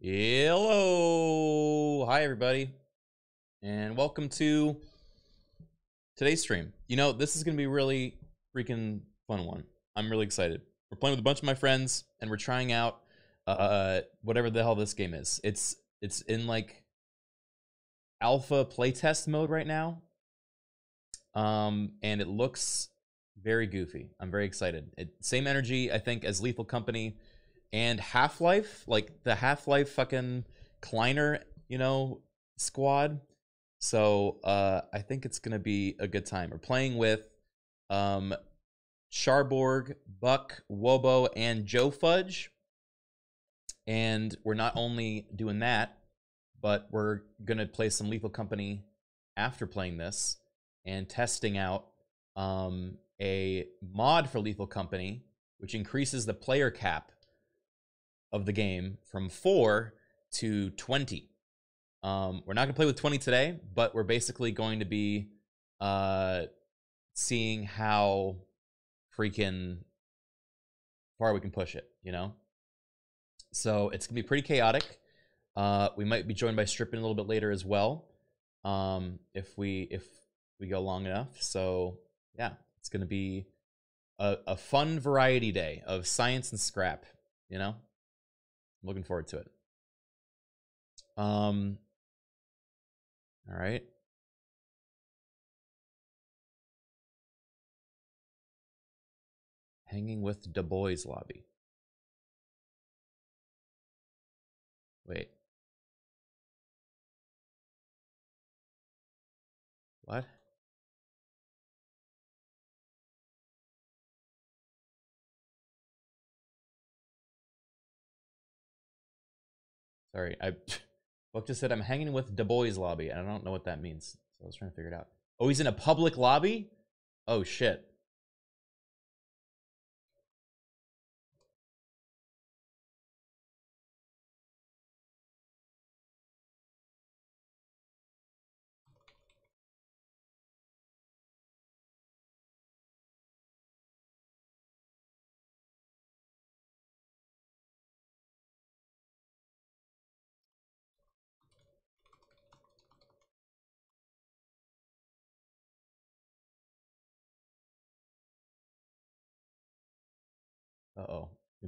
Hello. Hi, everybody. And welcome to today's stream. You know, this is going to be really freaking fun one. I'm really excited. We're playing with a bunch of my friends and we're trying out uh whatever the hell this game is. It's it's in like alpha playtest mode right now. Um and it looks very goofy. I'm very excited. It, same energy I think as Lethal Company and Half Life, like the Half Life fucking Kleiner, you know, squad. So uh, I think it's gonna be a good time. We're playing with um, Charborg, Buck, Wobo, and Joe Fudge, and we're not only doing that, but we're gonna play some Lethal Company after playing this and testing out um, a mod for Lethal Company, which increases the player cap of the game from four to 20. Um, we're not going to play with 20 today, but we're basically going to be uh, seeing how freaking far we can push it, you know? So it's going to be pretty chaotic. Uh, we might be joined by Strippin a little bit later as well, um, if we if we go long enough. So yeah, it's going to be a, a fun variety day of science and scrap, you know? Looking forward to it. Um, all right. Hanging with Du Bois lobby. Wait. Sorry, I Buck just said I'm hanging with Du Bois lobby, and I don't know what that means. So I was trying to figure it out. Oh, he's in a public lobby? Oh shit.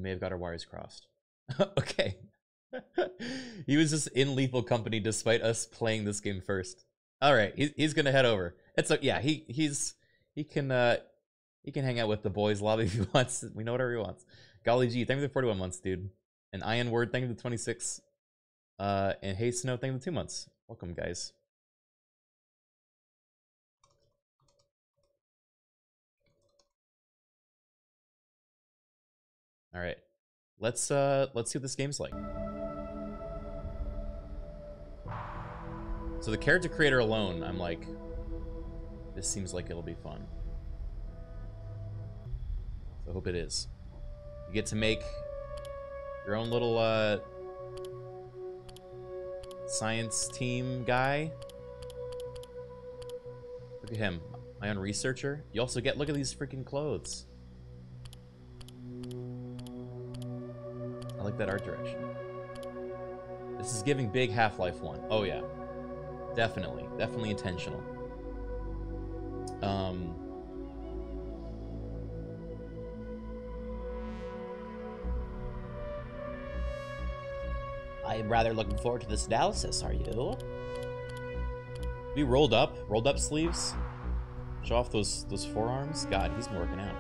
May have got our wires crossed. okay. he was just in Lethal Company despite us playing this game first. All right, he, he's gonna head over. It's a, yeah, he he's he can uh he can hang out with the boys lobby if he wants. We know whatever he wants. Golly gee, thank you for 41 months, dude. And Iron Word, thank you for the 26. Uh and Hey Snow, thank you for two months. Welcome, guys. All right. Let's uh let's see what this game's like. So the character creator alone, I'm like this seems like it'll be fun. So I hope it is. You get to make your own little uh science team guy. Look at him. My own researcher. You also get look at these freaking clothes. That art direction. This is giving big Half-Life 1. Oh, yeah. Definitely. Definitely intentional. Um... I'm rather looking forward to this analysis, are you? We rolled up, rolled up sleeves. Show off those those forearms. God, he's working out.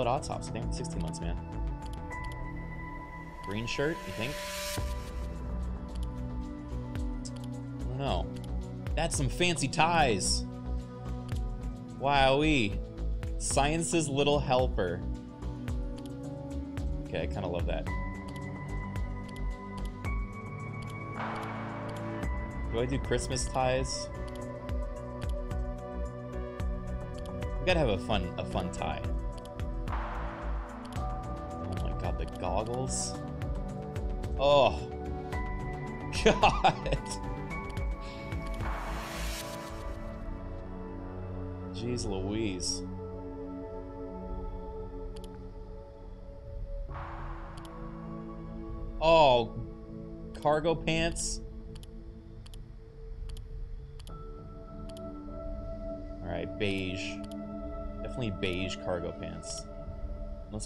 Blood autopsy. Damn, 16 months, man. Green shirt, you think? I don't know. That's some fancy ties. Wowee. Science's little helper. Okay, I kind of love that. Do I do Christmas ties? We gotta have a fun, a fun tie. Goggles. Oh. God. Jeez Louise. Oh, cargo pants. All right, beige. Definitely beige cargo pants.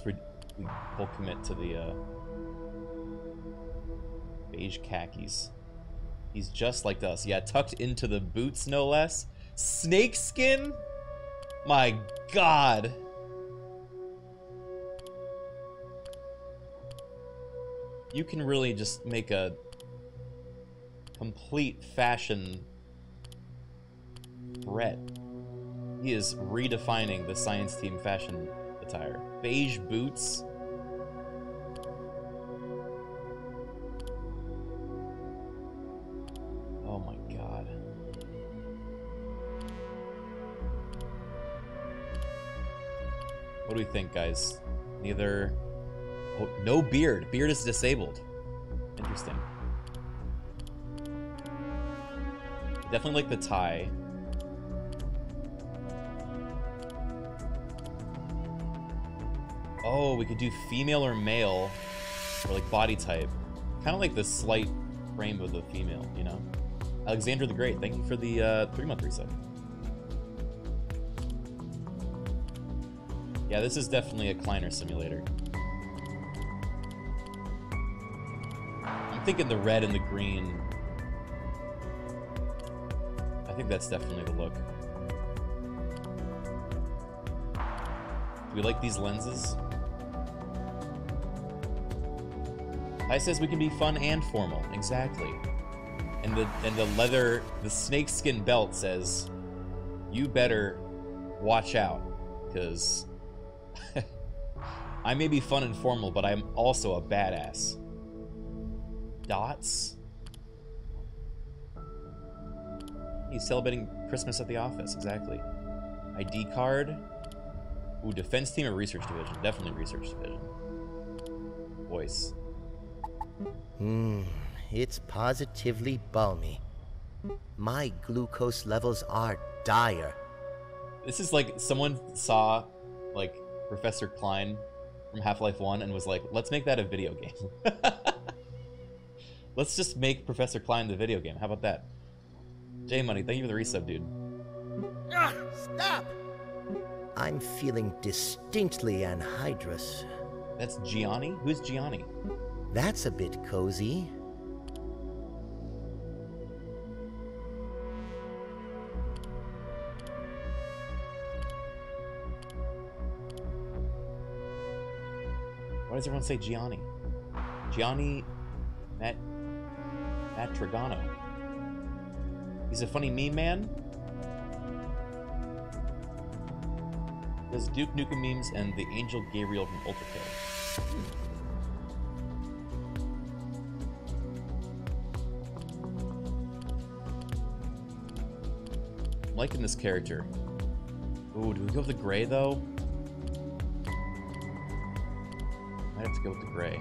We we full commit to the uh, beige khakis. He's just like us. Yeah, tucked into the boots, no less. Snake skin? My god. You can really just make a complete fashion threat. He is redefining the science team fashion attire. Beige boots. Oh my god. What do we think, guys? Neither. Oh, no beard. Beard is disabled. Interesting. Definitely like the tie. Oh, we could do female or male, or like body type. Kind of like the slight frame of the female, you know? Alexander the Great, thank you for the uh, three month reset. Yeah, this is definitely a Kleiner simulator. I'm thinking the red and the green. I think that's definitely the look. Do we like these lenses? I says we can be fun and formal. Exactly. And the and the leather, the snakeskin belt says, "You better watch out, because I may be fun and formal, but I'm also a badass." Dots. He's celebrating Christmas at the office. Exactly. ID card. Ooh, defense team or research division? Definitely research division. Voice. Hmm, it's positively balmy. My glucose levels are dire. This is like someone saw like Professor Klein from Half-Life 1 and was like, let's make that a video game. let's just make Professor Klein the video game. How about that? J Money, thank you for the resub, dude. Ah, stop! I'm feeling distinctly anhydrous. That's Gianni? Who's Gianni? That's a bit cozy. Why does everyone say Gianni? Gianni Matt Matragrano. He's a funny meme man. Does Duke Nukem memes and the Angel Gabriel from Ultrakill. I'm liking this character. Ooh, do we go with the gray though? Might have to go with the gray.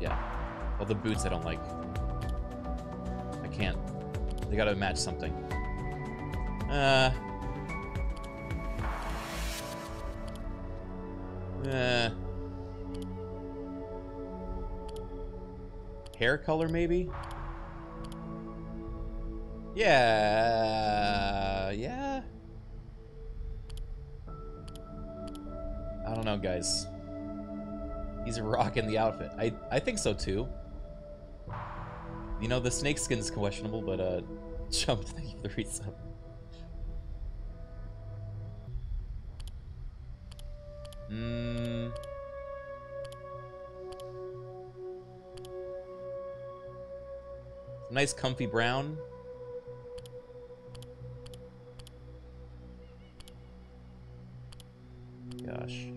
Yeah. Well, the boots I don't like. I can't. They gotta match something. Uh. Uh. Hair color, maybe? Yeah. Yeah. I don't know, guys. He's rocking the outfit. I, I think so, too. You know, the snake skin's questionable, but, uh, jump, thank you for the resub. Mmm... Nice comfy brown. Gosh.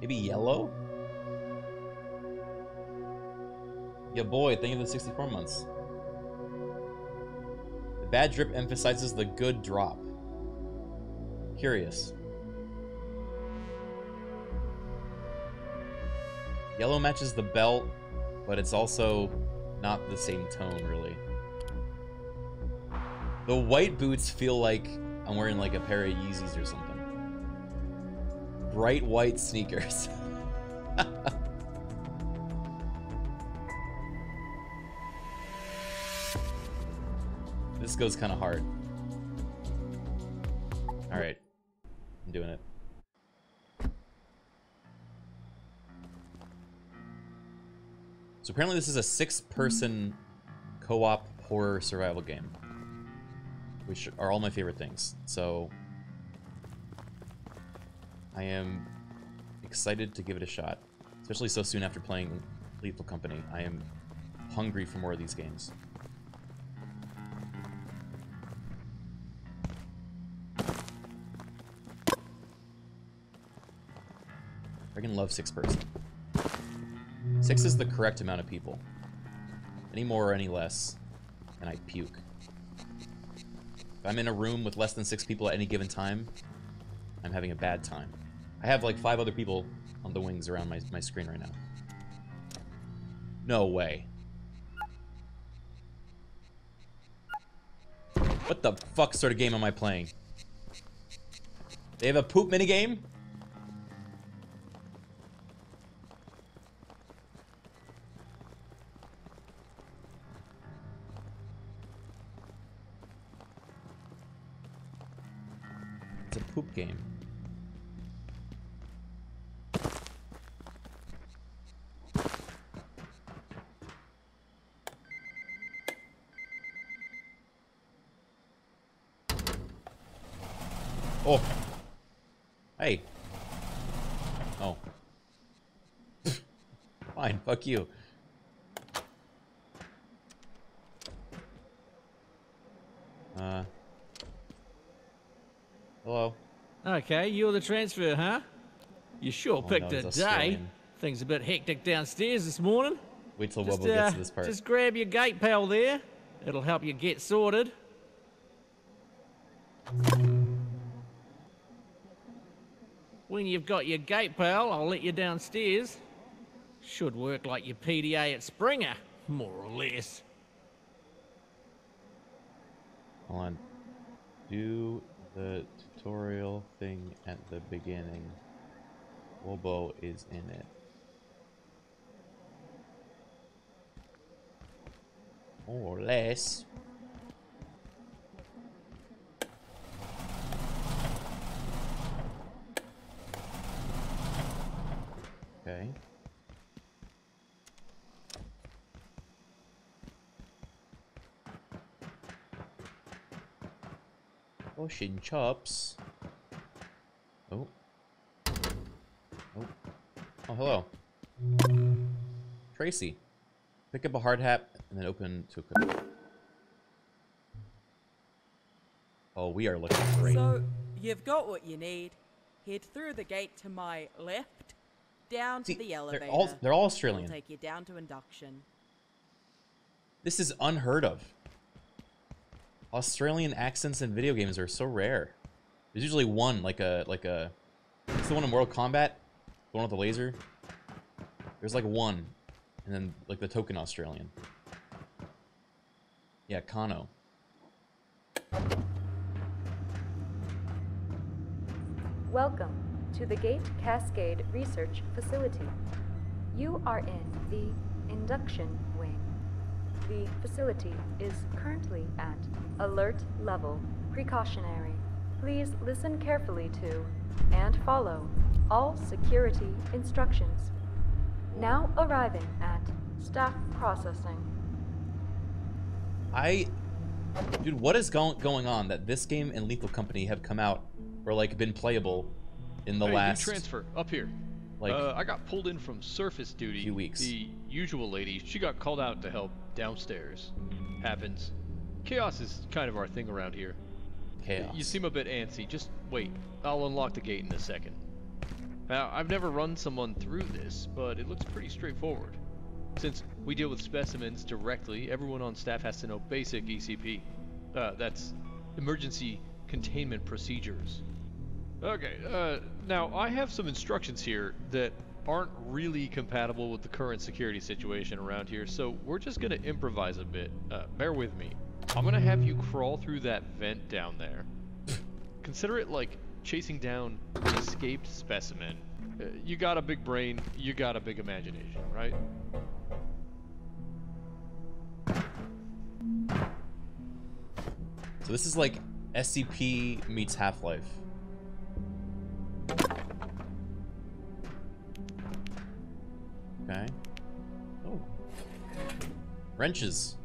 Maybe yellow? Yeah, boy, thank you for the 64 months. The bad drip emphasizes the good drop. Curious. Yellow matches the belt, but it's also not the same tone, really. The white boots feel like I'm wearing like a pair of Yeezys or something. Bright white sneakers. this goes kind of hard. All right, I'm doing it. So apparently this is a six-person co-op horror survival game, which are all my favorite things. So I am excited to give it a shot, especially so soon after playing Lethal Company. I am hungry for more of these games. I can love six person. Six is the correct amount of people. Any more or any less, and I puke. If I'm in a room with less than six people at any given time, I'm having a bad time. I have like five other people on the wings around my, my screen right now. No way. What the fuck sort of game am I playing? They have a poop minigame? Oh. Hey. Oh. Fine, fuck you. Uh. Hello. Okay, you're the transfer, huh? You sure Oh, picked no, a it's day. Australian. Things a bit hectic downstairs this morning. Wait till Just, Wobo gets uh, to this part. just grab your gate pal there. It'll help you get sorted. You've got your gate pal, I'll let you downstairs. Should work like your PDA at Springer, more or less. Hold on. Do the tutorial thing at the beginning. Wobo is in it. More or less. Okay. Ocean chops. Oh. Oh. Oh, hello. Tracy. Pick up a hard hat and then open to equip. Oh, we are looking great. So, you've got what you need. Head through the gate to my left, down See, to the they're elevator. all they're all It'll Australian. take you down to induction. This is unheard of. Australian accents in video games are so rare. There's usually one, like a like a. It's the one in Mortal Kombat, the one with the laser. There's like one, and then like the token Australian. Yeah, Kano. Welcome to the Gate Cascade Research Facility. You are in the induction wing. The facility is currently at alert level precautionary. Please listen carefully to and follow all security instructions. Now arriving at staff processing. I, dude, what is going going on that this game and Lethal Company have come out or like been playable in the hey, last transfer up here. like uh, I got pulled in from surface duty. few weeks. The usual lady, she got called out to help downstairs. Happens. Chaos is kind of our thing around here. chaos? You seem a bit antsy. Just wait. I'll unlock the gate in a second. Now, I've never run someone through this, but it looks pretty straightforward. Since we deal with specimens directly, everyone on staff has to know basic ECP. Uh, that's emergency containment procedures. Okay, uh, now I have some instructions here that aren't really compatible with the current security situation around here, so we're just gonna improvise a bit. Uh, bear with me. I'm gonna have you crawl through that vent down there. consider it like chasing down an escaped specimen. Uh, you got a big brain, you got a big imagination, right? So this is like SCP meets Half-Life. Okay. Oh. Wrenches.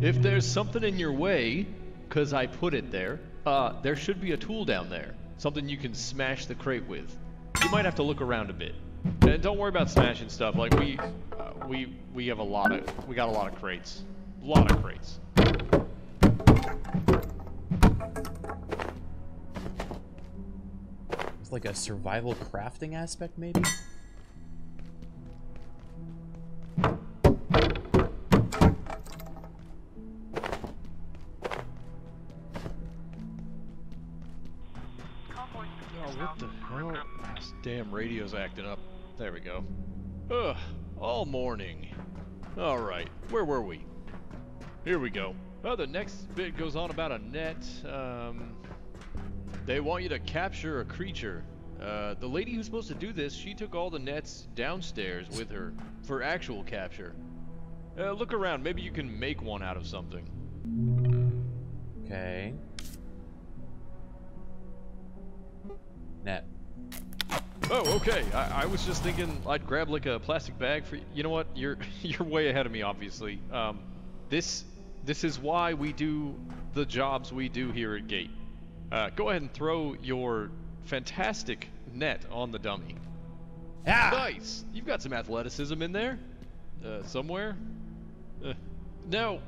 If there's something in your way, because I put it there, uh, there should be a tool down there. Something you can smash the crate with. You might have to look around a bit. And don't worry about smashing stuff. Like, we, uh, we, we have a lot of, we got a lot of crates. A lot of crates. Like a survival crafting aspect, maybe? Oh, damn radio's acting up. There we go. Ugh, all morning. Alright, where were we? Here we go. Oh, the next bit goes on about a net. Um, they want you to capture a creature. Uh, the lady who's supposed to do this, she took all the nets downstairs with her for actual capture. Uh, look around, maybe you can make one out of something. Okay. Net. Oh, okay. I, I was just thinking I'd grab like a plastic bag for. You know what? You're you're way ahead of me, obviously. Um, this this is why we do the jobs we do here at Gate. Uh, go ahead and throw your fantastic net on the dummy. Ah! Nice. You've got some athleticism in there, uh, somewhere. Uh, now,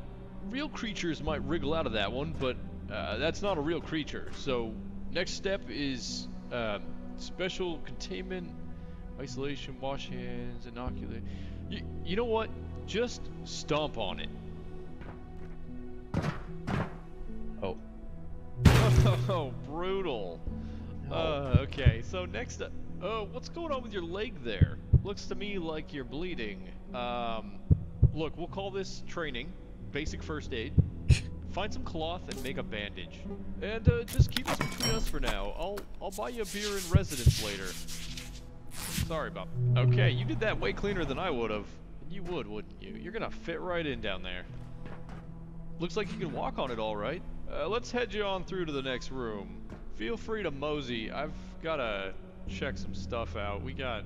real creatures might wriggle out of that one, but uh, that's not a real creature. So, next step is um, special containment, isolation, wash hands, inoculate. You, you know what? Just stomp on it. Oh. Oh, brutal. Uh, okay, so next up. Oh, what's going on with your leg there? Looks to me like you're bleeding. Um, look, we'll call this training. Basic first aid. Find some cloth and make a bandage. And uh, just keep this between us for now. I'll I'll buy you a beer in residence later. Sorry about. Okay, you did that way cleaner than I would have. You would, wouldn't you? You're gonna fit right in down there. Looks like you can walk on it all right. Uh, let's head you on through to the next room. Feel free to mosey. I've gotta check some stuff out. We got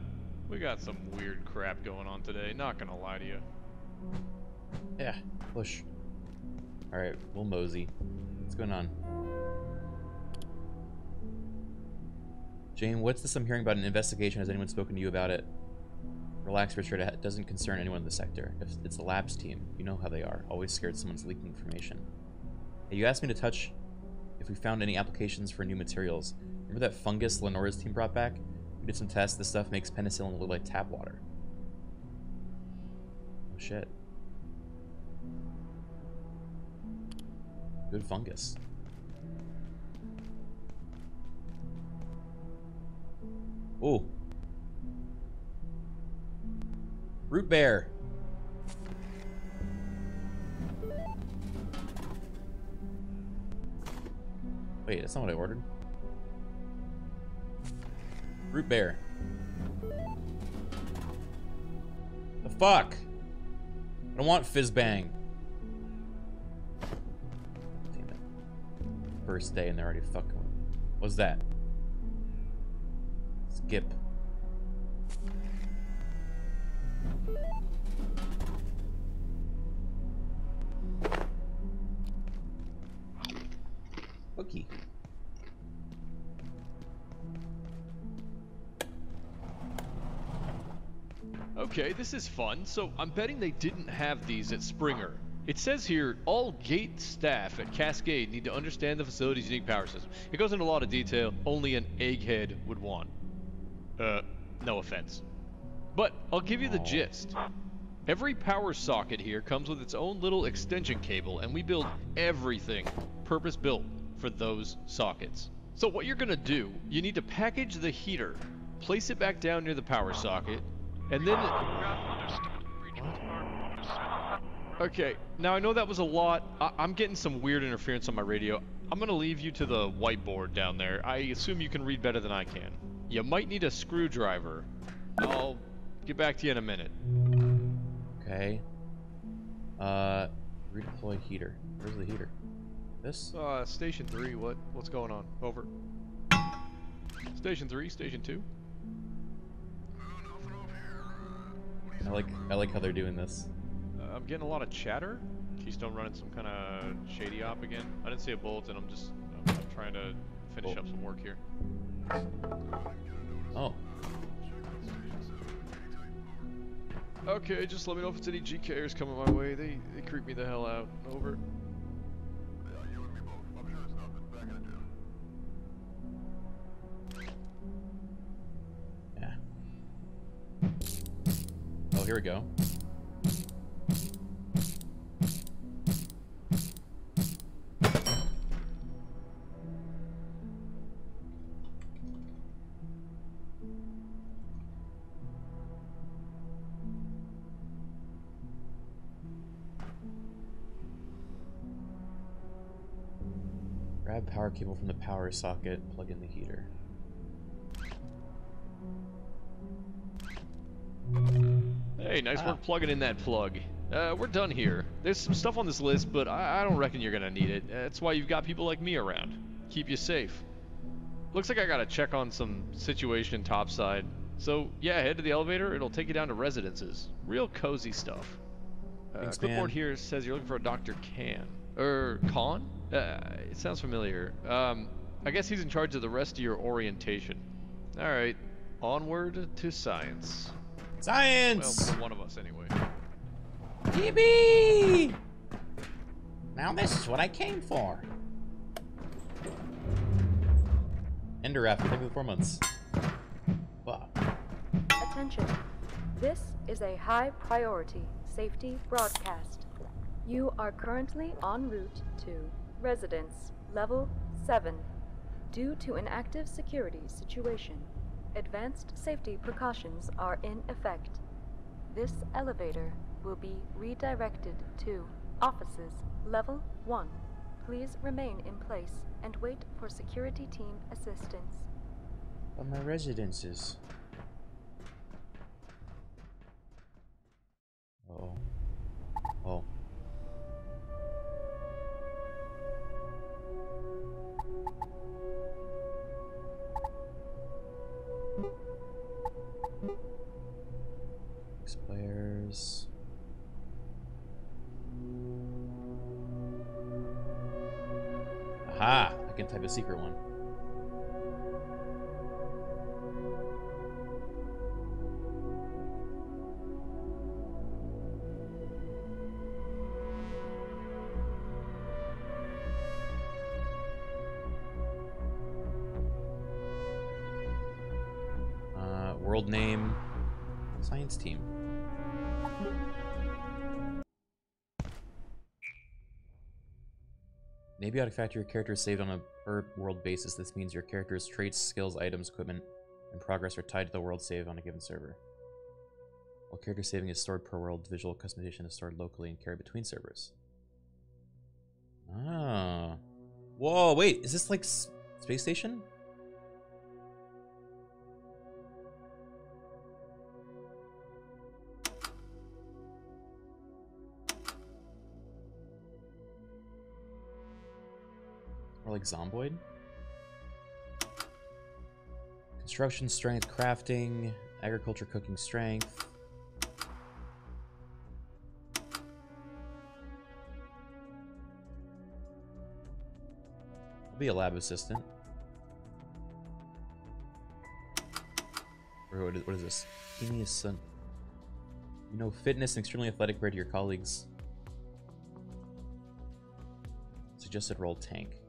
we got some weird crap going on today. Not gonna lie to you. Yeah, push. Alright, we'll mosey. What's going on? Jane, what's this I'm hearing about an investigation? Has anyone spoken to you about it? Relax, Richard. It doesn't concern anyone in the sector. If it's the labs team. You know how they are. Always scared someone's leaking information. Hey, you asked me to touch if we found any applications for new materials. Remember that fungus Lenora's team brought back? We did some tests. This stuff makes penicillin look like tap water. Oh, shit. Good fungus. Oh. Root bear. Wait, that's not what I ordered. Root bear. The fuck? I don't want fizz bang. Damn it. First day and they're already fucking. What's that? Skip. Cookie. Okay, this is fun. So I'm betting they didn't have these at Springer. It says here, all gate staff at Cascade need to understand the facility's unique power system. It goes into a lot of detail only an egghead would want. Uh, no offense. But I'll give you the gist. Every power socket here comes with its own little extension cable, and we build everything purpose-built for those sockets. So what you're gonna do, you need to package the heater, place it back down near the power socket, and then... Okay, now I know that was a lot. I- I'm getting some weird interference on my radio. I'm gonna leave you to the whiteboard down there. I assume you can read better than I can. You might need a screwdriver. I'll get back to you in a minute. Okay. Uh, redeploy heater. Where's the heater? This? Uh, station three. What? What's going on? Over. Station three. Station two. I like I like how they're doing this. Uh, I'm getting a lot of chatter. Keystone running some kind of shady op again. I didn't see a bulletin. I'm just I'm, I'm trying to finish Oh. up some work here. Oh, Okay, just let me know if it's any GKers coming my way. They they creep me the hell out. Over. Here we go. Grab power cable from the power socket, plug in the heater. Hey, nice Ah. work plugging in that plug. Uh, we're done here. There's some stuff on this list, but I, I don't reckon you're gonna need it. That's why you've got people like me around. Keep you safe. Looks like I gotta check on some situation topside. So yeah, head to the elevator. It'll take you down to residences. Real cozy stuff. Uh, Thanks, clipboard man. here says you're looking for a Dr. Can. Er, Khan? Uh, it sounds familiar. Um, I guess he's in charge of the rest of your orientation. Alright, onward to science. Well, Science! for one of us anyway. Yippee! Now this is what I came for. Ender after thank you four months. Fuck. Attention. This is a high priority safety broadcast. You are currently en route to Residence Level 7. Due to an active security situation, advanced safety precautions are in effect. This elevator will be redirected to Offices Level 1. Please remain in place and wait for security team assistance. But my residences. Oh. Oh. Expires. Aha! I can type a secret one. Science team. In Abiotic Factor, your character is saved on a per world basis. This means your character's traits, skills, items, equipment, and progress are tied to the world save on a given server. While character saving is stored per world, visual customization is stored locally and carried between servers. Ah. Whoa, wait, is this like Space Station? Like Zomboid? Construction strength, crafting, agriculture, cooking strength. I'll be a lab assistant. Or what is, what is this? Phineas Sun. You know, fitness and extremely athletic compared to your colleagues. Suggested role tank.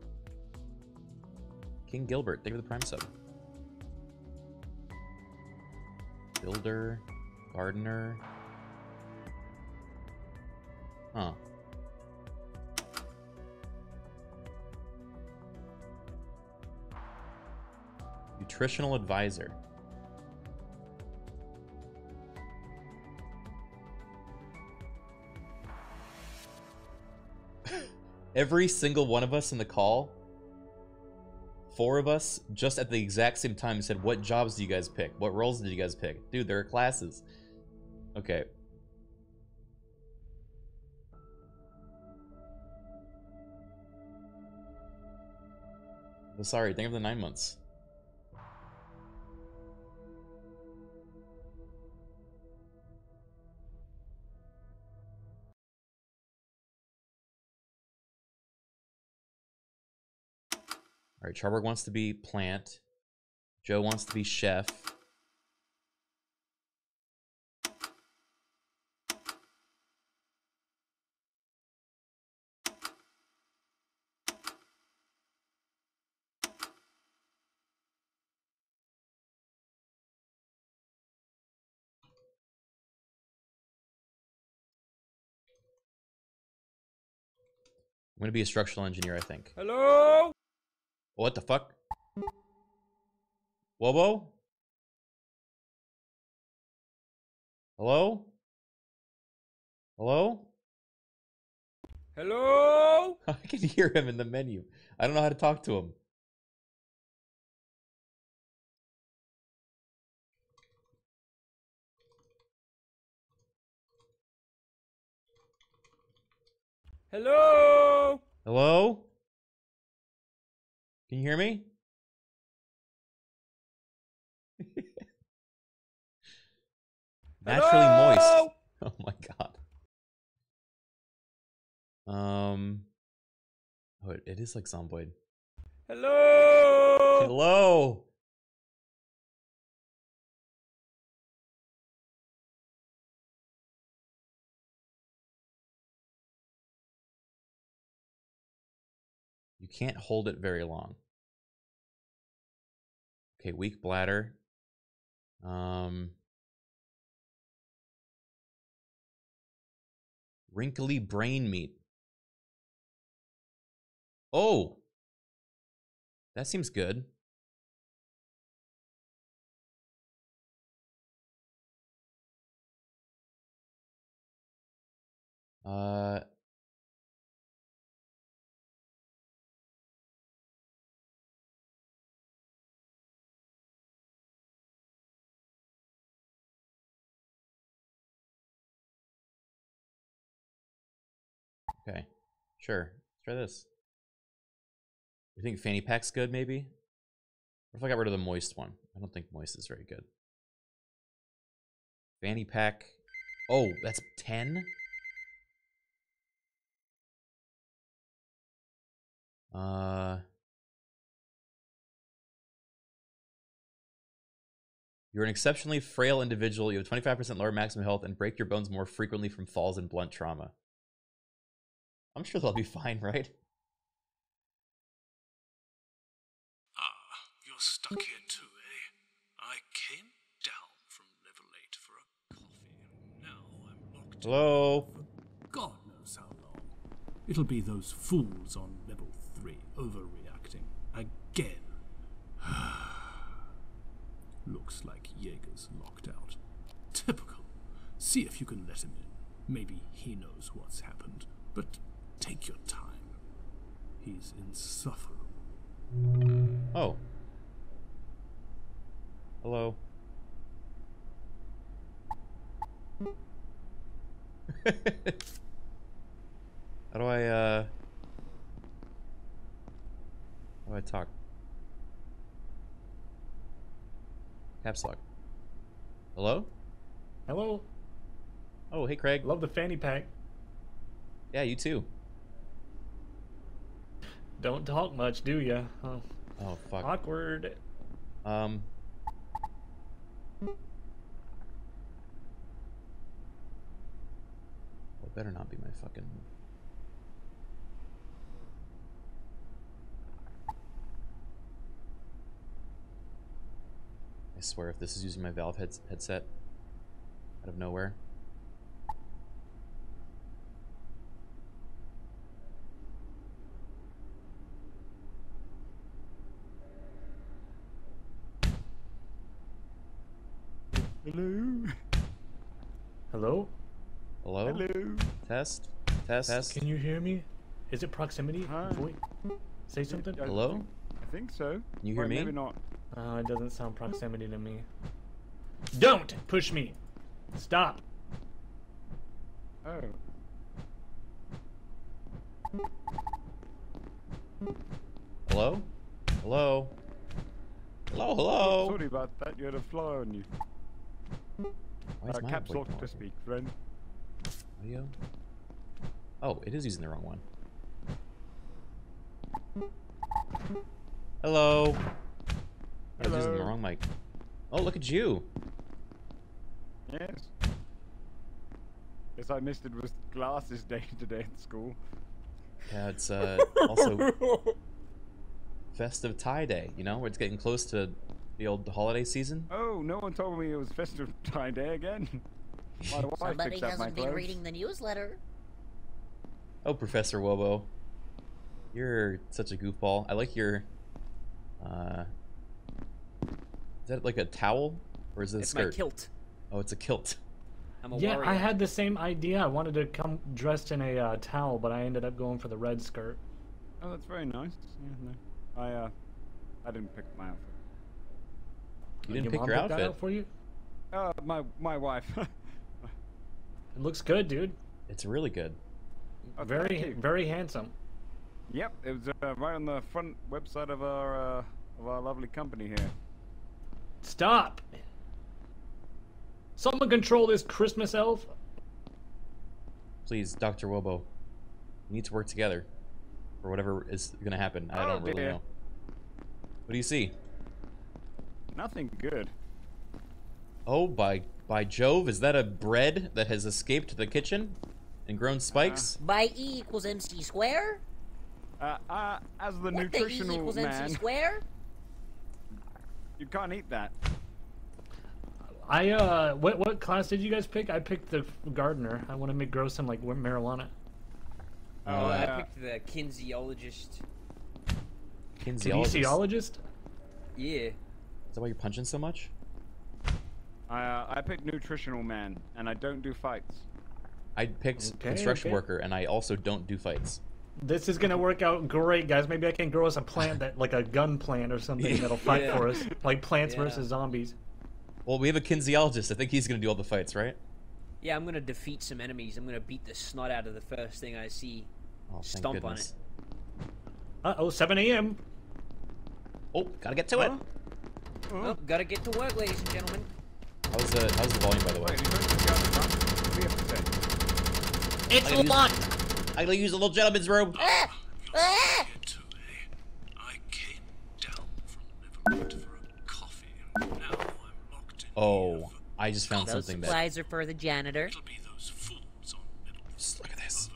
King Gilbert, thank you for the prime sub. Builder, gardener. Huh. Nutritional advisor. every single one of us in the call, four of us, just at the exact same time said, What jobs do you guys pick? What roles did you guys pick? Dude, there are classes. Okay. Sorry, think of the nine months. All right, Charborg wants to be plant. Joe wants to be chef. I'm gonna be a structural engineer, I think. Hello? What the fuck? Wobo? Hello? Hello? Hello? I can hear him in the menu. I don't know how to talk to him. Hello? Hello? Can you hear me? Naturally moist. Oh my god. Um. Oh, it, it is like Zomboid. Hello? Hello. You can't hold it very long. Okay, weak bladder. Um wrinkly brain meat. Oh. That seems good. Uh Sure. Let's try this. You think fanny pack's good, maybe? What if I got rid of the moist one? I don't think moist is very good. Fanny pack. Oh, that's 10? Uh. You're an exceptionally frail individual. You have 25% lower maximum health and break your bones more frequently from falls and blunt trauma. I'm sure they'll be fine, right? Ah, you're stuck here too, eh? I came down from level 8 for a coffee, and now I'm locked Hello? for God knows how long. It'll be those fools on level 3 overreacting again. Looks like Jaeger's locked out. Typical. See if you can let him in. Maybe he knows what's happened, but take your time. He's insufferable. Oh. Hello. How do I, uh... How do I talk? Caps lock. Hello? Hello? Oh, hey, Craig. Love the fanny pack. Yeah, you too. Don't talk much, do ya? Oh, Oh, fuck. awkward. Um... Well, it better not be my fucking... I swear if this is using my Valve heads headset out of nowhere. Hello? Hello? Hello? Hello? Test? Test? Test? Can you hear me? Is it proximity? Hi. Void? Say something. I Hello? think- I think so. You hear Or me? Maybe not. Uh, it doesn't sound proximity to me. Don't push me. Stop. Oh. Hello? Hello? Hello, hello? Sorry about that. You had a fly on you. Why is Uh, my caps lock to speak, friend. Audio? Oh, it is using the wrong one. Hello? I was using the wrong mic. Oh, look at you. Yes. Guess I missed it was glasses day today at school. Yeah, it's uh, also festive tie day, you know? Where it's getting close to the old holiday season. Oh, no one told me it was festive tie day again. Somebody picks up my hasn't been clothes. reading the newsletter. Oh, Professor Wobo. You're such a goofball. I like your. Uh, is that like a towel? Or is it a It's my skirt? kilt. Oh, it's a kilt. I'm a yeah, warrior. I had the same idea. I wanted to come dressed in a uh, towel, but I ended up going for the red skirt. Oh, that's very nice. Yeah, no. I, uh, I didn't pick my outfit. You didn't Your pick mom your picked that outfit. out for you? Uh, my, my wife. It looks good, dude. It's really good. Oh, Very, very handsome. Yep, it was uh, right on the front website of our, uh, of our lovely company here. Stop! Someone control this Christmas elf. Please, Dr. Wobo. We need to work together. For whatever is going to happen. I Oh, don't really dear. know. What do you see? Nothing good. Oh, by by Jove, is that a bread that has escaped the kitchen and grown spikes? By E equals MC square? Uh, uh, as the what the E nutritional equals man, MC square? you can't eat that. I uh, what what class did you guys pick? I picked the gardener. I want to make grow some like marijuana. Oh, Uh, I picked the kinesiologist. Kinesiologist. Kinesiologist? Yeah. Is that why you're punching so much? I, uh, I picked nutritional man, and I don't do fights. I picked Okay, construction okay. worker, and I also don't do fights. This is gonna work out great, guys. Maybe I can grow us a plant that, like a gun plant or something, that'll fight Yeah. for us, like Plants Yeah. versus Zombies. Well, we have a kinesiologist. I think he's going to do all the fights, right? Yeah, I'm gonna defeat some enemies. I'm gonna beat the snot out of the first thing I see. Oh, thank Stomp on goodness. Uh oh, 7 a.m. Oh, gotta get to it. Oh, gotta get to work, ladies and gentlemen. How's the how's the volume, by the way? Wait, you don't think the other one? What do you have to say? It's I use- I'm gonna use a little gentleman's room. Ah! Ah! I came down from Neverwood for a coffee. Now I'm locked in Oh, I just found Those something that. supplies are for the janitor. It'll be those fools on Just look at this.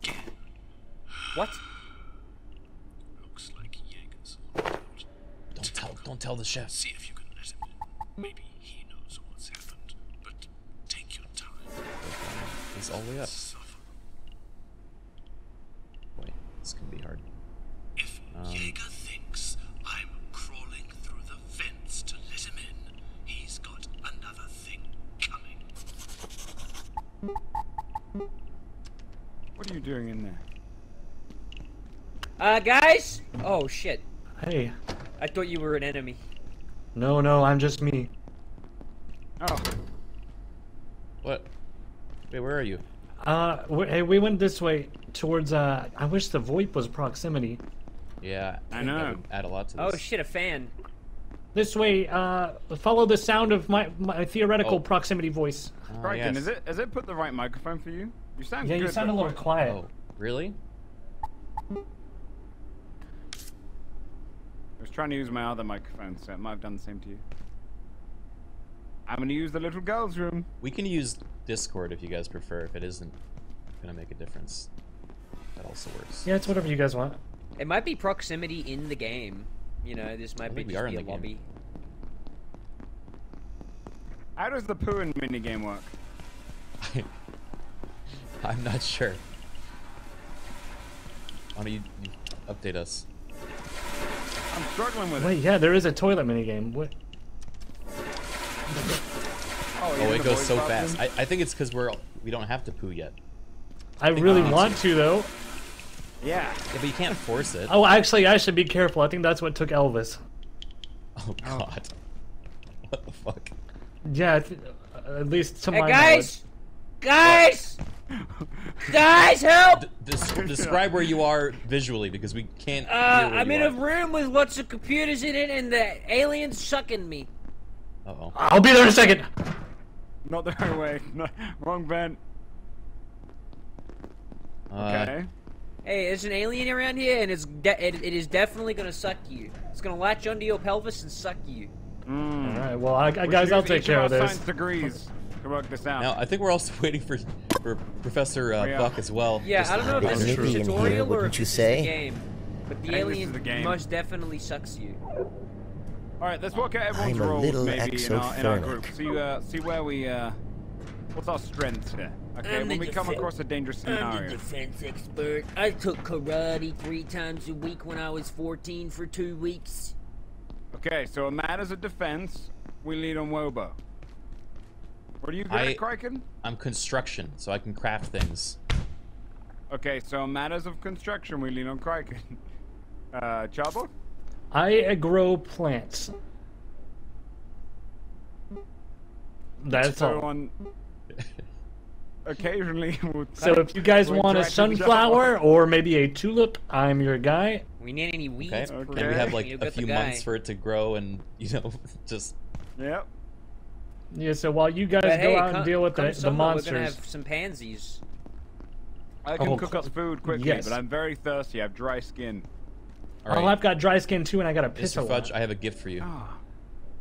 again. What? Looks like Jaeger's locked out. Don't tell, the chef. See if you can let him in. Maybe he knows what's happened. But take your time. He's all the way up. Suffer. Wait, this can be hard. If Um, Jaeger thinks I'm crawling through the vents to let him in, he's got another thing coming. What are you doing in there? Uh, guys? Oh, shit. Hey, I thought you were an enemy. no, no, I'm just me. Oh, What? Wait, where are you? Uh, we, hey, we went this way towards. Uh, I wish the VoIP was proximity. Yeah, I think know. That would add a lot to this. Oh, shit, a fan. This way. Uh, follow the sound of my my theoretical Oh. proximity voice. Oh, Criken, yes. is it has it put the right microphone for you? You sound Yeah, good. you sound a but- little quiet. Oh, really? I was trying to use my other microphone, so it might have done the same to you. I'm gonna use the little girl's room. We can use Discord if you guys prefer. If it isn't gonna make a difference, that also works. Yeah, it's whatever you guys want. It might be proximity in the game. You know, this might be think we just are be in a the game. lobby. How does the pooing minigame work? I'm not sure. Why don't you, you update us? I'm struggling with it. Wait, it. yeah, there is a toilet minigame. What? Oh, Oh, it goes so option? fast. I, I think it's because we're we don't have to poo yet. I really want to though. Yeah. Yeah, but you can't force it. Oh, actually, I should be careful. I think that's what took Elvis. Oh god. What the fuck? Yeah, uh, at least to Hey my guys! Guys! Guys, help! Des- describe where you are visually because we can't. Uh, hear I'm you in are. a room with lots of computers in it, and the alien's sucking me. Uh-oh. I'll be there in a second. Not the right way. No, wrong vent. Uh, Okay. Hey, there's an alien around here, and it's de- it, it is definitely gonna suck you. It's gonna latch onto your pelvis and suck you. Mm. All right. Well, I, I guys, I'll take care of this. Degrees to work this out. Now I think we're also waiting for for Professor uh, Oh, yeah. Buck as well. Yeah, I don't know if to- this is a in tutorial or wouldn't if you this is say? the game. But the I think this is alien the game. most definitely sucks you. All right, let's work out everyone's I'm roles maybe in our, in our group. See, uh, see where we, uh, what's our strengths here? Okay, I'm when we come across a dangerous scenario. I'm the defense expert. I took karate three times a week when I was 14 for two weeks. Okay, so in matters of defense, we lead on Wobo. What are you good I- at, Criken? I'm construction, so I can craft things. Okay, so matters of construction, we lean on Criken. Uh, Chabo? I uh, grow plants. That's so all. on. Occasionally, we'll So if you guys want a interact with each other. sunflower or maybe a tulip, I'm your guy. We need any weeds? Okay. please? And we have like a few months for it to grow, and you know, just Yep. Yeah. So while you guys But go hey, out come, and deal with come the, the monsters, We're gonna have some pansies. I can Oh, cook up food quickly, yes. but I'm very thirsty. I have dry skin. all oh. I've got dry skin too, and I got a piss a Mr. Fudge, I have a gift for you. Ah,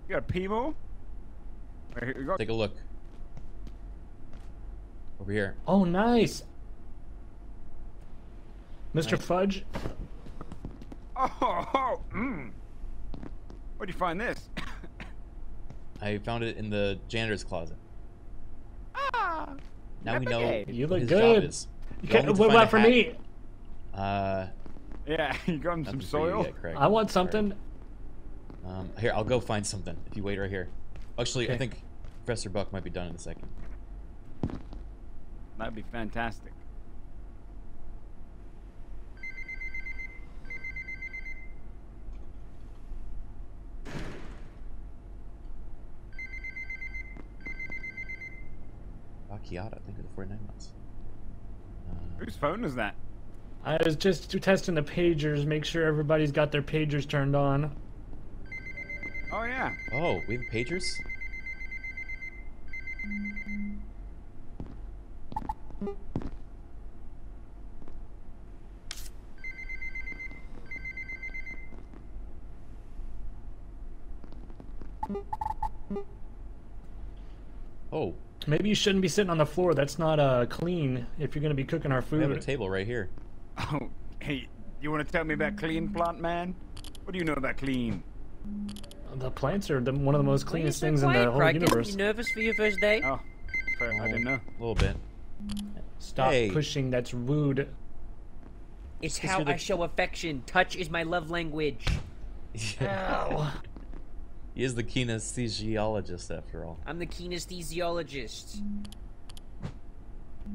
you got a Pimo? Wait, you got- Take a look. Over here. Oh, nice. Mr. Nice. Oh, Fudge, oh, mm. Where'd you find this? I found it in the janitor's closet. ah, Now we know Navigate. You look his good. job is. You We all ca- need what about for hat. me? Uh, yeah, you got him some nothing for you soil. yet, I want something. Um, here, I'll go find something. If you wait right here. Actually, I think Professor Buck might be done in a second. That'd be fantastic. Bacchiata, thank you for the 49 months. Uh, Whose phone is that? I was just testing the pagers, make sure everybody's got their pagers turned on. Oh yeah. oh, we have pagers? Oh, Maybe you shouldn't be sitting on the floor. That's not uh clean if you're gonna be cooking our food. we have a table right here. Oh, hey, you want to tell me about clean, plant man? What do you know about clean? The plants are the, one of the most Why are you cleanest so things in the whole Criken? universe. You nervous for your first day? Oh, fair, I didn't know. A little bit. Stop Hey. pushing. That's rude. It's Because how the- I show affection. Touch is my love language. Ow. He is the kinesthesiologist, after all. I'm the kinesthesiologist.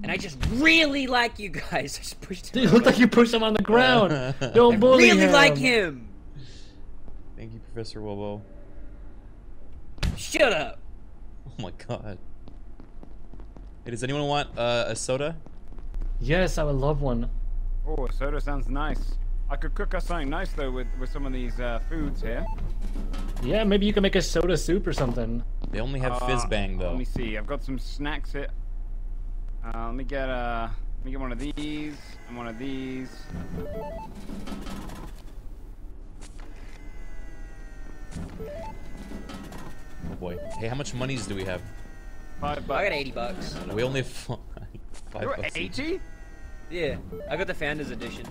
And I just really like you guys. I just pushed him. Dude, it looked like you pushed him on the ground. Don't I bully really him. like him. Thank you, Professor Wobo. Shut up. Oh my god. Hey, does anyone want uh, a soda? Yes, I would love one. Oh, soda sounds nice. I could cook us something nice though with with some of these uh, foods here. Yeah, maybe you can make a soda soup or something. They only have fizz Uh, bang though. Let me see. I've got some snacks here. Uh, let me get uh, let me get one of these and one of these. Oh boy. Hey, how much monies do we have? Five bucks. I got 80 bucks. We only have five You're bucks eighty? Yeah, I got the Founders Edition.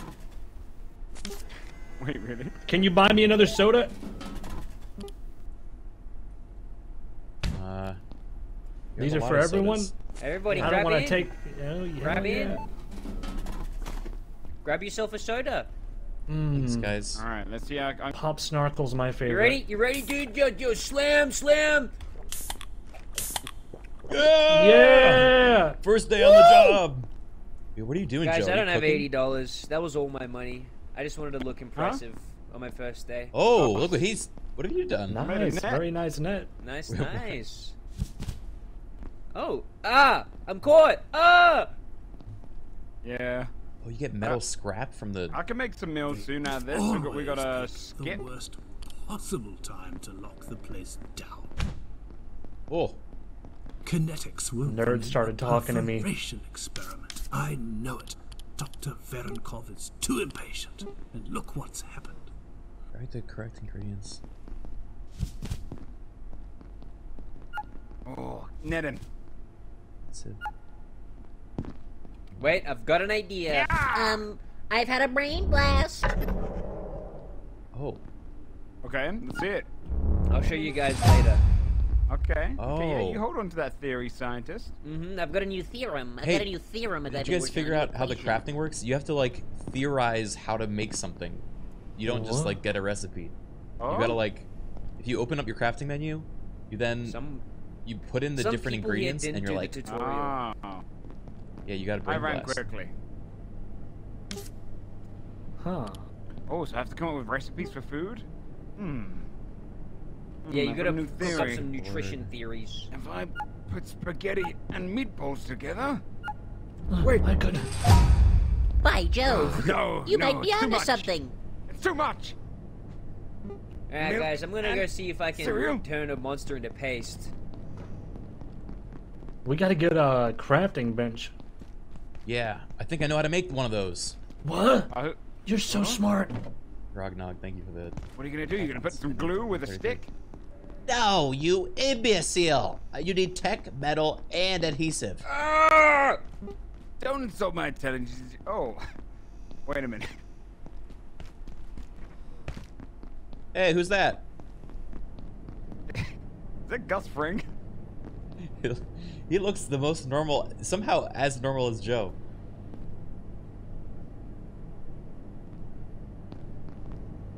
Wait, really? Can you buy me another soda? Uh, These are for lot of everyone. sodas. Everybody, I grab don't want in. to take. Oh, yeah, Grab yeah. in. Grab yourself a soda. Thanks, Mm, guys. All right, let's see. I, I, Pop Snarkle's my favorite. You ready? You ready, dude? Yo, yo, slam, slam. Yeah! Yeah. First day on the job. What are you doing, Guys, Joe? I don't have cooking? eighty dollars. That was all my money. I just wanted to look impressive on my first day. Oh, look what he's. What have you done? Nice, very nice net. Nice, nice. Oh, ah! I'm caught! Ah! Yeah. Oh, you get metal scrap from the. I can make some meals soon out of this. We got, we got a Always skip. The worst possible time to lock the place down. Oh. Kinetics will Nerd be started talking to me. experiment. I know it. Dr. Verenkov is too impatient. And look what's happened. Write the correct ingredients. Oh, net him. That's it. Wait, I've got an idea. Um, I've had a brain blast. Oh. Okay, let's see it. I'll show you guys later. Okay. Okay, yeah, Oh. you hold on to that theory, scientist. Mm-hmm. I've got a new theorem. I've Hey, got a new theorem. that Did I've you guys figure out how the crafting works? You have to like theorize how to make something. You don't just like get a recipe. Oh. You Oh. gotta like, if you open up your crafting menu, you then Some you put in the some different ingredients, and you're like, the tutorial. Ah, yeah, you gotta bring. I brain ran blast. quickly. Huh. Oh, so I have to come up with recipes for food? Hmm. Yeah, Hmm, you got gotta a new up theory. some nutrition theories. If I put spaghetti and meatballs together. Wait, my goodness. By Jove. No, You no, might be it's too onto much. something. It's too much. Alright, guys, I'm gonna go see if I can cereal? turn a monster into paste. We gotta get a crafting bench. Yeah, I think I know how to make one of those. What? Uh, You're so smart. Rognog, thank you for the. what are you gonna do? You're gonna put some glue with a stick? No, you imbecile! Uh, You need tech, metal, and adhesive. Ah! Don't insult my intelligence. Oh, wait a minute. Hey, who's that? Is that Gus Fring? he looks the most normal, somehow as normal as Joe.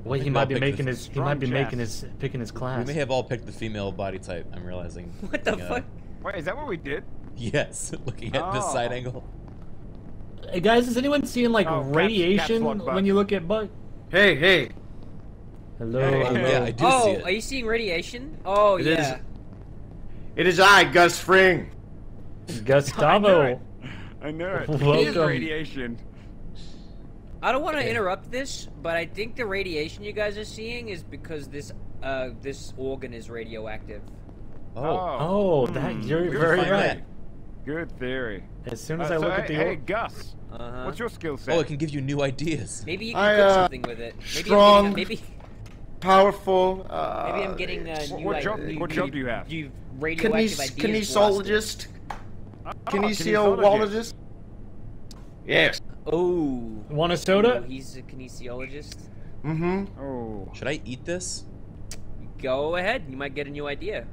Well, he might be making his. He might be strong making his picking his class. We may have all picked the female body type. I'm realizing. What the looking, fuck? Wait, is that what we did? Yes, looking at this side Oh. angle. Hey guys, is anyone seeing like Oh, radiation caps lock button. when you look at Buck? Hey, hey. Hello, Hey, hello. Yeah, I do oh, see it. are you seeing radiation? Oh It is- yeah. It is I, Gus Fring. Gustavo. I know it. It is Welcome. radiation. I don't want to interrupt this, but I think the radiation you guys are seeing is because this uh this organ is radioactive. Oh, Oh, that Hmm, you're good very find right. that. Good theory. As soon Uh, as I so, look hey, at the hey, Gus, Uh-huh. what's your skill set? oh, it can give you new ideas. Maybe you can I, cook uh, something with it. Maybe strong- I'm getting, maybe Powerful. Uh, maybe I'm getting uh, what- new what i- job- new- what job do you have? You radioactive Kines- ideas. blasted. kinesiologist. Oh, Kinesiologist. Yes. Oh. Want a soda? Ooh, he's a kinesiologist. Mm-hmm. Oh. Should I eat this? Go ahead. You might get a new idea.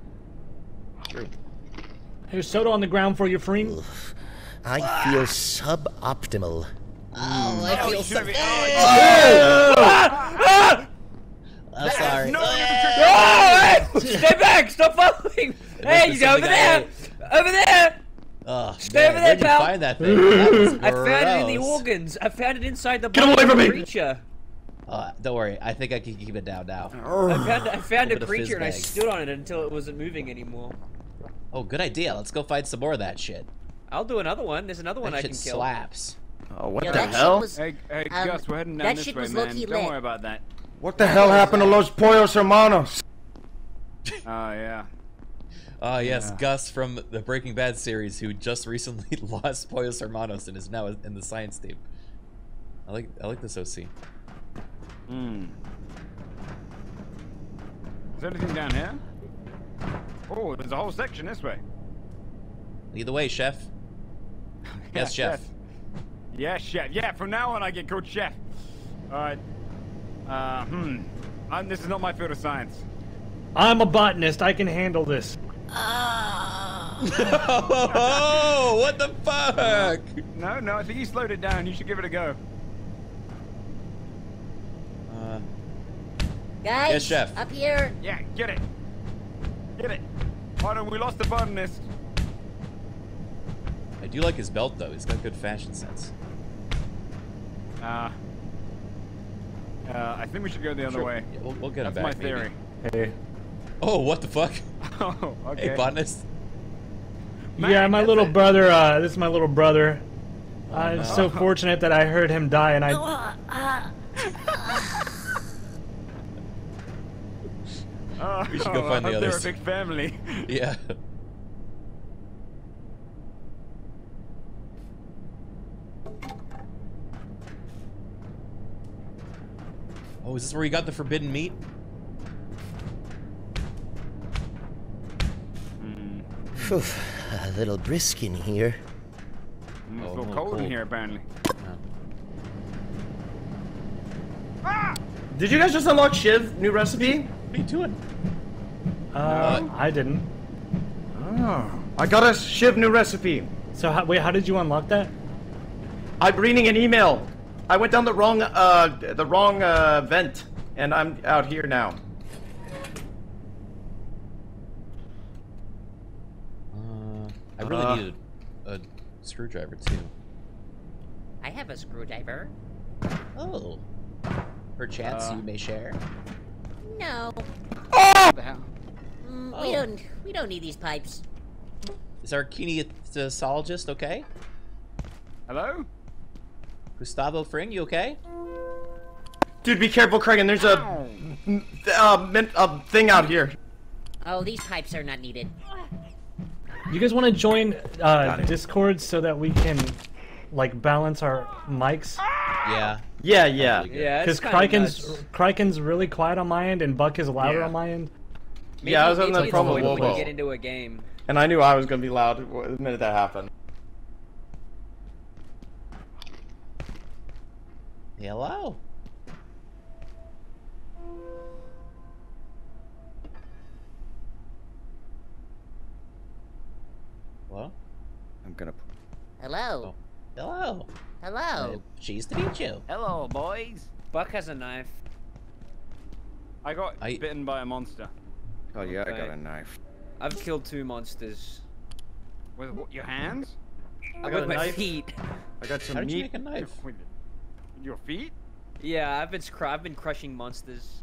True. Here's soda on the ground for you, Fring. I feel suboptimal. Oh, I feel so. Ah! I'm sorry. Oh, hey! Stay back! Stop following! Hey, he's over there! Over there! Oh, Stay over there, pal. find that thing? That I found it in the organs. I found it inside the Get body away of from a me. creature. Uh, don't worry, I think I can keep it down now. I found, I found a Little bit of creature and I stood on it until it wasn't moving anymore. Oh, good idea. Let's go find some more of that shit. I'll do another one. There's another one I can kill. slaps. Oh, what Yo, the hell? was- Hey, hey, Um, Gus, we're heading down that this shit way, was man. Don't lit. worry about that. What the hell happened to Los Pollos Hermanos? Oh, yeah. Ah, yes, Yeah. Gus from the Breaking Bad series, who just recently lost Pollos Hermanos and is now in the science team. I like, I like this OC. Hmm. Is there anything down here? Oh, there's a whole section this way. Lead the way, chef. Yes, chef. Yes, chef. Yeah, from now on I get called chef. Alright. Uh, hmm. Um, this is not my field of science. I'm a botanist. I can handle this. Oh, what the fuck? No, no, I think you slowed it down. You should give it a go. Uh, Guys, Yes, chef. up here. Yeah, get it. Get it. Hold on, we lost the botanist. I do like his belt though. He's got good fashion sense. Uh, uh, I think we should go the other Sure. way. Yeah, we'll, we'll get him That's back. my maybe. theory. Hey. Oh, what the fuck? oh, okay. Hey, botanist. yeah, my little brother. Uh, this is my little brother. I'm no. so fortunate that I heard him die, and I. Oh, We should go I find the hope they're others. a big family. Yeah. Oh, is this where you got the forbidden meat? Phew, a little brisk in here. Mm, It's Oh, a little no, cold in here, apparently. Did you guys just unlock Shiv new recipe? What are you doing? Uh, I didn't. Oh, I got a Shiv new recipe. So how, wait, how did you unlock that? I'm reading an email. I went down the wrong uh the wrong uh vent, and I'm out here now. I really Uh. need a, a screwdriver too. I have a screwdriver. Oh. Perchance Uh. you may share. No. What the hell? Mm, We Oh. don't. We don't need these pipes. Is our kinesiologist okay? Hello? Gustavo Fring, you okay? Dude, be careful, Criken. There's a uh, min- a thing out here. Oh, these pipes are not needed. You guys want to join uh, Discord so that we can like balance our mics? Yeah. Yeah, yeah. Yeah, Because it's kinda Criken's nuts. Criken's really quiet on my end, and Buck is louder Yeah. on my end. Maybe, Yeah, I was having maybe that problem when with we get into a game. And I knew I was gonna be loud the minute that happened. Hello. Hello? I'm gonna. Oh. Hello. Hello. Hello. Cheese to meet you. Hello, boys. Buck has a knife. I got I- bitten by a monster. Oh yeah, I got a knife. I've killed two monsters. With what, your hands? I got With a my knife. feet. I got some How did you meat. make a knife? With your feet? Yeah, I've been I've been crushing monsters.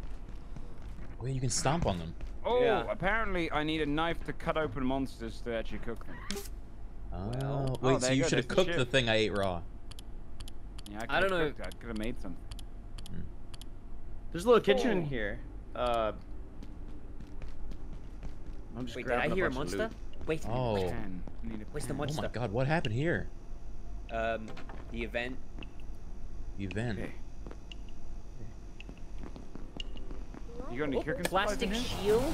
Oh, yeah, you can stomp on them. Oh, Yeah. apparently I need a knife to cut open monsters to actually cook them. Oh, oh, wait, there so you you should have there's the cooked the thing I ate raw. Yeah, I could've don't know. cooked- I could have made something. There's a little kitchen in here. Uh. I'm just Wait, did I hear a monster? Wait, Oh. Pen. I need a Where's the pen. Oh monster? my god, what happened here? Um, the event. Event. Okay. You got any cooking supplies Plastic shield.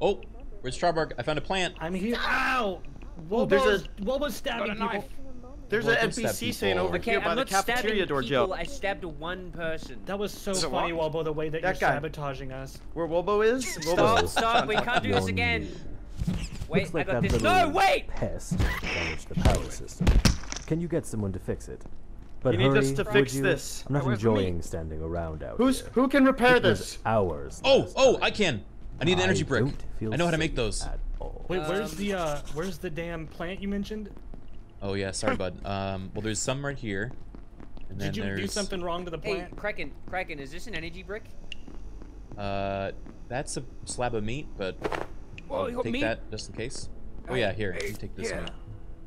Oh, where's Charborg? I found a plant. I'm here. Ow! Oh, there's Wobo's, a- Wobo's stabbing Got people. There's an don't NPC saying over Okay, here by I'm the cafeteria door, people. Joe. I stabbed one person. That was so So funny, what? Wobo, the way that, That you're guy. sabotaging us. Where Wobo is? Stop! Wobo. Stop! We can't do this again. Wait, I got this. No, wait! Pest damaged the power system. Can you get someone to fix it? But You need us to fix you? this. I'm not Where's the meat? enjoying standing around out Who's here. who can repair It this? hours. Oh, oh, time. I can. I need an energy I brick. don't feel I know how to make those. at all. Wait, where's Um, the uh, where's the damn plant you mentioned? Oh yeah, sorry, bud. Um, well, there's some right here, and then Did you there's do something wrong to the plant? Hey, plant? Criken, Criken, is this an energy brick? uh, that's a slab of meat, but Whoa, I'll take meat? that just in case. Oh yeah, here, you take this yeah. meat.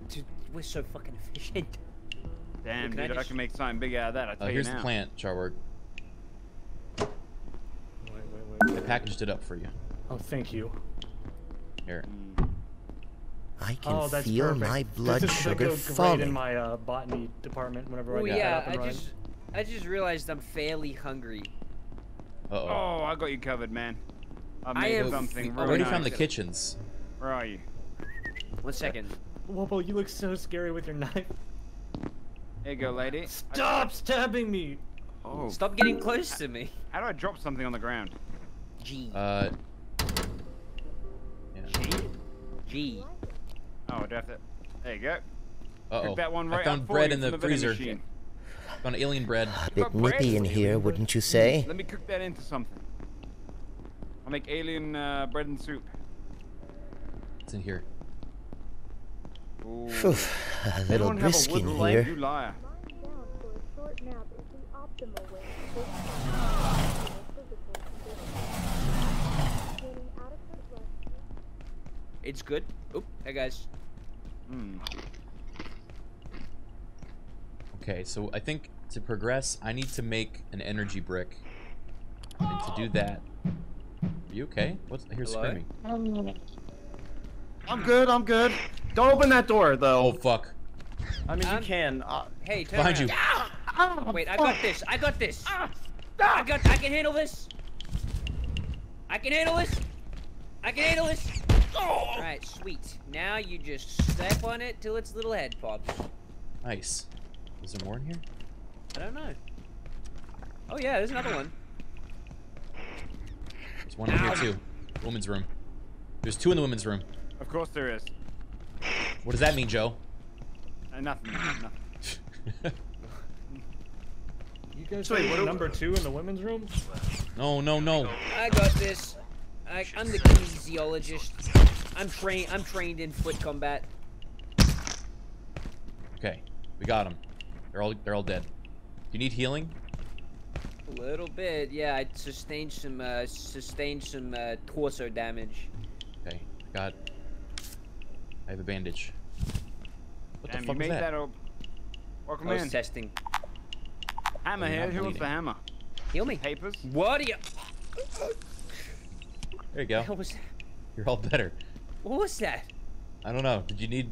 Dude, we're so fucking efficient. Damn, Can I dude, I, just- can make something big out of that. I tell Uh, you here's now. the plant, Charborg. Wait, wait, I wait, wait. packaged it up for you. Oh, thank you. Here. I can Oh, that's feel perfect. my This blood is gonna sugar go great falling. in my uh, botany department whenever Oh I get that yeah, up and I running. just, I just realized I'm fairly hungry. Uh oh. Oh, I got you covered, man. I I made have- something I I already nice. found the kitchens. Where are you? One second. Wobo, you look so scary with your knife. Here you go, lady. Stop stabbing me! Oh. Stop getting close to me. How do I drop something on the ground? G. Uh. G? G. Oh, do I have to... There you go. Uh Cook oh. that one right I found bread in the from vending freezer. machine. Found alien bread. A bit nippy in here, wouldn't you say? Let me cook that into something. I'll make alien uh, bread and soup. It's in here. Phew, a little don't have a brisk in here. It's good. Oop, hey guys. Hmm. Okay, so I think to progress, I need to make an energy brick. And to do that, are you okay? What's here's Hello? screaming? I'm good. I'm good. Don't open that door, though. Oh fuck! I mean, you can. Uh, Hey, turn Behind around. you. Ah! Wait, I got this. I got this. I got. I can handle this. I can handle this. I can handle this. All right, sweet. Now you just step on it till its little head pops. Nice. Is there more in here? I don't know. Oh yeah, there's another one. There's one in here too. Women's room. There's two in the women's room. Of course there is. What does that mean, Joe? Uh, nothing. nothing. You guys Wait, wait, what do- number two in the women's room? No, no, no. I got this. I, I'm the kinesiologist. I'm trained. I'm trained in foot combat. Okay, we got them. They're all they're all dead. Do you need healing? A little bit, yeah. I sustained some, uh, sustained some uh, torso damage. Okay, I got. I have a bandage. What Damn, the you fuck made is that? that up. Welcome I was in. testing. Hammer here. Who wants the hammer? Heal me. Papers? What are you? There you go. What was? You're all better. What was that? I don't know. Did you need?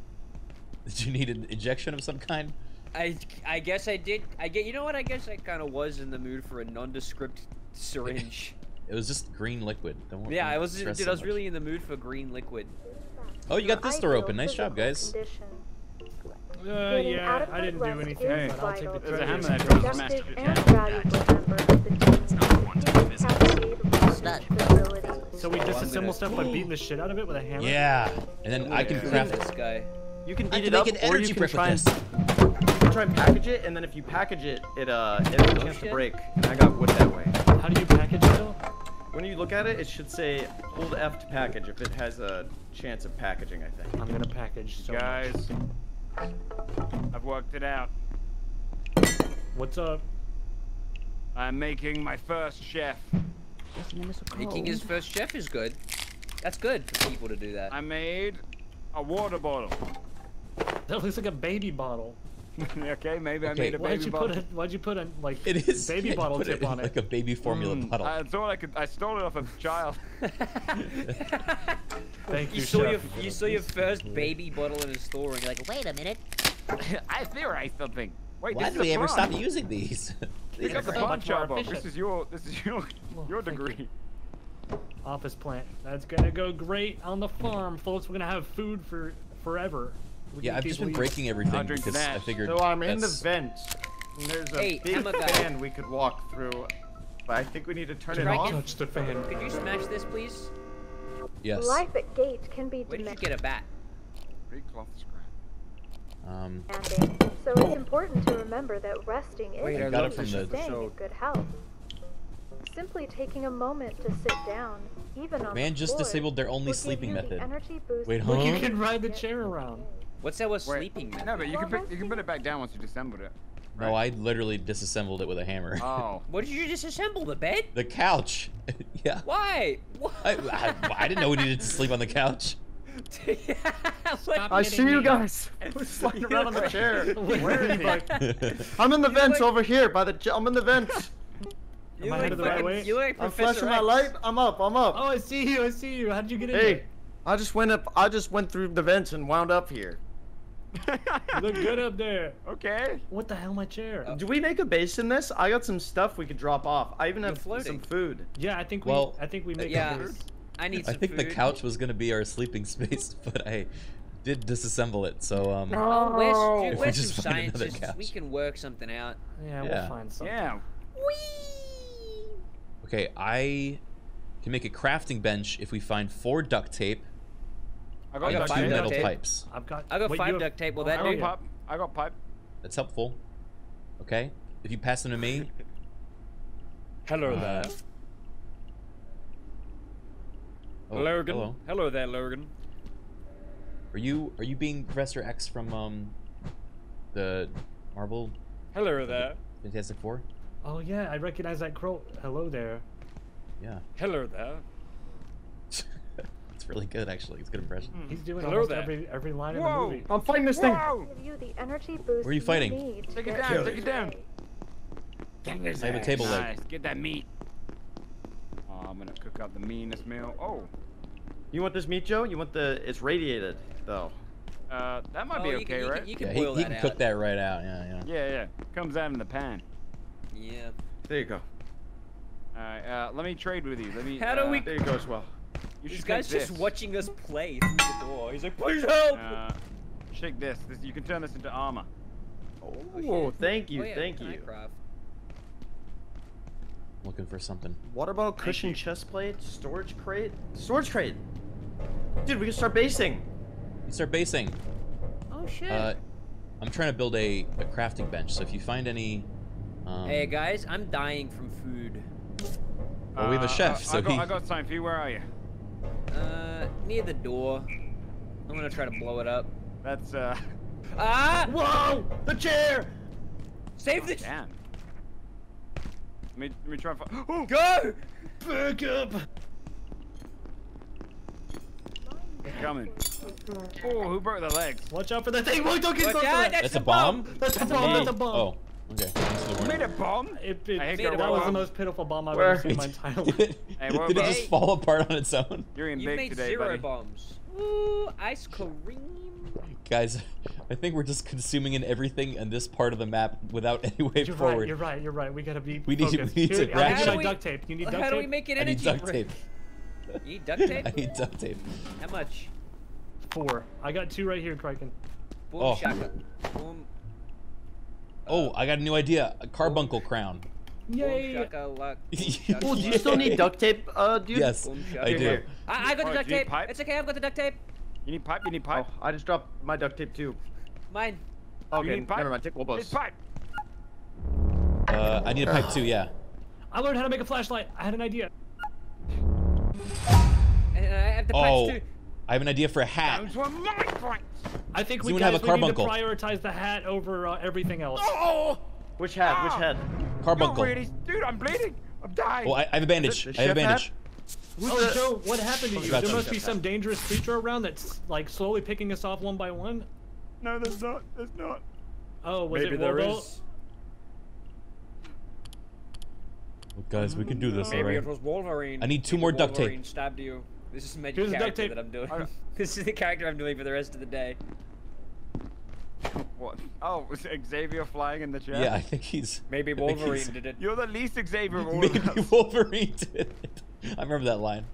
Did you need an injection of some kind? I, I guess I did. I get. You know what? I guess I kind of was in the mood for a nondescript syringe. It was just green liquid. Don't, yeah, don't I was. Dude, so I was much. really in the mood for green liquid. Oh, you got this door open. Nice job, guys. Uh, yeah, I didn't do anything, Hey, but I'll take the There's a hammer that drops smashed Productive it. and valuable member of the team. Cascade Research Facility. So we disassemble stuff by beating the shit out of it with a hammer? Yeah, and then I can Look craft. this guy. you can I eat it up, make or energy you can try and you can try and package it, and then if you package it, it uh, it has a chance to break. And I got wood that way. How do you package it though? When you look at it, it should say hold F to package if it has a chance of packaging. I think. I'm gonna package so much. Guys, I've worked it out. What's up? I'm making my first chef. Making his first chef is good. That's good for people to do that. I made a water bottle. That looks like a baby bottle. okay, maybe I Okay. made a Why'd baby you bottle. put a Why'd you put a like It is baby yeah, bottle put tip in on it? like a baby formula Mm, bottle. I thought I could. I stole it off a child. Thank You you, saw your you saw your first baby bottle in a store and you're like, Wait a minute. I theorized something. Wait, Why this did we ever stop using these? Pick up the so pond much more chopper. efficient. This is your. This is your. Well, your thank you. degree. Office plant. That's gonna go great on the farm, folks. We're gonna have food for forever. We yeah, I've just been breaking everything I'll drink because I figured. So I'm in the vent. And there's a Hey, big Emma fan we could walk through, but I think we need to turn it Try off. get- Touch the fan. Could you smash this, please? Yes. Life at Gate can be Where did you get a bat? Big cloth scrap. Um, So it's important to remember that resting is Wait, I key got it from the- staying in good health. Simply taking a moment to sit down, even on Man the just disabled their only sleeping you the method. energy boost Wait, you huh? You can ride the chair through around. What's that with Wait, sleeping method? No, but you can pick, you can put it back down once you disassembled it. no, oh, I literally disassembled it with a hammer. Oh. What did you disassemble? The bed? the couch. yeah. Why? What? I, I, I didn't know we needed to sleep on the couch. I see you guys. Sliding around on the chair. Where is he? I'm in the vents like- over here by the. I'm in the vents. You Am I like headed the right fucking- way? You like I'm Professor flashing my light. I'm up. I'm up. Oh, I see you. I see you. How did you get in Hey, I just went up. I just went through the vents and wound up here. There? You look good up there. okay. What the hell, my chair? Do we make a base in this? I got some stuff we could drop off. I even have floating. some food. Yeah, I think we. Well, I think we make Yeah. a base. I need I some think the couch was gonna be our sleeping space, but I did disassemble it. So um, Oh, where's, If dude, we where's just some find another scientists? We can work something out. Yeah, Yeah. we'll find something. Yeah. okay, I can make a crafting bench if we find four duct tape I got and got two five metal duct tape. pipes. I've got. I got wait, five have- duct tape. Will oh, that I do? got pipe. I got pipe. That's helpful. Okay, if you pass them to me. Hello uh, oh, Logan. Hello. Hello there, Logan. Are you are you being Professor X from um the Marvel Hello there. Fantastic Four? Oh yeah, I recognize that crow. Hello there. Yeah. Hello there. It's really good actually. It's a good impression. He's doing Hello almost there. every every line in the movie. I'm fighting this thing. Whoa! Give you the energy boost Where are you fighting? need Take it down, take it down. Get his I have a ass. table leg. Nice. Get that meat. Oh, I'm gonna cook up the meanest meal. Oh, You want this meat, Joe? You want the? It's radiated, though. uh, that might Oh, be you okay, can- you right? can- you can Yeah, he, boil he that can out. cook that right out. Yeah, yeah. Yeah, yeah. Comes out in the pan. Yeah. There you go. Alright, uh, let me trade with you. Let me. How do uh, we- There you go as well. You This guy's take just watching us play through the door. He's like, please help! Uh, shake this. this. You can turn this into armor. Oh, thank you, Oh, yeah, thank you. Looking for something. Water bottle, cushion, chest plate, storage crate, storage crate. Dude, we can start basing. You start basing. Oh shit. Uh, I'm trying to build a, a crafting bench. So if you find any, um, hey guys, I'm dying from food. well, we have a Uh, chef, I, so I got, he. I got time for you. Where are you? Uh, near the door. I'm gonna try to blow it up. That's uh. Ah! Whoa! The chair! Save the. Damn. Let me let me try and find. Oh, Go! Back up! coming. Oh, who broke the legs? Watch out for that thing! Wait, don't get Watch close to out, that. that's That's a bomb. That's a bomb. That's a bomb. Oh, okay. Thanks for the You made a bomb? It, it, I hate that go was the most pitiful bomb I've Where? ever seen in my entire life. Did it, Hey, did it about- just fall apart on its own? You're in You big made today, zero buddy. bombs. Ooh, ice cream. Guys, I think we're just consuming in everything in this part of the map without any way You're forward. right. You're right. You're right. We gotta be. We need to- focused. we need to Here, I'll ration. my duct tape. You need duct How do we tape. make an I need energy duct drink? tape. You need duct tape? I need duct tape. How much? Four. I got two right here, Criken. Boom Oh. shaka. Boom. Oh, I got a new idea. A carbuncle crown. Yay! Boom shaka luck. Oh, do you still need duct tape, uh, dude? Yes, Boom I do. I, I got the Oh, duct do you need tape. pipe? It's okay, I've got the duct tape. You need pipe? You need pipe? Oh, I just dropped my duct tape too. Mine. Okay, you need pipe? never mind. Take It's Lobos. pipe. Uh, I need a pipe too. Yeah. I learned how to make a flashlight. I had an idea. And I have the pipes Oh, too. I have an idea for a hat. Those were my points. I think we anyone guys have a we need to prioritize the hat over uh, everything else. Oh! Which hat? Which Ah! hat? Carbuncle. Not really. Dude, I'm bleeding. I'm dying. Well, I, I have a bandage. The I have a chef bandage. Oh, Joe, what happened to you? Gotcha. There must be some dangerous creature around that's like slowly picking us off one by one. No, there's not. There's not. Oh, was Maybe it there Wobo? is. Well, guys, we can do this, Maybe alright? it was Wolverine. I need two Maybe more duct tape. Wolverine stabbed you. This is my Here's the character that I'm doing. I- this is the character I'm doing for the rest of the day. What? Oh, was Xavier flying in the chair? Yeah, I think he's. Maybe Wolverine he's- did it. You're the least Xavier of all Maybe of us. Wolverine did it. I remember that line.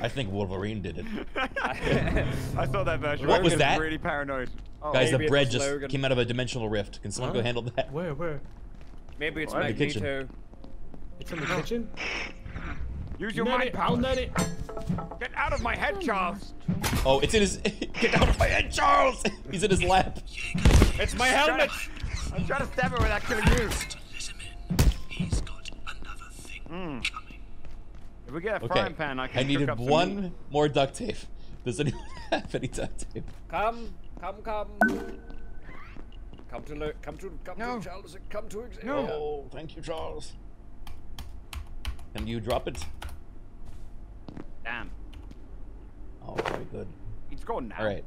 I think Wolverine did it. I saw that version. What I was that? Really paranoid. Oh, Guys, the bread was just Logan. came out of a dimensional rift. Can someone go handle that? Where, where? Maybe it's in the kitchen. Magneto. It's in the kitchen. Use your Net mind it, I'll power. it. Get out of my head, Charles. Oh, it's in his. Get out of my head, Charles! He's in his lap. It's my I'm helmet! trying- I'm trying to stab it without killing you. Hmm. If we get a Okay. frying pan, I can I cook needed up some one meat. more duct tape. Does anyone have any duct tape? Come, come, come. Come to, le- come to, come No. to Charles, come to Xavier. No. Oh, thank you, Charles. Can you drop it? Damn. Oh, very good. It's gone now. All right.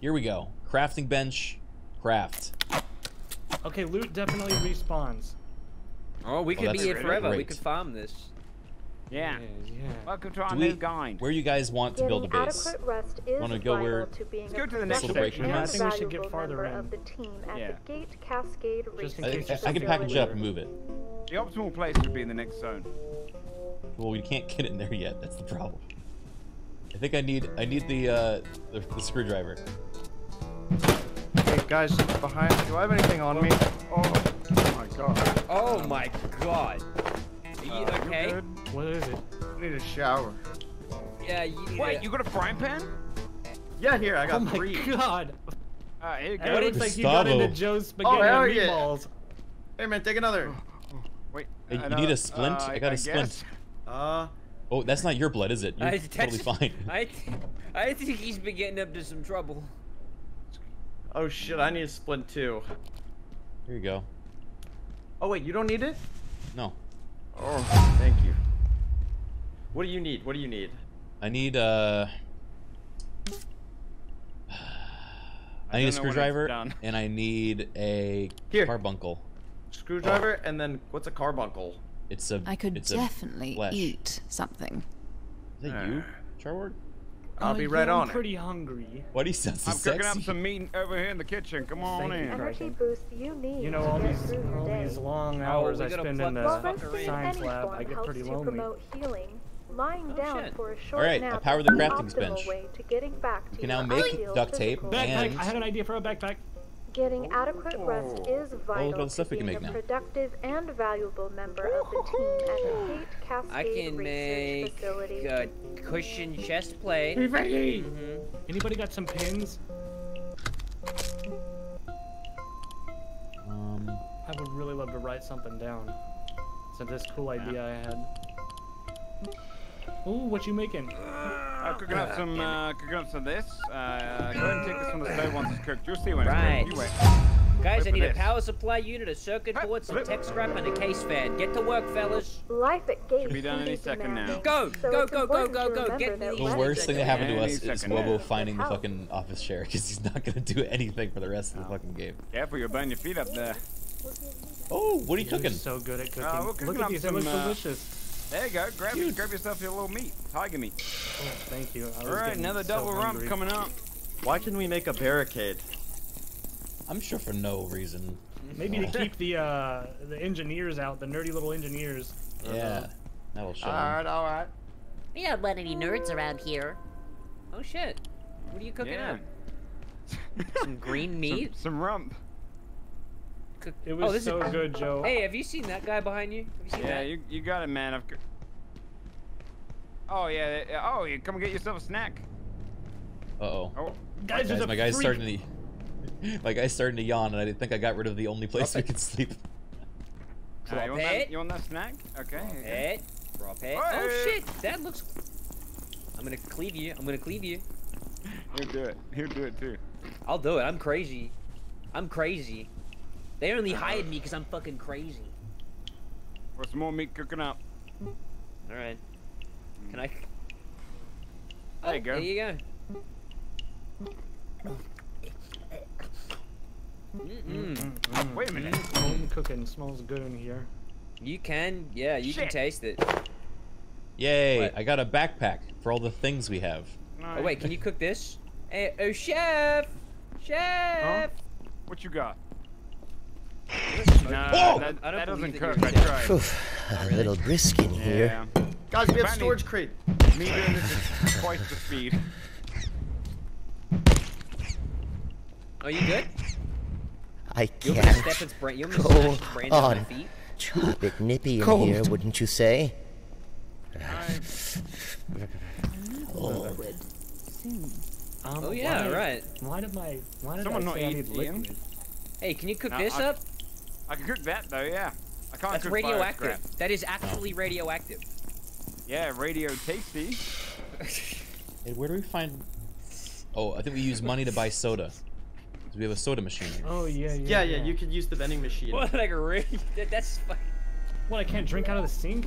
Here we go. Crafting bench. Craft. Okay, loot definitely respawns. Oh, we Oh, could be that's here great. forever. We could farm this. Yeah. yeah. Welcome to our Do new we, guide. where you guys want to build a base? adequate rest is Wanna go where- to being Let's go to the next productive section. and I think we should get farther member in. of the team at Yeah. the Gate Cascade Just in I, Research case I- I can package it up and move it. The optimal place would be in the next zone. Well, we can't get in there yet. That's the problem. I think I need I need the uh, the, the screwdriver. Hey guys, behind. Do I have anything on me? Oh, my god. Oh my god. Are you Uh, okay? good? What is it? I need a shower. Yeah, you need Wait, a- you got a frying pan? Yeah, here I Oh got my three. god! Uh, here you It go. looks like you got into Joe's spaghetti Oh, hell and yeah. meatballs. Hey man, take another. Wait. Hey, you uh, need a splint? uh, I got a guess. splint. Uh, Oh, that's not your blood, is it? You're I, totally fine. I, I think he's been getting up to some trouble. Oh shit, I need a splint too. Here you go. Oh wait, you don't need it? No. Oh, thank you. What do you need? What do you need? I need uh I need a don't know when it's screwdriver and I need a Here. carbuncle. Screwdriver and then what's a carbuncle? It's a I could definitely eat something. Is that you, Charward? I'll Uh, be yeah, right I'm pretty hungry. What do you sound so I'm cooking sexy? up some meat over here in the kitchen. Come on Thank in. Energy boost you need You know, to all these through your all day. these long Oh, hours we I spend in the While fucker resting in science lab, I get helps pretty to lonely. promote healing, lying Oh, down shit. for a short Alright, I nap powered is the the crafting bench. way to getting back to You can now make duct tape physical Backpack. and I had an idea for a backpack. Getting adequate rest is vital other to can being make a now. productive and valuable member of the team at the Gate Cascade I can Research make Facility. a cushion chest plate. Hey, Mhm. Anybody got some pins? um I would really love to write something down. So this cool idea I had. Ooh, what you making? I'm cooking up some, uh, cooking up some of this. Uh, go ahead and take this from the stove once it's cooked. You'll see when it's Right. cooked. You wait. Guys, Wait I for need a power supply unit, a circuit board, some tech scrap, and a case fan. Get to work, fellas. Life at Gate Should be done any second now. Go, so go, go, go, go, go. Get that me the worst thing that happened to us is second. Wobo finding the fucking office chair because he's not gonna do anything for the rest of the fucking game. Careful, you'll burn your feet up there. Oh, what are you cooking? so good at cooking. Uh, we're cooking Look at these, they some, look uh, delicious. There you go. Grab, grab yourself your little meat. Tiger meat. Oh, thank you. I All right, getting another so double rump hungry. coming up. Why can we make a barricade? I'm sure for no reason. Maybe to keep the uh, the engineers out, the nerdy little engineers. Yeah, that'll show. 'em. Alright, alright. We don't want any nerds around here. Oh shit. What are you cooking Yeah. up? Some green meat? Some, some rump. Cook- It oh, was this so is... good, Joe. Hey, have you seen that guy behind you? Have you seen Yeah, that? you, you got it, man. I've... Oh, yeah. yeah, Oh, you come get yourself a snack. Uh oh. Oh, Guys, there's Guys, my guy's freak. starting to. My guy's starting to yawn, and I didn't think I got rid of the only place we could sleep. uh, you, want it. that, you want that snack? Okay. here you go. It. Drop it. Hey. Oh shit, that looks. I'm gonna cleave you. I'm gonna cleave you. He'll do it. He'll do it too. I'll do it. I'm crazy. I'm crazy. They only uh-huh. hired me because I'm fucking crazy. For some more meat cooking up. All right. Can I? There you oh, go. There you go. Mm-mm. Wait a minute. Home cooking smells good in here. You can, yeah, you can taste it. Yay! What? I got a backpack for all the things we have. Oh wait, can you cook this? Hey, oh chef, chef. What you got? No, Oh! that, I don't that doesn't that cook. I tried. Phew, a little brisk in here. Yeah. Guys, we have Apparently- storage crate. Me doing this is twice the speed. Are you good? I You're gonna can't. step its brain. You're gonna Go smash its brains out of my on. feet. A bit nippy in Cold. here, wouldn't you say? Liquid. Soon. Um, Oh yeah, why, right. Why did my why did Someone I not say I need liquid? Hey, can you cook No, this I- up? I can cook that though, yeah. I can't That's cook radioactive. bioscrap. That is actually radioactive. Yeah, radio tasty. Hey, where do we find? Oh, I think we use money to buy soda. 'Cause we have a soda machine. here. Oh yeah, yeah. Yeah, yeah, you could use the vending machine. what like a rig? That, that's fu- What? I can't drink out of the sink?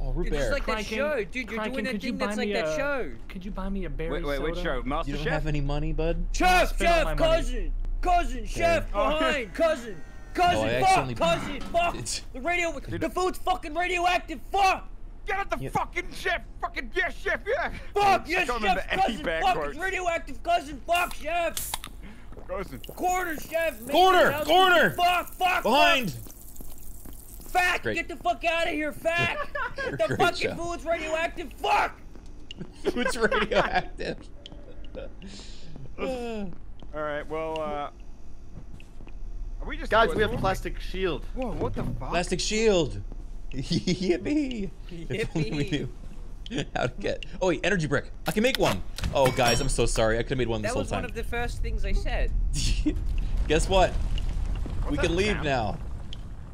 Oh, root Dude, just beer. like that show, dude. You're Criken, doing that thing that's like me that show. Could you buy me a berry Wait, wait, which soda? show? you don't Chef? have any money, bud? Chef, spent all chef, my money. Cousin, chef, Oh. behind, cousin, cousin, Oh, fuck, cousin, fuck. It's- The radio, the food's fucking radioactive. Fuck, Get out the Yeah. fucking chef! Fucking yes, chef, yeah! fuck, yes, chef, cousin, bad fuck, quotes. radioactive, cousin, fuck, chef. Cousin. Corner, chef. Corner, corner. Fuck, fuck, Behind. Fuck. Fact, Great. get the fuck out of here, fact. the fucking job. food's radioactive. Fuck. Food's radioactive. Alright, well, uh... Are we just... Guys, we have what- plastic shield. Whoa, what the fuck? Plastic shield. Yippee! If only we Yippee. knew how to get. Oh wait, energy brick. I can make one. Oh guys, I'm so sorry. I could have made one this whole time. That whole was one of the first things I said. Guess what? we that can leave sound? now.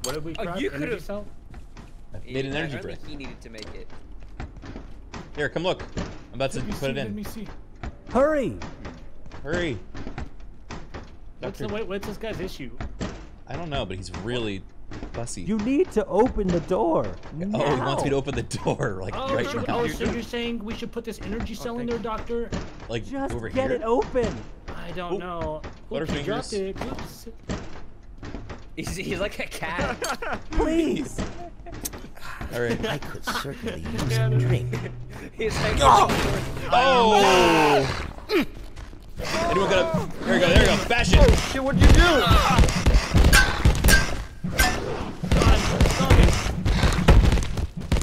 What did we Oh, you could've- cell? I made an energy brick. He needed to make it. Here, come look. I'm about to Let me put see, it let in. me see. Hurry! Hurry. What's, the, wait, what's this guy's issue? I don't know, but he's really fussy. You need to open the door. Oh, he wants me to open the door, like Oh, right so, now. oh, so you're saying we should put this energy cell in there, Doctor? Like Just over get here. it open. I don't know. Oops, you dropped Butterfingers. it. Oops. He's, he's like a cat. Please. All right. I could certainly use a drink. he's like. Oh! Anyone got a? There we go. There we go. Bash it. Oh Shit, what'd you do?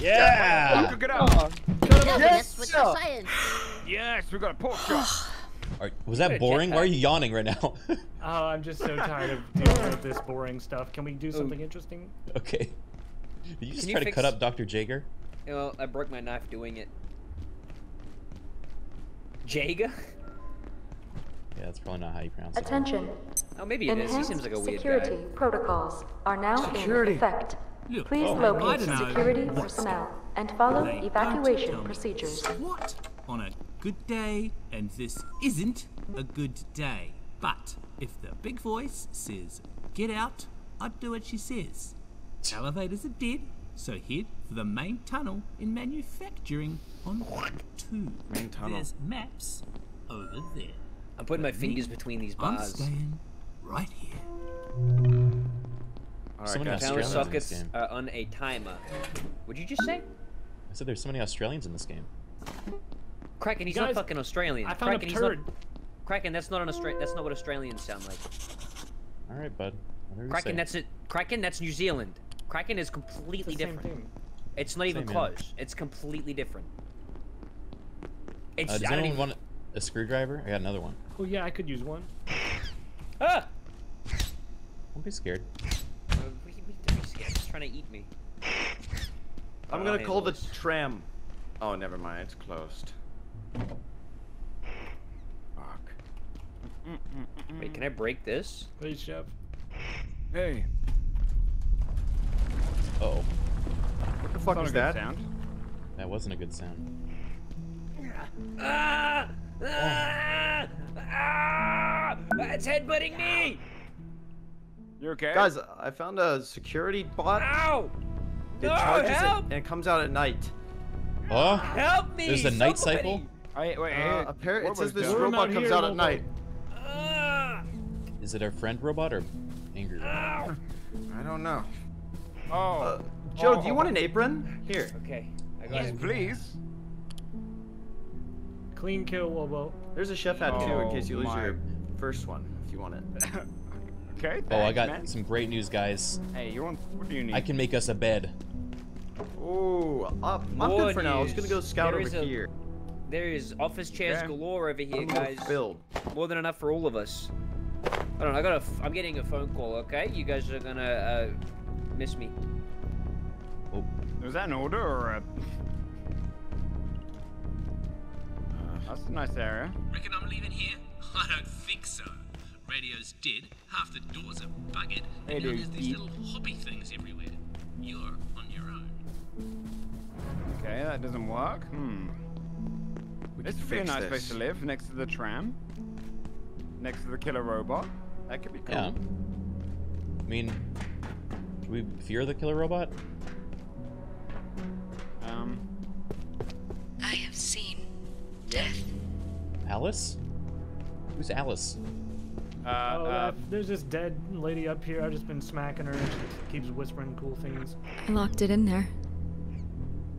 Yeah. Look it up. Yes, with your science. Yes, we got a pork chop. All right, was that boring? Why are you yawning right now? Oh, I'm just so tired of dealing with this boring stuff. Can we do oh. something interesting? okay. Did you just Can you try to fix- cut up Dr. Jager? Well, I broke my knife doing it. Jaga? Yeah, that's probably not how you pronounce it. Attention. Oh, maybe it is. He seems like a weird security guy. protocols are now Security. in effect. Look, Please oh, locate don't know security personnel and follow They evacuation procedures. What on a good day, and this isn't a good day. But if the big voice says get out, I'd do what she says. Elevators are dead, so head for the main tunnel in manufacturing on two. Main tunnel. There's maps over there. I'm putting my fingers between these bars. I'm bars. staying right here. All right, So guys. Power Australians in this sockets are on a timer. What'd you just say? I said there's so many Australians in this game. Criken, he's Guys, not fucking Australian. I found a Criken, he's turd. not. Criken, that's not an Austra- That's not what Australians sound like. All right, bud. Criken, that's it. Criken, that's New Zealand. Criken is completely It's different. thing. It's not even Same, man. close. It's completely different. It's. Uh, does I don't anyone even. want a screwdriver? I got another one. Oh yeah, I could use one. Ah! Don't be scared. Uh, what do you mean, don't be scared? It's trying to eat me. I'm gonna call the tram. Oh, never mind. It's closed. Fuck. Wait, can I break this? Please, chef. Hey. Uh oh, What the fuck not is that? Sound. that wasn't a good sound. Ah! Ah! Ah! It's headbutting me! You okay? Guys, I found a security bot. Ow! It No, charges help! it and it comes out at night. Oh, Help me! there's the night cycle. I, wait, Uh, hey, appar- what it says this? We're robot not comes here, out at night. Ah! Is it a friend robot or angry robot? I don't know. Oh. Uh, Joe, oh, do you want an apron? Here. Okay, I got Yes, it. please. Clean kill, Wobo. There's a chef hat too in Oh case you lose my- your first one if you want it. Okay. Oh, I got man. some great news, guys. Hey, you want? What do you need? I can make us a bed. Ooh, up. I'm More good for now. I was gonna go scout There over is a- here. There is office chairs Okay. galore over here, I'm guys. Build. More than enough for all of us. I don't know. I got a. F- I'm getting a phone call. Okay, you guys are gonna uh, miss me. Oh. Was that an order or a? That's a nice area. Reckon I'm leaving here? I don't think so. Radio's dead, half the doors are buggered, Hey, and now there's these you- little hobby things everywhere. You're on your own. Okay, that doesn't work. Hmm. This could would be a fix nice this. place to live, next to the tram. Next to the killer robot. That could be cool. Yeah. I mean, do we fear the killer robot? Um. I have seen Alice? Who's Alice? Uh, oh, uh, there's this dead lady up here. I've just been smacking her, and she keeps whispering cool things. I locked it in there.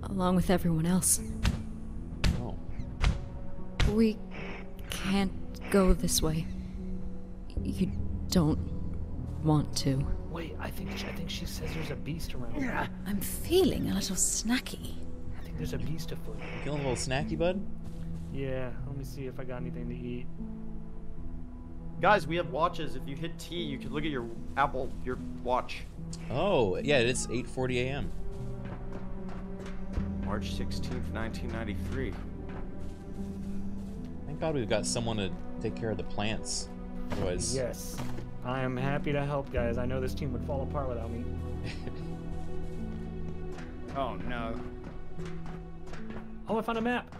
Along with everyone else. Oh. We can't go this way. You don't want to. Wait, I think she, I think she says there's a beast around. I'm feeling a little snacky. I think there's a beast afoot. Feeling a little snacky, bud? Yeah, let me see if I got anything to eat. Guys, we have watches. If you hit T, you can look at your Apple, your watch. Oh, yeah, it's 8:40 a.m. March 16th, 1993. Thank God we've got someone to take care of the plants. Otherwise, Yes, I am happy to help, guys. I know this team would fall apart without me. Oh no. Oh, I found a map.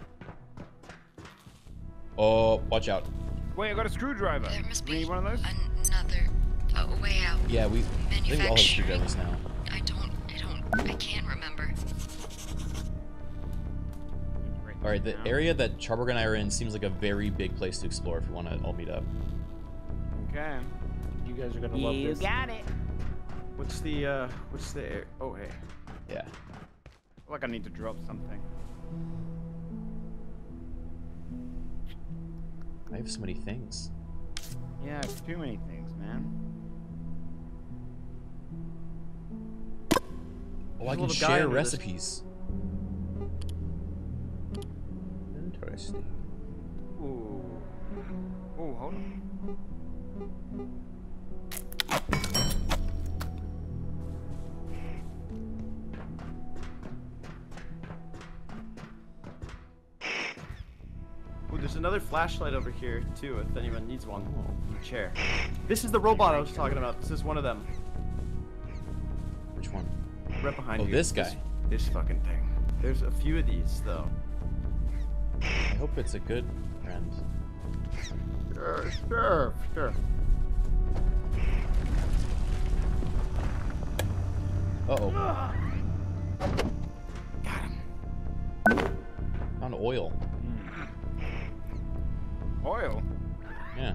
Oh, watch out. Wait, I got a screwdriver. There must we be need one of those? another uh, way out. Yeah, we. I think we all have screwdrivers now. I don't, I don't, I can't remember. All right, the area that Charborg and I are in seems like a very big place to explore. If we want to all meet up. Okay. You guys are gonna love this. You this. got it. What's the uh? What's the? Oh hey. Yeah. I feel like I need to drop something. I have so many things. Yeah, too many things, man. Oh, I There's a can share under this- recipes. Interesting. Ooh. Ooh, hold on. Another flashlight over here too. If anyone needs one. Chair. This is the robot I was talking about. This is one of them. Which one? Right behind Oh, you. this guy. This, fucking thing. There's a few of these though. I hope it's a good friend. Sure, sure, sure. Uh oh. Got him. Found oil. Oil? Yeah.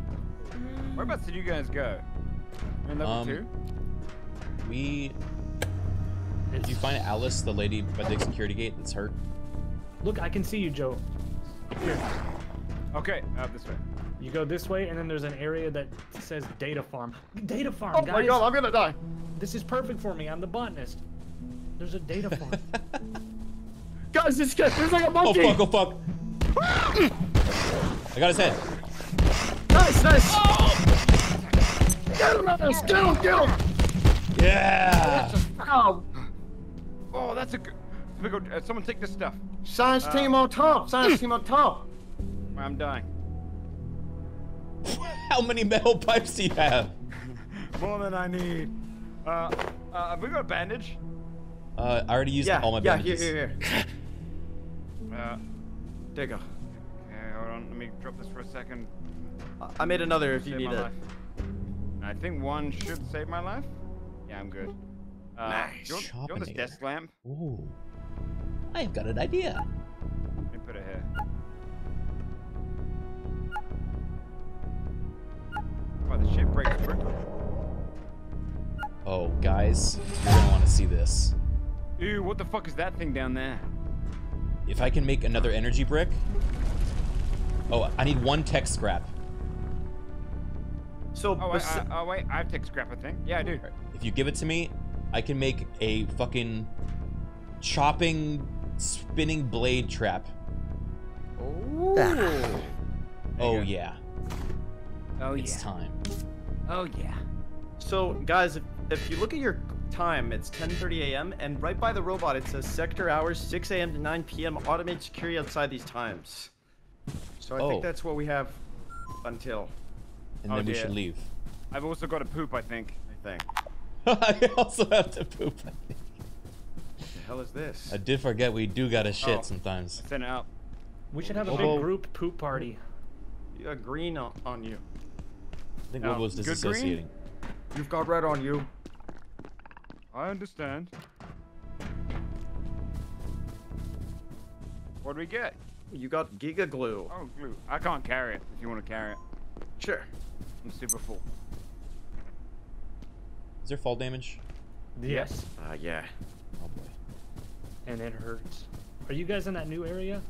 Whereabouts did you guys go? You're in level Um, two? We. Did you find Alice, the lady by the security gate that's hurt? Look, I can see you, Joe. Here. Okay, out this way. You go this way, and then there's an area that says data farm. Data farm, Oh guys. my god, I'm gonna die. This is perfect for me. I'm the botanist. There's a data farm. Guys, this guy, there's like a monkey. Oh monkey. fuck! Oh fuck! I got his head. Nice, nice. Get him, Alice. Get him, get him. Yeah. Oh, Oh, that's a good. Go. Uh, someone take this stuff. science Uh, team on top. Science team on top. I'm dying. How many metal pipes do you have? More than I need. Uh, uh, have we got a bandage? Uh, I already used Yeah, all my bandages. yeah, here, here, here. Uh, There you go. Okay, hold on. Let me drop this for a second. I- I made another if you need my it. life. I think one should save my life. Yeah, I'm good. Uh, Nice. Do you, want, do you want this desk lamp? Ooh. I've got an idea. Let me put it here. Oh, the ship breaks quickly. Oh, guys, you're gonna want to see this. Ew, what the fuck is that thing down there? If I can make another energy brick. Oh, I need one tech scrap. So, Oh wait, besi- uh, oh wait, I have tech scrap, I think. Yeah, I do. If you give it to me, I can make a fucking chopping, spinning blade trap. Oh. Oh yeah, Oh it's yeah. time. Oh yeah. so guys, if, if you look at your time, it's 10:30 a.m. and right by the robot it says sector hours 6 a.m. to 9 p.m. Automated security outside these times. So I Oh. think that's what we have until. And Oh, then we dear. should leave. I've also got to poop, I think. I think. I also have to poop. What the hell is this? I did forget we do gotta oh, shit Oh. sometimes. Send it out. We should have a Bobo. big group poop party. You got green on, on you. I think Oh, Wobo's good green? disassociating. You've got red on you. I understand. What do we get? You got Giga Glue. Oh, glue. I can't carry it if you want to carry it. Sure. I'm super full. Is there fall damage? Yes. Uh, yeah. Oh boy. And it hurts. Are you guys in that new area?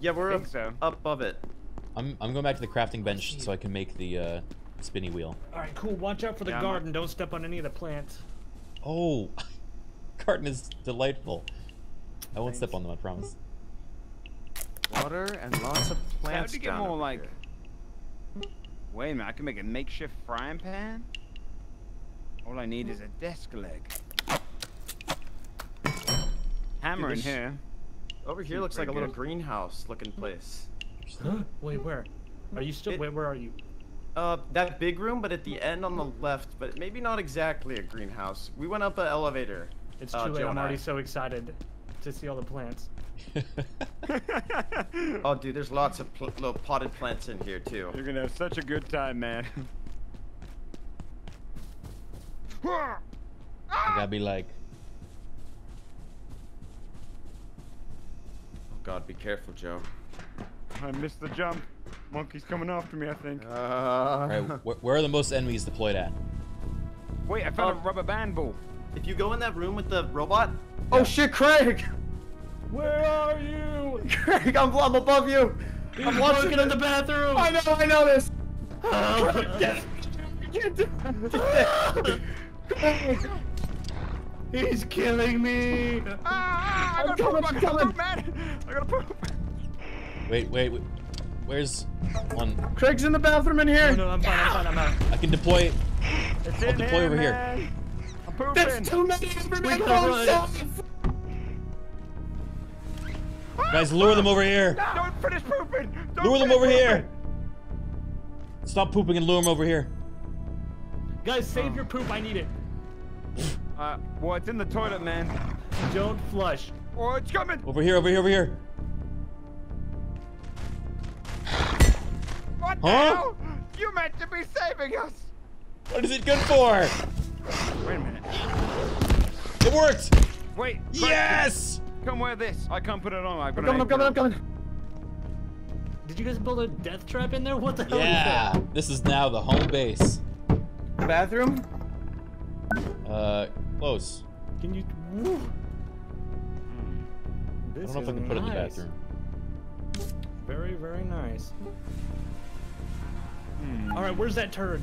Yeah, we're up, so. up above it. I'm I'm going back to the crafting bench so I can make the uh, spinny wheel. All right, cool. Watch out for the Yeah, I'm- garden. Don't step on any of the plants. Oh, garden is delightful. I won't step on them, I promise. Water and lots of How plants do you get more over like? here. Wait a minute, I can make a makeshift frying pan. All I need is a desk leg. Hammer in here. Over here looks like a little good. greenhouse looking place. Huh? Wait, where? Are you still? It- wait, where are you? Uh, that big room, but at the end on the left, but maybe not exactly a greenhouse. We went up an elevator. It's Uh, too late. Joe I'm and I. already so excited to see all the plants. Oh, dude, there's lots of pl little potted plants in here too. You're gonna have such a good time, man. I gotta be like, Oh God, be careful, Joe. I missed the jump. Monkey's coming after me, I think. Uh, all right, wh- where are the most enemies deployed at? Wait, I found Um, a rubber band ball. If you go in that room with the robot. Oh shit, Craig! Where are you? Craig, I'm, I'm above you. I'm watching broken in the bathroom. I know, I know this. He's killing me. Ah, I gotta coming, poop, I'm I gotta coming. poop, man. I gotta poop. Wait, wait, wait. Where's one? Craig's in the bathroom in here. No, no, I'm fine. I'm fine. I'm out. I can deploy. It's I'll in deploy here, over here. I'm pooping. There's too many everybody gotta go run. south. Guys, lure them over here. Don't finish pooping. Don't Lure them finish over here. Stop pooping and lure them over here. Guys, save your poop. I need it. Uh, well, it's in the toilet, man. Don't flush. Oh, it's coming. Over here, over here, over here. What the Huh? hell? You meant to be saving us. What is it good for? Wait a minute. It worked. Wait. Craig, Yes. Come wear this. I can't put it on. I've got I'm coming, I'm coming, I'm coming. Did you guys build a death trap in there? What the hell is Yeah. that? This is now the home base. Bathroom? Uh, close. Can you? Woo. I This don't know if I is can put it in the bathroom. Very, very nice. All right, where's that turd?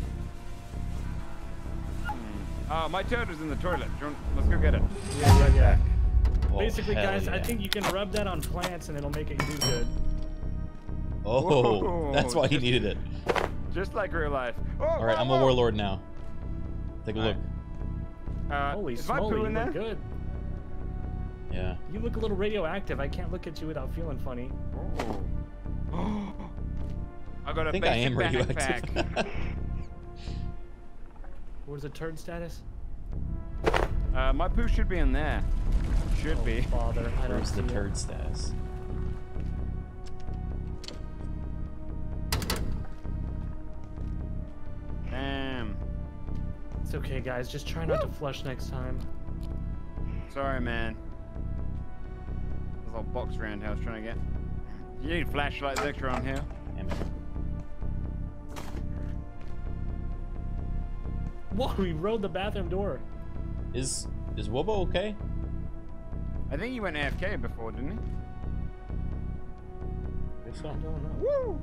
Uh, my turd is in the toilet. Do you want- Let's go get it. Yeah, yeah, yeah. Oh, Basically, hell guys, I think you can rub that on plants and it'll make it do good. Oh, Whoa, that's why he needed it. Just like real life. Oh, All right, whoa, I'm a warlord now. Take a All look. Uh, Holy is my smoly, poo you in look there? good. Yeah. You look a little radioactive. I can't look at you without feeling funny. Oh. I got a I think I am radioactive. backpack. Where's the turd status? uh, my poo should be in there. Should Oh, be. Father, I don't Where's see the it. turd status? Damn. It's okay, guys. Just try not to flush next time. Sorry, man. There's a little box roundhouse trying to get. You need flashlights extra on here. Damn it. Whoa, we rode the bathroom door. Is is Wobo okay? I think he went AFK before, didn't he? I think so. I don't know. Woo!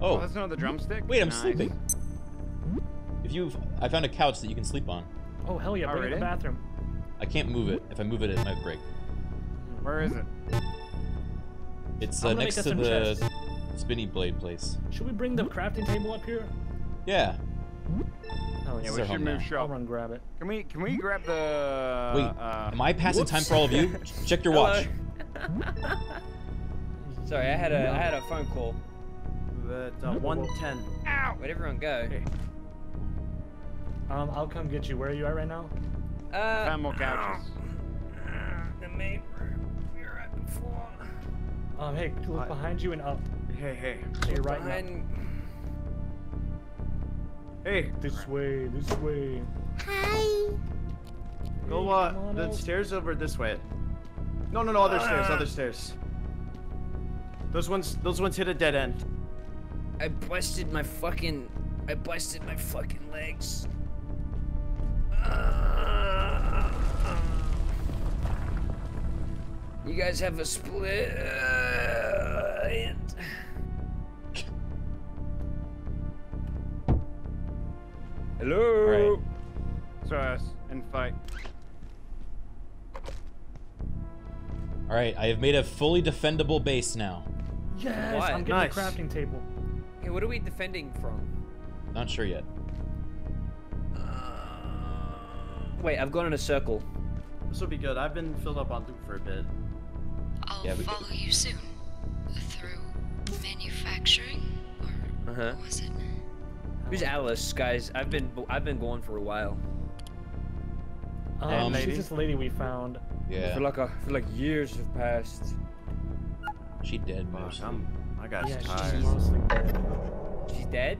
Oh, that's another drumstick. wait, I'm Nice. sleeping. If you, I found a couch that you can sleep on. Oh, hell yeah, Oh, bring it in the bathroom. I can't move it. If I move it, it might break. Where is it? It's uh, next to the chests. spinny blade place. Should we bring the crafting table up here? Yeah. Oh, Yeah, we should move now. I'll shop. run grab it. Can we can we grab the? Wait, Uh, am I passing whoops. time for all of you? Check your watch. Sorry, I had a I had a phone call. But, uh, 110. Ow! Where'd everyone go? Um, I'll come get you. Where are you at right now? Uh, found more couches. the main room. We were at before. Um, hey, look I- behind you and up. Hey, hey. To your right now. Behind. Hey, This way, this way. Hi. Go, Come uh, on the out. stairs over this way. No, no, no, other stairs, other stairs. Those ones, those ones hit a dead end. I busted my fucking. I busted my fucking legs. You guys have a split. Uh, end. Hello. So us and fight. All right, I have made a fully defendable base now. Yes, Why? I'm getting Nice. a crafting table. Okay, what are we defending from? Not sure yet. Wait, I've gone in a circle. This will be good. I've been filled up on loot for a bit. I'll Yeah, we- follow you soon. Through manufacturing? Or Uh huh. was it? Who's Alice, guys? I've been I've been gone for a while. Um, lady. she's this lady we found. Yeah, For like I feel like years have passed. she dead Fuck, mostly. I'm, I got Yeah, tired. she's mostly dead. She's dead?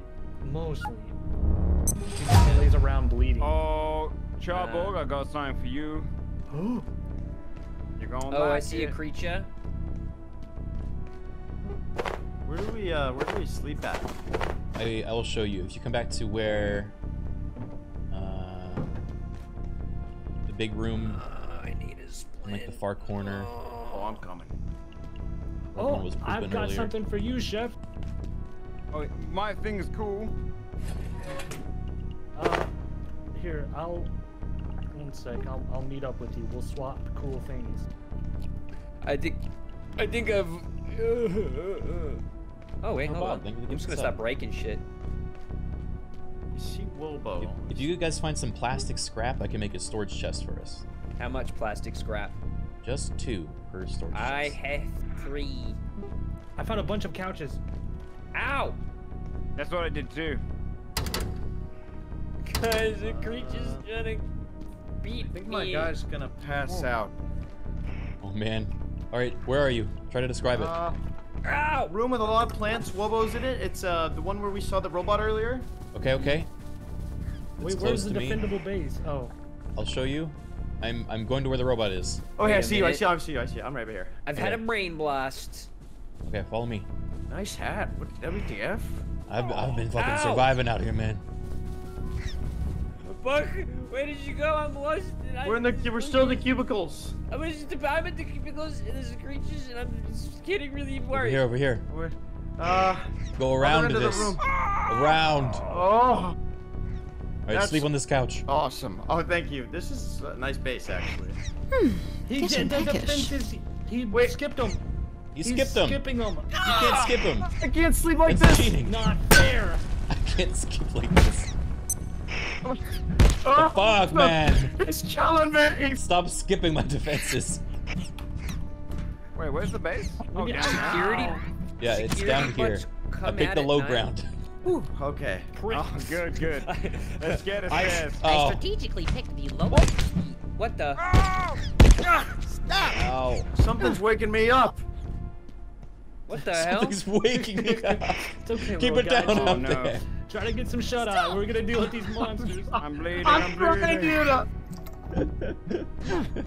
Mostly. She just lays around bleeding. Oh, Charborg, I got something for you. You're going Oh, I like see a creature. Where do we uh where do we sleep at? I I will show you if you come back to where uh, the big room I need his in like the far corner. Oh, I'm coming. Oh, was I've got earlier. something for you, chef. Oh, my thing is cool. Uh, here, I'll. One sec. I'll I'll meet up with you. We'll swap cool things. I think I think I've Oh, wait, No hold problem, on. thank you for I'm just gonna stop breaking shit. You see Wilbo. If you guys find some plastic scrap, I can make a storage chest for us. How much plastic scrap? Just two per storage I chest. have three. I found a bunch of couches. Ow! That's what I did too. Guys, the creature's uh, gonna beat I think my me. guy's gonna pass oh. out. Oh man. All right, where are you? Try to describe it. Uh, Ow! room with a lot of plants. Wobo's in it. It's uh the one where we saw the robot earlier. Okay, okay. It's Wait, where's the to me. defendable base? Oh, I'll show you. I'm I'm going to where the robot is. Oh, yeah, Wait I a see you. I see you. I see you. I see you. I'm right over here. I've had a brain blast. Okay, follow me. Nice hat. What WTF? I've I've been fucking Ow. surviving out here, man. Buck, where did you go? I'm lost. We're in the. We're still in the cubicles. I was just I'm at the cubicles and there's creatures and I'm just getting really Over worried. here, over here. We're, uh. Go around to this. room. Around. Oh. All right, That's- sleep on this couch. Awesome. Oh, thank you. This is a nice base, actually. he Guess I'm did the peckish. fences. He Wait. skipped them. You He's skipped them. Skipping them. You can't skip them. I can't sleep like That's this. cheating. Not fair. I can't skip like this. Oh, Fuck, man. It's killing me. Stop skipping my defenses. Wait, where's the base? Oh, We down got. Security. Yeah, it's down here. I picked the low night. ground. Okay. Oh, good, good. Let's get it. I- this. I Oh. strategically picked the low. What the? Oh! Ah, Ow. Something's waking me up. What the hell? Something's waking me up. It's okay. Keep it down guy. Oh, up no. there. Try to get some shut eye. We're gonna deal with these monsters. I'm bleeding. I'm, I'm trying bleeding. to get.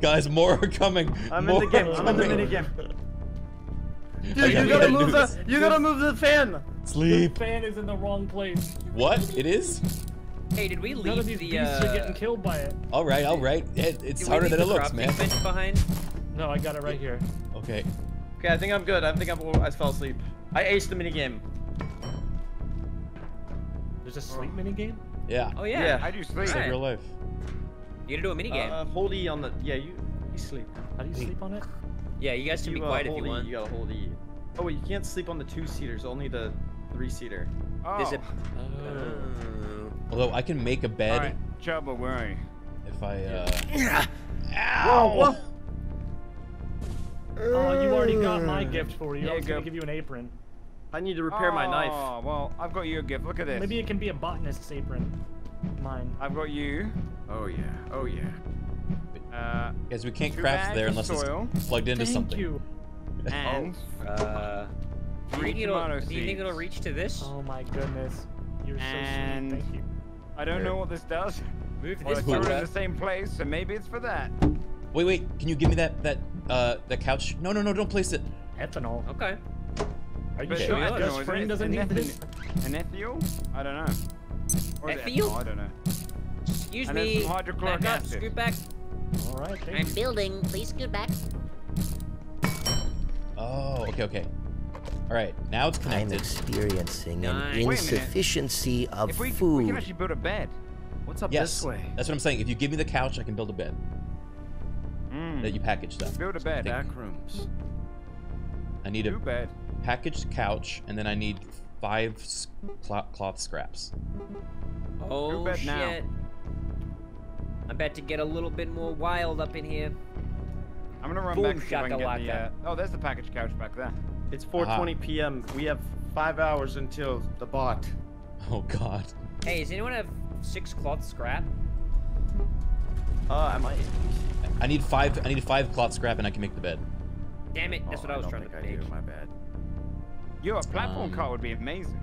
Guys, more are coming. I'm more in the game. I'm in the mini game. Dude, you gotta gotta move the. You gotta move the fan. Sleep. The fan is in the wrong place. What? It is? Hey, did we None leave of these the? beasts Uh, are getting killed by it. All right, all right. It, it's did harder than it the looks, crafting man. bench behind? No, I got it right here. Okay. Okay, I think I'm good. I think I'm. I fell asleep. I aced the mini game. There's a sleep mini game. Yeah. Oh yeah. Yeah. I do sleep. It's like Alright. real life. You gonna do a mini game? Uh, hold E on the. Yeah, you. You sleep. How do you sleep on it? yeah, you guys can be You, uh, quiet if hold you E, want. You gotta hold E. Oh wait, you can't sleep on the two seaters. Only the three seater. Oh. There's a. Oh. Although I can make a bed All right, Chubba, where are you? if I. uh... Whoa! Oh, you already got my gift for you. Here I you was gonna give you an apron. I need to repair my knife. Oh, well, I've got you a gift. Look at this. Maybe it can be a botanist's apron. Mine. I've got you. Oh yeah. Oh yeah. Uh, Guys, we can't craft there unless soil. it's plugged into Thank something. you. and Uh. Do you, three think it'll, do you think it'll reach to this? Oh my goodness. You're so sweet. Thank you. I don't know what this does. Move Well, this it's all in the same place, so maybe it's for that. Wait, wait. Can you give me that that uh that couch? No, no, no. Don't place it. Ethanol. Okay. Are you But sure? ethanol, Gus isn't doesn't need this. An ethyl? I don't know. Or is Ethyl? I don't know. Excuse And me. some hydrochloric back up, scoot back. All right. Thank I'm you. building. Please scoot back. Oh, okay, okay. All right, now it's connected. I'm connected. experiencing an Nice. Wait a minute. insufficiency of If we, we can actually build a bed. What's up Yes, this way? that's what I'm saying. If you give me the couch, I can build a bed Mm. that you package them. Build a bed. Back rooms. I need Two a bed. Packaged couch, and then I need five cloth, cloth scraps. Oh bed shit. now. I'm about to get a little bit more wild up in here. I'm gonna run Boom back and see if I can get the. Uh... Oh, there's the package couch back there. It's 4:20 p.m. We have five hours until the bot. Oh God. Hey, does anyone have six cloth scrap? Uh, am I? I need five. I need five cloth scrap, and I can make the bed. Damn it, that's Oh, what I was don't trying to think I do, My bad. Yo, a platform um, car would be amazing.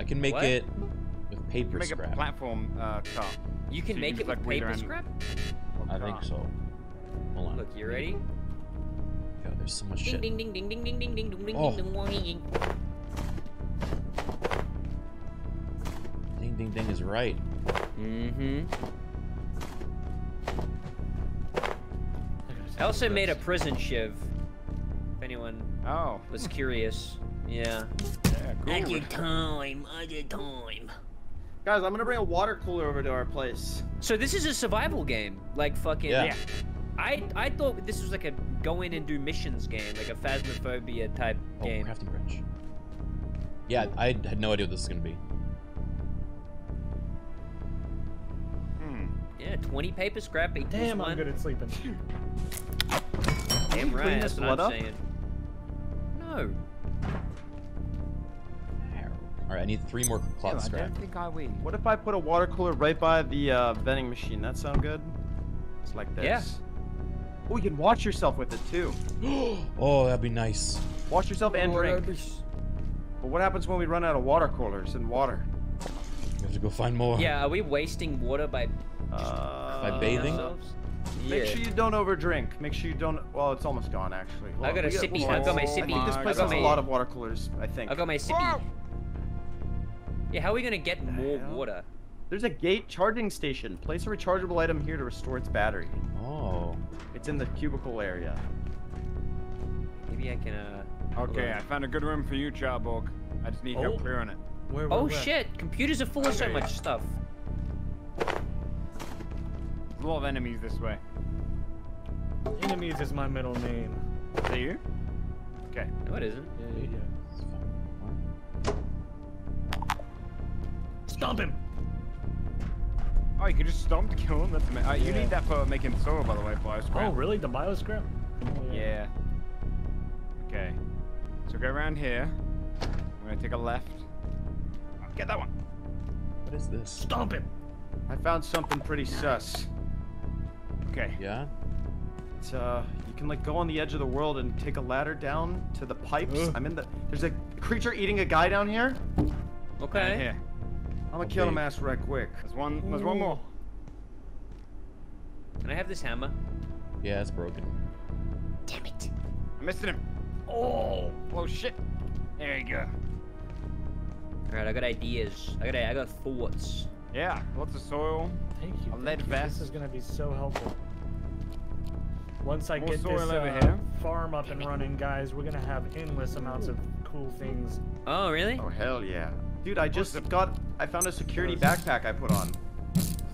I can make what? it with paper make scrap. Make a platform uh, car. You can so make you can it with paper scrap? I think so. Hold on. Look, you ready? Yo, there's so much ding, shit. Ding, ding, ding, ding, ding, ding, ding, ding, oh. ding, ding, ding, ding, ding is right. Mm-hmm. I also made a prison shiv. If anyone oh. was curious. Yeah. Yeah, cool. Other time, other time. Guys, I'm gonna bring a water cooler over to our place. So this is a survival game, like fucking. Yeah. I I thought this was like a go in and do missions game, like a phasmophobia type Oh, game. crafting bench. Yeah, I had no idea what this was gonna be. Hmm. Yeah, 20 paper scrap equals Damn, one. I'm good at sleeping. Damn you right, clean that's this what I'm up? saying. No. All right, I need three more Yo, cloth I scrap. don't think I will. What if I put a water cooler right by the uh, vending machine? That sound good? It's like this. Yeah. Oh, you can watch yourself with it too. oh, that'd be nice. Watch yourself and Oh, drink. be But what happens when we run out of water coolers and water? We have to go find more. Yeah, are we wasting water by Uh, By bathing? ourselves? Make Yeah. sure you don't overdrink. Make sure you don't. Well, it's almost gone actually. I got a we got- sippy. we'll- I've got my I sippy. think this place got has a lot of water coolers. I think. I got my sippy. Yeah, how are we gonna get more hell? water? There's a gate charging station. Place a rechargeable item here to restore its battery. Oh. It's in the cubicle area. Maybe I can. uh... Okay. I found a good room for you, Charborg. I just need help Oh. clearing it. Where, where, Oh where? shit! Computers are full of so Okay. much stuff. There's a lot of enemies this way. Enemies is my middle name. See you? Okay. No, it isn't. Yeah, yeah, yeah. Stomp him! Oh, you can just stomp to kill him? That's amazing. Uh, you Yeah. need that for making soil, by the way, bio Oh, really? The bioscrap? Oh, Yeah. Okay. So go around here. I'm gonna take a left. Get that one. What is this? Stomp him! I found something pretty sus. Okay. Yeah. It's uh, you can like go on the edge of the world and take a ladder down to the pipes. I'm in the. There's a creature eating a guy down here. Right Okay. here. I'm gonna kill Okay. him ass right quick. There's one. There's one more. Can I have this hammer? Yeah, it's broken. Damn it! I'm missing him. Oh! Oh shit. There you go. All right, I got ideas. I got I got thoughts. Yeah. Lots of soil. Thank you. A lead thank you. vest. This is gonna be so helpful. Once I More get this over uh, here. farm up and running, guys, we're gonna have endless amounts of cool things. Oh really? Oh hell yeah, dude! I just got. I found a security backpack I put on.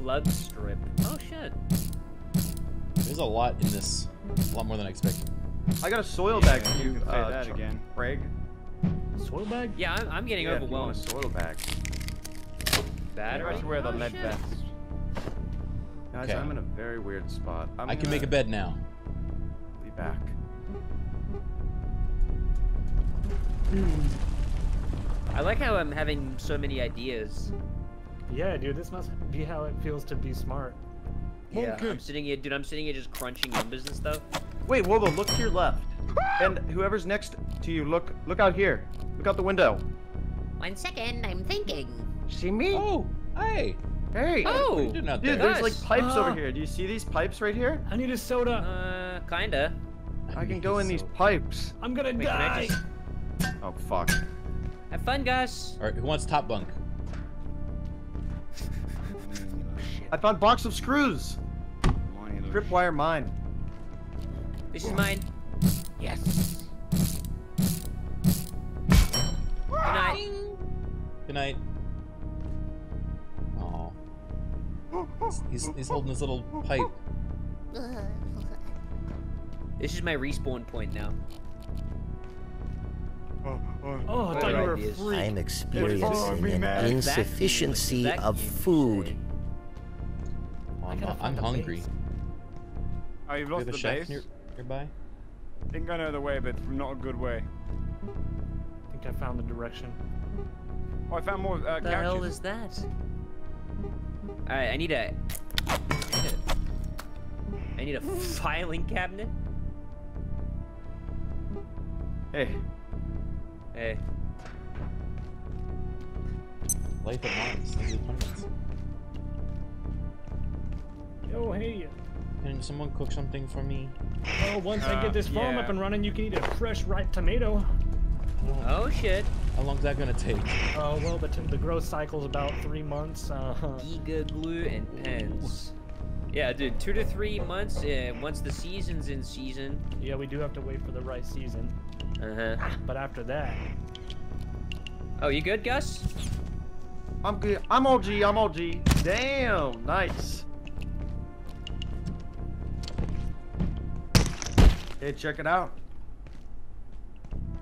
Plug strip. Oh shit. There's a lot in this. A lot more than I expected. I got a soil Yeah, bag for you you. can say uh, that again. Craig. Soil bag? Yeah, I'm, I'm getting Yeah, if you want overwhelmed. a soil bag. I Battery. should wear the Oh, lead shit. vest. Guys, Okay. I'm in a very weird spot. I'm I can make a gonna bed now. Be back. I like how I'm having so many ideas. Yeah, dude, this must be how it feels to be smart. Yeah, I'm sitting here, dude. I'm sitting here just crunching numbers and stuff. Wait, whoa, whoa, look to your left. And whoever's next to you, look look out here. Look out the window. One second, I'm thinking. See me? Oh, hey. Hey. Oh, What are you doing out Dude, there? there's like Nice. pipes over Ah. here. Do you see these pipes right here? I need a soda. Uh, kinda. I can go in these pipes. I'm gonna Wait, can I die. just Oh fuck. have fun, guys? All right, who wants top bunk? I found box of screws. Tripwire mine. This is mine. Yes. Good night. Good night. He's, he's holding his little pipe. This is my respawn point now. Oh, I thought you Right, were a yes. freak. I'm experiencing an man. insufficiency Vacuum, of food. Oh, I'm, gotta I'm hungry. base. Oh, you've You lost have the a chef base. near, nearby? think I know the way, but not a good way. I think I found the direction. Oh, I found more uh, What the couches. hell is that? Alright, I need a. I need a filing cabinet. Hey. Hey. Life at Mars. Thank you the comments. Yo, hey. Can someone cook something for me? Oh, once I Uh, get this farm yeah. up and running, you can eat a fresh, ripe tomato. Oh shit. How long's that gonna take? Oh well, the the growth cycle's about three months. Uh, Giga glue and pens. Yeah, dude, two to three months. Uh, once the season's in season. yeah, we do have to wait for the right season. Uh huh. But after that, Oh, you good, Gus? I'm good. I'm OG. I'm OG. Damn, nice. Hey, check it out.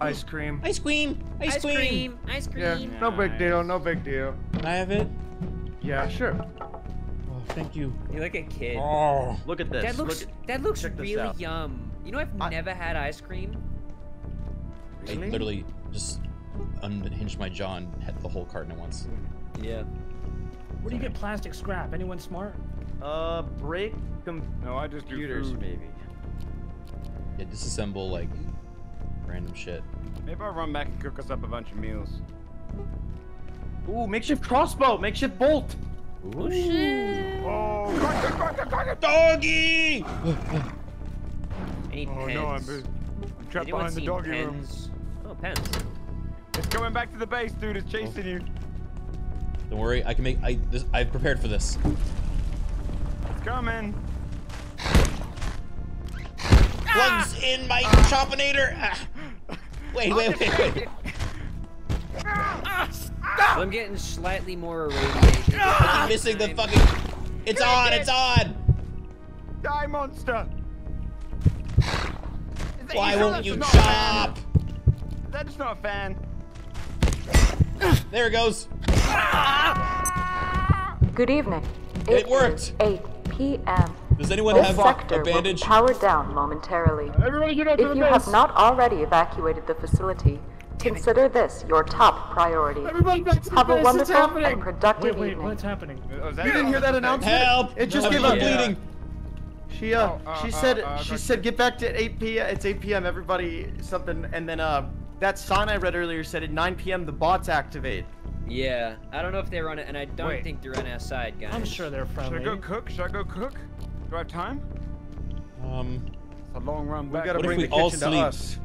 Ice cream. Ice cream. Ice, Ice cream. Ice Yeah, cream. no big deal. No big deal. Can I have it? Yeah, sure. Oh, thank you. You're like a kid. Oh. Look at this. That looks Look at, that looks really yum. You know, I've never had ice cream. Really? I literally just unhinged my jaw and had the whole carton at once. Yeah. where do you get plastic scrap? Anyone smart? Uh, break com- No, I just do computers, food. maybe. Yeah, disassemble like random shit. Maybe I'll run back and cook us up a bunch of meals. Ooh, makeshift crossbow, makeshift bolt. Oh shit. Oh! Doggy! I need Oh pens. no, I'm, I'm trapped Anyone behind the doggy pens? Oh, pens. It's coming back to the base, dude. It's chasing you. Don't worry, I can make. I this, I've prepared for this. It's coming. Plugs in my choppinator. Ah. Wait, wait, wait, wait. I'm getting slightly more irradiation. I'm ah! missing the fucking. It's on. It's on. Die, monster! Why won't you not a chop? Is that just not a fan? There it goes. Ah! Good evening. It worked. 8 p.m. Does anyone This have sector a will be bandage? powered down momentarily. Everybody get out to If the you base. have not already evacuated the facility, consider this your top priority. Everybody back to the Have a base, it's wonderful and productive Wait, wait, evening. what's happening? Oh, is You didn't hear that announcement? Help! It just I'm gave not up. bleeding. She uh, Oh, uh, she uh, said uh, she said get back to 8 p.m. It's 8 p.m. Everybody something, and then uh, that sign I read earlier said at 9 p.m. the bots activate. Yeah, I don't know if they're on it, and I don't Wait. think they're on our side, guys. I'm sure they're Should I go cook? Should I go cook? Do I have time? Um, It's a long run We back. gotta What if bring we the all kitchen to us.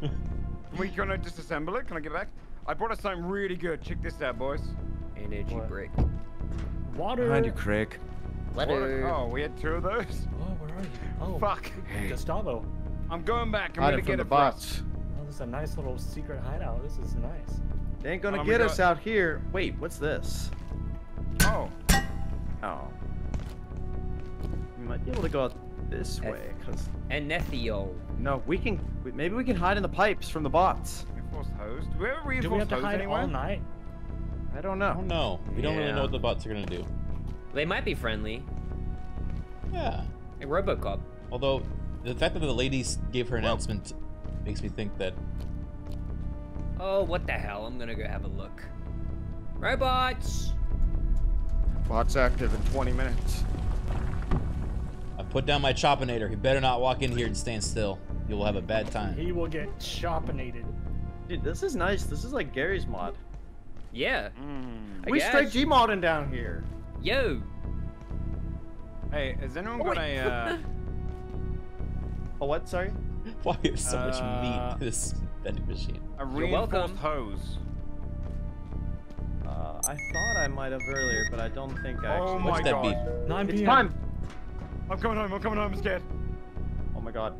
Can we gonna disassemble it? Can I get back? I brought us something really good. Check this out, boys. Energy What? break. Water. Behind you, Craig. Water. Oh, we had two of those. Oh, where are you? Oh, Fuck. Gustavo. I'm going back. I'm Hide gonna it from get the it for bots. Oh, this is a nice little secret hideout. This is nice. They ain't gonna Oh get us God. out here. Wait, what's this? Oh, Oh. We might be able to go out this way, cause Anethio. no, we can. Maybe we can hide in the pipes from the bots. reinforced hose. Do we have a Do we have to hide anywhere? all night? I don't I don't know. know. We don't really know what the bots are gonna do. They might be friendly. Yeah. Like Robocop. Although the fact that the ladies gave her announcement makes me think that Oh, what the hell? I'm gonna go have a look. Robots! Bots active in 20 minutes. I put down my choppinator. He better not walk in here and stand still. You will have a bad time. He will get shopinated. Dude, this is nice. This is like Garry's Mod. Yeah. Mm. I we straight. G modding down here. Yo! Hey, is anyone Oh, got wait. Uh, Oh, what? Sorry. Why is so much Uh, meat in this vending machine? a You're reinforced welcome. hose. Uh, I thought I might have earlier, but I don't think I Oh actually. my What's that god. beep? 9 It's p.m. time. I'm coming home. I'm coming home. I'm scared. Oh my god.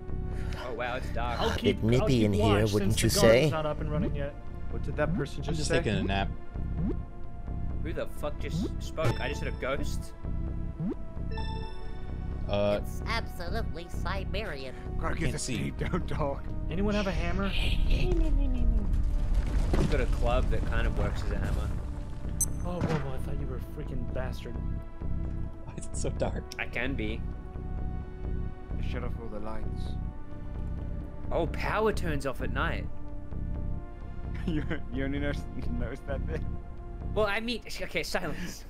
Oh wow, it's dark. I'll keep, nippy I'll keep in here, wouldn't since you the say? not up and running yet. What did that person I'm just, just say? taking a nap. Who the fuck just spoke? I just hit a ghost? Uh, It's absolutely Siberian. Gotta can't get the see. Don't talk. Anyone have a hammer? I've got a club that kind of works as a hammer. Oh, whoa, whoa, I thought you were a freaking bastard. why is it so dark? I can be. Shut off all the lights. Oh, power turns off at night. you, you only noticed, noticed that bit? Well, I mean, okay, silence.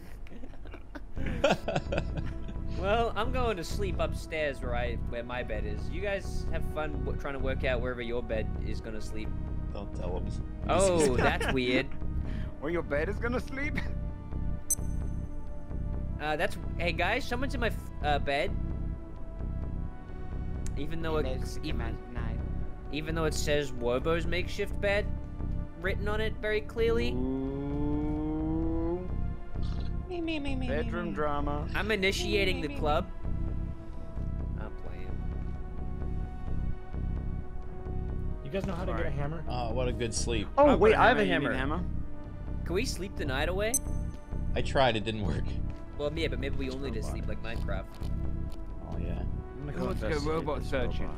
Well, I'm going to sleep upstairs where I where my bed is. You guys have fun w- trying to work out wherever your bed is gonna sleep. Don't tell him. Oh, that's weird. Where your bed is gonna sleep? Uh, that's hey guys, someone's in my f- uh, bed. Even though it's even, even though it says Wobo's makeshift bed written on it very clearly. Me, me, me, me. Bedroom drama. I'm initiating the club. I'm playing. You guys know how to get a hammer? Oh, what a good sleep. Oh, I've wait, got a I have a hammer. You need hammer. hammer? Can we sleep the night away? I tried, it didn't work. Well, yeah, but maybe we only just sleep like Minecraft. Oh yeah. Go let's go robot searching.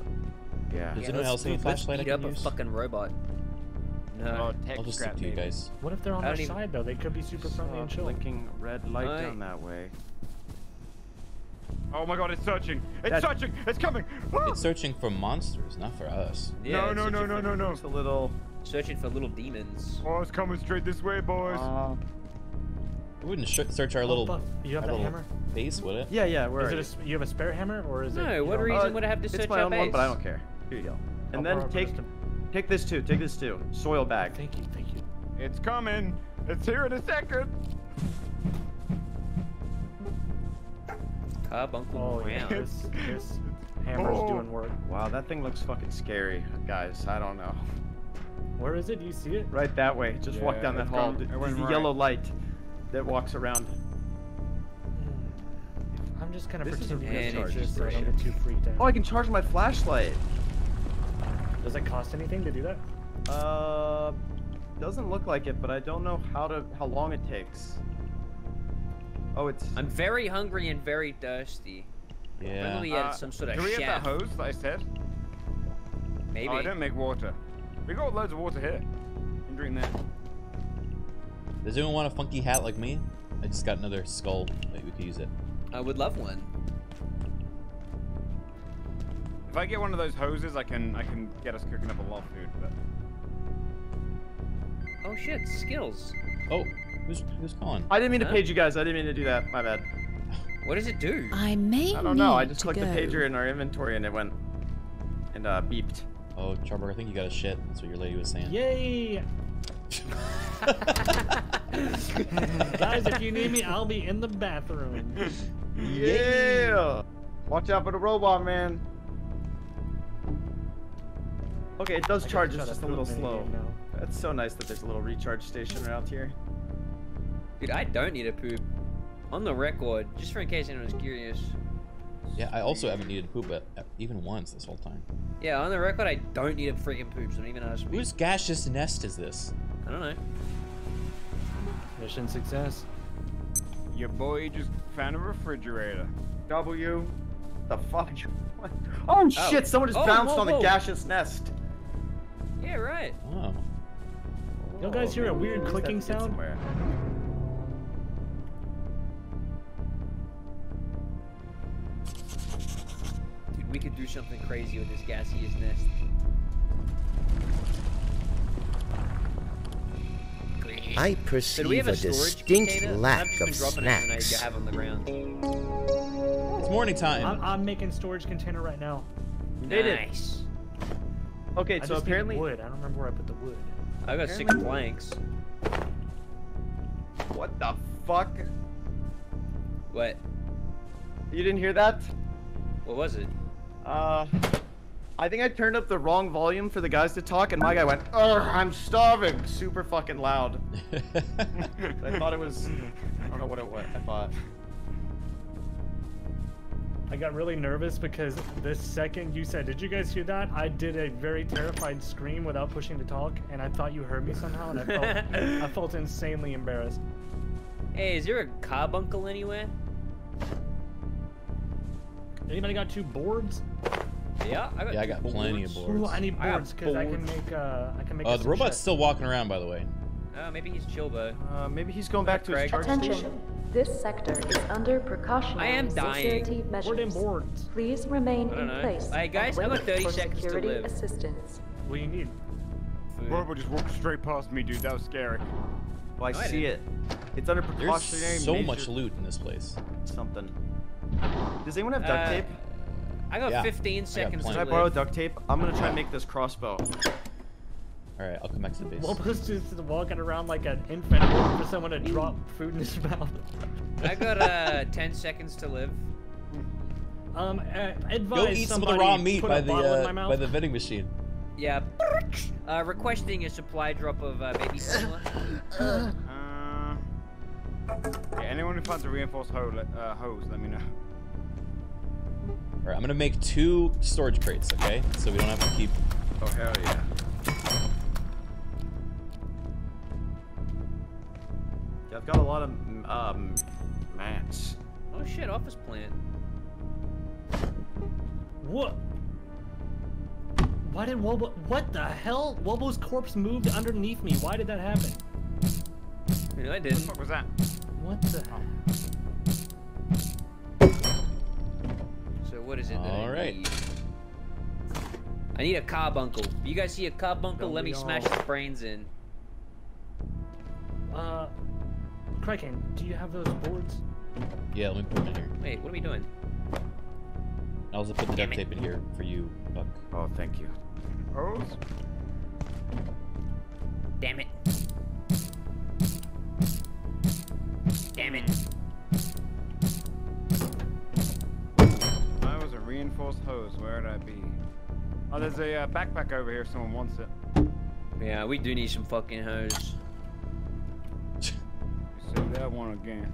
Yeah. Does Yeah, anyone let's else have a speed- let's flashlight I can up a fucking robot. No. Oh, I'll just scrap, stick to you guys. What if they're on I our even- side though? They could be super friendly and chill. blinking red light Aye. down that way. Oh my god, it's searching! It's That- searching! It's coming! It's searching for monsters, not for us. Yeah, no, no, searching no, no, no, no. It's a little. Searching for little demons. Oh, it's coming straight this way, boys. Uh, It wouldn't sh- search our Oh, little, Buff, you have our that little hammer? base, would it? yeah, yeah. Where Is are it you? a, s- you have a spare hammer or is it? No, what don't- reason would I have to it's search my our own one, but I don't care. Here you go. I'll And then take take this too. Take this too. Soil bag. Thank you, thank you. It's coming! It's here in a second! Carbuncle Oh yeah, ground. this, this hammer's Oh. doing work. Wow, that thing looks fucking scary, guys. I don't know. Where is it? Do you see it? Right that way. Just walk down that hall. gone- it the right. yellow light that walks around. I'm just gonna This is a pretend to recharge so I don't get too freaked out. Oh, I can charge my flashlight. Does it cost anything to do that? Uh, doesn't look like it, but I don't know how to how long it takes. Oh, it's. I'm very hungry and very thirsty. Yeah. When we had Uh, some sort of Do we have chef. that hose that I said? Maybe. Oh, I don't make water. We got loads of water here. You can drink that. Does anyone want a funky hat like me? I just got another skull. Maybe we could use it. I would love one. If I get one of those hoses, I can I can get us cooking up a lot of food. But Oh shit, skills. Oh, who's who's calling? I didn't mean to page you guys. I didn't mean to do that. My bad. What does it do? I may I don't know. I just clicked go. the pager in our inventory and it went and uh, beeped. Oh, Charborg, I think you got a shit. That's what your lady was saying. Yay! Guys, if you need me, I'll be in the bathroom. Yeah. Watch out for the robot, man. Okay, it does I charge. It's just a little slow. That's so nice that there's a little recharge station around here. Dude, I don't need a poop. On the record, just for in case anyone's curious. Yeah, I also haven't needed poop at, at- uh, even once this whole time. Yeah, on the record, I don't need a freaking poop, so don't even ask me. Whose gaseous nest is this? I don't know. Mission success. your boy just found a refrigerator. W. The fuck? Oh, oh, shit! Someone just Oh, bounced whoa, on the whoa. gaseous nest. Yeah, right. Oh. Y'all guys hear a weird we just have clicking sound? somewhere. We could do something crazy with this gaseous nest. I So do we perceive a a distinct container? lack of been dropping everything snacks. I have on the ground. It's morning time. I'm, I'm making storage container right now. Made. Nice. Okay, I so just apparently. wood. I don't remember where I put the wood. I got six planks. What the fuck? What? You didn't hear that? What was it? Uh, I think I turned up the wrong volume for the guys to talk, and my guy went, "Ugh, I'm starving," super fucking loud. I thought it was. I don't know what it was. I thought. I got really nervous because the second you said, "Did you guys hear that?" I did a very terrified scream without pushing to talk, and I thought you heard me somehow, and I felt I felt insanely embarrassed. Hey, is there a carbuncle anywhere? Anybody got two boards? Yeah, I got. Yeah, I got two plenty of Ooh, boards. I need boards because I can make uh I can make. Oh, us the robot's shit. still walking around, by the way. Oh, maybe he's Chilbo. Uh, maybe he's going back to his Craig. charge Attention. station. This sector is under precautionary I am dying. security Board and measures. boards. Please remain I don't in know. place. Alright, guys, I got wait 30 seconds to security live. assistance. What do you need? Food. Robot just walked straight past me, dude. That was scary. Well, I No, I see it. It's under precautionary There's so measure- much loot in this place. Something. Does anyone have duct Uh, tape? I got Yeah, 15 I got seconds plenty. to Can I borrow duct tape? I'm gonna try and make this crossbow. All right, I'll come back to the base. Wobo's just walking around like an infant waiting for someone to drop food in his mouth. I got uh 10 seconds to live. Um, uh, advise Go eat some of the raw meat by the uh, by the vending machine. Yeah. Uh, requesting a supply drop of uh, baby formula. Uh, yeah, anyone who finds a reinforced ho uh, hose, let me know. All right, I'm gonna make two storage crates, okay? So we don't have to keep. Oh hell yeah. Yeah, I've got a lot of um mats. Oh shit, office plant. What? Why did Wobo? What the hell? Wobo's corpse moved underneath me. Why did that happen? You know, I didn't. What was that? What the? So what is it that All I right. need? I need a carbuncle. You guys see a carbuncle? Don't Let we me smash all? his brains in. Uh, Criken, do you have those boards? Yeah, let me put them in here. Wait, what are we doing? I'll also put the duct tape in here for you, Buck. Oh, thank you. Oh. Damn it. Damn it. Reinforced hose. Where would I be? Oh, there's a uh, backpack over here. if Someone wants it. Yeah, we do need some fucking hose. Say that one again.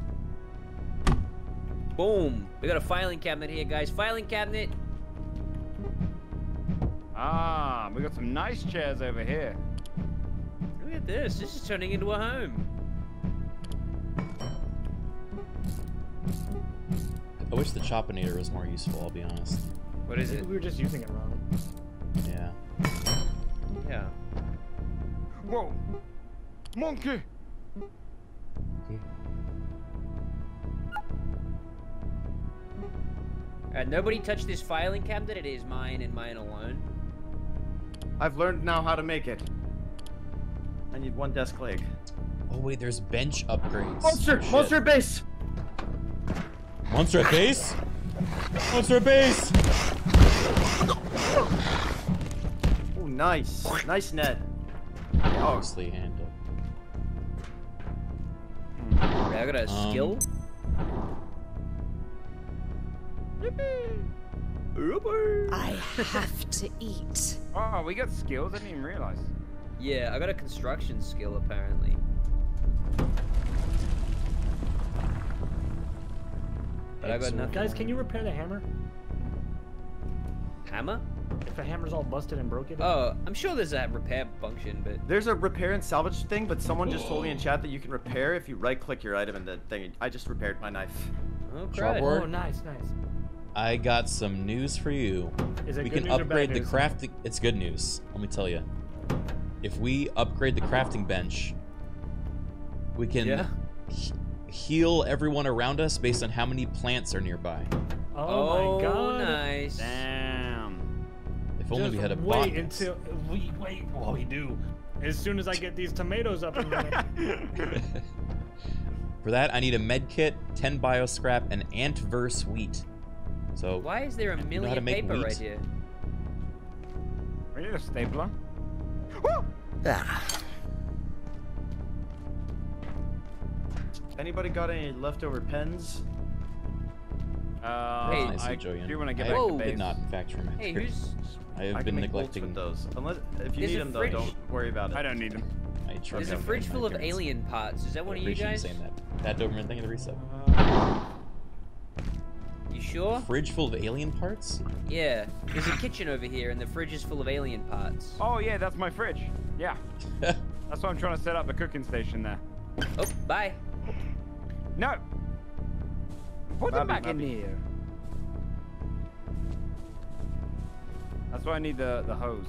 Boom. We got a filing cabinet here, guys. Filing cabinet. Ah, we got some nice chairs over here. Look at this. This is turning into a home. I wish the Chopinator was more useful. I'll be honest. What is Maybe it? we were just using it wrong. Yeah. Yeah. Whoa! Monkey! Uh, nobody touch this filing cabinet. It is mine and mine alone. I've learned now how to make it. I need one desk leg. Oh wait, there's bench upgrades. Monster! Shit. Monster base! Monster at base. Monster at base. Oh, nice. Nice net. Nicely handled. I got a Um, skill. I have to eat. Oh, we got skills. I didn't even realize. Yeah, I got a construction skill apparently. But I got nothing. Guys, can you repair the hammer? Hammer? If the hammer's all busted and broken. Oh, I'm sure there's a repair function, but There's a repair and salvage thing, but someone just told me in chat that you can repair if you right click your item and the thing. I just repaired my knife. oh, crap. Oh, nice, nice. I got some news for you. Is it we good can news or bad upgrade the news? crafting. It's good news. Let me tell you. If we upgrade the crafting bench, we can Yeah. He- heal everyone around us based on how many plants are nearby. Oh, my god. Oh, nice. Damn. If only we had a wait bot. until we wait. What we do? As soon as I get these tomatoes up and running. For that, I need a med kit, 10 bio scrap, and Anteverse wheat. So Why is there a know how to million paper wheat? right here? We need a stapler. Ah, Anybody got any leftover pens? Uh, Hey, nice I of do when I get I back to base. did not, in fact, remember. Hey, who's I have I been can make bolts neglecting with those. Unless if you There's need a them though, don't worry about it. I don't need them. I tried There's a fridge full of parents. alien parts. Is that one I of you appreciate guys? saying that. That Doberman, thank you for the reset. You sure? Fridge full of alien parts? Yeah. There's a kitchen over here, and the fridge is full of alien parts. Oh yeah, that's my fridge. Yeah. that's why I'm trying to set up a cooking station there. Oh, bye. No. Put them Bobby, back in here. That's why I need the the hose.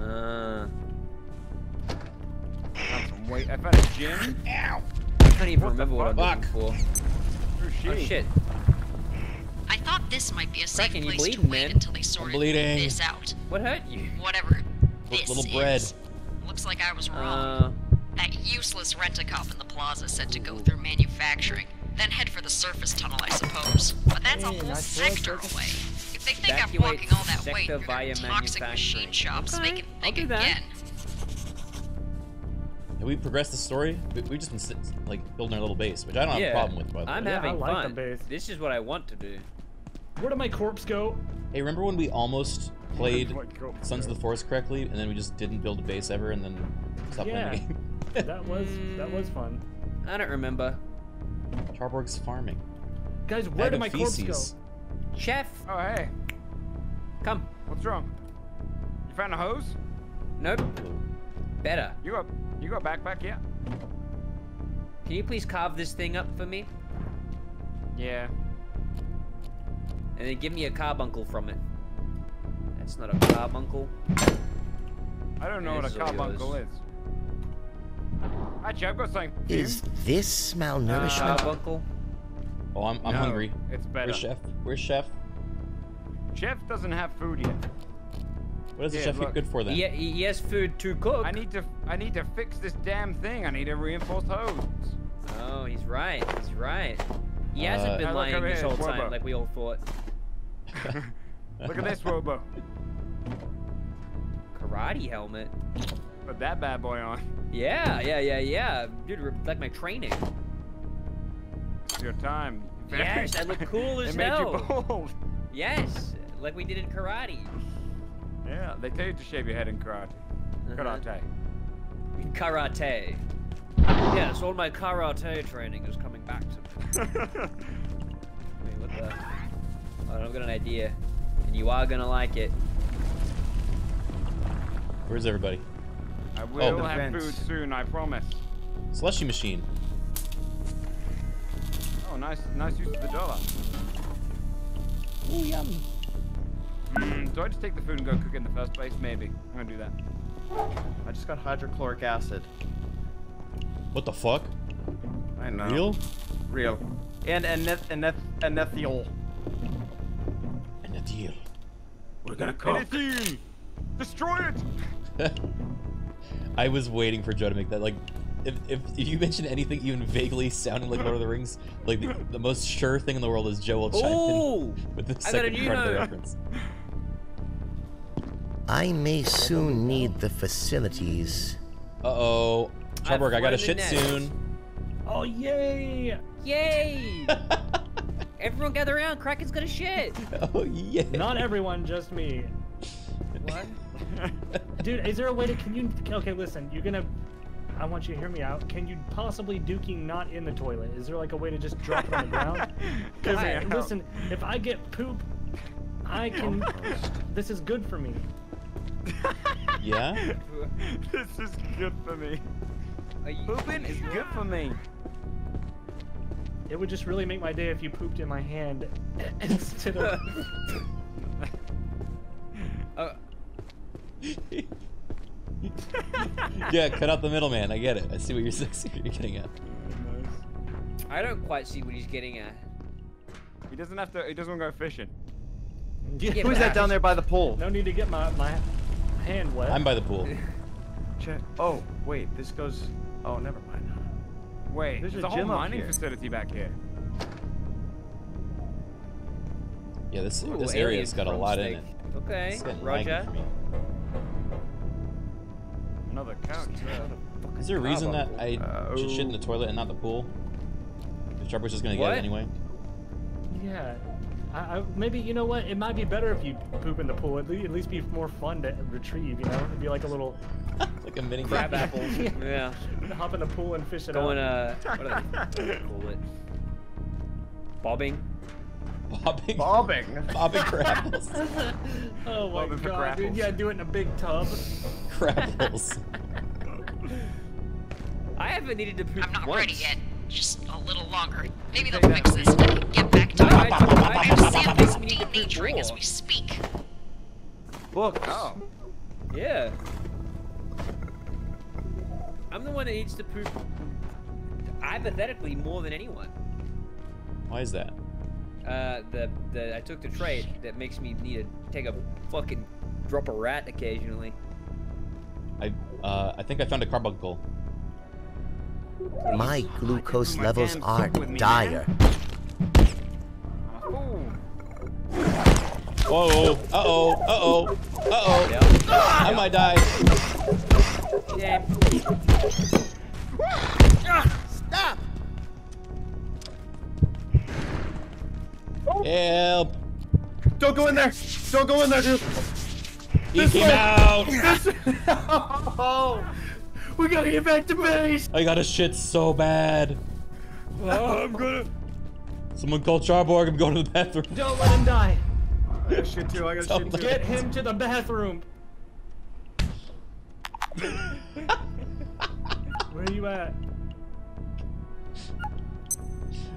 Uh, Found some weight. I found a gym. Ow. I can't even What remember what I'm fuck? looking for. Oh shit. I thought this might be a safe Criken, you place to wait man? until they sorted this out. What hurt you? Whatever Li- this little bread. is. Looks like I was wrong. Uh, that useless rent-a-cop in the plaza said to go through manufacturing. then head for the surface tunnel, I suppose. But that's a whole nice sector surface. away. If they think I'm Evacuate walking all that way sector through via their toxic machine manufacturing. shops, they Okay, can I'll think again. Have we progressed the story? We- We've just been sit, like building our little base, which I don't have yeah, a problem with. By the I'm way. having I like fun. the base. This is what I want to do. Where did my corpse go? Hey, remember when we almost played my God. Sons of the Forest correctly, and then we just didn't build a base ever, and then stopped Yeah. playing the game? That was that was fun. I don't remember. Charborg's farming. Guys, where did of my corpse go? Chef, Oh, hey. come. What's wrong? You found a hose? Nope. Better. You got you got a backpack, yeah? Can you please carve this thing up for me? Yeah. And then give me a carbuncle from it. That's not a carbuncle. I don't know what a carbuncle yours. is. Actually, I've got something. Is this malnourishment? Carbuncle. Oh, I'm, I'm No, hungry. It's better. Where's Chef? Where's Chef? Chef doesn't have food yet. What does the Yeah, chef look. get good for then? He, he has food to cook. I need to I need to fix this damn thing. I need a reinforced hose. Oh, he's right. He's right. He hasn't Uh, been lying this whole time, Robo. like we all thought. Look at this, Robo. Karate helmet. Put that bad boy on. Yeah, yeah, yeah, yeah. Dude, like my training. It's your time. Yes, I look cool as it made you bold. Yes, like we did in karate. Yeah, they tell you to shave your head in karate. Uh-huh. Karate. Karate. Yes, all my karate training is coming back to me. Wait, what the? Oh, I've got an idea, and you are gonna like it. Where's everybody? I will Oh, have food soon, I promise. Slushy machine. Oh, nice, nice use of the dollar. Ooh, yum. Mm, do I just take the food and go cook it in the first place? Maybe. I'm gonna do that. I just got hydrochloric acid. What the fuck? I know. Real? Real. And aneth aneth anethiol. And a. We're gonna cook. Anything! Destroy it! I was waiting for Joe to make that. Like, if, if, if you mention anything even vaguely sounding like Lord of the Rings, like the, the most sure thing in the world is Joe will chime Ooh! in with the I got a second new part of the reference. I may soon need the facilities. Uh oh, I've I got a shit nest. soon. Oh yay! Yay! Everyone gather around. Criken's gonna shit. Oh yeah. Not everyone, just me. What? Dude, is there a way to can you okay listen, you're gonna I want you to hear me out. Can you possibly dookie not in the toilet? Is there like a way to just drop it on the ground? Because Hear listen, if I get poop, I can. this is good for me. Yeah? this is good for me. Are you Pooping is good for me. It would just really make my day if you pooped in my hand instead of. Uh, yeah, cut out the middleman. I get it. I see what you're, see what you're getting at. I don't quite see what he's getting at. He doesn't have to. He doesn't want to go fishing. Yeah, Who's that down there by the pool? No need to get my my hand wet. I'm by the pool. Check. Oh, wait. This goes. Oh, never mind. Wait, There's there's, a a whole mining here. facility back here. Yeah, this Ooh, this area's got a lot in it. Okay, It's getting Roger. For me. Another couch. Is there a reason that I Uh, should shit in the toilet and not the pool? If Charborg's just gonna get it anyway. Yeah. I, I, maybe you know what? It might be better if you poop in the pool. At least, at least be more fun to retrieve. You know, it'd be like a little like a mini Crab apples. yeah. hop in the pool and fish it Going, out. uh, what do they what do they call it? Bobbing? Bobbing. Bobbing. Bobbing crabbles. oh my Bobbing god, dude! Yeah, do it in a big tub. Crabbles. I haven't needed to poop I'm not once. ready yet. Just a little longer. Maybe they'll fix this and I can get back to No, it. I I I have told samples you we need to poop denaturing as we speak. Books. Oh. Yeah. I'm the one that needs to poop hypothetically more than anyone. Why is that? Uh, the the I took the trait that makes me need to take a fucking drop a rat occasionally. I uh I think I found a carbuncle. My glucose levels are cook with me, dire. Whoa. Uh oh. Uh oh. Uh oh. I might die. Damn. Stop! Help. Don't go in there! Don't go in there, dude! He This came way. out. This oh, we gotta get back to base! I got a shit so bad. Oh, I'm gonna. Someone call Charborg. I'm going to the bathroom. Don't let him die. I got shit too, I got to shit too. Get him to the bathroom. Where are you at?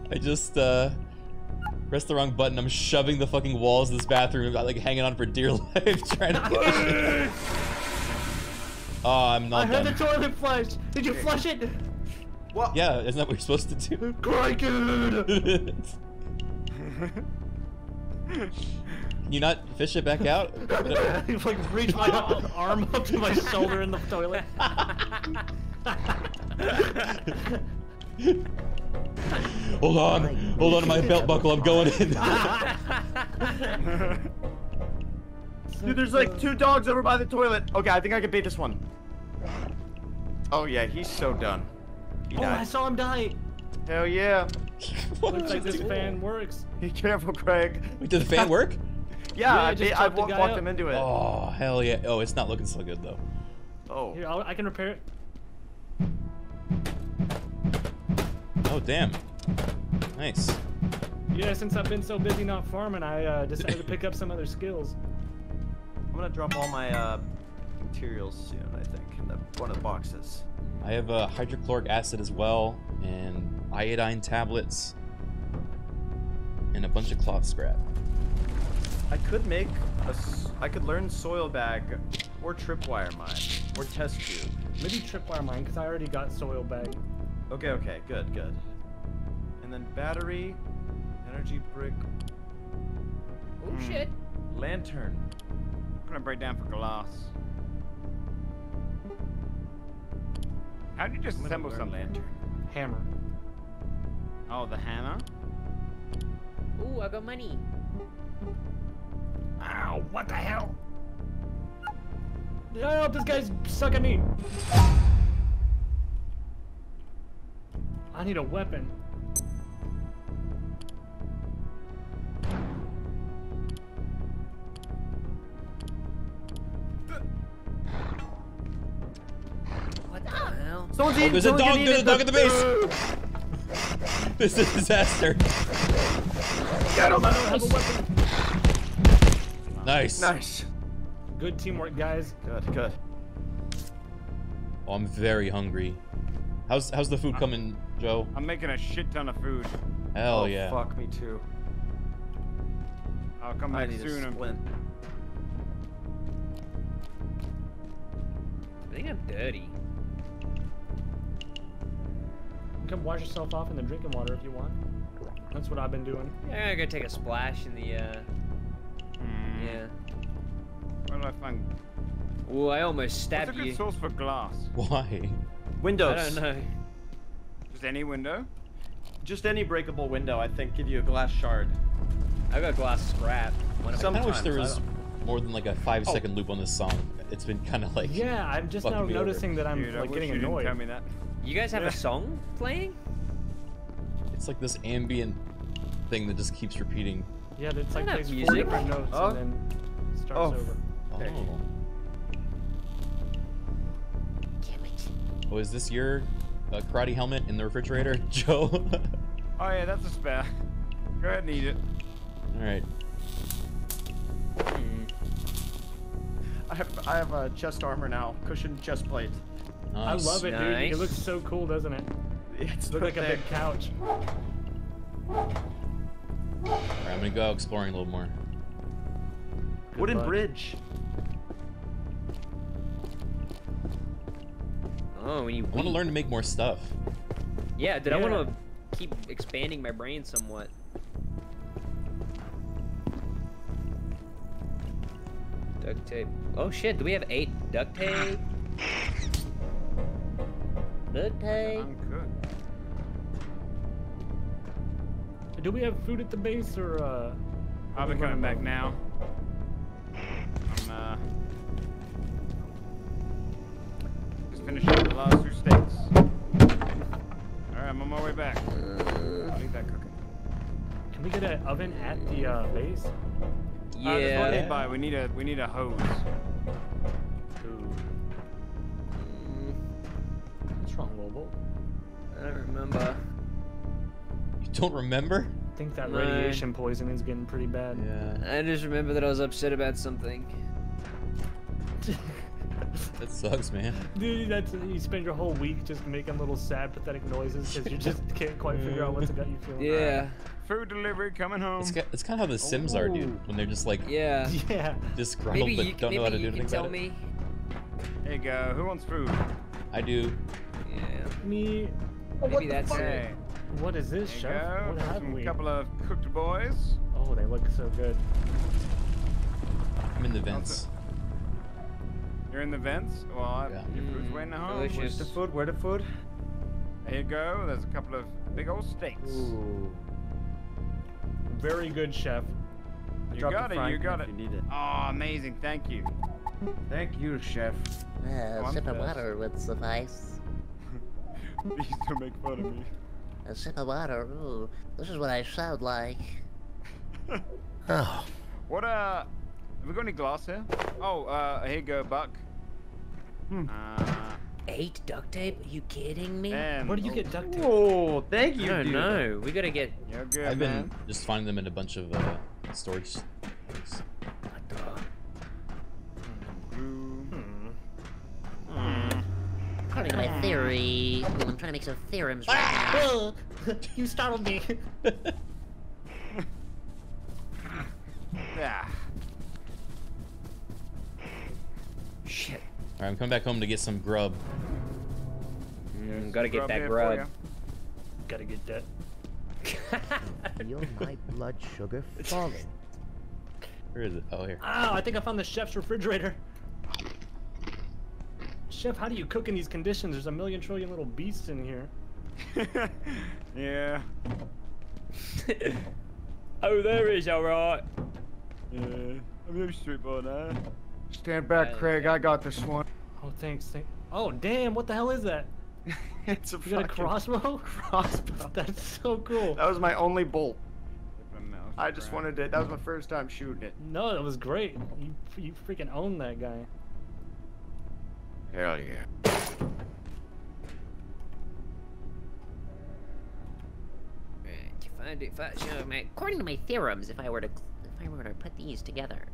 I just uh pressed the wrong button. I'm shoving the fucking walls of this bathroom. I'm like hanging on for dear life, trying to. Get it. Oh, I'm I not heard done. the toilet flush. Did you flush it? What? Yeah, isn't that what you're supposed to do? Crikey! Can you not fish it back out? You like reach my arm up to my shoulder in the toilet. Hold on, hold on to my belt buckle. I'm going in. Dude, there's like two dogs over by the toilet. Okay, I think I can beat this one. Oh yeah, he's so done. He oh, I saw him die. Hell yeah. Looks like this fan works. Be careful, Craig. Wait, did the fan work? Yeah, Yeah, I, just I, I chopped the wa- guy walked up. him into it. Oh hell yeah! Oh, it's not looking so good though. Oh. Here, I'll, I can repair it. Oh damn. Nice. Yeah, since I've been so busy not farming, I uh, decided to pick up some other skills. I'm gonna drop all my uh, materials soon, I think, in the, one of the boxes. I have uh, hydrochloric acid as well, and iodine tablets, and a bunch of cloth scrap. I could make a. s- I could learn soil bag, or tripwire mine, or test tube. Maybe tripwire mine, because I already got soil bag. Okay, okay, good, good. And then battery, energy brick, Oh hmm. shit. lantern. I'm gonna break down for glass. How do you just assemble learn something? lantern. Hammer. Oh, the hammer. Ooh, I got money. Ow! What the hell? Oh, this guy's sucking me. I need a weapon. What the hell? Someone's Oh, eating. there's a dog! There's a eaten. dog at the base. this is a disaster. Get him! I don't have a weapon. Nice. Nice. Good teamwork, guys. Good, good. Oh, I'm very hungry. How's how's the food coming, Joe? I'm making a shit ton of food. Hell oh, yeah. Fuck me too. I'll come I back need soon. a and- splint. I think I'm dirty. Come wash yourself off in the drinking water if you want. That's what I've been doing. Yeah, I gotta take a splash in the, uh... Hmm. Yeah. Where do I find? Ooh, I almost stabbed What's a stabbed good you. source for glass? Why? Windows. I don't know. Just any window? Just any breakable window, I think, give you a glass shard. I got glass scrap. One of I kind of wish there was more than like a five Oh. second loop on this song. It's been kind of like Yeah, I'm just now me over. noticing that I'm Dude, like wish getting you annoyed. tell me that. You guys have Yeah. a song playing? It's like this ambient thing that just keeps repeating. Yeah, it's I like have takes four music. different notes Oh. and then starts Oh. over. Oh. Damn it. Oh, is this your uh, karate helmet in the refrigerator, Joe? Oh yeah, that's a spare. Go ahead and eat it. All right. Hmm. I have I have a chest armor now, cushioned chest plate. Nice. I love it, dude. It looks so cool, doesn't it? It's Look like a big couch. All right, I'm gonna go exploring a little more. Wooden luck. bridge. Oh, and you. I want to learn to make more stuff. Yeah, did yeah. I want to keep expanding my brain somewhat? Duct tape. Oh shit, do we have eight duct tape? duct tape. I'm good. Do we have food at the base or uh? I'll be coming back now. I'm uh. Just finishing up the last two steaks. Alright, I'm on my way back. I'll leave that cooking. Can we get an oven at the uh, base? Uh, there's one nearby. We need a we need a hose. What's wrong, Lobo? I don't remember. You don't remember? I think that No. radiation poisoning is getting pretty bad. Yeah. I just remember that I was upset about something. That sucks, man. Dude, that's you spend your whole week just making little sad, pathetic noises because you just can't quite figure out what's got you feeling. Yeah. Food delivery coming home. It's, it's kind of how the Sims are, dude. When they're just like Yeah. Yeah. disgruntled Maybe but don't know how to do you anything can tell about it. me. There you uh, go. Who wants food? I do. Yeah. Me. Maybe that's it. Hey, What is this, there you chef? go. What have Some we? couple of cooked boys. Oh, they look so good. I'm in the vents. You're in the vents. Well, I, Yeah. your food's waiting at home. delicious. Where's the food? Where the food? There you go. There's a couple of big old steaks. Ooh. Very good, chef. You got it. You got it. if you need it. Oh, amazing. Thank you. Thank you, chef. Uh, a I'm sip of water would suffice. Please don't make fun of me. A sip of water. Ooh, this is what I sound like. Oh, What, uh, have we got any glass here? Oh, uh, here you go, Buck. Hmm. Uh, Eight duct tape? Are you kidding me? and, Where do you get duct tape? Oh, thank you, don't dude. know. We gotta get. You're good, I've been just finding them in a bunch of uh, storage. things. According to my theory, Ooh, I'm trying to make some theorems right now. you startled me. Yeah. Shit. All right, I'm coming back home to get some grub. Mm, gotta get Grub that grub. Gotta get that. feel my blood sugar falling. Where is it? Oh, here. Oh, I think I found the chef's refrigerator. Chef, how do you cook in these conditions? There's a million trillion little beasts in here. Yeah. Oh, there is, alright. Yeah. I'm no street boy now. Stand back, Craig. I got this one. Oh, thanks. Thank oh, damn. What the hell is that? It's a You got a crossbow? crossbow. That's so cool. That was my only bolt. I just wanted to. That was my first time shooting it. No, that was great. You, you freaking own that guy. Hell yeah. Right, you find it. Find, so, my, according to my theorems, if I were to, if I were to put these together.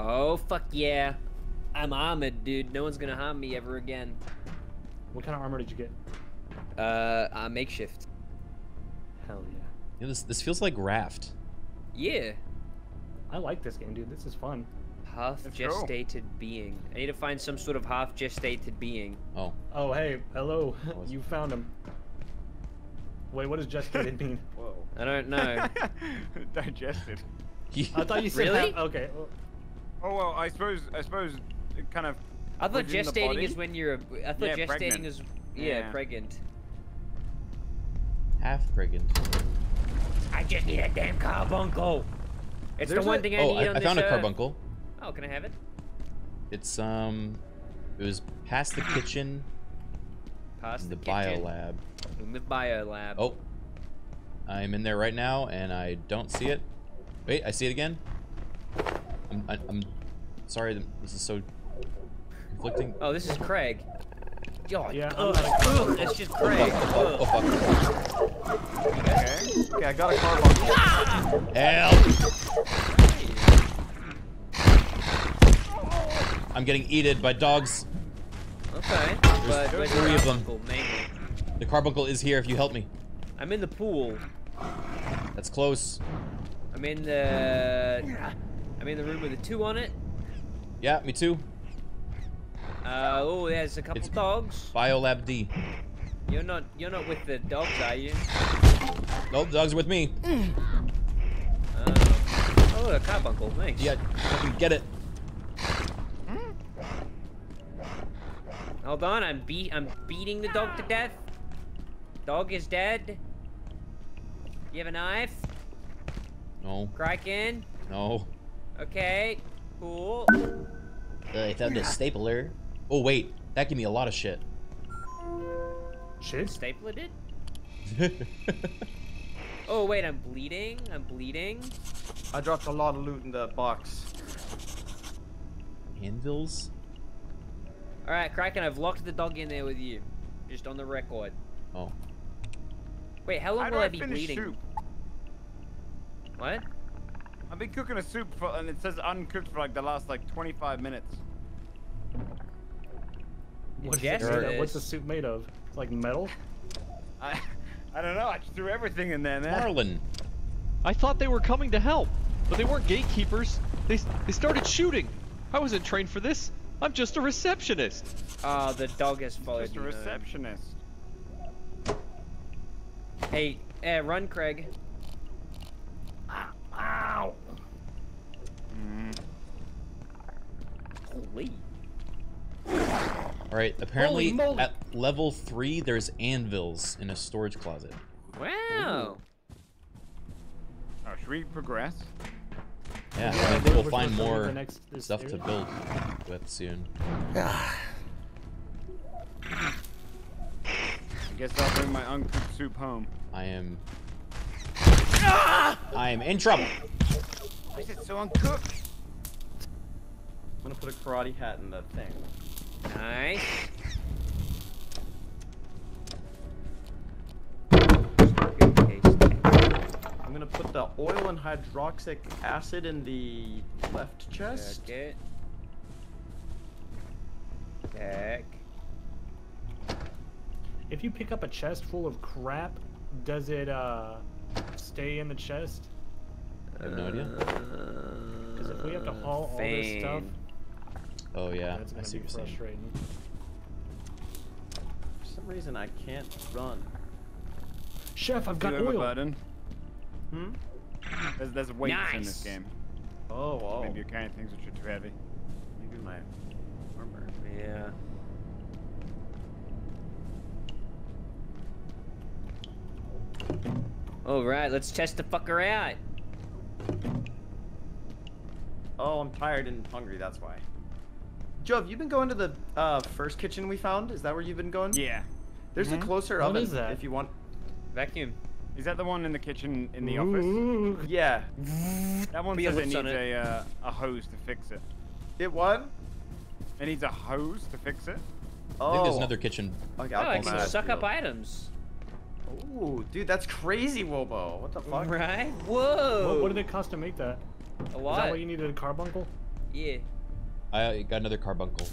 Oh fuck yeah! I'm armored, dude. No one's gonna harm me ever again. What kind of armor did you get? Uh, uh makeshift. Hell yeah. You know, this this feels like Raft. Yeah. I like this game, dude. This is fun. Half Let's go. gestated being. I need to find some sort of half gestated being. Oh, Oh, hey. Hello. you found him. Wait, what does gestated mean? Whoa. I don't know. Digested. I thought you said Really? half- okay. well, Oh well, I suppose I suppose it kind of. I thought gestating is when you're. A, I thought Yeah, gestating pregnant. is yeah, Yeah. pregnant. half pregnant. I just need a damn carbuncle. It's There's the one a- thing I Oh, need I, on I this found a earth. carbuncle. Oh, can I have it? It's um, it was past the kitchen, Past the, the, bio lab. In the bio lab. Oh, I'm in there right now, and I don't see it. Wait, I see it again. I'm, I, I'm sorry. This is so conflicting. Oh, this is Craig. Oh, Yeah, I'm ugh, ugh, it's just oh, Craig. Oh, ugh. oh fuck! Okay. Okay, I got a carbuncle. Help! I'm getting eaten by dogs. Okay, but three of them. carbuncle, mainly? The carbuncle is here. If you help me, I'm in the pool. that's close. I'm in the. I'm in the room with the two on it. Yeah, me too. Uh, oh, there's a couple It's- dogs. Biolab D. You're not. You're not with the dogs, are you? No, the dogs are with me. Uh, oh, a carbuncle. Thanks. Yeah, get it. Hold on, I'm beat. I'm beating the dog to death. Dog is dead. You have a knife? No. Criken? No. Okay. Cool. Uh, I found a stapler. Oh wait, that gave me a lot of shit. Shit? Stapler did? Oh wait, I'm bleeding. I'm bleeding. I dropped a lot of loot in the box. Anvils? All right, Criken, I've locked the dog in there with you, just on the record. Oh. Wait, how long How will I I be bleeding? soup? What? I've been cooking a soup for, and it says uncooked for like the last like 25 minutes. What's, Yes, the, what's the soup made of? It's like metal? I, I don't know. I just threw everything in there, man. Marlin. I thought they were coming to help, but they weren't gatekeepers. They they started shooting. I wasn't trained for this. I'm just a receptionist. Oh, the dog has followed Just a you. home. receptionist. Hey, eh, run, Craig. Ow. Mm. Holy. All right. Apparently, at level three, there's anvils in a storage closet. Wow. Oh, should we progress? Yeah, Yeah, I think we're- we'll find supposed to leave more next- this stuff to build with soon. I guess I'll bring my uncooked soup home. I am. I am in trouble. Why is it so uncooked? I'm gonna put a karate hat in that thing. Nice. I'm gonna put the oil and hydroxic acid in the left chest. Check it. Check. If you pick up a chest full of crap, does it uh stay in the chest? I have no idea. Because if we have to haul all this stuff, Oh yeah, that's I gonna see be what you're saying. frustrating. For some reason, I can't run. Chef, I've got Do you have a oil. button? Hmm? There's, there's weights in this game. Oh, oh. Maybe you're carrying things which are too heavy. Maybe my armor. Yeah. All right, let's test the fucker out. Oh, I'm tired and hungry. That's why. Joe, have you been going to the uh, first kitchen we found? Is that where you've been going? Yeah. There's Mhm. a closer What oven is that? if you want. Vacuum. Is that the one in the kitchen in the office? Yeah. That one Be a says it needs on it. a, uh, a hose to fix it. It what? It needs a hose to fix it? I think there's Oh. another kitchen. Okay, Oh, I'll I call can suck up items. Ooh, dude, that's crazy, Wobo. What the fuck? Right? Whoa. What, what did it cost to make that? A lot. Is that lot. why you needed a carbuncle? Yeah. I got another carbuncle.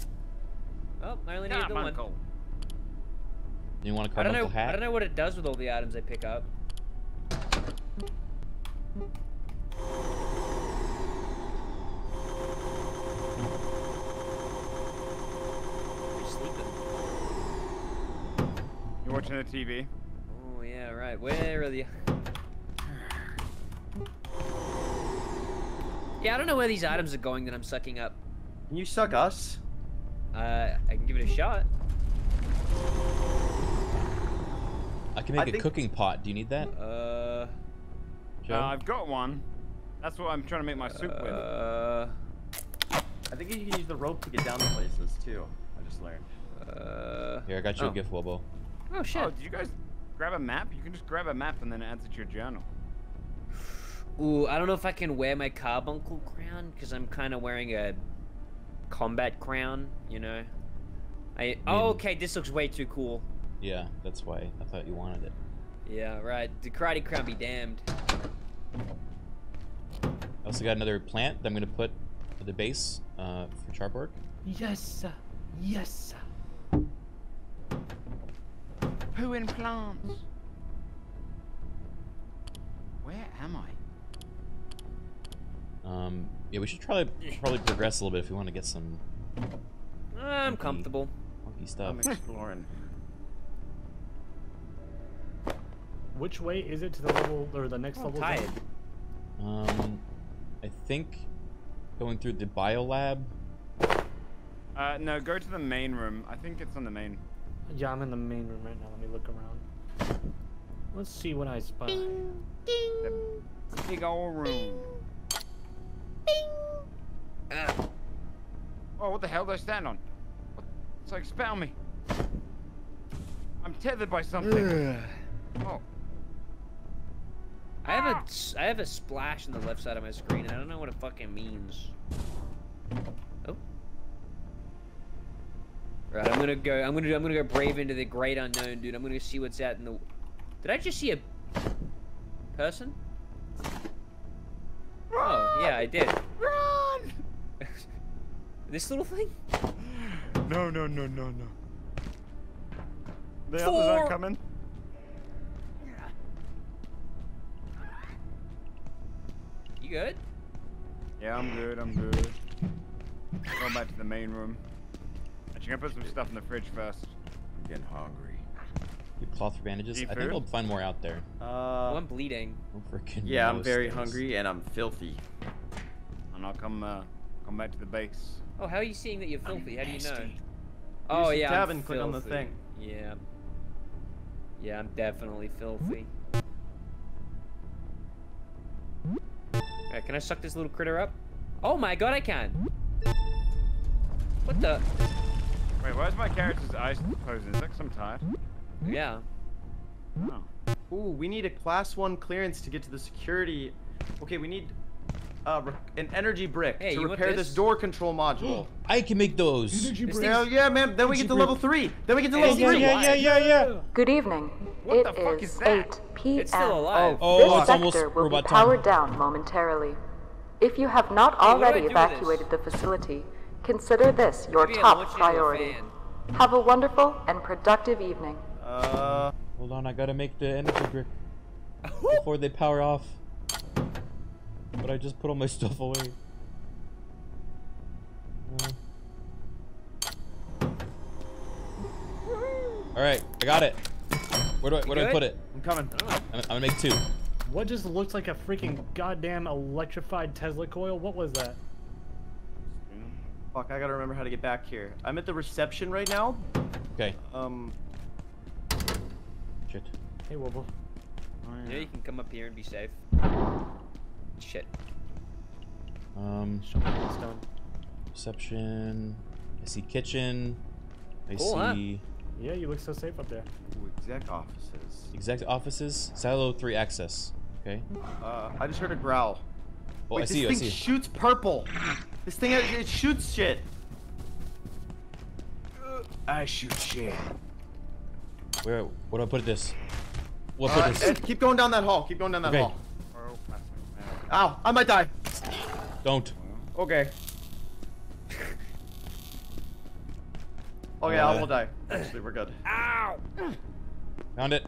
Oh, I only needed the one. Carbuncle. You want a I don't know. hat? I don't know what it does with all the items I pick up. You're sleeping. You're watching the TV? Yeah, right. Where are the? Yeah, I don't know where these items are going that I'm sucking up. Can you suck us? Uh, I can give it a shot. I can make a think- cooking pot. Do you need that? Uh, Joe? Uh, I've got one. That's what I'm trying to make my soup with. uh, I think you can use the rope to get down to places too. I just learned. uh. Here, I got you oh. a gift, Wobo. Oh shit. Oh, did you guys grab a map? You can just grab a map and then it adds it to your journal. Ooh, I don't know if I can wear my carbuncle crown because I'm kind of wearing a combat crown. You know. I. Oh, okay. This looks way too cool. Yeah, that's why I thought you wanted it. Yeah, right. The karate crown be damned. I also got another plant that I'm gonna put at the base uh, for Charborg. Yes, sir. Yes, sir. Who in plants? Where am I? Um, yeah, we should probably probably progress a little bit if we want to get some I'm Funky. comfortable. funky stuff. I'm exploring. Which way is it to the level or the next I'm level? tired. Um, I think going through the biolab. Uh, no, go to the main room. I think it's on the main. Yeah, I'm in the main room right now. Let me look around. Let's see what I spy. The big old room. Ding! Uh, oh, what the hell did I stand on? What? It's like spell me. I'm tethered by something. oh. I have a ah! s- I have a splash on the left side of my screen, and I don't know what it fucking means. Right, I'm gonna go. I'm gonna. I'm gonna go brave into the great unknown, dude. I'm gonna see what's out in the. Did I just see a person? Oh yeah, I did. Run! this little thing? No, no, no, no, no. The others aren't coming. You good? Yeah, I'm good. I'm good. Going back to the main room. Actually, gonna put some stuff in the fridge first. I'm getting hungry. Get cloth for bandages. I think food? we'll find more out there. Uh, Oh, I'm bleeding. Oh, freaking yeah, I'm very things. hungry and I'm filthy. And I'll come, uh, come back to the base. Oh, how are you seeing that you're filthy? How do you know? Oh the yeah, tab I'm and click on the filthy. thing. Yeah. Yeah, I'm definitely filthy. Alright, can I suck this little critter up? Oh my god, I can! What the? Wait, why is my character's eyes posing? Is that 'cause I'm tired? Yeah. Oh. Ooh, we need a class one clearance to get to the security. Okay, we need uh, an energy brick Hey, to repair this? this? door control module. I can make those. Hell yeah, man! Then we get to level three. Then we get to level yeah, three. yeah, yeah, yeah, yeah. Good evening. What It the fuck is is that? 8 p.m. It's still alive. Oh, this it's almost sector will be robot time. powered down momentarily. If you have not Hey, do already do with this? evacuated the facility, consider this your Maybe top launch it into a priority. Have a wonderful and productive evening. Uh, Hold on, I gotta make the energy brick before they power off. But I just put all my stuff away. Uh. All right, I got it. Where do I where do I put it? I'm coming. I'm, I'm gonna make two. What just looks like a freaking goddamn electrified Tesla coil? What was that? Fuck, I gotta remember how to get back here. I'm at the reception right now. Okay. Um, Shit. Hey, Wobble. Yeah, you can come up here and be safe. Shit. Um. Show me what's done. Reception. I see kitchen. I Cool, huh? see Yeah, you look so safe up there. ooh, exec offices. exec offices. Silo three access. Okay. Uh, I just heard a growl. Oh, Wait, I this see you. I thing see you. shoots purple. This thing, it, it shoots shit. I shoot shit. Where? What do I put this? What put Uh, this? Ed, keep going down that hall. Keep going down that Okay. hall. Ow, I might die. Don't. Okay. Okay, Uh, I will die. Actually, we're good. Ow! Found it.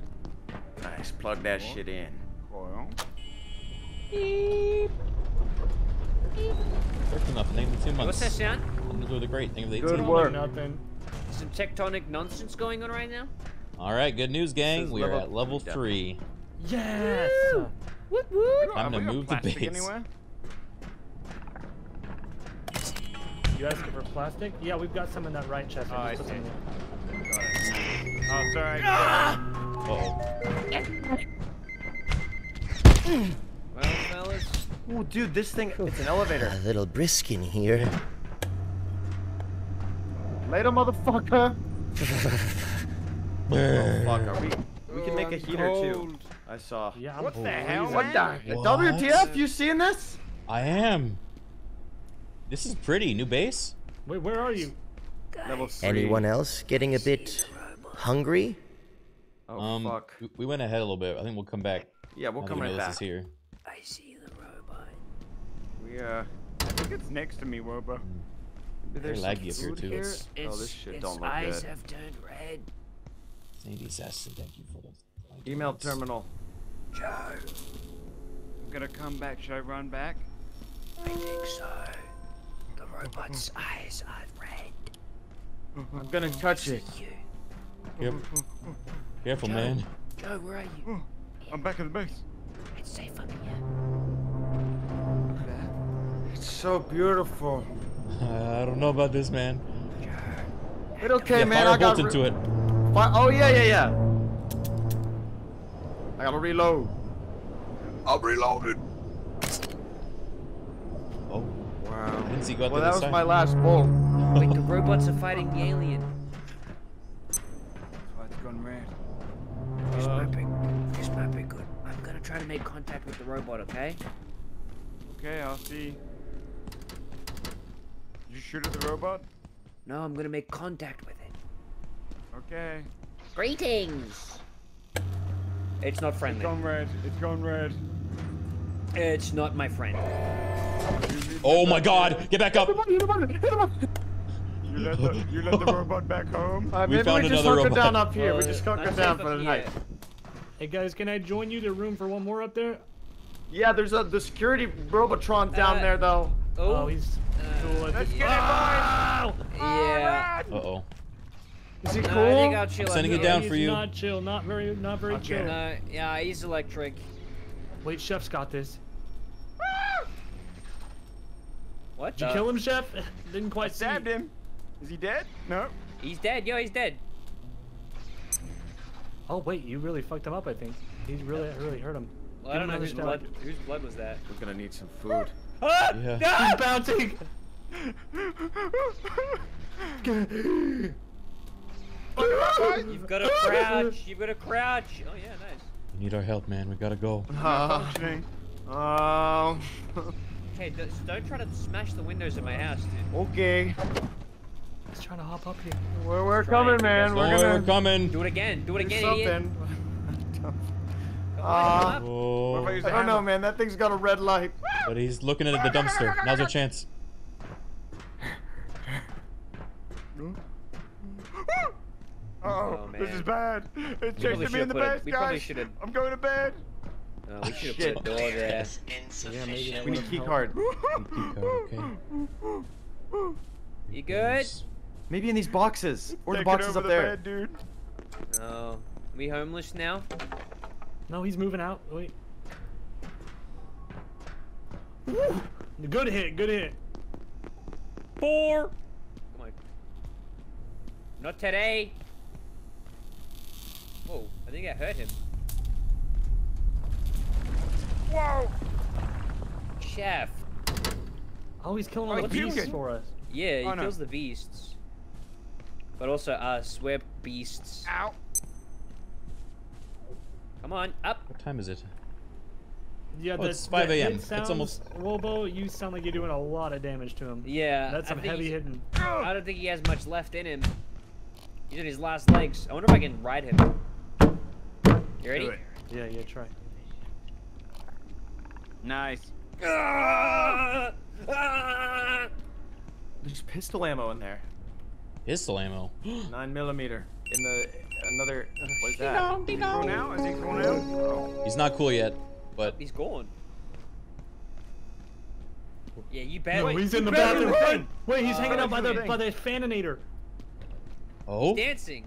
Nice, plug that shit in. Coil. First enough. Thank you for two months. What's that sound? Those are the great. Thank you for the Good 18. work. Nothing. Some tectonic nonsense going on right now? All right, good news, gang. We are at level three, three. Yes. What We got- Time to move the base. Anywhere? You asking for plastic? Yeah, we've got some in that right chest. Oh, I just put see. some in. Got. Oh, sorry. Ah! Uh-oh. Well, fellas. Ooh, dude, this thing, it's an elevator. A little brisk in here. Later, motherfucker. oh, fuck, are we? We can make a heater too. I saw. Yeah, What the hell, What? The What? WTF? You seeing this? I am. This is pretty. New base. Wait, where are you? Level. Anyone else getting a bit hungry? Oh, um, fuck. we- we went ahead a little bit. I think we'll come back. Yeah, we'll come we know right this is back. here. I see the robot. We, uh, I think it's next to me, Wobo. Maybe Very there's laggy up here food too. here? Its, Oh, this shit its don't look eyes good. have turned red. Sandy Assassin, thank you for the Email terminal. Joe, I'm gonna come back. Should I run back? I think so. The robot's eyes are red. I'm gonna touch it. You. Yep. Careful, man. Joe, where are you? I'm back at the base. It's safe up here. It's so beautiful. I don't know about this, man. It okay, yeah, man. fire I a got bolt into it. Fi- oh yeah, yeah, yeah. I gotta reload. I'm reloaded. Oh. Wow. Didn't see you go out Well, that was time. my last bolt. Wait, the robots are fighting the alien. It's gone red. This Uh. might be, this might be good. I'm gonna try to make contact with the robot, okay? Okay, I'll see. You shoot at the robot? No, I'm gonna make contact with it. Okay. Greetings! It's not It's friendly. gone red. It's gone red. It's not my friend. Oh my god! Get back up! You let the, you let the robot back home? Uh, We maybe found we just another hunker robot. down up here. we Uh, just hunker not down for the night. here. Hey guys, can I join you? There's room for one more up there. Yeah, there's a the security Robotron down Uh, there though. Oh, Oh, he's cool. I Let's think- get it, boys! yeah. Uh oh. Is he No, cool? I think I'll chill I'm sending it down he's for you. Not chill. Not very. Not very Okay. chill. No, yeah, he's electric. Wait, Chef's got this. What? Did you kill him, Chef? Didn't quite see. Stabbed him. Is he dead? No. He's dead. Yo, he's dead. Oh wait, you really fucked him up. I think he's really really hurt him. Well, I don't him know whose blood. Whose blood was that? We're gonna need some food. Ah! Yeah. He's bouncing. You've got to crouch. You've got to crouch. Oh yeah, nice. We need our help, man. We gotta go. Uh, Functioning. um. Okay, don't try to smash the windows in my house, dude. okay. He's trying to hop up here. We're, we're coming, man. We're gonna we're coming. Do it again. Do it do again, idiot. something. Come Uh, on, come up. Oh. What I I don't know, man. That thing's got a red light. But he's looking at the dumpster. Now's our chance. Uh-oh, Oh, this is bad. It's chasing me in the should've put a- bed, guys. should've- I'm going to bed. Oh, we should Shit. have put a door there. Yeah, maybe We need would've key card. Okay. You good? Maybe in these boxes. Or the Taking boxes over up the there. Bed, dude. Oh, we homeless now? No, he's moving out. Wait. Woo! Good hit. Good hit. Four. Come on. Not today. Oh, I think I hurt him. Whoa! Chef. Oh, he's killing all Oh, the beasts puking. for us. Yeah, he Oh, no. kills the beasts. But also us, we're beasts. Ow. Come on, up. What time is it? Yeah, Oh, the, it's 5 a.m. It's almost- Robo, you sound like you're doing a lot of damage to him. Yeah. That's some heavy hitting. I don't think he has much left in him. He's in his last legs. I wonder if I can ride him. You ready? Yeah, yeah, try. Nice. Ah! Ah! There's pistol ammo in there. Pistol ammo. Nine millimeter. In the another. What is Is that? he cool now? Is he cool now? Oh. He's not cool yet, but He's gone. Yeah, you bet. No, he's in the bathroom. run. Wait, he's Uh, hanging out by the thing. by the faninator. oh, Dancing.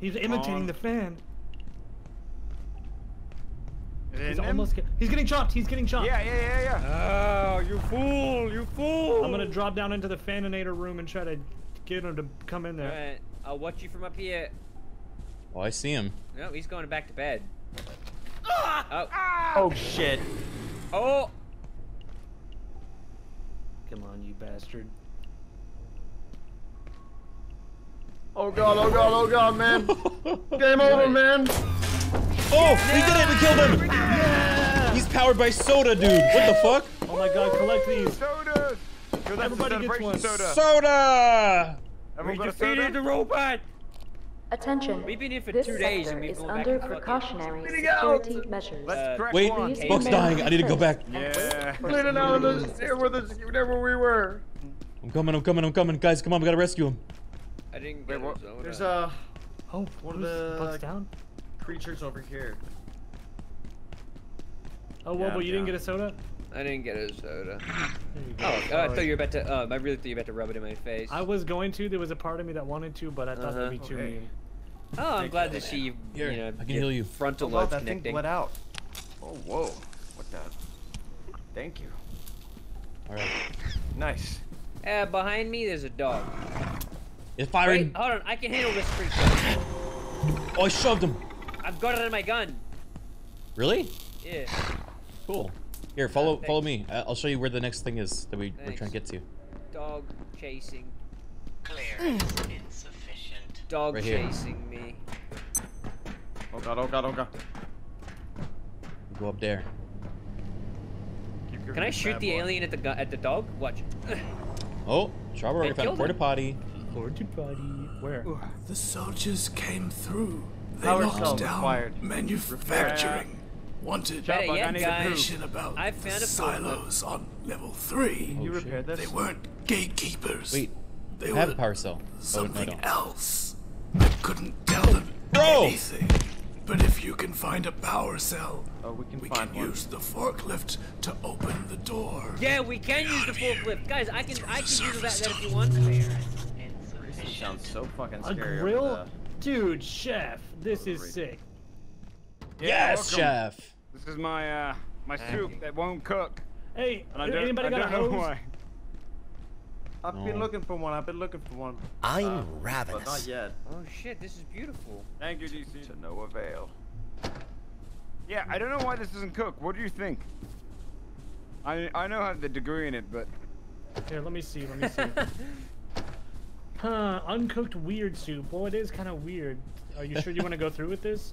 He's imitating on. the fan. He's him? almost. Get, he's getting chopped. He's getting chopped. Yeah, yeah, yeah, yeah. Oh, you fool! You fool! I'm gonna drop down into the faninator room and try to get him to come in there. Alright, I'll watch you from up here. Oh, I see him. No, he's going back to bed. Ah! Oh. Ah! Oh shit. Oh! Come on, you bastard. Oh god, oh god, oh god, man. Game over, man. Oh, we did it! We killed him! He's powered by soda, dude. What the fuck? Oh my god, collect these. Sodas! Everybody gets one. soda. Soda! Everyone We got a soda? defeated the robot! Attention. We've been here for this two days and sector we've is gone back under to precautionary Getting out. security measures. Let's Uh, Wait, one. Please Buck's remain dying. I need to go back. first and wait Yeah. for Clean it out of security this. Here where wherever we were. I'm coming, I'm coming, I'm coming. Guys, come on, we gotta rescue him. I didn't Wait, get what? it, so There's uh, a Oh, One of the- Buck's down. creatures over here. Oh, well, Yeah, but you didn't get a soda. I didn't get a soda. There you go. Oh, oh, I thought you were about to. Um, I really thought you were about to rub it in my face. I was going to. There was a part of me that wanted to, but I thought that'd be too Okay. mean. Oh, I'm glad to see you. Here, you know, I can heal you. Frontal Oh, wow, lobes that thing connecting. bled out. Oh, whoa. What the? Thank you. All right. Nice. Uh, behind me, there's a dog. It's firing. Wait, hold on. I can handle this creature. Oh, I shoved him. I've got it in my gun. Really? Yeah. Cool. Here, follow follow me. I- I'll show you where the next thing is that we, we're trying to get to. Dog chasing. Clearance mm. insufficient. Dog Right here. chasing me. Oh god, oh god, oh god. Go up there. Can I shoot the alien at the gu- at the dog? Watch. Oh, Charborg, They found a killed porta him. potty. Porta potty. Where? The soldiers came through. They Power locked down required. manufacturing. Wanted Better yet, information guys, about I the found a silos on level three. Oh, you repaired this? They weren't gatekeepers. Wait, they I have were a power cell. Oh, no, I something else. I couldn't tell them Bro! anything. But if you can find a power cell, Oh, we can we find can use the forklift to open the door. Yeah, we can use the forklift, guys. I can I can use that, that if you want. This sounds so fucking A scary. over grill? Dude, chef, this is sick. Yeah, Yes, welcome. chef. This is my uh my soup that won't cook. Hey, And I don't, anybody I got a don't know hose? why. I've been looking for one. I've been looking for one. I'm Uh, ravenous. But not yet. Oh shit, this is beautiful. Thank you, DC. To no avail. Yeah, I don't know why this doesn't cook. What do you think? I I know I have the degree in it, but Here, let me see. Let me see. huh? Uncooked weird soup. Well, it is kind of weird. Are you sure you want to go through with this?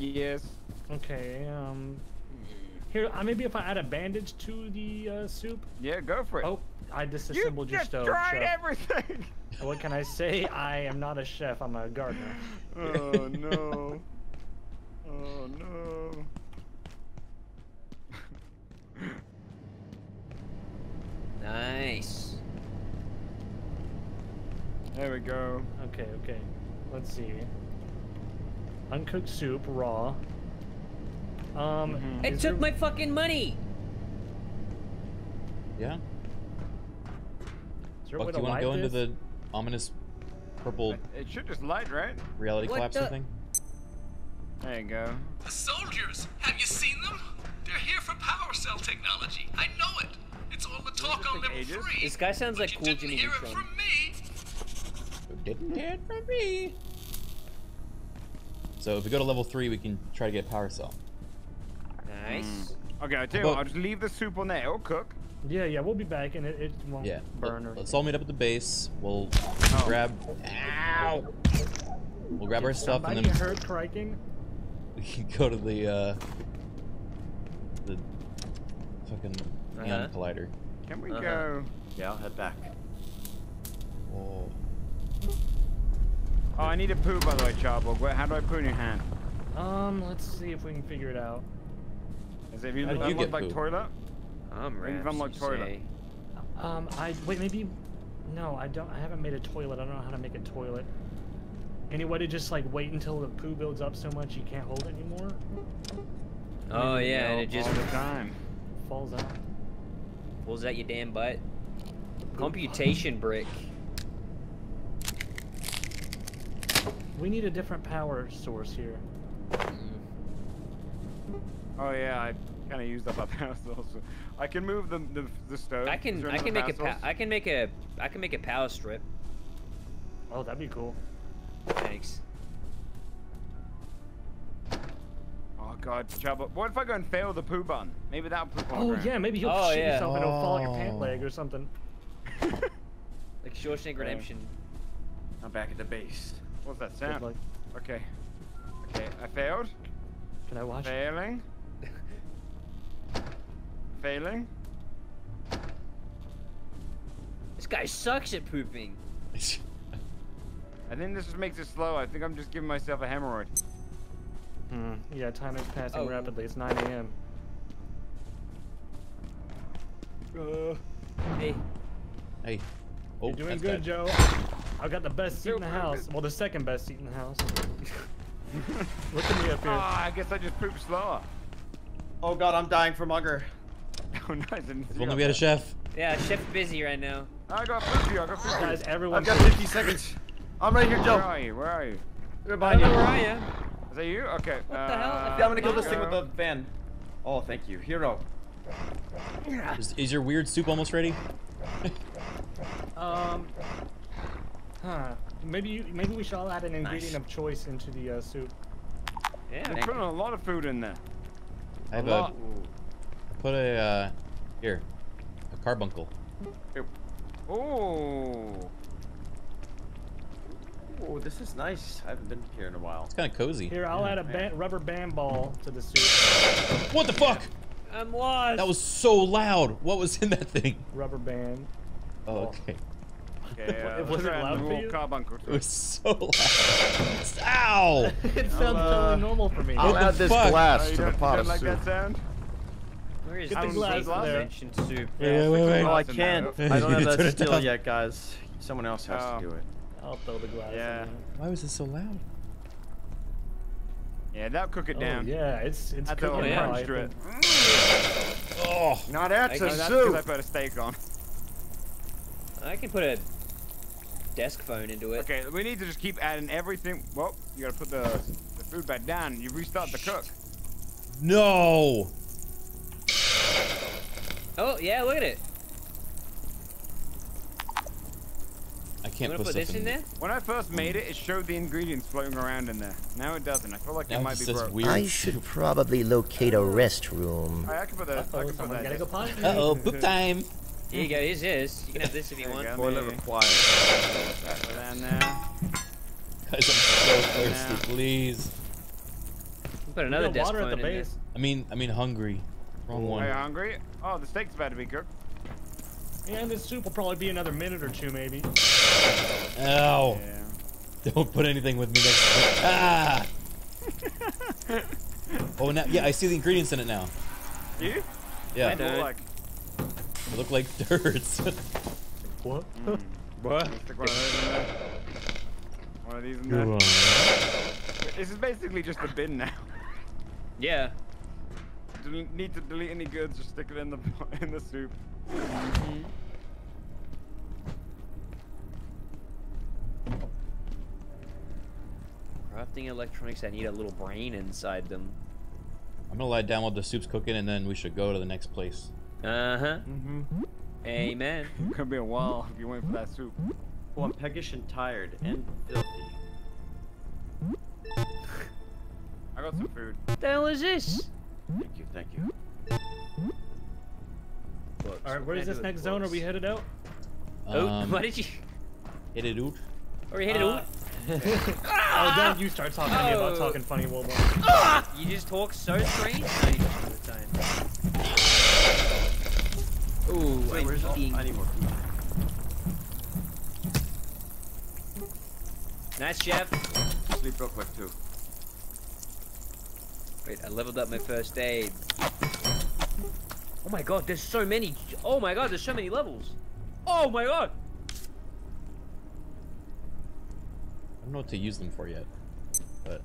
Yes. Okay. Um. Here, uh, maybe if I add a bandage to the uh, soup. Yeah, go for it. Oh, I disassembled your just stove. tried chef. everything. What can I say? I am not a chef. I'm a gardener. Oh no. Oh no. Nice. There we go. Okay, okay. Let's see. Uncooked soup, raw. Um, It is took there- my fucking money. Yeah. Is there a way Buck, do you want to go into the ominous purple It should just light, right? reality What collapse the- thing? There you go. The soldiers! Have you seen them? They're here for power cell technology. I know it. It's all the talk on level ages? three. This guy sounds like cool Didn't Jimmy hear it from me. Who didn't hear it from me? So if we go to level three, we can try to get power cell. Nice. Okay, I tell you, I'll just leave the soup on there. It'll cook. Yeah, yeah, we'll be back, and it, it won't Yeah. burn or. Let's all meet up at the base. We'll Oh. grab. Ow! We'll grab our stuff and Somebody then heard criking? we can go to the uh, the fucking neon Uh-huh. collider. Can we Uh-huh. go? Yeah, I'll head back. Oh. Oh, I need a poo, by the way, Charborg. Where, how do I poo in your hand? Um, let's see if we can figure it out. Is it if you, How did you get look like poo? toilet? I'm Maybe if raps, I'm like you toilet. say. Um, I wait, maybe. No, I don't. I haven't made a toilet. I don't know how to make a toilet. Any way to just like wait until the poo builds up so much you can't hold it anymore? Oh yeah, and it just all the time. Falls out. pulls out your damn butt. Computation brick. We need a different power source here. Mm. Oh yeah, I kind of used up our power source. I can move the the, the stove. I can I can make a power pa- source? I can make a I can make a power strip. Oh, that'd be cool. Thanks. Oh god, Charborg. What if I go and fail the poo bun? Maybe that'll poop on Oh ground. yeah, maybe you'll Oh, shit yeah. yourself and it'll fall out your pant Oh. leg or something. Like Shawshank Redemption. I'm back at the base. What's that sound? luck. Okay. Okay, I failed. Can I watch? Failing. Failing. This guy sucks at pooping. I think this just makes it slow. I think I'm just giving myself a hemorrhoid. Hmm. Yeah, time is passing Oh. rapidly. It's 9 a.m. Uh, Hey, Hey. Oh, You're doing good, bad. Joe. I've got the best seat in the house. Well, the second best seat in the house. Look at me up here. Ah, I guess I just pooped slower. Oh god, I'm dying from hunger. Oh, nice. I didn't If see only we had a chef. yeah, chef's busy right now. I got food for you. I got food for you. Guys, everyone. I've got 50 seconds. I'm right here, Joe. Where are you? Where are you? Right I behind don't you. know where I am. Is that you? Okay. What the hell? uh, Yeah, I'm gonna kill this thing with the van. Oh, thank you. Hero. Is, is your weird soup almost ready? Um. Huh. Maybe you, maybe we should all add an ingredient of choice into the uh, soup. Yeah, They're putting a lot of food in there. I have a a. lot. I put a uh, here, a carbuncle. Oh. Oh, this is nice. I haven't been here in a while. It's kind of cozy. Here, I'll Yeah. add a ba- rubber band ball to the soup. What the fuck? I'm lost. That was so loud. What was in that thing? Rubber band. Oh, okay. Okay, uh, Was let's it loud for you? It was so loud. Ow! it sounds uh, totally normal for me. I'll What add this fuck? glass Oh, to the pot you of don't like soup. that sound? Where is Get the glass there. mentioned soup? Wait, wait, wait, Oh, I can't. I don't have Turn that it skill down. yet, guys. Someone else has Oh. to do it. I'll throw the glass. Yeah. In Why was this so loud? Yeah, that'll cook it there. down. Oh, yeah, it's it's That's cooking little now, crunch I to it. Oh, Now that's I a Oh, that's because I put a steak on. I can put a desk phone into it. Okay, we need to just keep adding everything. Well, you gotta put the, the food back down. You restart the cook. no! Oh yeah, look at it. I You can't wanna put put this in there? When I first made it, it showed the ingredients floating around in there. Now it doesn't. I feel like Now it it might be says broke. weird. I should probably locate a restroom. Alright, I can put the. I Oh, can put someone that. gotta go potty. Uh oh, poop time. Here you go. Here's this. You can have this if you want. go. Toilet Maybe. required. Put that in there. Guys, I'm so thirsty. Please. Put another got desk water at the in there. base. I mean, I mean hungry. Wrong Are you hungry? Oh, the steak's about to be cooked. And this soup will probably be another minute or two, maybe. Ow! Yeah. Don't put anything with me next. to Ah! oh, now yeah, I see the ingredients in it now. You? Yeah, I Look like. they look like dirts. What? What? One of those in there. One these in there. This is basically just a bin now. Yeah. Del- need to delete any goods, just stick it in the in the soup. Crafting electronics I need a little brain inside them. I'm gonna lie down while the soup's cooking, and then we should go to the next place. Uh huh. Mm-hmm. Amen. Could be a while if you wait for that soup. Well, I'm peckish and tired and filthy. I got some food. What the hell is this? Thank you, thank you. Books. All right, where's this next with zone? Are we headed out? Oh, Um, what did you? Hit it out. Are we headed Uh, out? Oh, don't you start talking to me about Oh. talking funny, Wilbur. You just talk so strange 90% the time. Ooh, Wait, where's oh. I need more food. Nice, chef. Sleep real quick too. Wait, I leveled up my first aid. Oh my god, there's so many. Oh my god, there's so many levels. Oh my god. I don't know what to use them for yet, but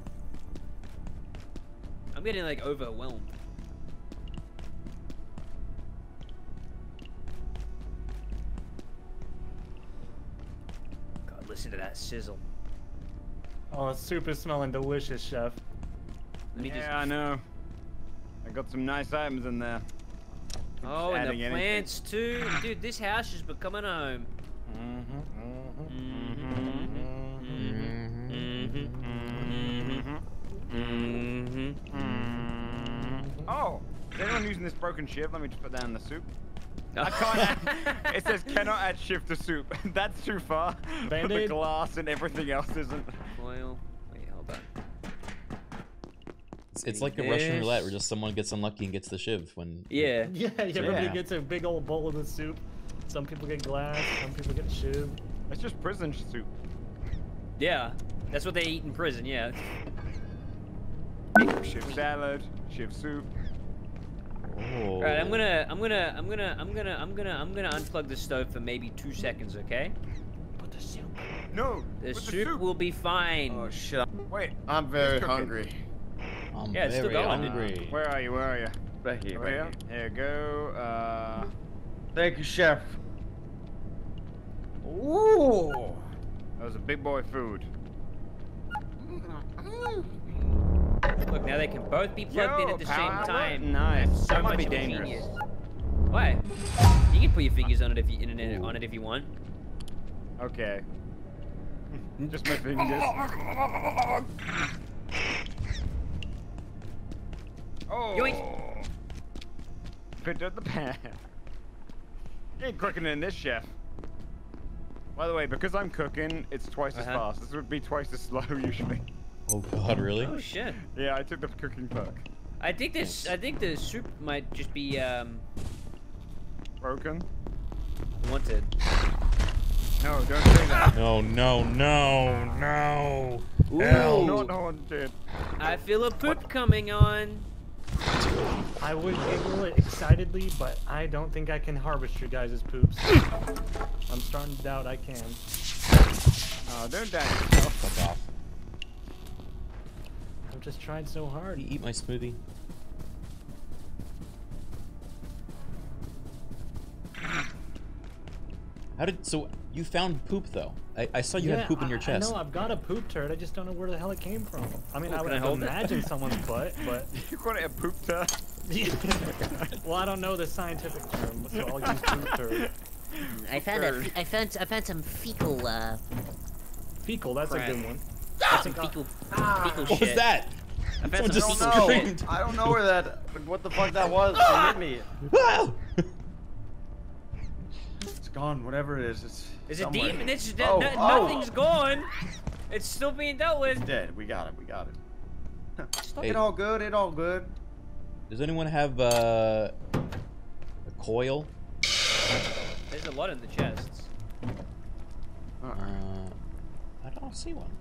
I'm getting like overwhelmed. God, listen to that sizzle. Oh, soup is smelling delicious, chef. Let me yeah, just. I know. I got some nice items in there. Oh, and the anything. plants too. Dude, this house is becoming a home. Mm-hmm. Mm-hmm. Mm-hmm. Oh, is anyone using this broken shiv? Let me just put that in the soup. I can't. It says cannot add shiv to soup. That's too far. But the Band-Aid? glass and everything else isn't. Oil. Wait, hold on. It's, it's like a Russian roulette where just someone gets unlucky and gets the shiv when. Yeah. Yeah, yeah, everybody Yeah. gets a big old bowl of the soup. Some people get glass, some people get shiv. It's just prison soup. Yeah. That's what they eat in prison. Yeah. Shiv salad, shiv soup. Oh. All right, I'm gonna, I'm gonna, I'm gonna, I'm gonna, I'm gonna, I'm gonna unplug the stove for maybe two seconds, okay? Put the soup. No. The with soup, soup. will be fine. Oh shit. Wait. I'm very cooking. hungry. I'm Yeah, it's still very going. hungry. Where are you? Where are you? Right here, Over right here. here. Here you go. Uh. Thank you, chef. Ooh. That was a big boy food. Look, now they can both be plugged in at the same time. Nice. That's so That might be dangerous. convenience. Why? You can put your fingers on it if you in it, on it if you want. Okay. Just my fingers. Oh. Yoink. Fit at the pan. Ain't cooking in this, chef. By the way, because I'm cooking, it's twice as Uh-huh. fast. This would be twice as slow usually. Oh god, really? Oh shit. Yeah, I took the cooking perk. I think this. I think the soup might just be um Broken? wanted. No, don't say that. No, no, no, no. Ooh. Hell. No, no one. I feel a poop coming on. I would giggle it excitedly, but I don't think I can harvest your guys' poops. I'm starting to doubt I can. Oh, don't doubt yourself. Fuck off. I've just tried so hard. You eat my smoothie. How did so you found poop though? I, I saw you yeah, had poop in your chest. I know I've got a poop turd. I just don't know where the hell it came from. I mean, Oh, I would I hold it? imagine someone's butt, but You call it a poop turd? well, I don't know the scientific term, so I'll use poop turd. I found a, fe- I found, I found some fecal, uh, Fecal, that's Crap. a good one. some fecal, fecal what was shit. that? I Someone found some just fecal No, screamed. I don't know where that. What the fuck that was? It hit me. It's gone. Whatever it is, it's. Is it somewhere. deep? It's Oh, no, oh. nothing's gone. It's still being dealt with. It's dead. We got it. We got it. Hey. It all good. It all good. Does anyone have uh, a coil? There's a lot in the chests. Uh, I don't see one.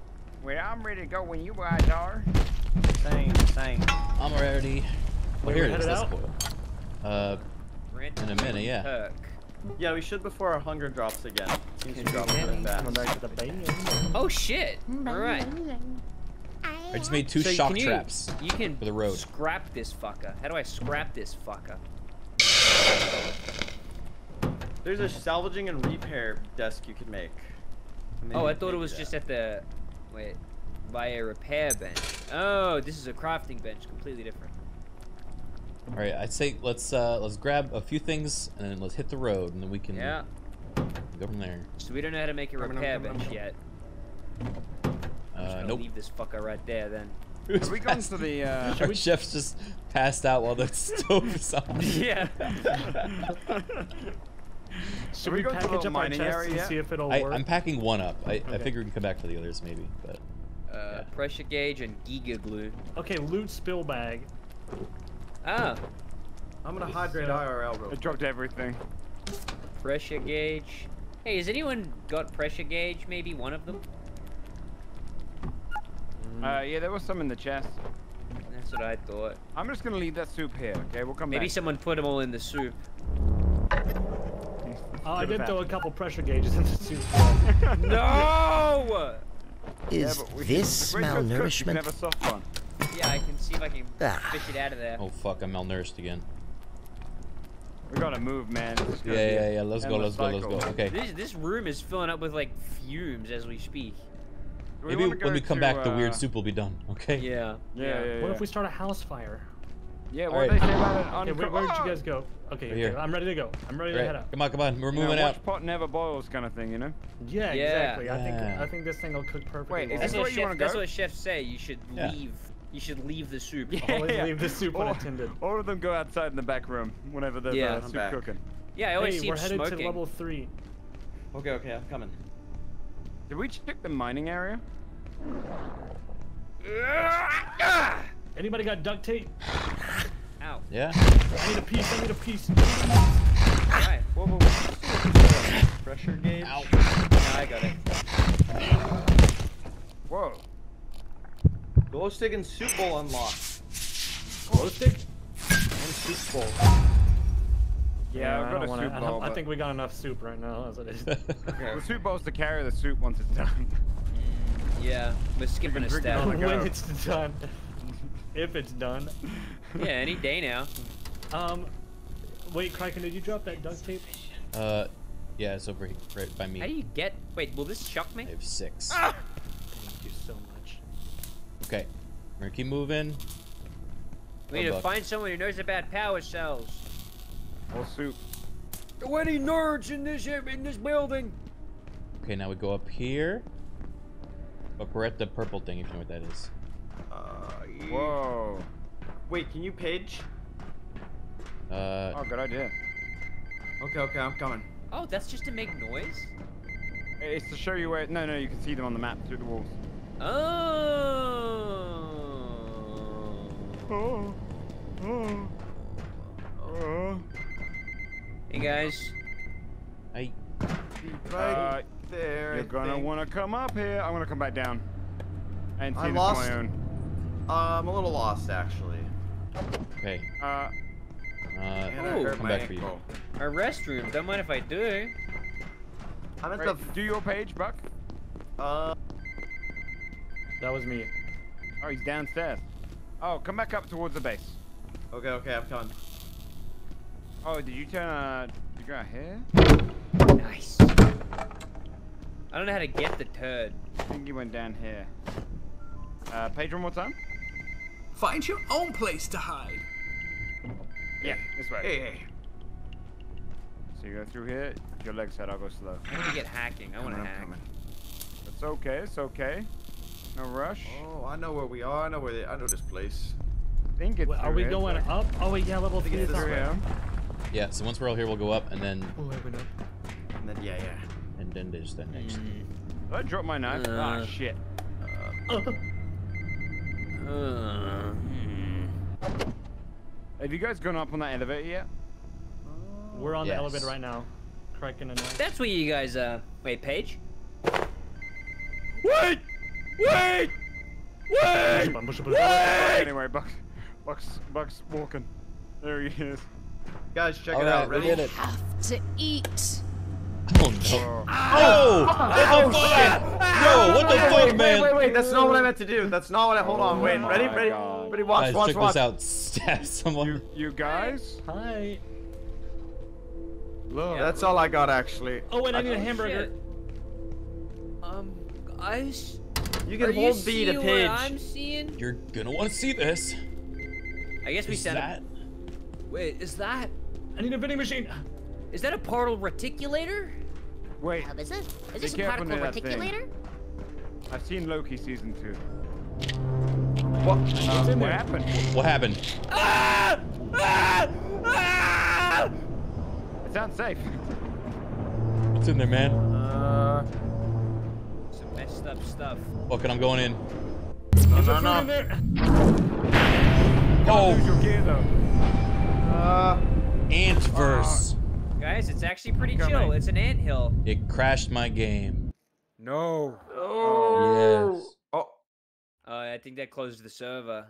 Well, I'm ready to go when you guys are. Same, same. I'm ready. Oh, Wait, here it is. headed That's out? coil. Uh, Rent in a minute, yeah. perk. Yeah, we should before our hunger drops again. Seems to drop really fast. Back to the. Oh shit! All right. I just made two So shock you, traps You can for the road. scrap this fucker. How do I scrap this fucker? There's a salvaging and repair desk you could make. Oh, I thought it was that. just at the wait by a repair bench. Oh, this is a crafting bench, completely different. All right, I'd say let's uh, let's grab a few things and then let's hit the road, and then we can Yeah. go from there. So we don't know how to make a Coming, repair coming, bench yet. I'm just Uh, nope. leave this fucker right there then. Have we gone to the, uh... Our chef's just passed out while the stove is on. Yeah. Should we we go to the package up our mining chests area and see if it'll I, work? I'm packing one up. I, I Okay. figure we can come back for the others maybe, but Uh, pressure gauge and giga glue. Okay, loot spill bag. Ah, I'm gonna hydrate IRL real I dropped everything. pressure gauge. Hey, has anyone got pressure gauge? Maybe one of them. Uh, yeah, there was some in the chest. That's what I thought. I'm just gonna leave that soup here, okay? We'll come back. Maybe back. someone put them all in the soup. Oh, I did back. throw a couple pressure gauges in the soup. no! Is but we- this the way it's You can malnourishment? Have a soft one. Yeah, I can see if I can Ah. fish it out of there. oh fuck, I'm malnourished again. We gotta move, man. This is Yeah, yeah, yeah. Let's go, let's go, let's go. Okay. This this room is filling up with like fumes as we speak. We Maybe when we come to, back, the weird uh, soup will be done. Okay. Yeah. Yeah, yeah, yeah. What if we start a house fire? Yeah, what right. they say about it Okay, where, where'd you guys go? Okay, Right okay, here. I'm ready to go. I'm ready All to head out. Come on, come on. We're You know, moving watch out. pot never boils kind of thing, you know? Yeah, Yeah. exactly. I think I think this thing will cook perfectly. Wait, is. That's this what where you wanna go? That's what chefs say. You should leave. You should leave the soup. Always Yeah. leave the soup All- unattended. All of them go outside in the back room whenever there's Yeah. uh, soup back. cooking. Yeah, I always hey, see we're him headed smoking. to level three. Okay, okay, I'm coming. Did we check the mining area? Anybody got duct tape? Ow. Yeah. I need a piece. I need a piece. Alright. Whoa, whoa, whoa. Pressure gauge. Yeah, I got it. Whoa. Glow stick and soup bowl unlocked. Glow stick? And soup bowl. Yeah, I've I don't wanna- soup I, bowl, don't- I think we got enough soup right now as it is. The soup bowl bowl's to carry the soup once it's done. Yeah, we're skipping a step. on go. when it's done. if it's done. Yeah, any day now. Um, wait, Criken, did you drop that duct tape? Uh, yeah, it's over here, right by me. How do you get? Wait, will this shock me? I have six. Thank you so much. Okay. We're gonna keep moving. We need to find someone who knows about power cells. Or soup. Are any nerds in this in this building? Okay, now we go up here. Look, we're at the purple thing, if you know what that is. Uh, Whoa. Wait, can you page? Uh, Oh, good idea. Okay, okay, I'm coming. Oh, that's just to make noise? It's to show you where. No, no, you can see them on the map through the walls. Oh. Oh. Oh. Hey guys. Hey. Uh, there. You're I gonna think. want to come up here. I'm gonna come back down. And see I'm this on lost. my own. Uh, I'm a little lost actually. Okay. Uh, Uh, I Oh, come my back for you. ankle. Our restroom. Don't mind if I do. I'm at right, do your page, Buck. the. Uh. That was me. Oh, he's downstairs. Oh, come back up towards the base. Okay, okay, I'm coming. Oh, did you turn? Uh, you go here? Nice. I don't know how to get the turd. I think you went down here. Uh, page one more time. Find your own place to hide. Yeah, this way. Hey, hey. So you go through here. Your legs set, I'll go slow. I want to get hacking. I want to Coming, I'm hack. coming. It's okay. It's okay. No rush. Oh, I know where we are. I know where they. I know this place. I think it's Wait, are we here, going so- up? Oh wait, yeah, level think three it's is this up. way. Yeah. yeah, so once we're all here, we'll go up, and then, Oh, wait, wait, no. And then yeah, yeah. and then there's the next. Mm. Did I dropped my knife. ah, Uh. shit. Uh, hmm. Have you guys gone up on that elevator yet? We're on Yes. the elevator right now. Cracking a nut. That's where you guys, uh, wait, Paige? Wait! Wait! Wait! Push it, push it, push it. Wait! Anyway, Buck's, Buck's, Buck's walking. There he is. Guys, check All it right, out. Ready? did it. Have to eat. Oh no! Oh! What the fuck? Yo, what the wait, fuck, wait, man? Wait, wait, wait. That's not what I meant to do. That's not what I. Hold on. Wait. Oh Ready? Ready? God. Ready? Watch. Guys, watch. check watch. this out. Stab someone. You, you guys? Hi. Look. That's all I got actually. Oh wait, I need a Oh, hamburger. shit. Um, guys. You Are can you hold B to seeing what page. I'm seeing? You're gonna want to see this. I guess we Is sent that? a... Wait, is that... I need a vending machine. Is that a portal reticulator? Wait. Um, is it? Is this a careful particle near that thing. reticulator? I've seen Loki season two. What? In what there? happened? What happened? Ah! Ah! Ah! It sounds safe. What's in there, man? Uh. Some messed up stuff. Fucking, I'm going in. No, There's no, in no. there. Oh, Lose your gear though. Uh. Anteverse. Guys, it's actually pretty Coming. chill. It's an anthill. It crashed my game. No. Oh. Yes. Oh. Uh, I think that closed the server.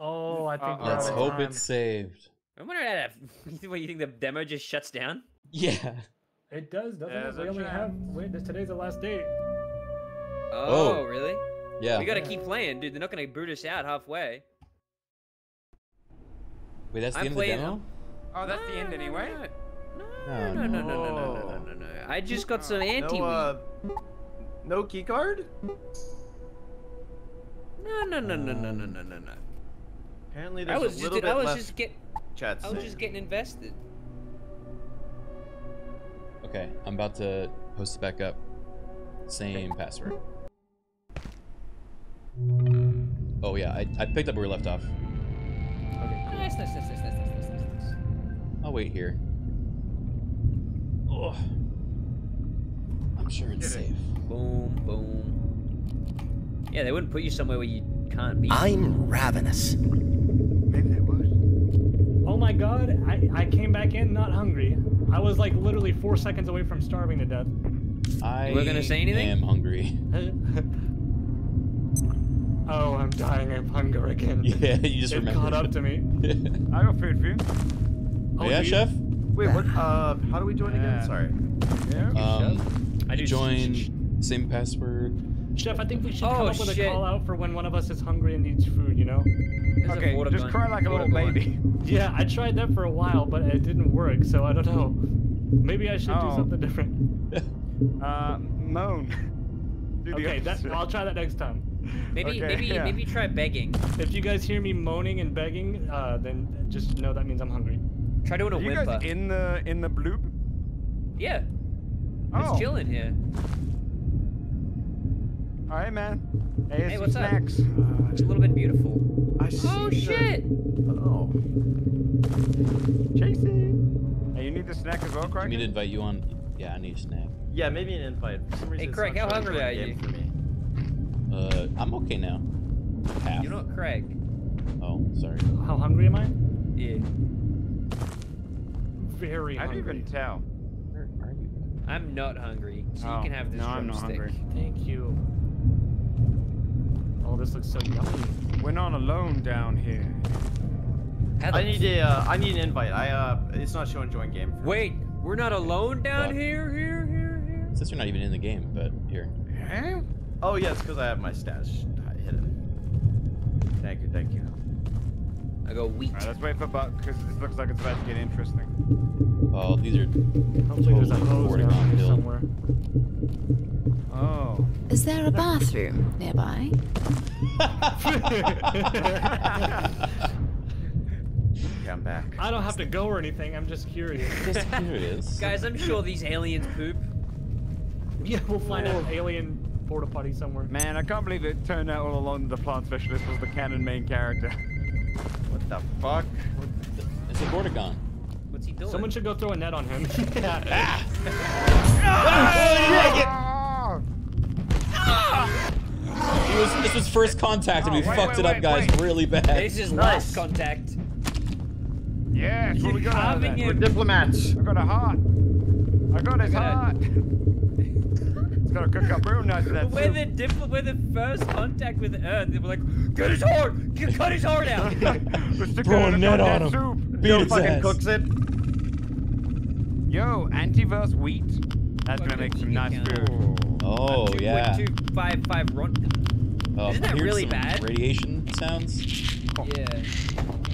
Oh, I think. Uh-oh. Let's hope time. it's saved. I wonder how that... What, you think the demo just shuts down? Yeah. It does, doesn't There's it? We a only have. Wait, this, today's the last day. Oh, Oh. really? Yeah. We gotta keep playing, dude. They're not gonna boot us out halfway. Wait, that's the I'm end of the demo? Oh, that's the end anyway. Oh, No, no, no, no, no, no, no, no, no, no. I just got some anti No. Uh. No key card. No, no, no, no, no, no, no, no, no. Apparently, I there's was a just, little bit I was left. just get, Chat. I was just getting invested. Okay, I'm about to post it back up. Same password. Oh yeah, I, I picked up where we left off. Nice, nice, nice, nice, nice, nice, nice, nice. I'll wait here. Oh. I'm sure it's safe. Boom, boom. Yeah, they wouldn't put you somewhere where you can't be. I'm ravenous. Maybe they would. Oh my god, I, I came back in not hungry. I was like literally four seconds away from starving to death. I weren't gonna say anything? I am hungry. oh, I'm dying of hunger again. Yeah, you just it remembered. caught up to me. I got food for you. Oh, yeah, dude. chef? Wait, what? Uh, how do we join again? Sorry. Yeah. Um, I you do join same password. Chef, I think we should Oh, come up with shit. a call out for when one of us is hungry and needs food, you know? There's Okay, just gun. cry like a Water little gun. baby. Yeah, I tried that for a while, but it didn't work, so I don't know. Maybe I should do Oh. something different. Uh, moan. Do Okay, that, opposite. I'll try that next time. Maybe, Okay, maybe, yeah. maybe try begging. If you guys hear me moaning and begging, uh, then just know that means I'm hungry. Try doing a Are you whimper. guys in the in the bloop? Yeah, Oh. it's chilling here. All right, man. Hey, Hey, some what's up? snacks. It's a little bit beautiful. I see. Oh the- shit! Oh. Chasing. Hey, you need the snack as well, You Craig? want me to invite you on? Yeah, I need a snack. Yeah, maybe an invite. For some reason, Hey, Craig, how hungry are you? For me. Uh, I'm okay now. Half. You're not Craig. Oh, sorry. How hungry am I? Yeah. Very How do you hungry. even tell? Where are you? I'm not hungry, so Oh, you can have this no, I'm not hungry. Thank you. Oh, this looks so yummy. We're not alone down here. I need a. Uh, I need an invite. I. Uh, it's not showing join game. For. Wait, we're not alone down Fuck. here, here, here, here. Since you're not even in the game, but here. Oh yeah, it's because I have my stash hidden. Thank you, thank you. I go wheat. Alright, let's wait for Buck because this looks like it's about to get interesting. Oh, these are Hopefully there's a totally hose down here build. somewhere. Oh. Is there a bathroom nearby? Yeah, I'm back. I don't have to go or anything. I'm just curious. Just here it is. Guys, I'm sure these aliens poop. yeah, we'll find out. alien porta potty somewhere. Man, I can't believe it turned out all along that the plant specialist was the canon main character. What the fuck? It's a Vortigaunt. What's he doing? Someone should go throw a net on him. ah It was, this was first contact, and we Oh, wait, fucked wait, it up, wait, guys, wait. really bad. This is last contact. Yeah, what we got out of Having that? We're diplomats. I got a heart. I got his heart. it's gonna cook up real nice with that We're soup. the dipl- we're the first contact with Earth. They were like, get his heart, get, cut his heart out. Throw a it net on him. Soup. Beat Joe his fucking ass. cooks it. Yo, Anteverse wheat. That's gonna make some nice account. food. Oh, yeah. 2.255 ron. Oh, Isn't I'm that really some bad? Radiation sounds. Oh. Yeah.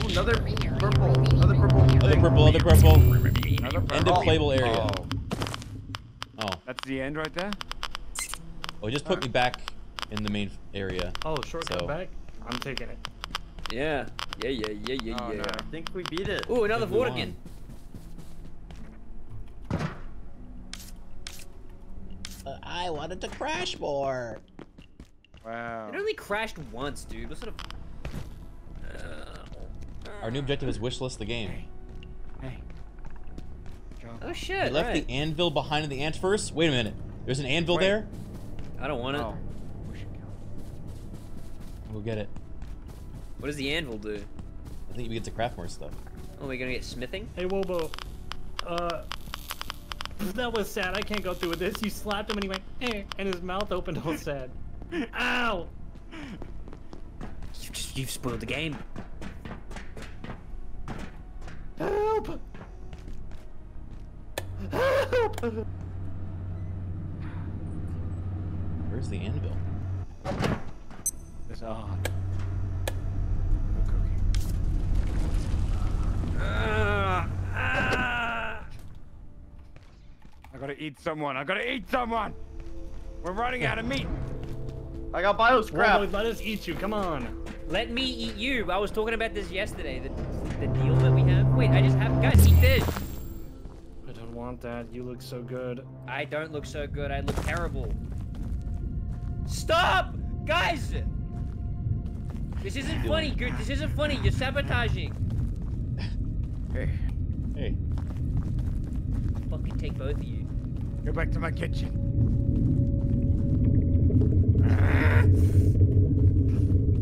Ooh, another purple. Another purple. Other thing. purple, other purple. Another End of playable area. Oh. Oh, That's the end right there. Oh, just put me back in the main area. oh, shortcut So- back? I'm taking it. Yeah. Yeah, yeah, yeah, yeah, Oh, yeah. no. I think we beat it. Ooh, another Think we Vortigaunt. Uh, I wanted to crash more. Wow. It only crashed once, dude. What sort of... Uh, Our new objective is wishlist the game. Hey. oh We shit, left right. the anvil behind in the Anteverse. Wait a minute. There's an anvil Wait. there. I don't want it. Oh. We should go. We'll get it. What does the anvil do? I think we get to craft more stuff. Oh, we gonna get smithing? Hey, Wobo. Uh, that was sad. I can't go through with this. You slapped him and he went, eh, and his mouth opened all sad. Ow! You just, you've spoiled the game. Help! Help! Where's the anvil? It's on. I gotta eat someone. I gotta eat someone. We're running out of meat. I got bio scrap. Wobo, let us eat you. Come on. Let me eat you. I was talking about this yesterday. The, the deal that we have. Wait, I just have. Guys, eat this. I don't want that. You look so good. I don't look so good. I look terrible. Stop! Guys! This isn't funny, good. This isn't funny. You're sabotaging. Hey, Hey. Fucking take both of you. go back to my kitchen.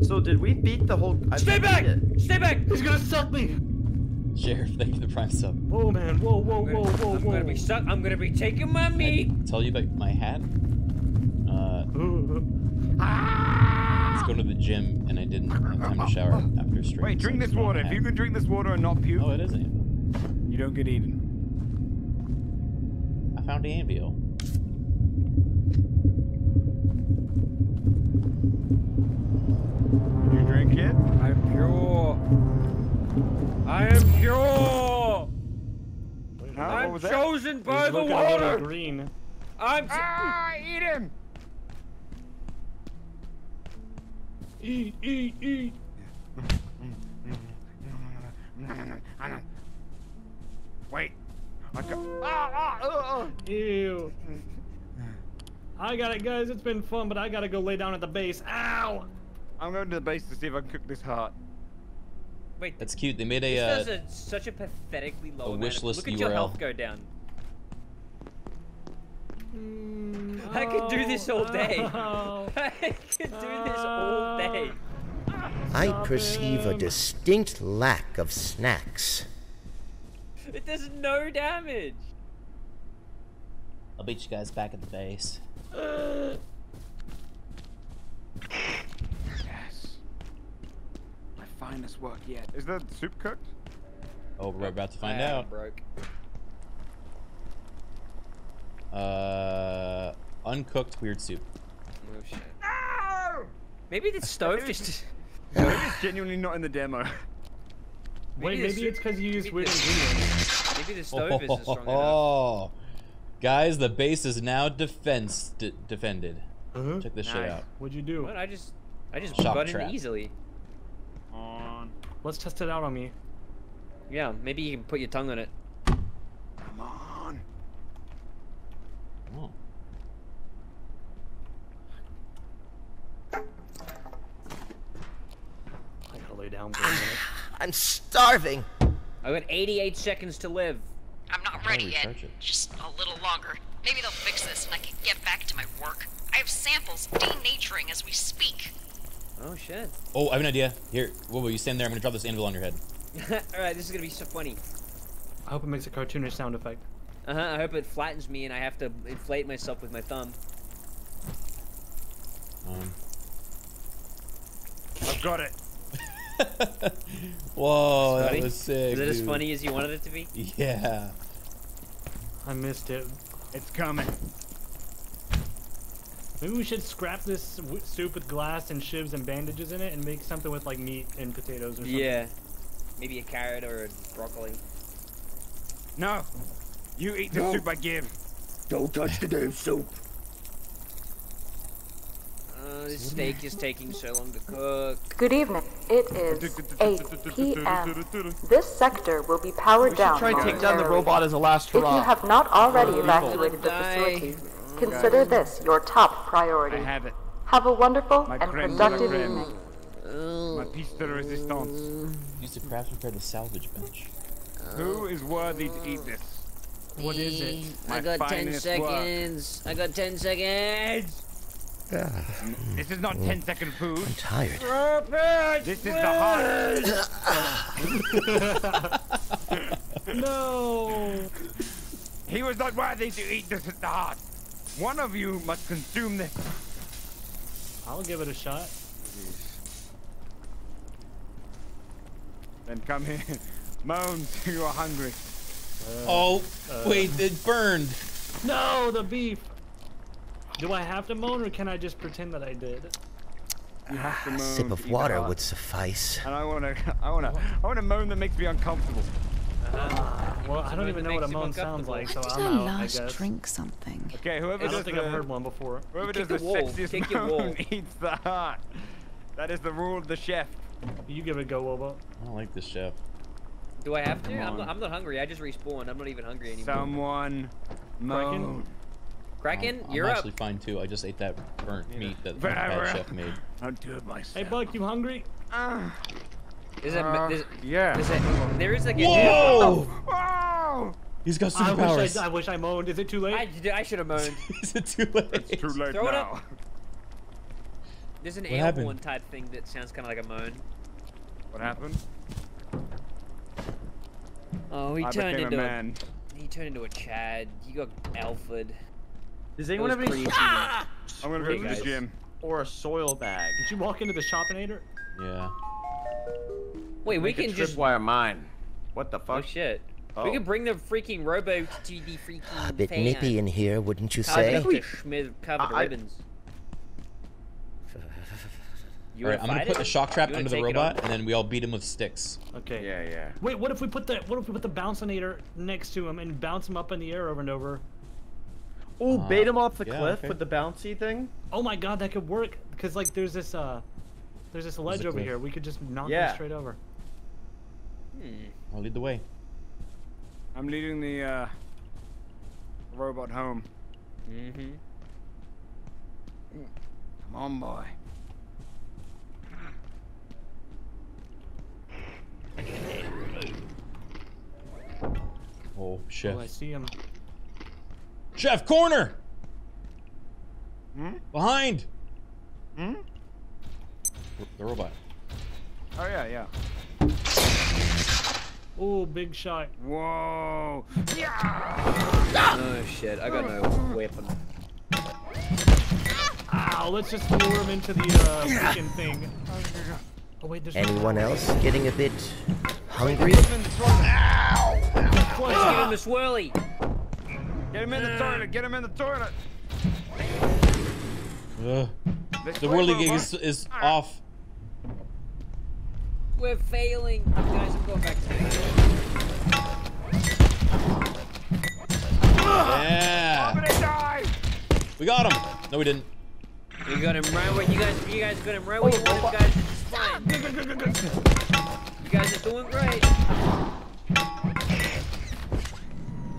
So did we beat the whole? I Stay back! Stay back! He's gonna suck me! Sheriff, thank you for the prime sub. Whoa, man. Whoa, whoa, I'm gonna, whoa, whoa, I'm whoa. gonna be stuck. I'm gonna be taking my meat. Tell you about my hat. Let's go to the gym, and I didn't have time to shower after stream. Wait, drink I this just put on water. If you can drink this water and not puke, Oh, it is an anvil. you don't get eaten. I found the anvil. You drink it? I'm pure. I am pure. Huh? I'm What was that? chosen by He's the looking a little water. green. I'm. Ah, eat him! Eat, eat, eat. Wait. I got. Ah, ah, uh, uh. Ew. I got it, guys. It's been fun, but I gotta go lay down at the base. Ow! I'm going to the base to see if I can cook this heart. Wait, That's cute. They made a. this Uh, does a, such a pathetically low a amount wish of- list Look at your health URL. go down. Mm, I could do this all day. Oh. I could do this all oh. day. I perceive a distinct lack of snacks. It does no damage. I'll beat you guys back at the base. Yes. My finest work yet. Is the soup cooked? oh, we're about to find I out. Broke. Uh, uncooked weird soup. Oh shit. Maybe the stove just. Maybe it's genuinely not in the demo. Wait, the maybe it's because you used weird the- ingredients. Maybe the stove isn't strong enough. Oh, guys, the base is now defense d- defended. Uh-huh. Check this shit out. What'd you do? What? I just, I just Shock got trap. in easily. On. Let's test it out on me. Yeah, maybe you can put your tongue on it. Come on. Oh. I gotta lay down for a minute. I'm starving. I've got 88 seconds to live. I'm not ready yet. it. Just a little longer. Maybe they'll fix this and I can get back to my work. I have samples denaturing as we speak. Oh shit. Oh, I have an idea. Here, Whoa, you stand there. I'm gonna drop this anvil on your head. Alright, this is gonna be so funny. I hope it makes a cartoonish sound effect. Uh huh. I hope it flattens me and I have to inflate myself with my thumb. Um, I've got it. whoa, that was sick. Is it as funny as you wanted it to be? Yeah. I missed it. It's coming. Maybe we should scrap this w- soup with glass and shivs and bandages in it and make something with like meat and potatoes or something. Yeah. Maybe a carrot or a broccoli. No. You eat the No. soup I give. Don't touch the damn soup. Uh, this steak is taking so long to cook. Good evening. It is 8 p.m. This sector will be powered down. try and take down the robot as a last If you have not already Oh, evacuated the Die. facility, consider this your top priority. I have it. Have a wonderful My and creme de la productive evening. My piece de resistance. Used to craft and repair the salvage bench. Who is worthy to eat this? What is it? I got 10 finest work. seconds. I got 10 seconds. This is not 10 second food. I'm tired. This is the heart. No. He was not worthy to eat this at the heart. One of you must consume this. I'll give it a shot. Then come here. Moans, you are hungry. Oh, uh, wait, it burned. No, the beef. Do I have to moan or can I just pretend that I did? You have to A sip of water would suffice. And I wanna, I wanna, I wanna moan that makes me uncomfortable. Well, I don't even know what a moan sounds like, so I'm I out, I guess. drink something? Okay, whoever I does don't think the, I've heard one before. whoever Kick does the the, wall. sexiest Kick your moan wall. eats the heart. That is the rule of the chef. You give it a go, Wobo. I don't like this chef. Do I have to? I'm not, I'm not hungry. I just respawned. I'm not even hungry anymore. Someone moan. Criken, Um, I'm you're up. actually fine too. I just ate that burnt meat that the bad chef made. I'll do it myself. Hey, Buck, you hungry? There's a, Uh, there's, yeah. there's a, there is like a. Whoa! Oh! He's got I superpowers. wish I, I wish I moaned. Is it too late? I, I should have moaned. Is it too late? It's too late Throw it now. up. There's an What happened? airborne type thing that sounds kind of like a moan. What happened? Oh, he I turned into a into man. he turned into a Chad. You got Alfred. Does anyone have any ah! I'm gonna go Hey, to the gym. or a soil bag? Did you walk into the Shopinator? Yeah. Wait, we Make a can just. tripwire mine. What the fuck? Oh shit. Oh. We can bring the freaking robo to the freaking. A bit fan. nippy in here, wouldn't you Covered say? up to Schmid, covered I- I- ribbons. You All right, I'm gonna put it? the shock trap under the take it on? robot, and then we all beat him with sticks. Okay. Yeah, yeah. Wait, what if we put the what if we put the bouncinator next to him and bounce him up in the air over and over? Oh, Uh, bait him off the yeah, cliff okay. with the bouncy thing? Oh my god, that could work. Cause like there's this uh, there's this ledge a over cliff. here. We could just knock Yeah. him straight over. Hmm. I'll lead the way. I'm leading the uh, robot home. Mm-hmm. Come on, boy. Oh, chef. Oh, I see him. Chef, corner! Hmm? Behind! Hmm? The robot. Oh yeah, yeah. Oh, big shot. Whoa. Yeah. Oh shit, I got no weapon. Ow, let's just lure him into the uh, freaking thing. Oh wait, there's Anyone else getting a bit hungry? Let's give him a swirly. Get him in the toilet. Get him in the toilet. Ugh. This The whirly gig is, is off. We're failing. Guys, I'm going back to Yeah. We got him. No, we didn't. You got him right where you guys. You guys got him right where you oh, want him, guys. It's fine. You guys are doing great.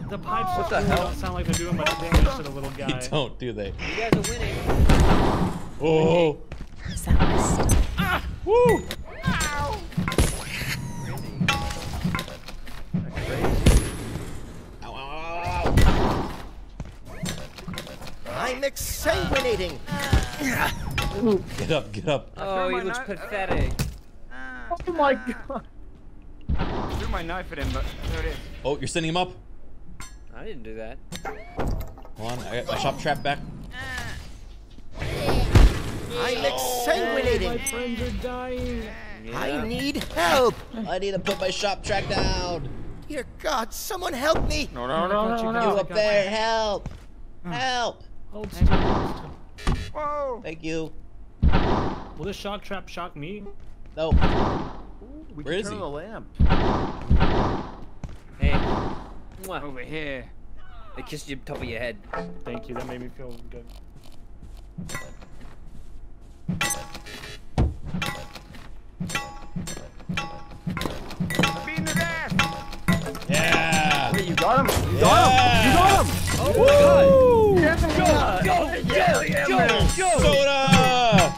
The pipes What the hell? don't sound like they're doing much damage to the little guy. They don't, do they? You guys are winning. Oh. Ah. Woo! I'm exsanguinating. Ah. Get up, get up. Oh, he looks pathetic. Ah. Oh my ah. god. I Threw my knife at him, but there it is. Oh, you're sending him up? I didn't do that. Hold on, I got my shock trap back. Ah. I'm My friends are dying. I need help. I need to put my shop track down. Dear God, someone help me. No, no, no, no, You no. up there, help! Help! Hold still. Hold still. Whoa. Thank you. Will this shock trap shock me? No. We Where can is turn he? the lamp. Hey. Mwah. Over here. I kissed you top of your head. Thank you. That made me feel good. Beating his ass. Yeah! Wait, you got him? You Yeah. got him? You got him? Oh my god! Go! Go! Yeah, Go! man. Go! Soda!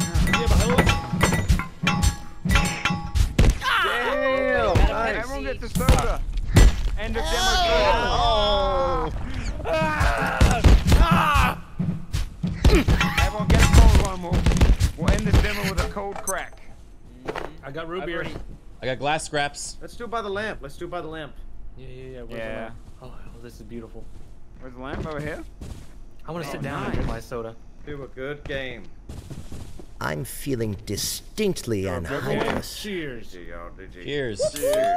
Damn. Gotta Nice. Everyone gets a soda. End of demo. Oh! Everyone get a cold one more. We'll end this demo with a cold crack. I got root I've beer. I got glass scraps. Let's do it by the lamp. Let's do it by the lamp. Yeah, yeah, yeah. Where's the lamp? Oh, oh, this is beautiful. Where's the lamp over here? I want to Oh, sit down and drink my soda. Do a good game. I'm feeling distinctly anhydrous. Cheers. Did y'all? Did you? Cheers. Cheers.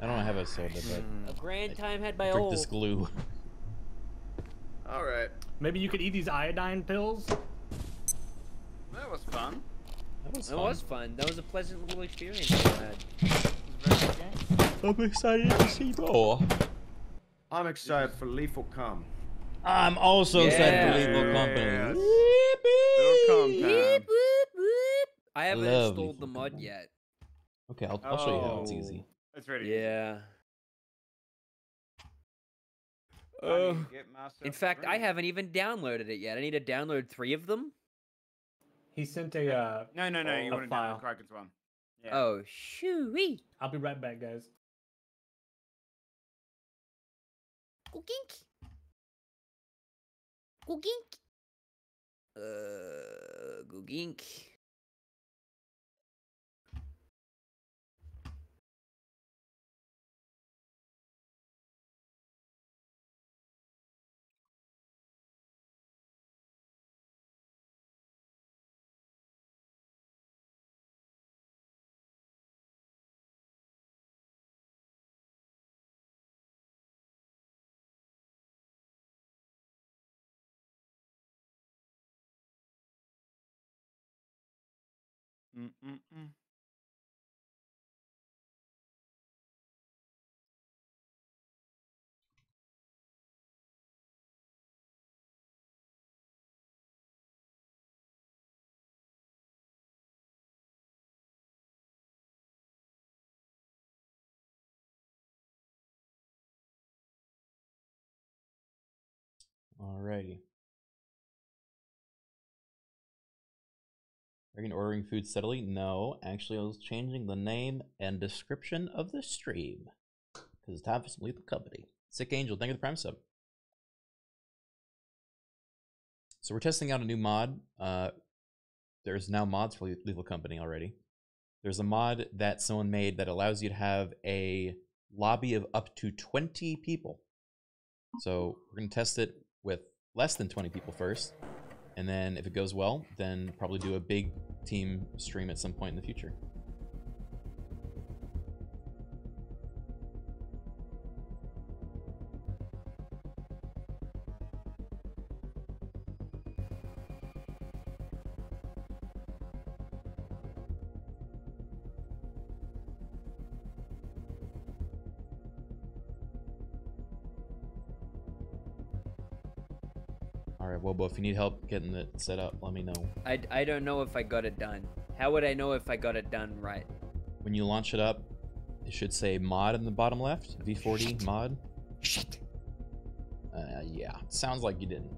I don't have a soda, but hmm. A grand time had by drink old. this glue. All right. Maybe you could eat these iodine pills. That was fun. That was That fun. was fun. That was a pleasant little experience I had. Very. I'm excited to see more. I'm excited for Lethal Come. I'm also excited for Lethal Company. Yes. Yippee! Little come time. I haven't Love installed the mud mod Company. yet. Okay, I'll, I'll show you how it's easy. It's ready. Yeah. I Uh, to get myself in fact, I haven't even downloaded it yet. I need to download three of them. He sent a uh, No, no, no. You want to file. download Criken's one. Yeah. Oh, shoo-wee. I'll be right back, guys. Kukink. Kukink. Uh, Gugink. Mm-mm-mm. Alrighty. Are you ordering food steadily? No, actually, I was changing the name and description of the stream because it's time for some lethal company. Sick Angel, thank you for the prime sub. So we're testing out a new mod. Uh, there's now mods for Lethal Company already. There's a mod that someone made that allows you to have a lobby of up to 20 people. So we're going to test it with less than 20 people first. And then if it goes well, then probably do a big team stream at some point in the future. If you need help getting it set up, let me know. I, I don't know if I got it done. How would I know if I got it done right? When you launch it up, it should say mod in the bottom left. V40 mod. Shit. Uh, yeah, sounds like you didn't.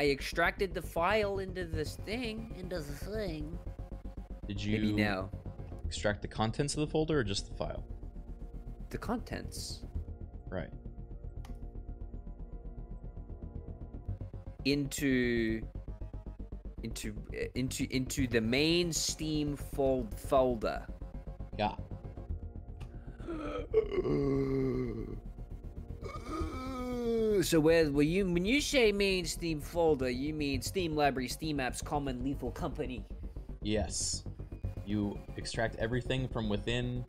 I extracted the file into this thing. Into the thing. Did you Maybe now. extract the contents of the folder or just the file? The contents. Into into into into the main Steam fold folder. Yeah. So where were you when you say main Steam folder, you mean Steam Library, Steam Apps, Common Lethal Company. Yes. You extract everything from within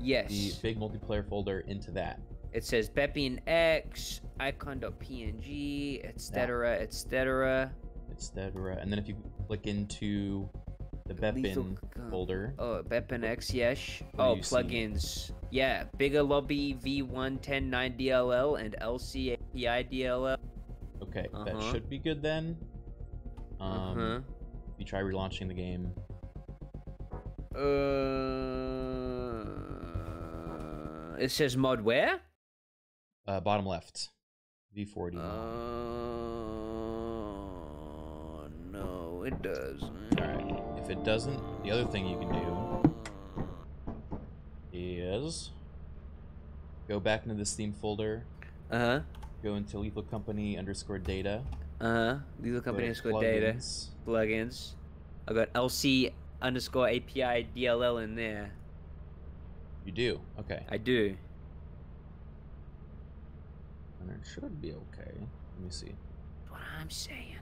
Yes. the big multiplayer folder into that. It says BepInEx, icon.png, etc., etc. etc. And then if you click into the Bepin folder, Oh, BepInEx, yes. Oh, you see? plugins. Yeah, Bigger Lobby V1109 DLL and LC API DLL. okay, that Uh-huh. should be good then. Um, Uh-huh. You try relaunching the game. Uh, it says mod where? Uh, bottom left, V40. Uh, no, it doesn't. All right. If it doesn't, the other thing you can do is go back into the Steam folder. Uh huh. Go into Lethal Company underscore data. Uh huh. Lethal Company underscore data. plugins. Plugins. I got LC underscore API DLL in there. You do. Okay. I do. And it should be okay. Let me see. What I'm saying.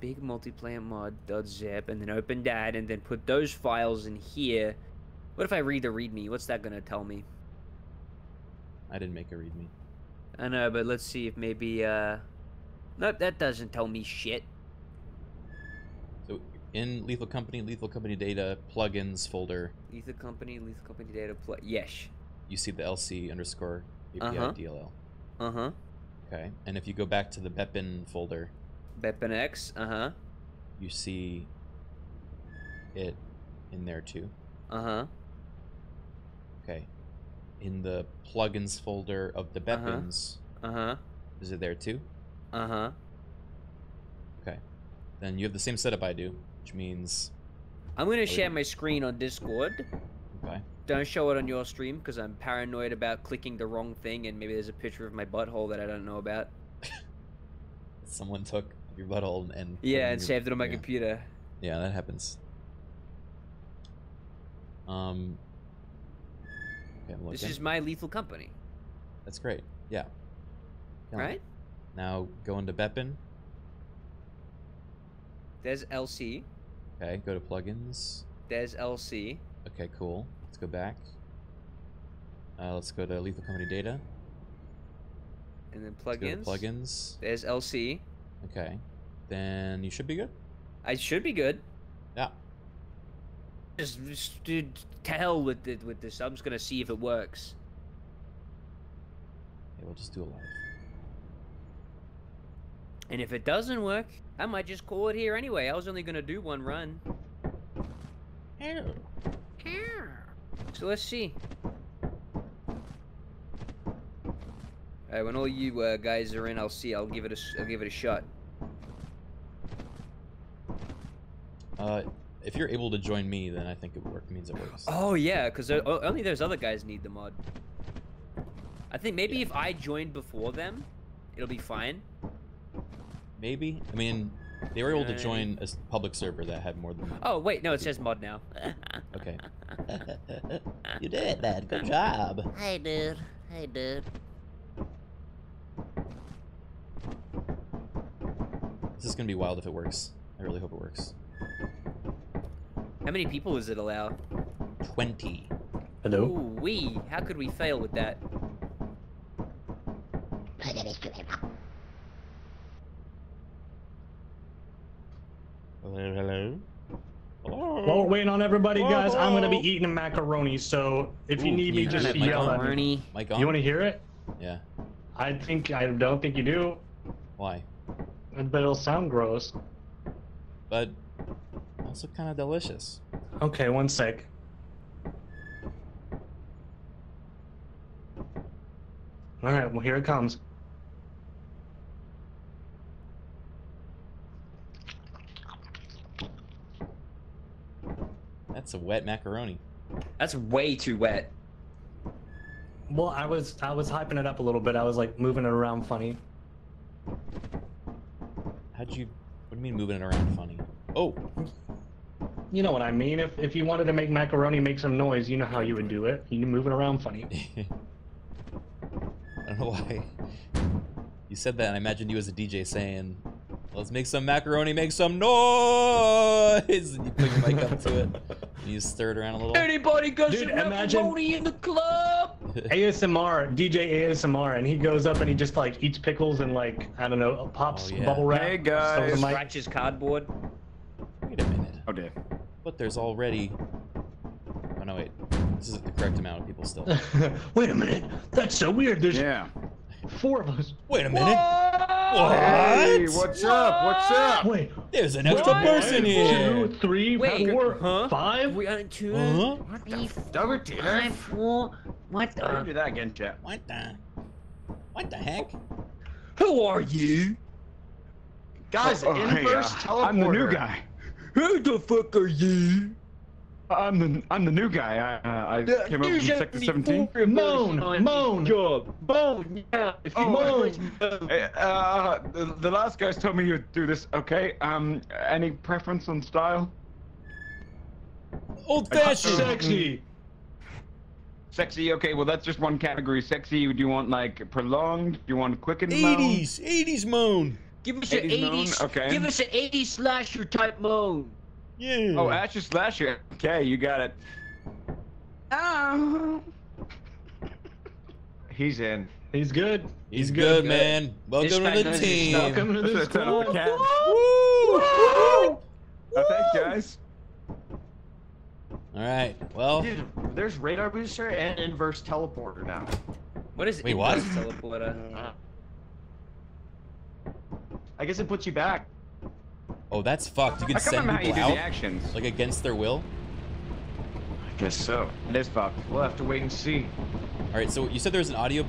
Big multiplayer mod dot zip and then open that and then put those files in here. What if I read the README? What's that gonna tell me? I didn't make a readme. I know, but let's see if maybe uh Nope, that doesn't tell me shit. So in Lethal Company, Lethal Company data plugins folder, Lethal Company, Lethal Company data plug yes. You see the LC underscore API Uh-huh. DLL. Uh-huh. Okay. And if you go back to the Bepin folder, BepInEx, uh-huh. you see it in there too. Uh-huh. Okay. In the plugins folder of the Uh-huh. Uh-huh. is it there too? Uh-huh. Okay. Then you have the same setup I do, which means I'm gonna share my screen on Discord. okay. Don't show it on your stream because I'm paranoid about clicking the wrong thing and maybe there's a picture of my butthole that I don't know about. Someone took your butthole and Yeah, and your- saved it on my yeah. computer. Yeah, that happens. Um. Okay, This is my lethal company, That's great. Yeah. Tell me. right? Now go into Bepin. There's LC. Okay, go to plugins. There's LC. Okay, cool. Go back. Uh, let's go to Lethal Company Data. And then plugins. plugins. There's LC. Okay. Then you should be good. I should be good. Yeah. Just, just dude, to hell with it with this. I'm just gonna see if it works. Okay, we'll just do a live. And if it doesn't work, I might just call it here anyway. I was only gonna do one run. So let's see. Alright, when all you uh, guys are in, I'll see. I'll give it a. I'll give it a shot. Uh, if you're able to join me, then I think it work means it works. Oh yeah, because only those other guys need the mod. I think maybe if I joined before them, it'll be fine. Maybe. I mean, they were able to join a public server that had more than. Oh wait, no, it says mod now. Okay. You did, man. Good job. Hey, dude. Hey, dude. This is gonna be wild if it works. I really hope it works. How many people does it allow? Twenty. Hello. Ooh, wee. How could we fail with that? Hello, hello. Oh. While we're waiting on everybody, guys, I'm gonna be oh. eating a macaroni. So if you Ooh, need me, you just have mic yell on? at me. Mic on? You want to hear it? Yeah. I think I don't think you do, Why? but it'll sound gross. But also kind of delicious. Okay, one sec. All right, well here it comes. That's a wet macaroni. That's way too wet. Well, I was I was hyping it up a little bit. I was like moving it around funny. How'd you? What do you mean moving it around funny? Oh, You know what I mean? If if you wanted to make macaroni make some noise, you know how you would do it. You move it around funny. I don't know why. You said that, and I imagined you as a DJ saying, "Let's make some macaroni, make some noise." And you put your mic up to it, and you stir it around a little. Anybody got Dude, some imagine- macaroni in the club? ASMR, DJ ASMR, and he goes up and he just like eats pickles and like I don't know, pops Oh, yeah. bubble wrap. Hey, throws guys. Scratches cardboard. Wait a minute. Oh dear. But there's already. Oh no, wait. This is the correct amount of people still. Wait a minute, that's so weird. There's Yeah. four of us. Wait a minute. Hey, what's up? What's up? Wait, There's an extra person here. two, three, Wait, four, huh? five? We are two. Huh? Three, Double dinner. five, four. What Don't the? do that again, chat. What the? What the heck? Who are you? Guys, Oh, hey, inverse uh, teleporter. I'm the new guy. Who the fuck are you? I'm the I'm the new guy. I uh, I came over from Sector 17. Moan, moan, Job. Bone, yeah. If you Oh, moan. Uh, the, the last guys told me you'd do this. Okay. Um, any preference on style? Old fashioned. sexy. Sexy. Okay. Well, that's just one category. Sexy. Do you want like prolonged? Do you want quick and moan? 80s. 80s moan. Give us an 80s moan, 80s. okay. Give us an 80s slasher type moan. Oh, yeah. Oh, Asher Slasher. Okay, you got it. Oh. He's in. He's good. He's good, man. Welcome to the team. Welcome to the Let's turn up squad. cam. Woo! Oh, thanks, guys. All right. Well, Dude, there's radar booster and inverse teleporter now. What is Wait, what? inverse teleporter? Uh? I guess it puts you back. Oh, that's fucked. You can send remember how you people out actions. like against their will. I guess so. It is fucked. We'll have to wait and see. All right. So you said there was an audio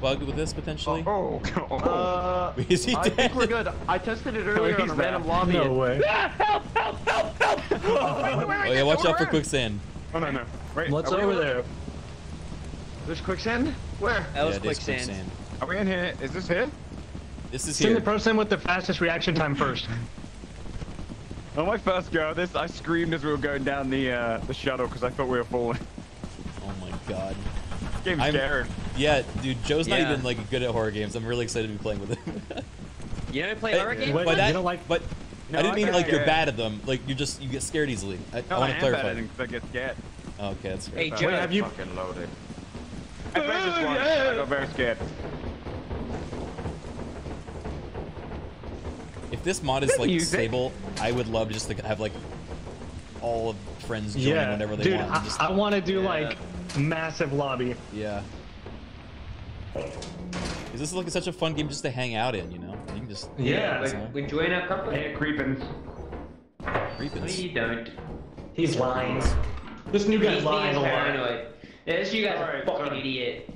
bug with this potentially. Oh, oh. Uh, Is he I dead? think we're good. I tested it earlier on a random back. lobby. No way. Help! Help! Help! Help! Oh yeah. Watch out for quicksand. Oh, no, no. Right. What's over there? There's quicksand? Where? That was yeah, it is quicksand. Are we in here? Is this here? This is here. Send the person with the fastest reaction time first. On my first go at this, I screamed as we were going down the uh, the shuttle because I thought we were falling. Oh my god. Game's I'm- scary. Yeah, dude. Joe's not even like good at horror games. I'm really excited to be playing with him. You never play Hey, horror games? Wait, By you don't like- but No, I didn't I mean get like you're bad at them. Like you just you get scared easily. I, No, I want to am bad clarify. at it because I get scared. Oh, okay, that's fair. Hey, Wait, Joe. have you- Fucking loaded. I played this one. I got very scared. If this mod is like music. stable, I would love just to have like all of friends join Yeah, whenever they dude, want. I, Just- I want to do Yeah. like massive lobby. yeah. Is this is like such a fun game just to hang out in, you know? You can just Yeah. you know, We join our company. Hey, creepins. creepins. We don't. He's lying. This new guy's lying a lot. Yeah, this you guys Alright, are fucking sorry. idiot.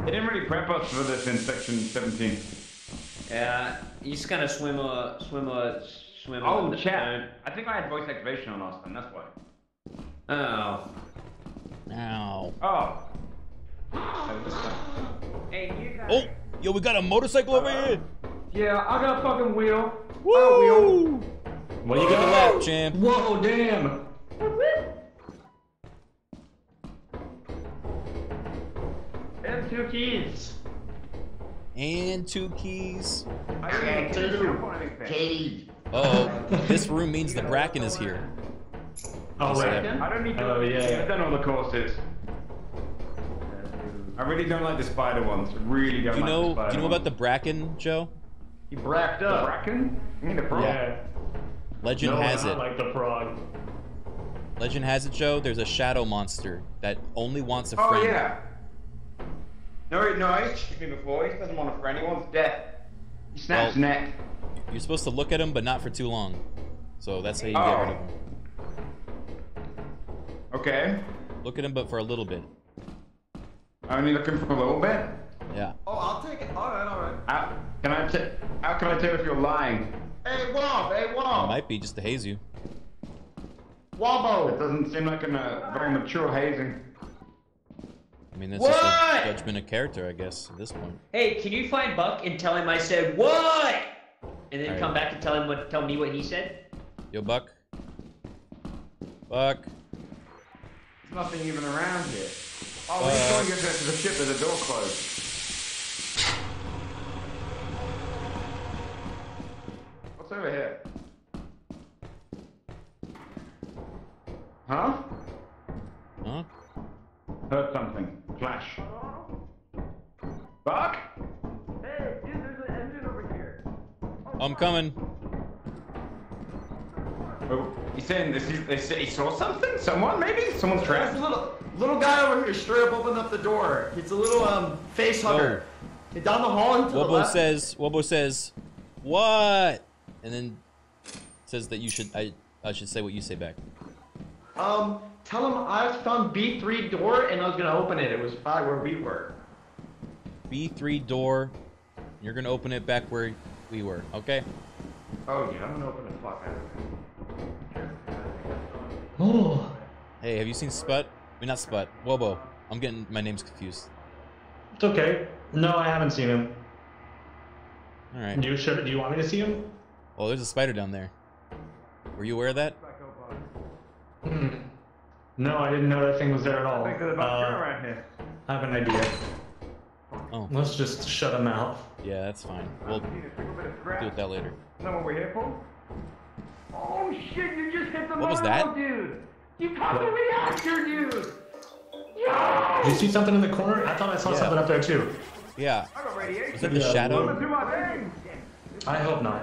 They didn't really prep us for this in section 17. Yeah, you just kind of swim a swim a swim. a- Oh, chat. I think I had voice activation on last time, that's why. Oh. Ow. Oh. Hey, you guys. Oh, yo, we got a motorcycle over uh-huh. here. Yeah, I got a fucking wheel. Woo! What you got the lap, champ? Whoa, damn. And two keys. And two keys. I got two keys. Uh oh, this room means the Bracken is here. Oh, wait. I don't need to. Oh, yeah. I've done all the courses. I really don't like the spider ones. Really don't Do you like know? the spider Do you know ones. about the Bracken, Joe? He bracked The up. bracken? You mean the frog? Yeah. Legend no, has not it. like the frog. Legend has it, Joe. There's a shadow monster that only wants a friend. Oh friend. yeah. No, no, he's kicked me before. He doesn't want a for He wants death. He snaps Well- neck. You're supposed to look at him, but not for too long. So that's how you get Oh. rid of him. Okay. Look at him, but for a little bit. Only looking for a little bit. Yeah. Oh, I'll take it. All right, all right. How can I? T- how can I tell if you're lying? Hey, Wob. Hey, It Wob. might be just to haze you. Wobbo. It doesn't seem like a uh, very mature hazing. I mean, that's just What? a judgment of character, I guess, at this point. Hey, can you find Buck and tell him I said what? And then Alright. come back and tell him what tell me what he said? Yo, Buck. Buck. There's nothing even around here. Oh, Uh, he's going to get to the ship with the door closed. What's over here? Huh? Huh? Heard something. Flash. Buck? Hey, dude, there's an engine over here. I'm coming. Oh, he's saying this. He, they say he saw something. Someone maybe. Someone's There's trapped. a little little guy over here straight up opened up the door. It's a little um face hugger. Down the hall and to the Wobo left. says, Wobo says, what? And then says that you should, I, I should say what you say back. Um, tell him I found B3 door and I was gonna open it. It was by where we were. B3 door. You're gonna open it back where we were, okay? Oh yeah, I'm gonna open the fuck out Oh. Hey, have you seen Sput? I mean, not Sput. Wobo. I'm getting my names confused. It's okay. No, I haven't seen him. All right. You should. Do you want me to see him? Oh, there's a spider down there. Were you aware of that? Hmm. No, I didn't know that thing was there at all. Think of the back Uh, around here. I have an idea. Oh. Let's just shut him out. Yeah, that's fine. We'll do with that later. Is that what we're here for? Oh shit! You just hit the What was monorail, that? dude. You caught the What? reactor, dude. Did you see something in the corner? I thought I saw Yeah. something up there too. Yeah. I got. Was that the Yeah, shadow? Coming through my veins. I hope not.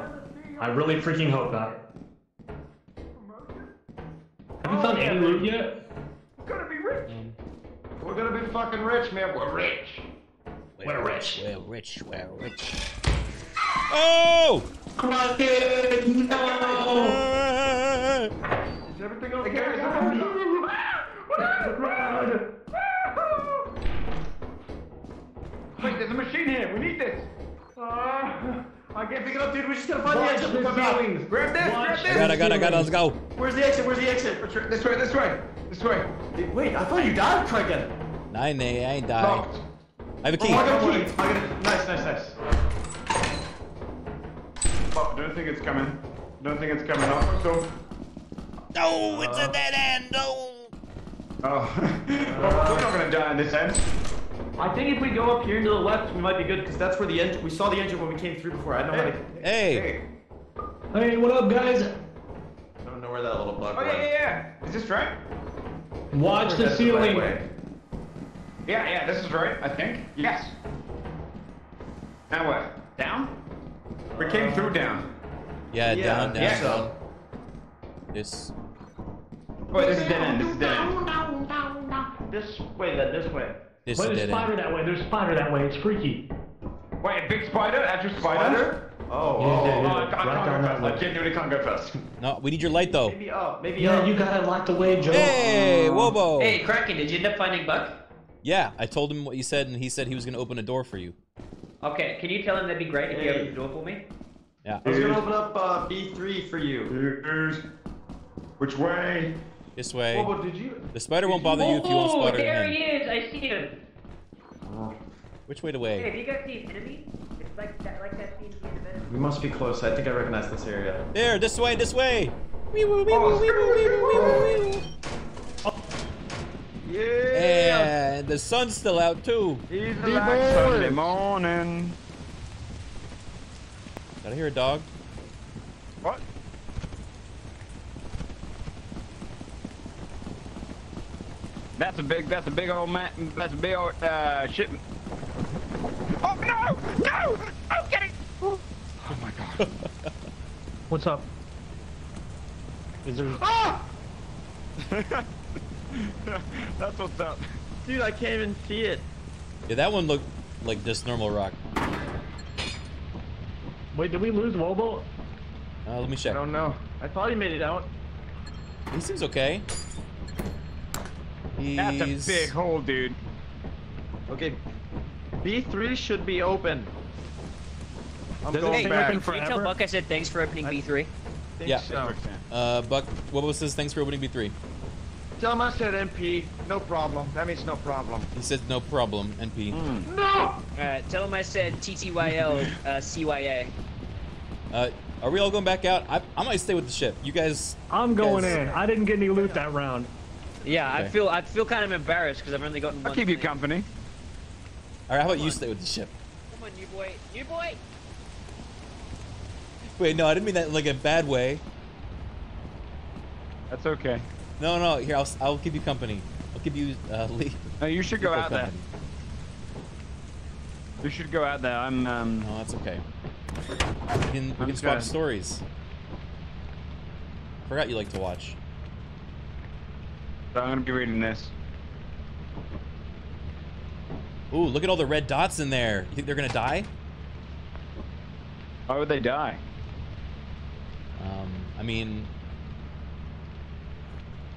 I really freaking hope not. Have you found any loot yet? We're gonna be rich. Um, We're gonna be fucking rich, man. We're rich. We're rich. We're rich. We're rich. Oh! Kraken, no! Is everything okay? Is Wait, there's a machine here. We need this. Uh, I can't pick it up, dude. We just gotta find Watch the exit. the Look up. ceilings. Grab this. Watch grab I this. got it, I got it, I got it. Let's go. Where's the exit? Where's the exit? This way, this way, this way. Wait, I thought you died, Kraken. Nine, eh, I ain't died. Locked. I have a Oh, key. I got a key. I got a... Nice, nice, nice. Oh, don't think it's coming. Don't think it's coming up. So. No, it's a dead end. No. Oh, well, we're not gonna die in this end. I think if we go up here to the left, we might be good because that's where the engine. We saw the engine when we came through before. I don't know how to. Hey. Hey, what up, guys? I don't know where that little bug Oh went. yeah, yeah, yeah. Is this right? Watch the that's the right ceiling. Yeah, yeah. This is right. I think. Yes. Now what? Down? We came through um, down. Yeah, Yeah, down, down, yeah. down. This. Wait, this is dead end. This is dead end. This way, then this way. This But is there's dead spider end. that way. There's spider that way. It's freaky. Wait, a big spider? Actual spider? Spider? Oh, Oh, oh, Yeah, oh, yeah, I, yeah. I Right can't down go that first. I way. can't do it. I can't go first. No, we need your light though. Maybe up. Maybe Yeah, up. you gotta lock the way, Joe. Hey, mm. Wobo. Hey, Kraken, did you end up finding Buck? Yeah, I told him what you said, and he said he was gonna open a door for you. Okay, can you tell him that'd be great if he Hey. opened the door for me? Yeah. I was gonna open up uh, B3 for you. Which way? This way. Oh, but did you? The spider won't bother you if you won't Oh, spot there him. he is! I see him. Oh. Which way to Hey, way? have you guys seen Enemy? It's like that, like that scene in Venom. We must be close. I think I recognize this area. There, this way, this way. Wee woo, wee woo, wee woo, wee woo, wee woo, wee woo. Yeah. And the sun's still out too. He's like Sunday morning. Did I hear a dog? What? That's a big, that's a big old man, that's a big old, uh, ship. Oh, no! No! Oh, get it! Oh my god. What's up? Is there? Ah! that's what's up. Dude, I can't even see it. Yeah, that one looked like just normal rock. Wait, did we lose Wobo? Uh, let me check. I don't know. I thought he made it out. He seems okay. He's... That's a big hole, dude. Okay. B3 should be open. I'm Doesn't going it back. open Can you tell Buck I said thanks for opening B3? Think Yeah. so. Uh, Buck, what was his thanks for opening B3? Tell him I said MP. No problem. That means no problem. He said no problem, NP. No! Alright, tell him I said TTYL, uh, CYA. Uh, are we all going back out? I, I might stay with the ship. You guys. I'm going guys- in. I didn't get any loot that round. Yeah, I feel I feel kind of embarrassed because I've only gotten one. I'll keep you company. All right, how about you stay with the ship? Come on, new boy. New boy! Wait, no, I didn't mean that in like a bad way. That's okay. No, no, here I'll I'll keep you company. I'll keep you uh, Lee. No, you should go Keep out there. company. You should go out there. I'm, um... No, that's okay. We can we I'm can swap stories. Forgot you like to watch. So I'm gonna be reading this. Ooh, look at all the red dots in there. You think they're gonna die? Why would they die? Um, I mean,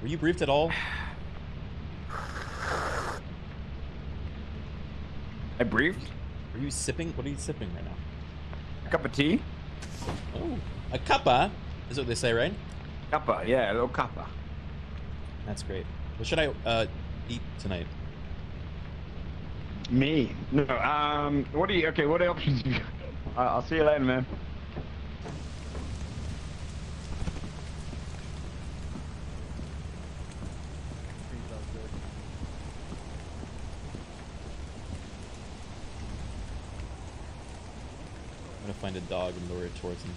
were you briefed at all? I briefed. Are you sipping? What are you sipping right now? A cup of tea. Oh, a cuppa is what they say, right? Cuppa, yeah, a little cuppa. That's great. What should I uh, eat tonight? Me? No. Um. What do you? Okay. What options you got? Uh, I'll see you later, man. I'm gonna find a dog and lure it towards him.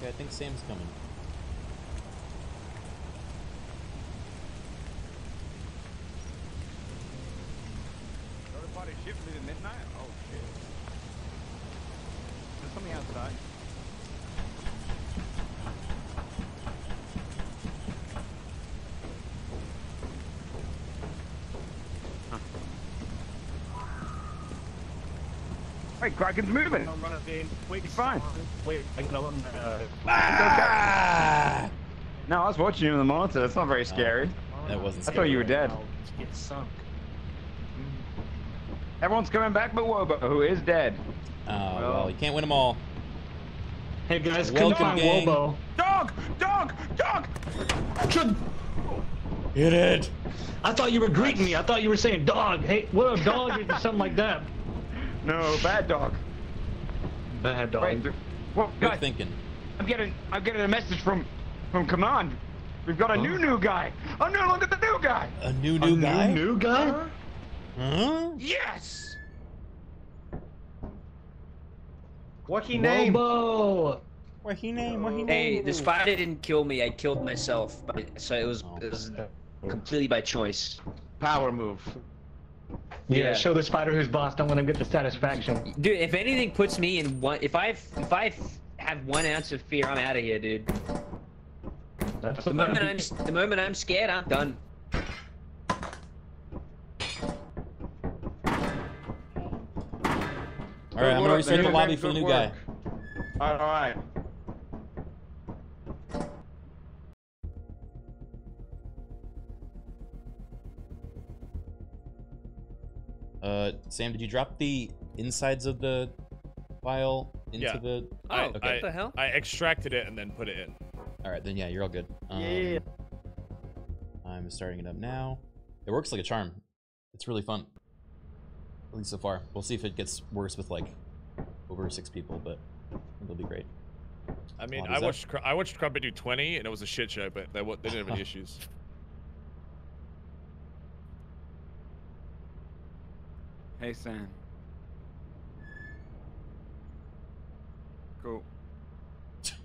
Okay, I think Sam's coming. Other party shift leaving midnight? Oh shit. There's something outside. Huh. Wait, Kraken's moving. I'm running in. Wait, He's fine. Wait, I can open uh, Ah! No, I was watching you on the monitor. That's not very scary. That wasn't I thought you were dead. I'll get sunk. Everyone's coming back but Wobo, who is dead. Oh, well, you can't win them all. Hey guys, Welcome, couldn't gang. Wobo. Dog! Dog! Dog! Should- Hit it! I thought you were greeting me. I thought you were saying dog. Hey, what a dog or something like that. No, bad dog. Bad dog. Wait, th- what? Good Guys, thinking. I'm getting, I'm getting a message from, from command. We've got a new oh. new guy. Oh no, look at the new guy. A new new guy. New guy? Huh? Yes. What he name? Bobo. What he name? What he name? Hey, the spider didn't kill me. I killed myself. But, so it was, it was oh. completely by choice. Power move. Yeah, Yeah. show the spider who's boss. Don't let him get the satisfaction. Dude, if anything puts me in one, if I if I have one ounce of fear, I'm out of here, dude. That's The moment I'm the moment I'm scared, I'm done. All right, I'm gonna restart the lobby for the good new guy. work. All right. Uh, Sam, did you drop the insides of the file into Yeah. the? I, okay. I, I extracted it and then put it in. All right, then yeah, you're all good. Um, Yeah. I'm starting it up now. It works like a charm. It's really fun. At least so far. We'll see if it gets worse with like over six people, but it'll be great. I mean, I is that? watched Cr- I watched Crumpet do 20 and it was a shit show, but they, they didn't have any issues. Hey Sam. Cool. Just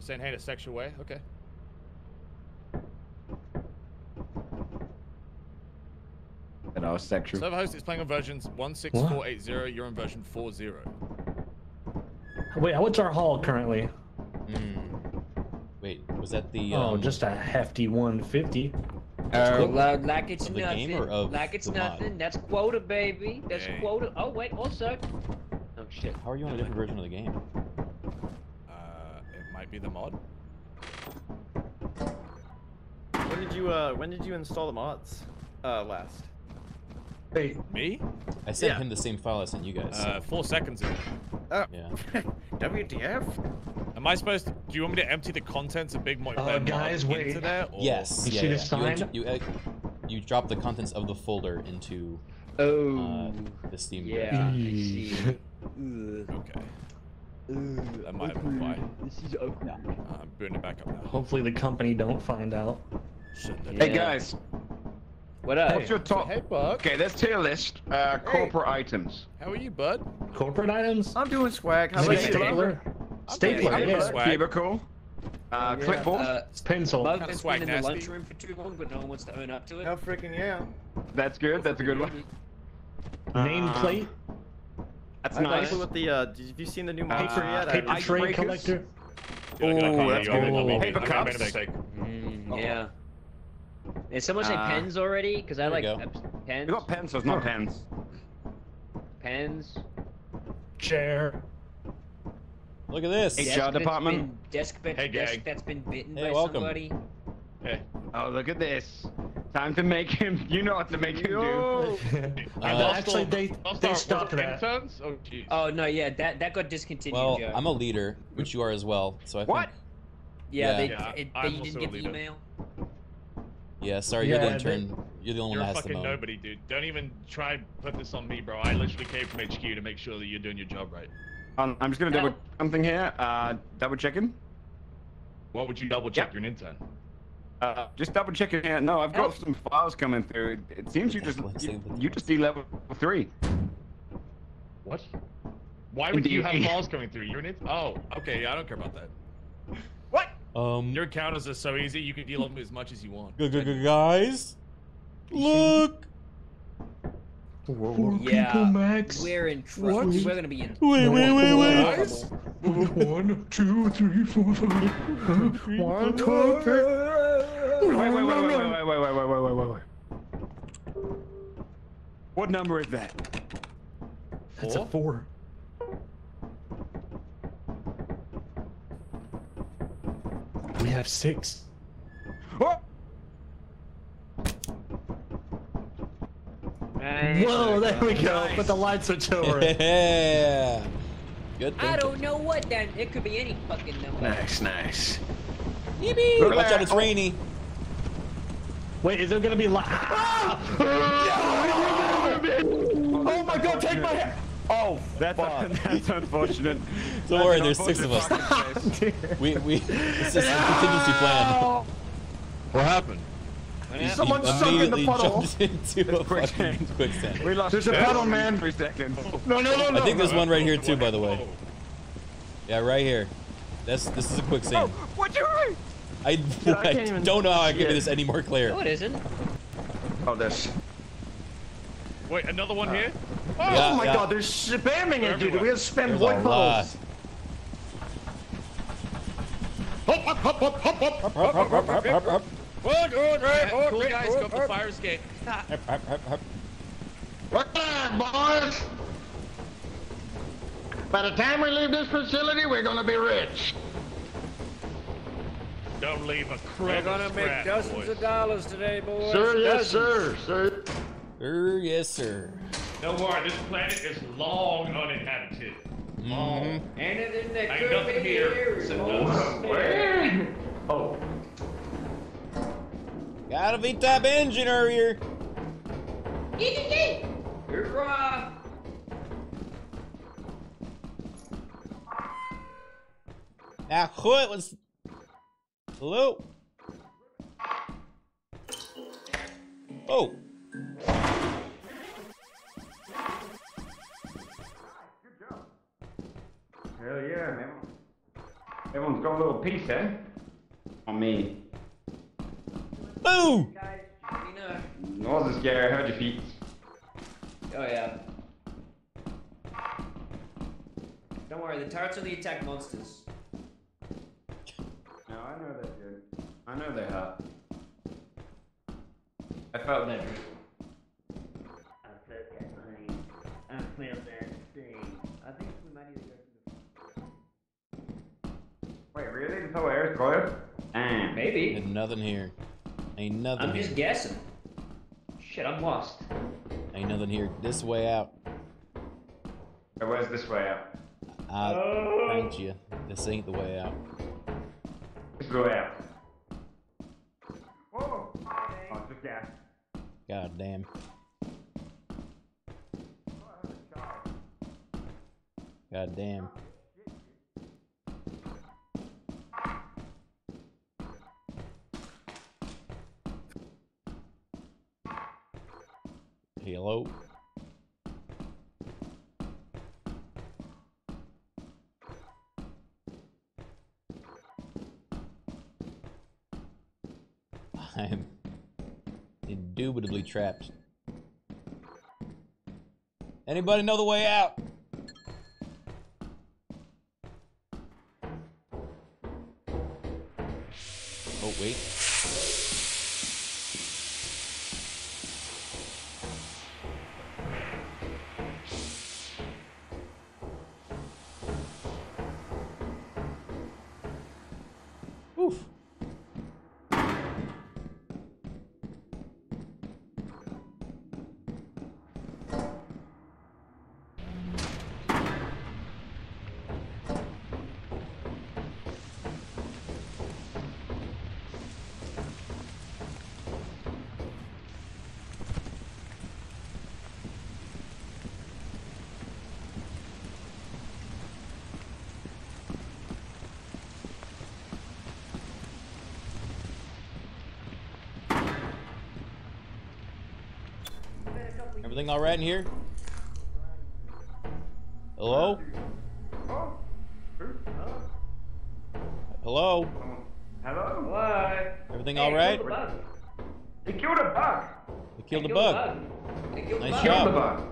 saying, hey, in a sexual way. Okay. And I was sexual. Server host is playing on versions 16480. You're on version 40. Wait, what's our haul currently? Mm. Wait, was that the? Oh, um, just a hefty 150. Oh, like, like it's Of the nothing. game or of like it's the mod? nothing. That's quota, baby. That's Yay. quota. Oh wait, also. Oh shit. How are you on a different version of the game? Uh, it might be the mod. When did you uh when did you install the mods? Uh last. Wait, me? I sent Yeah. him the same file I sent you guys. Uh, four seconds ago. Oh. Yeah. WTF? Am I supposed to? Do you want me to empty the contents of Big Mo- Uh, uh, guys, wait. into there? Or? Yes. You yeah, see yeah. the sign? You, you, uh, you drop the contents of the folder into Oh. uh, the Steam. Yeah. I see. Okay. That might have been why. This is ugly. Uh, I'm booting it back up now. Hopefully the company don't find out. Hey guys. What up? What's your top? Hey, Buck. Okay, there's tier list. Uh, corporate items. How are you, bud? Corporate items? I'm doing swag. How Is about it you? stapler? Stapler, I'm yeah. good. Swag. Cubicle. Uh, Yeah. clipboard. Uh, Pencil. Bug Kinda has swag been in the lunchroom for too long, but no one wants to own up to it. Hell freaking yeah. That's good. That's a good one. Nameplate. That's I nice. with the uh did- have you seen the new monster Uh, yet? Paper tray collector. Dude, I can't Ooh, hear that's you. I made- I cool. made- Paper I made a cups. Mm, yeah. Did someone say Uh, pens already? Because I there like you go. uh, pens. We got pencils, not pens. Pens. Chair. Look at this. Hey, Desk HR department. been- Desk, be- Hey, desk that's been bitten Hey, by welcome. somebody. Hey. Oh, look at this. Time to make him. You know what to make him do. Yo. Uh, actually, they Lost they stopped that. interns? Oh, jeez. Oh no, yeah, that that got discontinued. Well, Joe. I'm a leader, which you are as well. So I What? think. yeah, yeah. they, Yeah, it, I'm they also didn't a get the leader. email. Yeah, sorry, you're the Yeah, intern. You're the only You're one that has to fucking mow. nobody, dude. Don't even try and put this on me, bro. I literally came from HQ to make sure that you're doing your job right. Um, I'm just gonna double something here. Uh, double checking. What would you double check? Yep. You're an intern. Uh, just double checking here. No, I've got some files coming through. It seems you just you, you just need level three. What? Why would you have files coming through? You're an intern. Oh, okay. Yeah, I don't care about that. What? Um, Your encounters are so easy. You can deal with them as much as you want. gu- gu- gu- guys, look. Four Yeah, people max. we're in trouble. We're gonna be in. Wait, wait, wait, wait. Guys? One, two, three, four, five. One, two, three. Wait, wait, wait, wait, wait, wait, wait, wait, wait, wait, wait, wait. What number is that? That's a four. We have six. Oh! Whoa, there we go. Put the light switch over. Yeah. Good thing. I don't know what then. It could be any fucking number. Nice, nice. Yippee! Watch out, it's rainy. Wait, is there gonna be light? Ah! Oh my god, take my hair! Oh, that's that's unfortunate. Don't worry, there's six of us. we we this is a contingency plan. What happened? He- Someone he sunk in the puddle. into a fucking quicksand. We lost There's a puddle, man. Three seconds. No, no, no, no. I think there's one right here too, by the way. Yeah, right here. That's this is a quicksand. Oh, what'd you write? I, I I don't know how I can see be this any more clear. No, it isn't. Oh, this. Wait, another one here? Oh Yeah, my yeah. god, they're spamming it, dude. We have spam void puddles. Hop, hop, hop, hop, hop, hop. Hup, hup, hup, hup, hup, hup. One, two, three, four, Cool guys, go up the fire escape. Hup, hup, hup, hup. Look there, boys! By the time we leave this facility, we're gonna be rich. Don't leave a We're gonna make scrap, dozens boys. of dollars today, boys. Sir, yes, Dozens. sir, sir. Sir, yes, sir. Don't worry, this planet is long uninhabited. Long. Anything that Ain't could nothing be here here is except most us. there. Oh. Got a V-type engine earlier. Hoorah! Now quit. Let's. Hello. Oh. Hell yeah, man. Everyone's got a little piece, eh? On me. Boo! You know. Nose is scary. I heard your feet. Oh yeah. Don't worry, the turrets only attack monsters. No, I know they're good. I know they hurt. I felt that. I felt that thing. I felt that thing. I think we might need to go Wait, really? This whole air's clear? Damn. Maybe. Ain't nothing here. Ain't nothing I'm here. just guessing. Shit, I'm lost. Ain't nothing here. This way out. Hey, Where's this way out? I Oh. thank you. This ain't the way out. This way out. Whoa! Oh, it's just gas. God damn. God damn. Hello. I'm indubitably trapped. Anybody know the way out? Wait. Everything all right in here? Hello? Hello? Hello? Hello? Everything all right? He killed a bug. We killed a bug. They killed the Nice bug. Killed a job.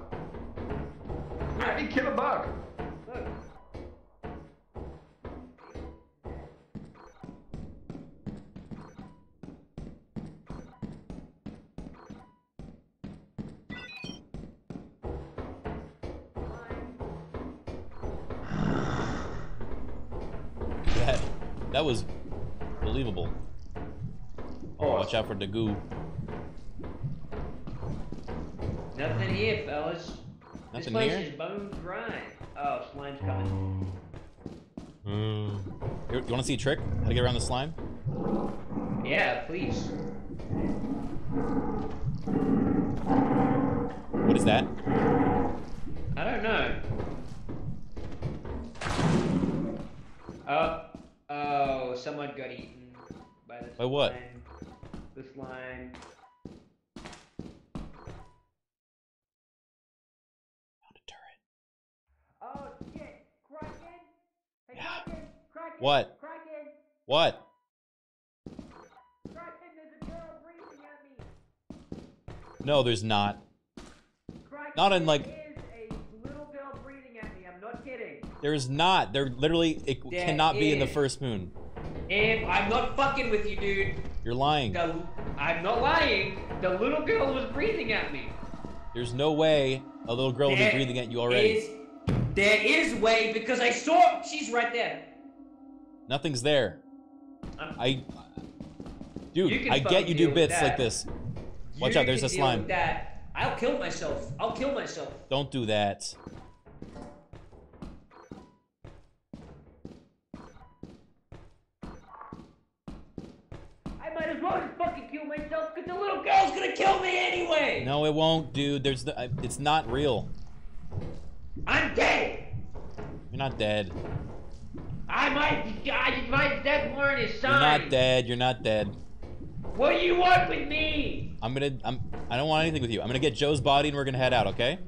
For the goo. Nothing here, fellas. this place here? is bone dry. Oh, slime's coming. Mm. You, you want to see a trick? How to get around the slime? Yeah, please. What is that? I don't know. Oh, oh, someone got eaten by the By what? slime. The slime. Oh shit! Kraken! Hey, Kraken! Kraken! What? Kraken! What? Kraken! There's a girl breathing at me. No, there's not. Kraken, Not in like. there is a little girl breathing at me. I'm not kidding. There's not. There literally. It There cannot be in the first moon. If I'm not fucking with you, dude. You're lying. The, I'm not lying. The little girl was breathing at me. There's no way a little girl will be breathing at you already. is- there is way because I saw. She's right there. Nothing's there. I. Dude, I get you do bits like this. Watch You out, there's a slime. That. I'll kill myself. I'll kill myself. Don't do that. Little girl's gonna kill me anyway. No, it won't, dude. There's the, it's not real. I'm dead. You're not dead. I might. I, my death warrant is You're signed. not dead. You're not dead. What do you want with me? I'm gonna. I'm. I don't want anything with you. I'm gonna get Joe's body and we're gonna head out. Okay?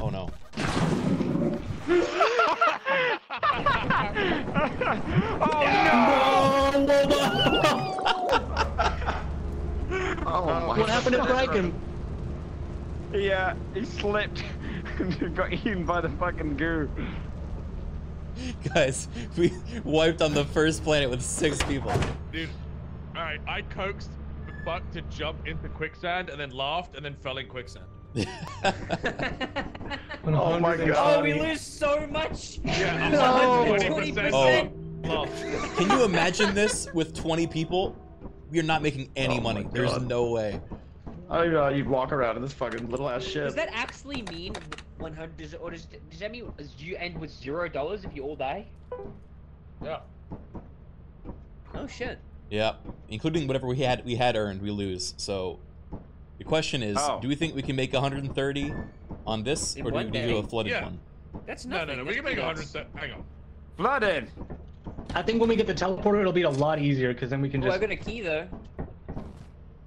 Oh no. Oh, my What happened to oh, God. Kraken? Yeah, he slipped and got eaten by the fucking goo. Guys, we wiped on the first planet with six people. Dude, alright, I coaxed the Buck to jump into quicksand and then laughed and then fell in quicksand. Oh my god. Oh, we lose so much. Yeah, No. like 20%. 20% Oh. oh. Can you imagine this with 20 people? We are not making any Oh money. There's no way. I uh, don't even know how you'd walk around in this fucking little ass ship. Does that actually mean 100? Does, or does, does that mean you end with zero dollars if you all die? Yeah. Oh shit. Yeah, including whatever we had we had earned, we lose. So the question is, Oh. do we think we can make 130 on this, In or do we one do a flooded Yeah. one? That's No, nothing. no, no. We that's can make peanuts. 100. Hang on. Flooded. I think when we get the teleporter, it'll be a lot easier because then we can Oh, I just. got a key though.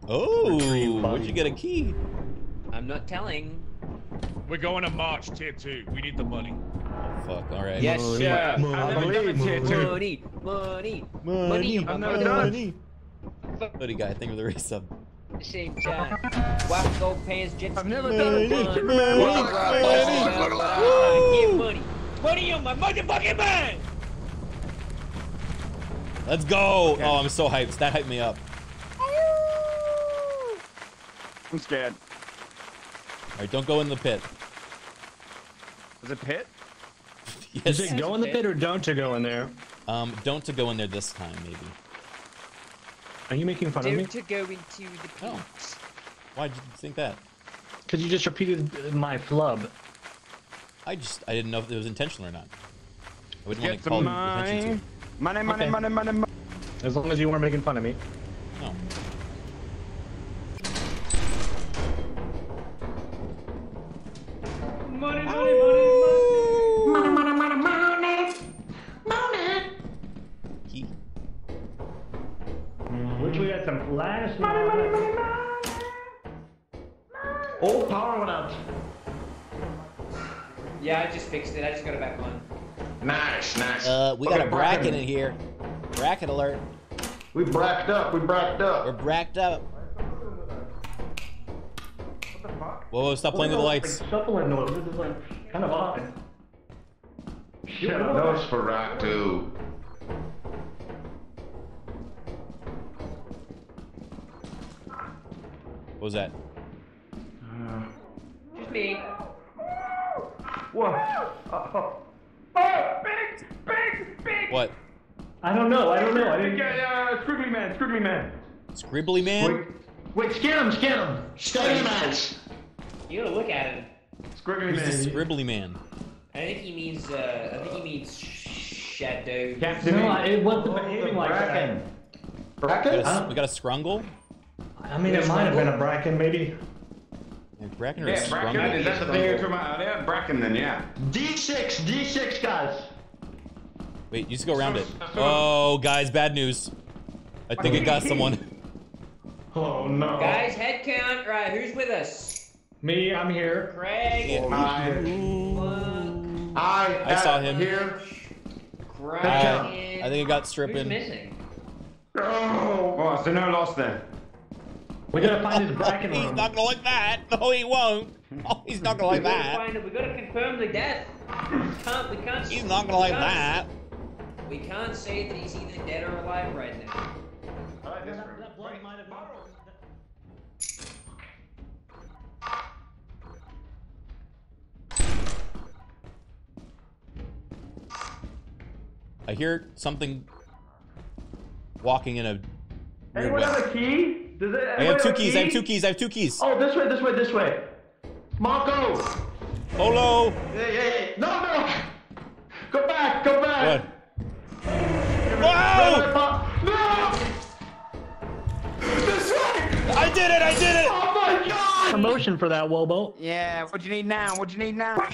Oh, where'd you get a key? I'm not telling. We're going to March tier 2. We need the money. Fuck, alright. Yes, Money, sir. money, I'm money, coming money, for money, money, money. I'm I'm never not done. Hoodie guy, thank you for the resub. At the same time. Why go pants jet I've never done money, it. money, Money, money, money, money, money. money, money. Money on my motherfucking mind. Let's go! Oh, I'm so hyped. That hyped me up. I'm scared. Alright, don't go in the pit. Is it pit? Yes. Is it go in the pit or don't to go in there? Um, don't to go in there this time, maybe. Are you making fun of me? Don't to go into the oh. pit. No. Why did you think that? Because you just repeated my flub. I just, I didn't know if it was intentional or not. I wouldn't want Get to call some attention money. Money, money, Okay. money, money, money. As long as you weren't making fun of me. to. No. Money, money, money, money. Key. Which some flash. Money, money, money, Oh, power went out. Yeah, I just fixed it. I just got it back on. Nice, nice. Uh, we got a Bracken Bracken. in here. Bracken alert. We bracked up. We bracked up. We're bracked up. Whoa, whoa, stop playing with the lights. Shuffling noise. This is like kind of odd. Shit, Nosferatu. What was that? Just me. What? Oh, oh, big, big, big. What? I don't know. I don't know. I didn't Yeah, yeah, Squiggly Man, Squiggly Man. Scribbly man? Wait, scare him, scare him. Scare Man. You gotta look at him. Squiggly Who's the Man. scribbly man? I think he means. Uh, I think he means shadow. Captain. No, it wasn't behaving like Bracken. that. We Bracken? got a, we got a scrungle? I mean, it might have been a bracken, maybe. Yeah, Bracken or a Yeah, Bracken. Is that the thing you're talking about? Yeah, Bracken then, yeah. D6, D6, guys. Wait, you just go around it. Oh, guys, bad news. I think it got someone. Oh no. Guys, head count. Right, who's with us? Me, I'm here. Craig. I, I, I saw him. Here. Craig. I, I think it got Strippin. Who's missing? Oh, oh, so no loss then. We gotta find his bracken oh, He's room. not gonna like that. No, he won't. Oh, he's not gonna like we gotta that. find it. We gotta confirm the death. We can't. We can't. He's not gonna like that. We can't say that he's either dead or alive right now. I hear something walking in a weird Anyone way. have a key? Does it? I have two keys. I have two keys. I have two keys. Oh, this way, this way, this way. Marco. Polo. Hey, yeah, yeah. No, no. Go back, go back. What? Whoa! No! This way! I did it! I did it! Oh my god! Promotion for that, Wobo. Yeah, what do you need now? What do you need now?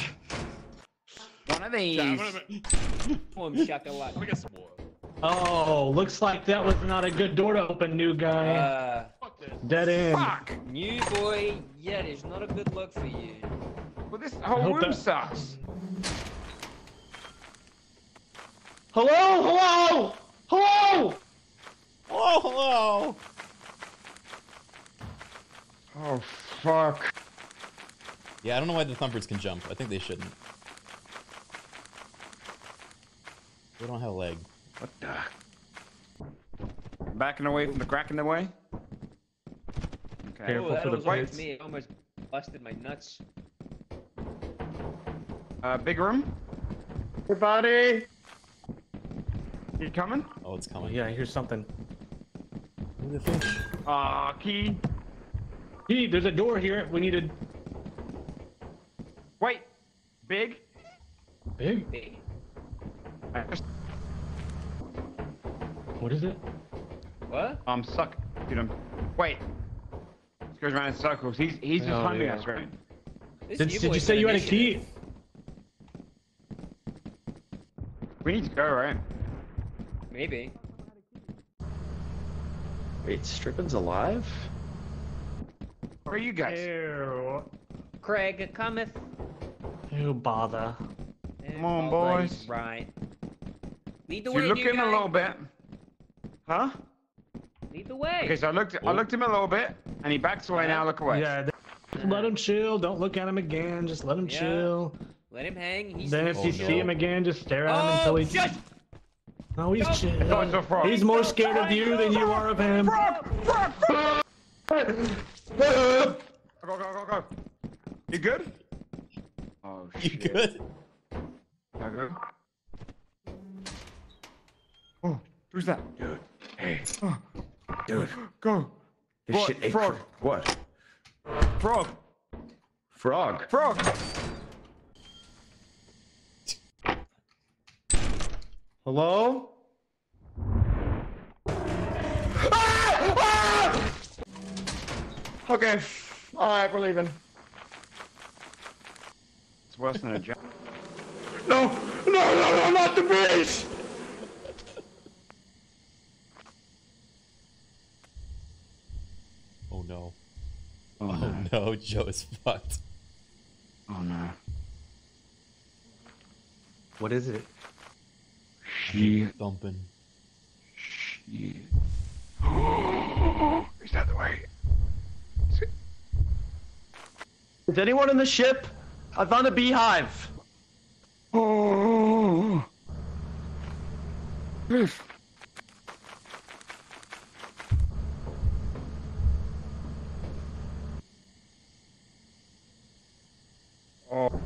One of these. Boom, shakalaka. Let me get some more. Oh, looks like that was not a good door to open, new guy. Uh, Dead end. Fuck! new boy, yeah, it's not a good look for you. Well, this whole room that- sucks. Hello, hello, hello. Oh, hello. Oh, fuck. Yeah, I don't know why the thumpers can jump. I think they shouldn't. They don't have a leg. What the? Backing away from the crack in the way? Okay. Careful oh, that for the was almost plates. me. It almost busted my nuts. Uh, big room? Everybody. You coming? Oh, it's coming. Yeah, here's something. Look at the fish. Ah, key. Hey, there's a door here. We needed Wait. Big? big. Big. I just, What is it? What? Um, I'm stuck. Dude, I'm. Wait. This goes around in circles. He's he's just hunting yeah. us, right? This Did, did you say you had a key? We need to go, right? Maybe. Wait, Strippin's alive? Where are you guys? Ew. Craig cometh. Ew, bother. Come on, boys. Right. Lead the So way, you're looking a little bit. Huh? Lead the way. Okay, so I looked I looked him a little bit, and he backs away now. Look away. Yeah. Let him chill. Don't look at him again. Just let him Yeah. chill. Let him hang. He's Then if you he's see him again, just stare at him Oh, until he. shit! No, he's it's a chill. frog. He's more scared of you than you are of him. Go, go, go, go, go. You good? Oh You shit. good? Go, go. Oh, who's that? Dude, hey, dude. go. This What? shit ain't Frog. fr- What? Frog. Frog. Frog. Hello? Ah! Ah! Okay. Alright, we're leaving. It's worse than a jump. No, no, no, no, not the beast! No. Oh, Oh no, Joe is fucked. Oh no. What is it? She. Thumping. She. Is that the way? Is it... is anyone in the ship? I found a beehive. Oh. Oh.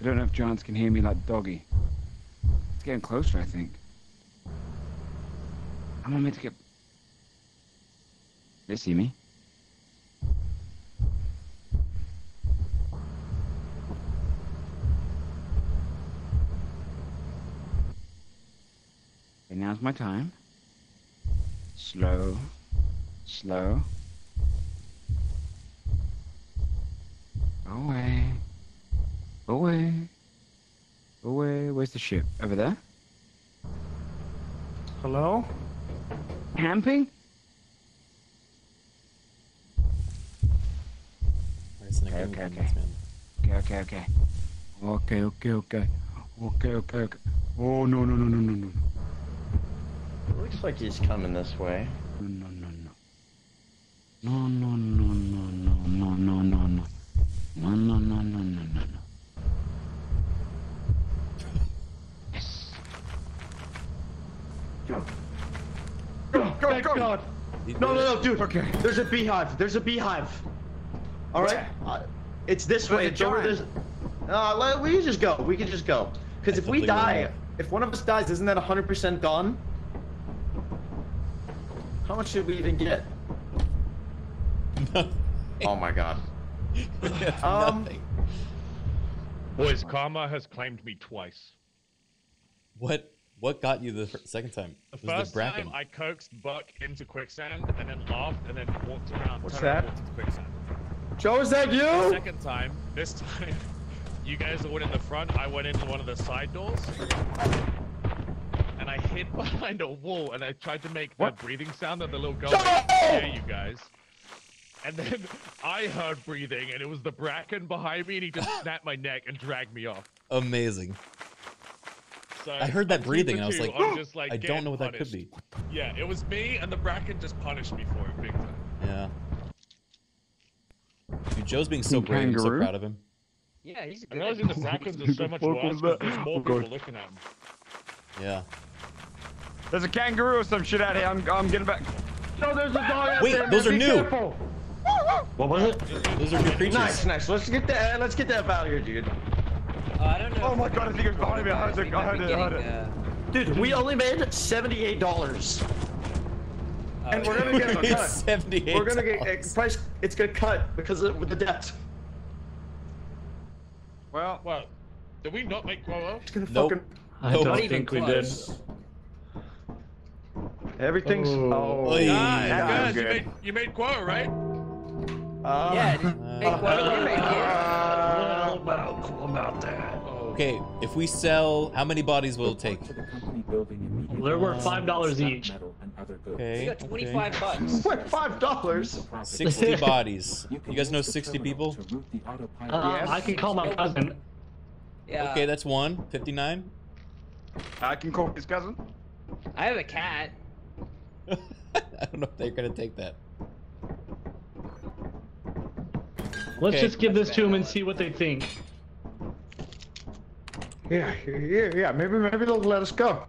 I don't know if Johns can hear me like doggy. It's getting closer, I think. I'm meant to get? They see me. Okay, now's my time. Slow, slow. Go away. Go away. Where's the ship? Over there? Hello? Camping? Okay, okay, okay. Okay, okay, okay. Okay, okay, okay. Okay, okay, okay. Oh, no, no, no, no, no, no. It looks like he's coming this way. No, no, no, no. No, no, no, no, no, no, no, no, no. No, no, no, no, no, no, no. Go, go, go! God. No, no, no, dude. Okay. There's a beehive. There's a beehive. All right. Uh, it's this Where's way. It's over this. Uh, let, we can just go. We can just go. Because if we die, right. if one of us dies, isn't that 100% gone? How much should we even get? oh my god. Um, Boys, karma has claimed me twice. What what got you the second time? The Was it first bracken? time I coaxed Buck into quicksand and then laughed and then walked around. What's turned and that? walked into quicksand. Joe, is that The you? second time, this time, you guys all went in the front. I went into one of the side doors. And I hid behind a wall and I tried to make that breathing sound that the little girl made to scare you guys. And then I heard breathing and it was the bracken behind me and he just snapped my neck and dragged me off. Amazing. So I heard that breathing and I was like, I'm just like I don't know what that could be. Yeah, it was me and the bracken just punished me for it big time. Yeah. Dude, Joe's being so brave. I'm so proud of him. Yeah, he's a I'm realizing the brackens are so much worse because there's more oh, people looking at them. Yeah. There's a kangaroo or some shit out here. I'm, I'm getting back. No, there's a dog out Wait, there. those man. are Be new. careful. What was it? Those are new creatures. Nice, nice. Let's get that. Uh, let's get that out of here, dude. Oh, I don't know. Oh my god, I think it was behind me. I heard it. I heard it. I heard it. Dude, we only made seventy-eight dollars. Uh, and we're gonna get a cut. $78. We're gonna get a price. It's gonna cut because of with the debt. Well, well, did we not make quota? It's gonna Nope. fucking. I Nope. don't Not think we did. close. Everything's. Oh, oh Oy. Guys, guys, was you made you made quota, right? Uh, Yeah, did- hey, what do we make here? Uh, about, about that. Okay, if we sell, how many bodies will it take? They're worth five dollars each. We Okay. got 25 bucks. What? Five dollars? 60 bodies. You guys know 60 people? Uh, I can call my cousin. Yeah. Okay, that's one. 59? I can call his cousin. I have a cat. I don't know if they're gonna take that. Let's Okay. just give this to them and see what they think. Yeah, yeah, yeah. Maybe, maybe they'll let us go.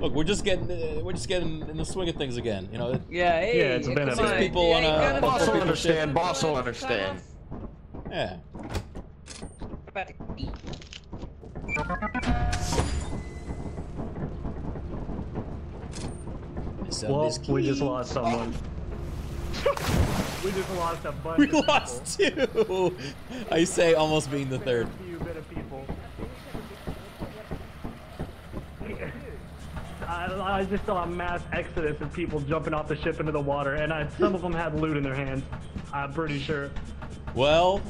Look, we're just getting uh, we're just getting in the swing of things again. You know, Yeah, hey, Yeah, it's been a come bit. on. people on You a- gonna Boss will understand. Boss will understand. yeah. about to eat. So Well, we just lost someone. we just lost a bunch. We people. lost two. I say almost being the third. Few bit of people. I, I just saw a mass exodus of people jumping off the ship into the water, and I, some of them had loot in their hands. I'm pretty sure. Well,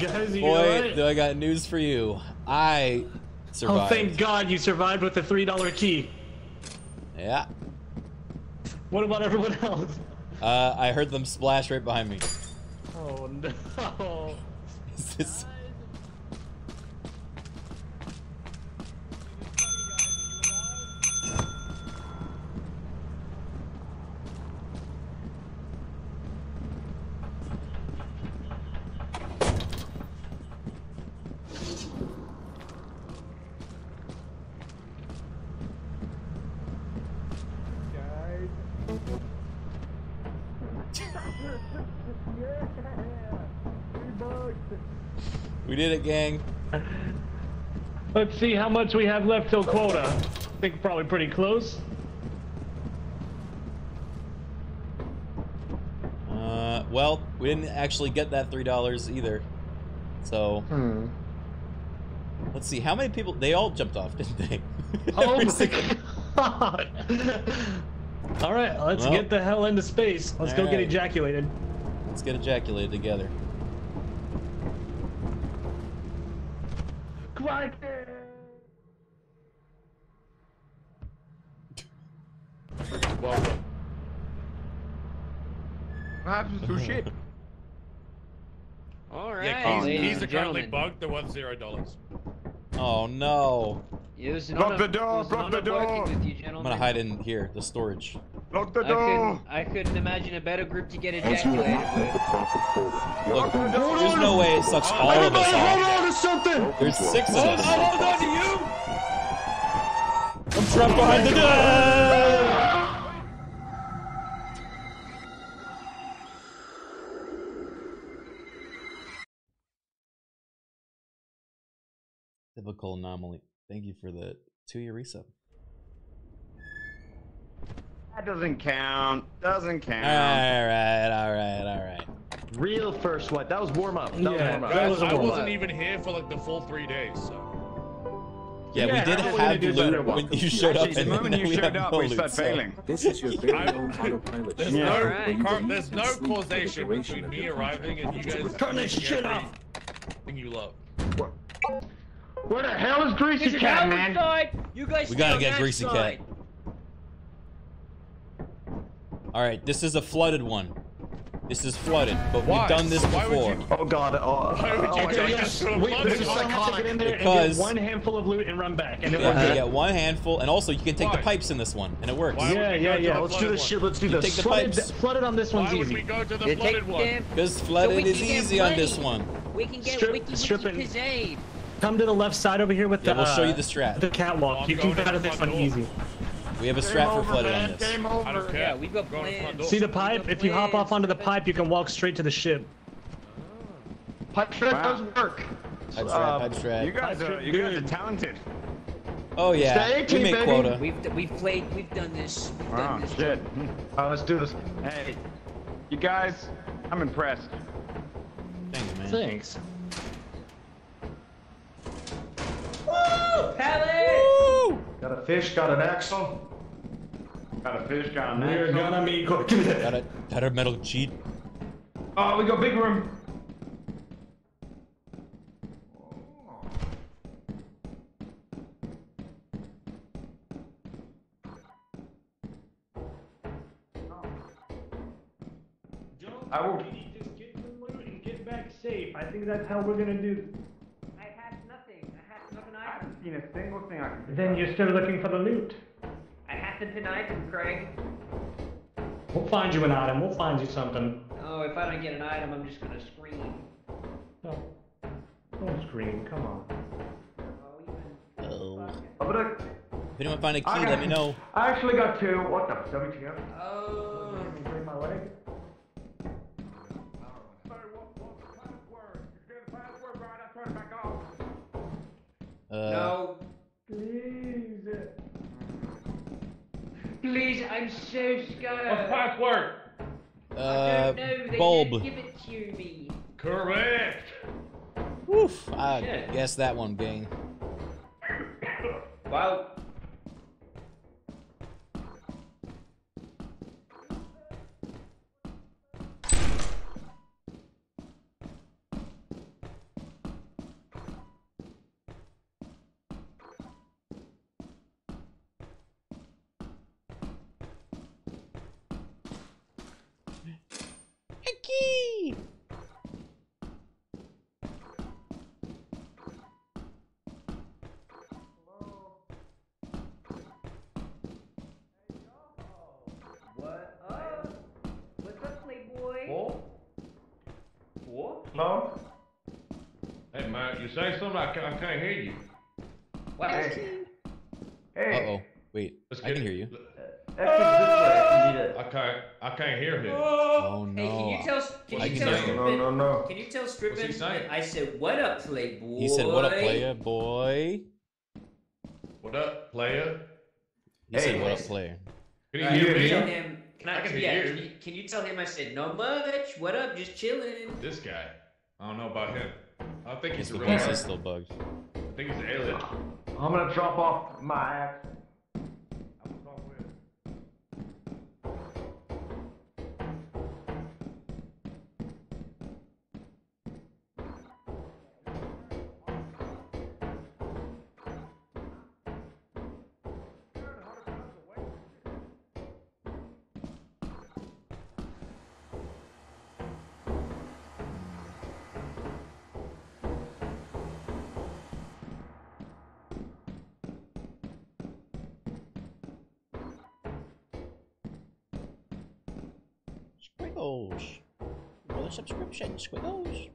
Guys, you boy, do I got news for you. I oh, survived. Oh, thank God you survived with the three dollar key. Yeah. What about everyone else? Uh, I heard them splash right behind me. Oh no. Is this- did it, gang. Let's see how much we have left till quota. I think probably pretty close. Uh, well, we didn't actually get that three dollars either. So Hmm. let's see how many people. They all jumped off, didn't they? Oh my single- god. All right, let's Well. get the hell into space. Let's go get ejaculated. Let's get ejaculated together. Like Welcome. What happens to shit? All right, Yeah, keys, ladies keys and currently gentlemen. bugged. They're worth zero dollars. Oh no. It was an Block honor- the door, it was an block the honor working door. with you, I'm gonna hide in here, the storage. Lock I couldn't, I couldn't imagine a better group to get ejaculated with. Look, there's no way it sucks all of us off. to something! There's six of Hold us. on, hold on to you! I'm trapped behind the door. Typical anomaly. Thank you for the two-year resub. That doesn't count. Doesn't count. All right, all right, all right. Real first what? That was warm up. That was Yeah, warm up. guys, I wasn't even here for like the full three days, so. Yeah, we did how have gonna do loot better? when you showed up, Actually, and the moment then you we showed had up, no we loot, started so- failing. This is your very own autopilot. There's ship. no, Alright. car- there's no Sleep for the causation between me arriving and you guys Turn this shit everything off. you love. Where the hell is Greasy Cat, man? side. You guys We gotta get that Greasy Cat. Side. All right, this is a flooded one. This is flooded, but Why? we've done this Why would before. you- Oh god. Oh, Why would oh you my take God. us to a Wait, flooded this is one? have to get in there and Because- get one handful of loot and run back. And it Yeah, will you get one handful, and also you can take Why? the pipes in this one, and it works. Why Yeah, yeah, yeah. Let's do this one? shit. Let's do You this. take the flooded, pipes. flooded on this Why one's would easy. we go to the You flooded one? Because flooded we is can get easy on this one. We can get Strip- wiki strip wiki pizzade. Come to the left side over here with Yeah, the. we'll show you uh, the strat. The catwalk. Oh, you going keep in out of this one easy. We have a Game strat for over, flooded man. on this. Game I don't over. care. Yeah, we've got Go in the front plans. See the pipe? If you hop off onto the pipe, you can walk straight to the ship. Pipe strip Wow. does work. Pipe strat, pipe um, strat. You guys are, you guys are talented. Oh yeah, Stay we make baby. quota. We've, we've played. We've done this. We've Wow, done this. shit. Alright, hmm. uh, let's do this. Hey, you guys, I'm impressed. Thanks, man. Thanks. Woo! Pallet! Got a fish, got an axle. Got a fish, got a We're gonna meet. Go, give me that. Got a got a metal cheat. Oh, we got big room. I will. Just get the loot and get back safe. I think that's how we're gonna do. I have nothing. I have nothing I haven't seen a single thing I can Then you're still looking for the loot. I have an item, Craig. We'll find you an item. We'll find you something. Oh, if I don't get an item, I'm just gonna scream. No. Don't scream. Come on. Oh, even. Oh. I'm gonna. If anyone find a key, got- let me know. I actually got two. What the? WTF? Oh. Break my leg. Uh, No. Please. Please, I'm so scared. A password? I uh, don't know. They bulb. didn't give it to me. Correct. Woof. I Shit. guess that one, gang. Well. A key. What up? What's up, Playboy? What? What? No. Hey man, you say something I can't, I can't hear you. What? Hey. Uh oh. Wait, Let's I get can it. hear you. Exit this way if you need it. I can't I can't hear him. Oh no! Hey, can you tell? Can I you tell hear you. No, no, no. Can you tell What's he Strippin? saying? I said, "What up, Playboy?" He said, "What up, player boy?" What up, player? He said, Hey. "What up, player?" Can you Alright, hear me? tell him? Can I? I can yeah. hear Can you. you, can you tell him I said no much? What up? Just chilling. This guy. I don't know about him. I think Guess he's a the real voice is still bugged. I think he's an alien. I'm gonna drop off my axe. Squiggles.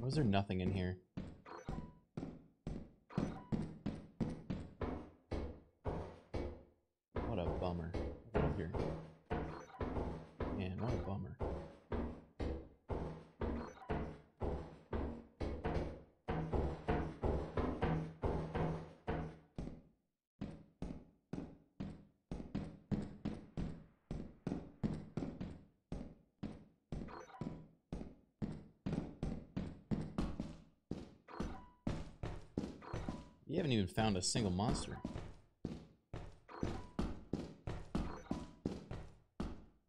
Was there nothing in here? Haven't even found a single monster.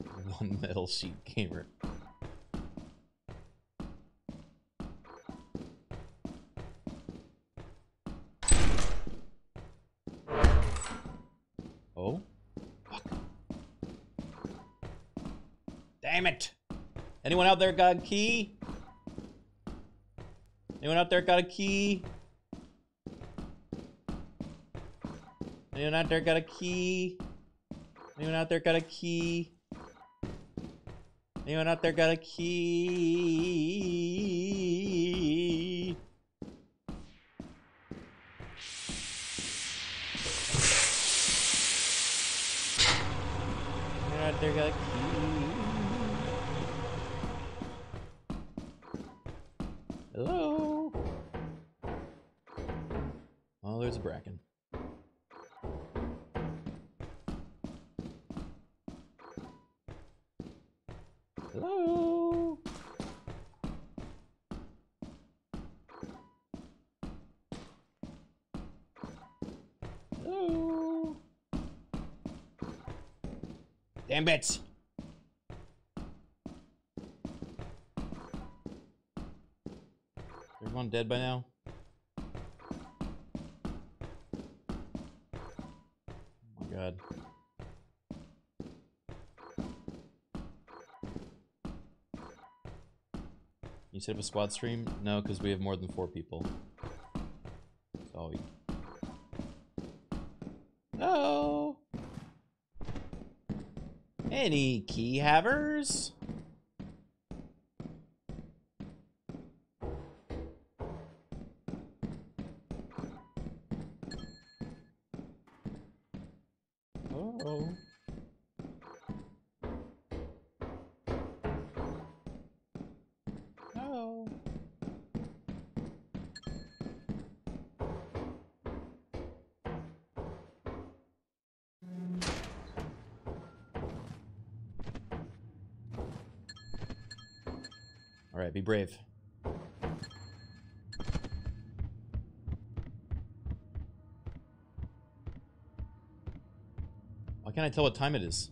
One metal sheet gamer. Oh? Damn it! Anyone out there got a key? Anyone out there got a key? Anyone out there got a key? Anyone out there got a key? Anyone out there got a key? Everyone dead by now? Oh my god. You set up a squad stream? No, because we have more than four people. So we... Oh! Any key havers? Brave. Why can't I tell what time it is?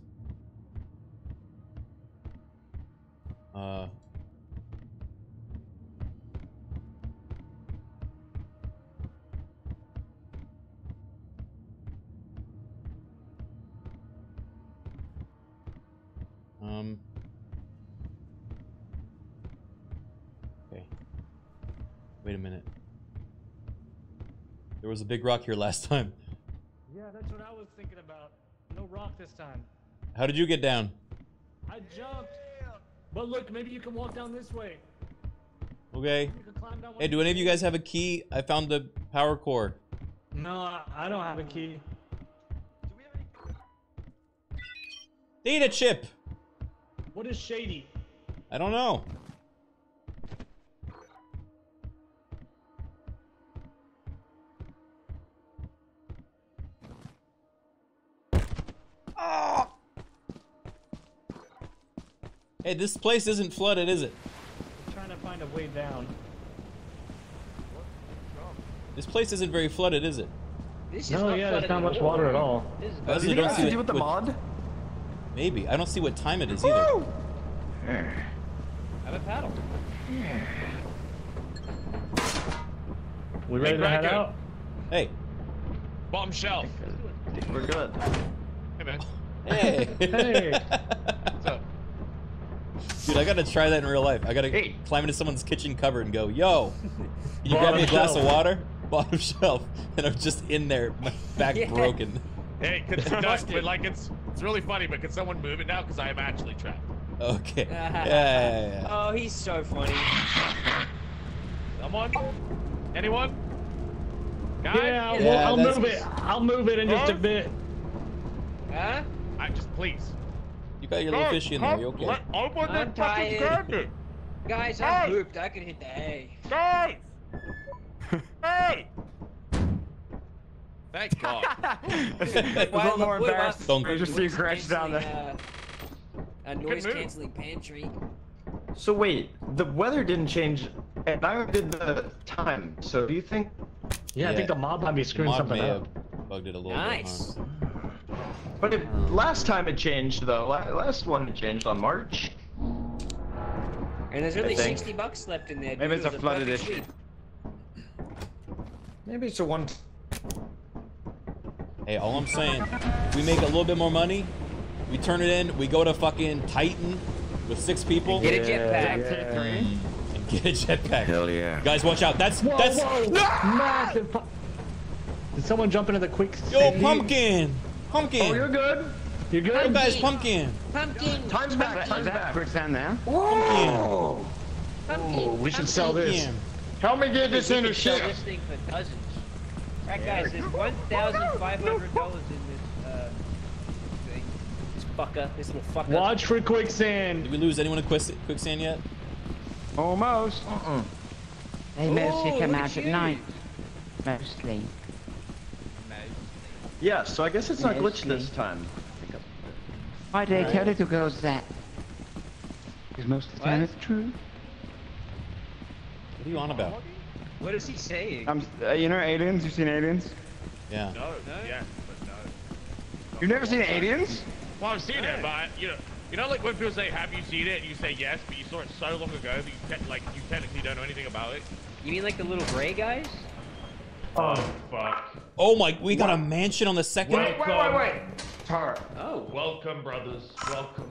Was a big rock here last time. Yeah, that's what I was thinking about. No rock this time. How did you get down? I jumped. But look, maybe you can walk down this way. Okay. You can climb down Hey, do any of you guys have a key? I found the power core. No, I- I don't have a key. Data chip! What is shady? I don't know. This place isn't flooded, is it? I'm trying to find a way down. This place isn't very flooded, is it? This is No, not yeah, flooded there's not much water at all. This is I also Do you think it has see to what- do with the what- mod? Maybe. I don't see what time it is either. Have a paddle. We ready to head out? Hey. Bombshell. We're good. Hey man. Hey. Hey. What's up? Dude, I gotta try that in real life. I gotta climb into someone's kitchen cupboard and go, yo, can you grab me a glass of water? bottom shelf, and I'm just in there, my back Yeah. broken. Hey, could, no, but like it's it's really funny, but could someone move it now? Because I am actually trapped. Okay. Yeah, yeah, yeah. Oh, he's so funny. Someone? Anyone? Guys? Yeah, I'll, Yeah, I'll that's- move it. I'll move it in just a bit. Huh? I just please. You got your little fishy in there. You okay? Open I'm tired. Guys, I'm Hey! pooped. I can hit the hay. Guys! hey! Thank God. It's a little more embarrassed. Don't- I just see you crash down there. Uh, a can noise move. canceling pantry. So wait, the weather didn't change, and I did the time. So do you think? Yeah, I think the mob might be screwing mod something up. bugged it a little Nice. bit. Huh? But it, last time it changed though. Last one it changed on March. And there's only I 60 bucks left in there. Maybe it's a It was flood edition. sweep. Maybe it's a one. Hey, all I'm saying, we make a little bit more money, we turn it in, we go to fucking Titan with six people. Get a jetpack. Mm, and get a jetpack. Hell yeah. Guys, watch out. That's Whoa, that's whoa! Massive. Did someone jump into the quick? Yo, safety? pumpkin! Pumpkin! Oh, you're good. You're good? guys, pumpkin! Pumpkin. Time's back. Time's back. Quicksand there. Pumpkin! Oh, we should sell this. Help me get this We in the ship. this thing for dozens. Right, guys, there's one thousand five hundred dollars in this uh thing. This fucker, this little fucker. Watch for quicksand. Did we lose anyone in quicksand yet? Almost. They Oh, mostly come out at at night. Mostly. Yeah. So I guess it's not glitched this time. Why do they tell little girls that? Because most of the time What? it's true. What are you on about? What is he saying? Um, uh, you know aliens? You've seen aliens? Yeah. No, No. yes, but no. You've never seen aliens? Well, I've seen it, but you know, you know, like when people say, "Have you seen it?" and you say yes, but you saw it so long ago that you te- like you technically don't know anything about it. You mean like the little gray guys? Oh fuck! Oh my, we got a mansion on the second. Wait, wait, wait, wait! Tar. Oh. Welcome, brothers. Welcome.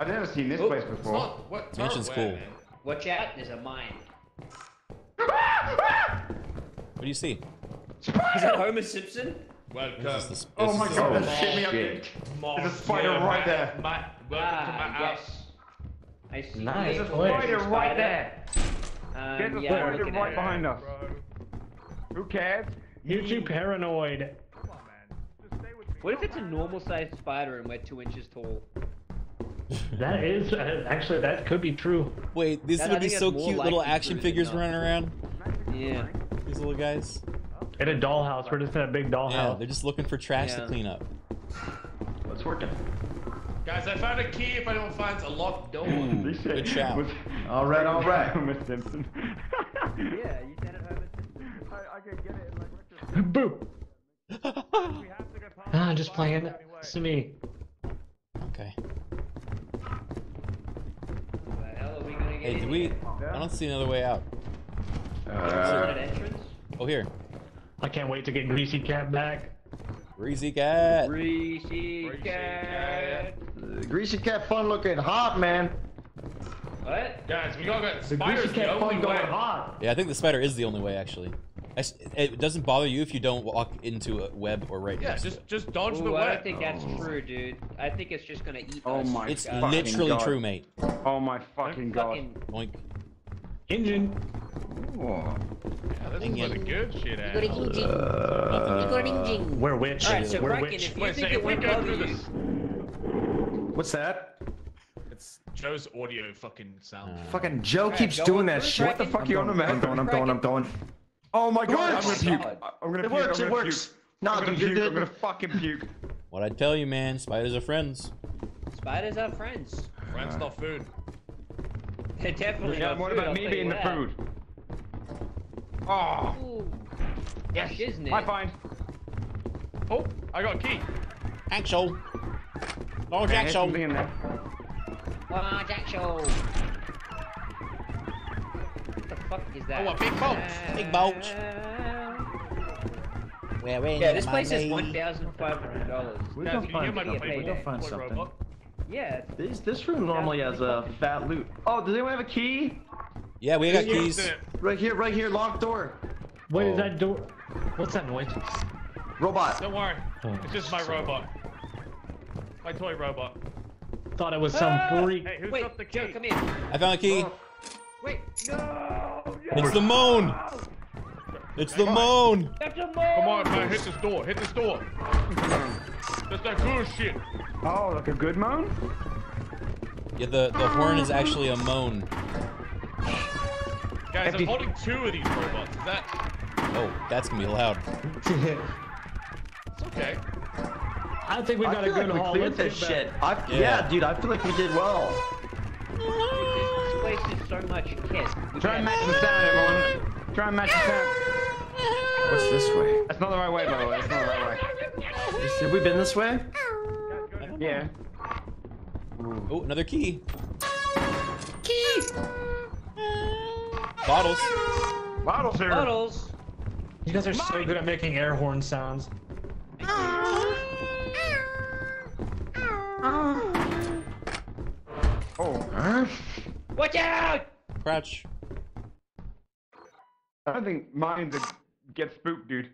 I've never seen this Oh, place before. not what Tar- Mansion's cool. man? Watch out, there's a mine. What do you see? Is that Homer Simpson? Welcome. This is the- Oh my is god, the- that shit me up. There's a spider right there. My, welcome to my Ah, house. yes. I see. Nice. There's a place. spider right there. Um, Get the yeah, spider right at it. behind us. Who cares? You too paranoid. What if it's a normal sized spider and we're two inches tall? That is uh, actually that could be true. Wait, these That- I would be so cute little action figures not. running around. Yeah. These little guys. In a dollhouse. We're just in a big Yeah, dollhouse. they're just looking for trash Yeah. to clean up. It's working. Guys, I found a key. If anyone finds a locked door. Ooh, good shout. All right, all right. Homer Simpson. Yeah, you said it, Homer Simpson. I, I can get it in like Boop. Ah, just playing. It's me. Okay. The hell are we gonna get Hey, do we? I don't see another way out. Is there an entrance? Oh, here. I can't wait to get Greasy Cat back. Greasy cat. Greasy cat. Uh, Greasy cat fun looking hot, man. What? Guys, we all got The spiders. Greasy The Cat only fun going way. hot. Yeah, I think the spider is the only way, actually. I s- It doesn't bother you if you don't walk into a web or right Yeah, next just it. just dodge the Ooh, I web. don't think that's true, dude. I think it's just gonna eat Oh us. my It's fucking literally God. true, mate. Oh my fucking god. Fucking Boink. Engine. Oh. Yeah, this Ding is where it. the good shit at. Nothing. Uh, we're witch. Alright, so We're Kraken, witch. if you Wait, think so it if we won't go bother through you, this, What's that? it's Joe's audio fucking sound. Uh, fucking Joe Alright, keeps doing that shit. What the Kraken. fuck you on man? I'm going, I'm going, I'm going. Oh my god, I'm gonna puke. God. I'm gonna It puke. works, I'm it gonna works. puke. No, I'm gonna dude, you're puke. I'm gonna fucking puke. What I tell you, man, spiders are friends. spiders are friends. Friends, not food. They're definitely Yeah, not what food, about I'll me being the that. food? Oh, Ooh. yes. Isn't it? High five. Oh, I got a key. Axel. Large Yeah, there's Axel. something in there. Ah, Jack Show. What the fuck is that? Oh, a big boat. Big boat. Where in Yeah, this the place is one thousand five hundred dollars. We Guys, can can find something. We can my find something. Yeah. This this room normally has a fat loot. Oh, does anyone have a key? Yeah, we got Who used keys. it? Right here, right here, locked door. Wait, Oh. is that door? What's that noise? Robot. Don't worry. Oh, It's just my robot. My toy robot. Thought it was some Ah! freak. Hey, who's Wait, up the key? Joe, come here. I found a key. Wait, no! It's the moan. It's the moan. That's a Come on, man, hit this door. Hit this door. That's that good shit. Oh, like a good moan? Yeah, the the horn is actually a moan. Guys, I'm holding two of these robots. Is that... Oh, that's gonna be loud. It's okay. I don't think we I got a feel good like we haul. cleared this shit. I, Yeah. yeah. dude, I feel like we did well. This place is so much kit. We Try and match the sound, everyone. Try and match the sound. What's this way? That's not the right way, by the way. That's not the right way. Is- Have we been this way? Yeah. Oh, another key. Key. Bottles. Bottles here. Bottles. You guys are so good at making air horn sounds. Oh, huh? Watch out! Crouch. I don't think mine would get spooked, dude.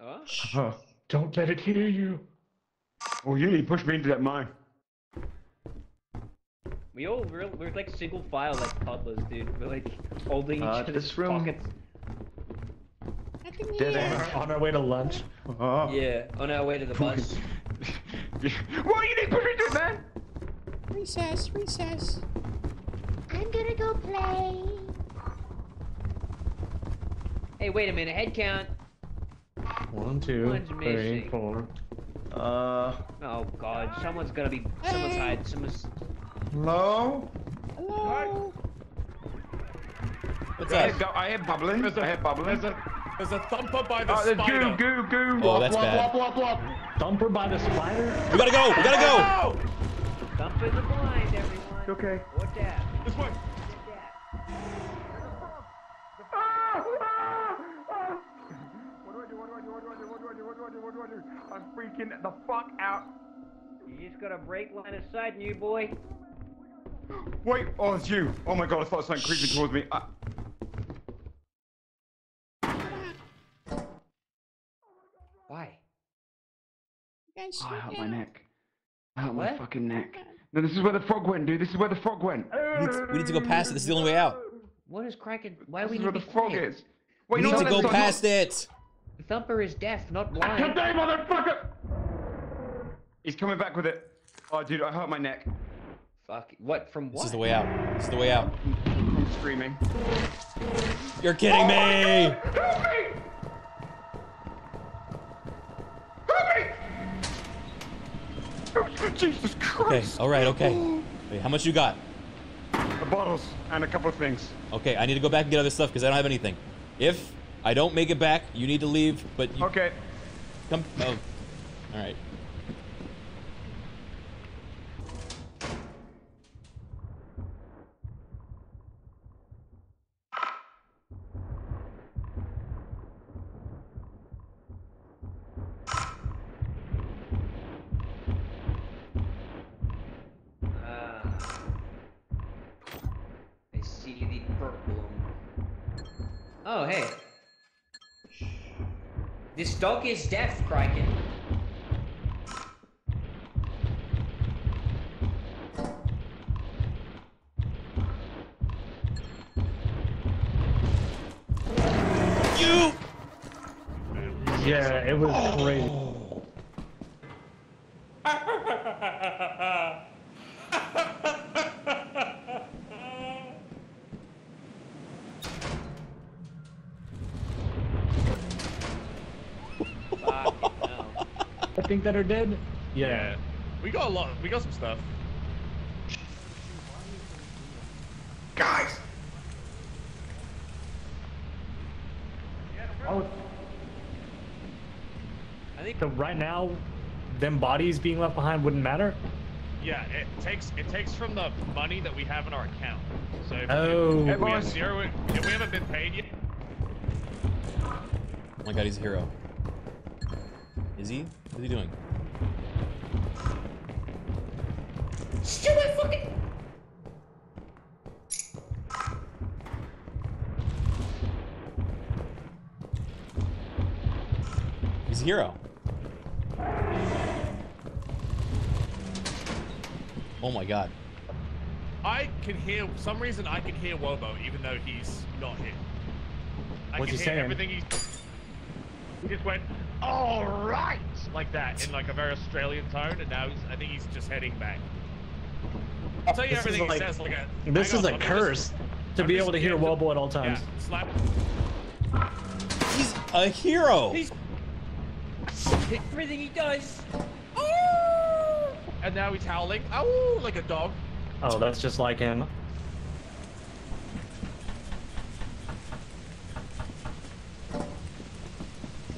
Huh? Huh. Don't let it hear you. Oh, you need to push me into that mine. We all we're, we're like single file like toddlers, dude. We're like holding each Uh, other's room- pockets. Dead On our, on our way to lunch. Oh. Yeah, on our way to the bus. Why you need to push me into it, man? Recess, recess. I'm gonna go play. hey, wait a minute. Head count. One, two, One's three, missing. four. Uh, Oh God, someone's gonna be. Someone's hiding. Someone's. Hello? Hello. What's I up? hear, go- I hear bubbling. There's a, I hear bubbling. There's a, there's a thumper by the Oh, spider. goo, goo, goo. Oh, that's bad. Wop, wop, wop. Thumper by the spider? We gotta go. We gotta go. Thump in the blind, everyone. Okay. Or dab. This way. What do I do? What do I do? What do I do? What do I do? What do I do? What do I do? I'm freaking the fuck out. You just got a break line of sight, new boy. Wait, oh, it's you. Oh my god, I thought something creeping towards me. Ah. Why? Oh, I hurt my neck. I hurt my fucking neck. No, this is where the frog went, dude. This is where the frog went. We need, to, we need to go past it. This is the only way out. What is cracking? Why This we is where to the be frog quiet? is. We need to go no, no. past it. Thumper is deaf, not blind. Today, motherfucker! He's coming back with it. Oh, dude, I hurt my neck. Fuck. What? From This is the way out. This is the way out. I'm screaming. You're kidding me. Help me! Jesus Okay. Christ! All right. Okay. Wait, how much you got? The bottles and a couple of things. Okay. I need to go back and get other stuff because I don't have anything. If I don't make it back, you need to leave. But you Okay. come. Oh. All right. Ah. I see the purple. Oh, hey. This dog is deaf, Kraken. You. Yeah, it was crazy. I think that are dead. Yeah. We got a lot. We got some stuff. Guys! Oh. I think So right now, them bodies being left behind wouldn't matter. Yeah, it takes it takes from the money that we have in our account. So if, Oh. if, if we have zero, if we haven't been paid yet, Oh my God, he's a hero. Is he? What's he doing? Steal my fucking. He's a hero. Oh my god. I can hear, for some reason, I can hear Wobo, even though he's not here. I What's can he hear saying? everything he. He just went, all right, like that, in like a very Australian tone, and now he's, I think he's just heading back. I'll tell you This is everything like- he says. Like a, This is on, a I'm just- curse to I'm be just able to hear scared Wobo at all times. Yeah, slap. He's a hero. He's everything he does. Oh! And now he's howling, oh, like a dog. Oh, that's just like him.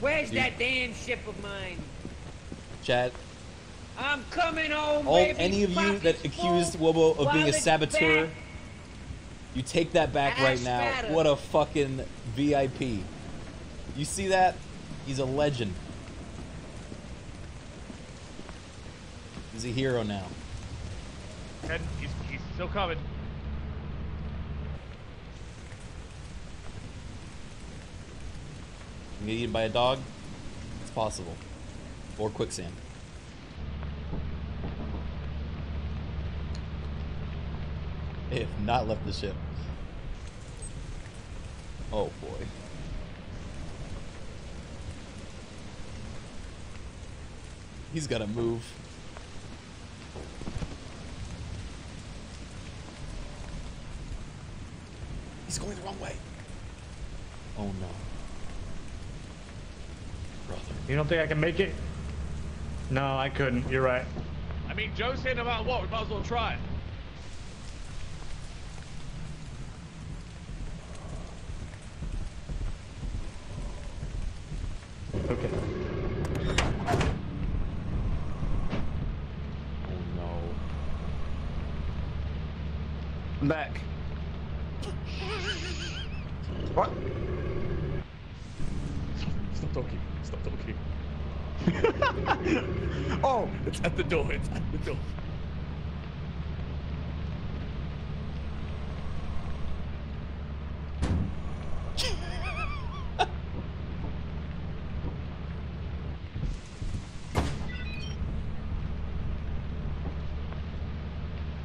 Where's that damn ship of mine? Chat. I'm coming home. All baby. any of you that accused Wobo of being a saboteur, back. you take that back right now. fatter. What a fucking VIP. You see that? He's a legend. He's a hero now. And he's, he's still coming. You get eaten by a dog? It's possible. Or quicksand. They have not left the ship. Oh boy. He's gotta move. He's going the wrong way. Oh no. Brother. You don't think I can make it? No, I couldn't. You're right. I mean, Joe's here no matter what. We might as well try it. Okay. Oh no. I'm back. What? Stop talking. Stop talking. oh, it's at the door. It's at the door.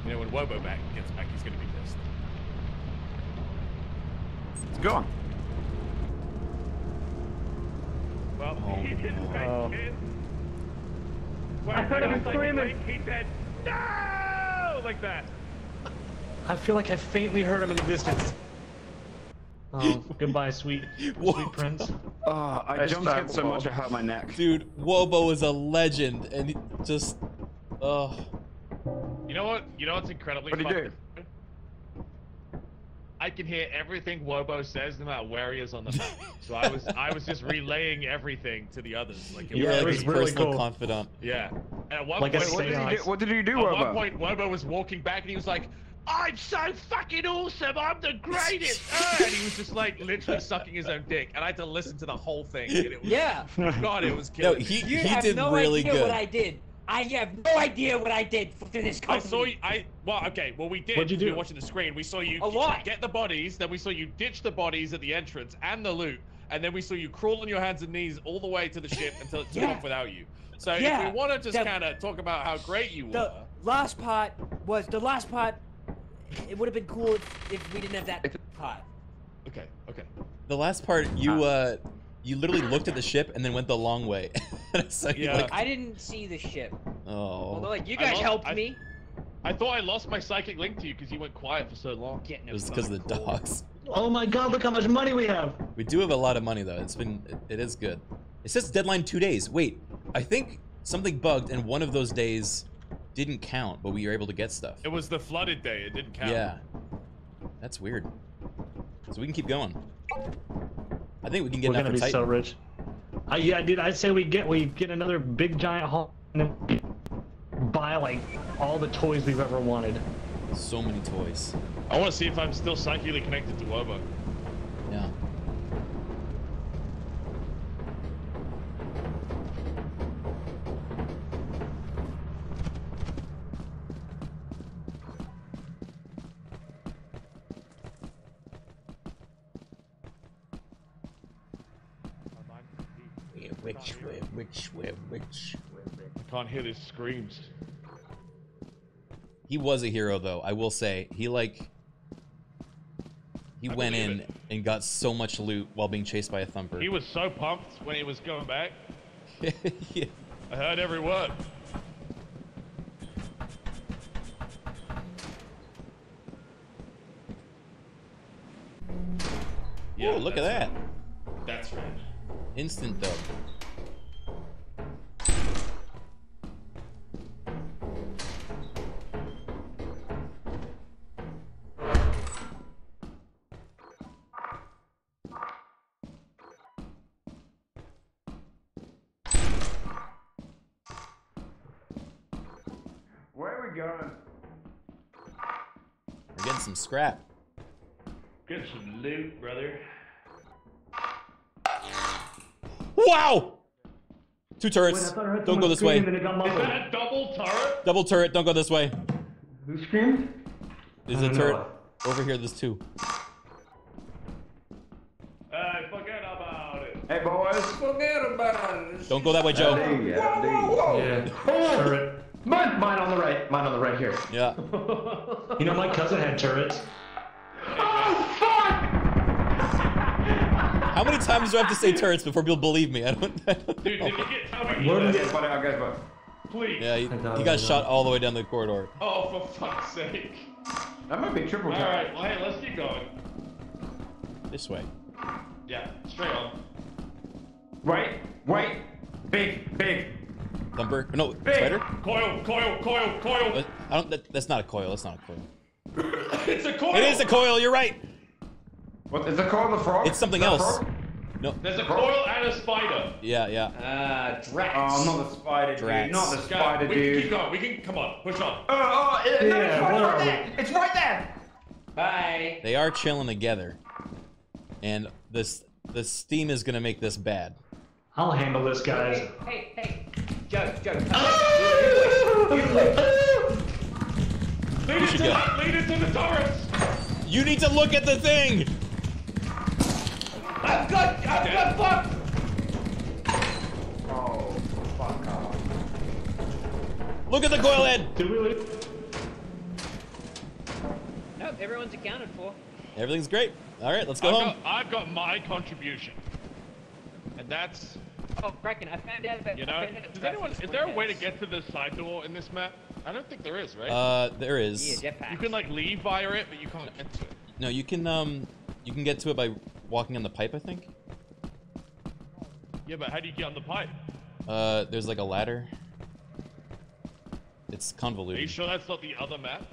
You know, when Wobo back gets back, he's gonna be pissed. It's gone. Well, he didn't make Oh. it. I heard him When was screaming. He said, "No!" like that. I feel like I faintly heard him in the distance. Oh, goodbye, sweet, sweet prince. Oh, I Nice jumped try, scared so much I hurt my neck. Dude, Wobo is a legend, and he just, oh, You know what? You know what's incredibly What'd he fucking- I can hear everything Wobo says no matter where he is on the map. so I was I was just relaying everything to the others. Like it you're was like really his cool. personal confidant. Yeah. And at one Like a point, What did he do? What did he do, At one point, Wobo was walking back and he was like, "I'm so fucking awesome! I'm the greatest!" Ah, and he was just like literally sucking his own dick, and I had to listen to the whole thing. And it was, Yeah. God, it was killing. No, killing. he me. You he have did no really idea good. what I did. I have no idea what I did for this I company. saw you. I well, okay. Well, we did. What'd you We do? were watching the screen. We saw you A lot. get the bodies. Then we saw you ditch the bodies at the entrance and the loot. And then we saw you crawl on your hands and knees all the way to the ship until it took Yeah. off without you. So Yeah. if we want to just kind of talk about how great you The were, last part was the last part. It would have been cool if, if we didn't have that part. okay, okay. The last part, you uh, you literally looked at the ship and then went the long way. so Yeah. like, I didn't see the ship. oh, Although, like, you guys lost- helped I- me. I thought I lost my psychic link to you because you went quiet for so long. Getting it was because of the dogs. Oh my god, look how much money we have. We do have a lot of money though. It's been, it, it is good. It says deadline two days. Wait, I think something bugged and one of those days didn't count, but we were able to get stuff. It was the flooded day. It didn't count. Yeah, that's weird. So we can keep going. I think we can get We're enough gonna for be so rich. I, yeah, dude, I'd say we get we get another big giant haul and then buy like all the toys we've ever wanted. So many toys. I want to see if I'm still psychically connected to Wobo. Yeah. way, which way, which way, which. I can't hear his screams. He was a hero, though. I will say he like he I went in it. and got so much loot while being chased by a thumper. He was so pumped when he was going back. yeah. I heard every word. Yeah, look at that. That's right. Instant dub. Scrap. Get some loot, brother. Wow! Two turrets. Wait, I I Don't go this way. screaming and it got muffled. Is that a double turret? Double turret. Don't go this way. Who screamed? There's I a don't turret know. over here. There's two. Hey, forget about it. Hey, boys. Forget about it. Don't go that way, Joe. Yeah. Turret. Mine, mine on the right. Mine on the right here. Yeah. You know, my cousin had turrets. Oh, fuck! How many times do I have to say turrets before people believe me? I don't. I don't Dude, know. did you get tell me? Where you did did? it? I guess what? Please. Yeah, he, he got shot all the way down the corridor. Oh, for fuck's sake. That might be triple All turret. right, well, hey, let's keep going. This way. Yeah, straight on. Wait, wait. Big, big. Thumper. No, Big. spider. Coil, coil, coil, coil. What? I don't. That, that's not a coil. That's not a coil. it's a coil. It is a coil. You're right. What is the coil the frog? It's something Is that a else. frog? No. There's a coil and a spider. Yeah, yeah. Uh, Drax. Oh, not the spider, dude. Not the Guys, spider, we can keep going. We can come on, push on. Oh, oh, it, no, Yeah, it's right, right there. It's right there. Bye. They are chilling together, and this the steam is gonna make this bad. I'll handle this, guys. Hey, hey, Joe, Joe. come Lead it to go. the, lead it to the turrets. You need to look at the thing. I've got, I've got fucked. Oh, fuck off. Look at the coil head. Did we leave? Nope, everyone's accounted for. Everything's great. All right, let's go I've home. got, I've got my contribution, and that's Oh, Kraken, I found out about. you know. I found out Does anyone? Is there a way to get to the side door in this map? I don't think there is, right? Uh, there is. Yeah, jetpack. you can like leave via it, but you can't get to it. No, you can um, you can get to it by walking on the pipe. I think. Yeah, but how do you get on the pipe? Uh, there's like a ladder. It's convoluted. Are you sure that's not the other map?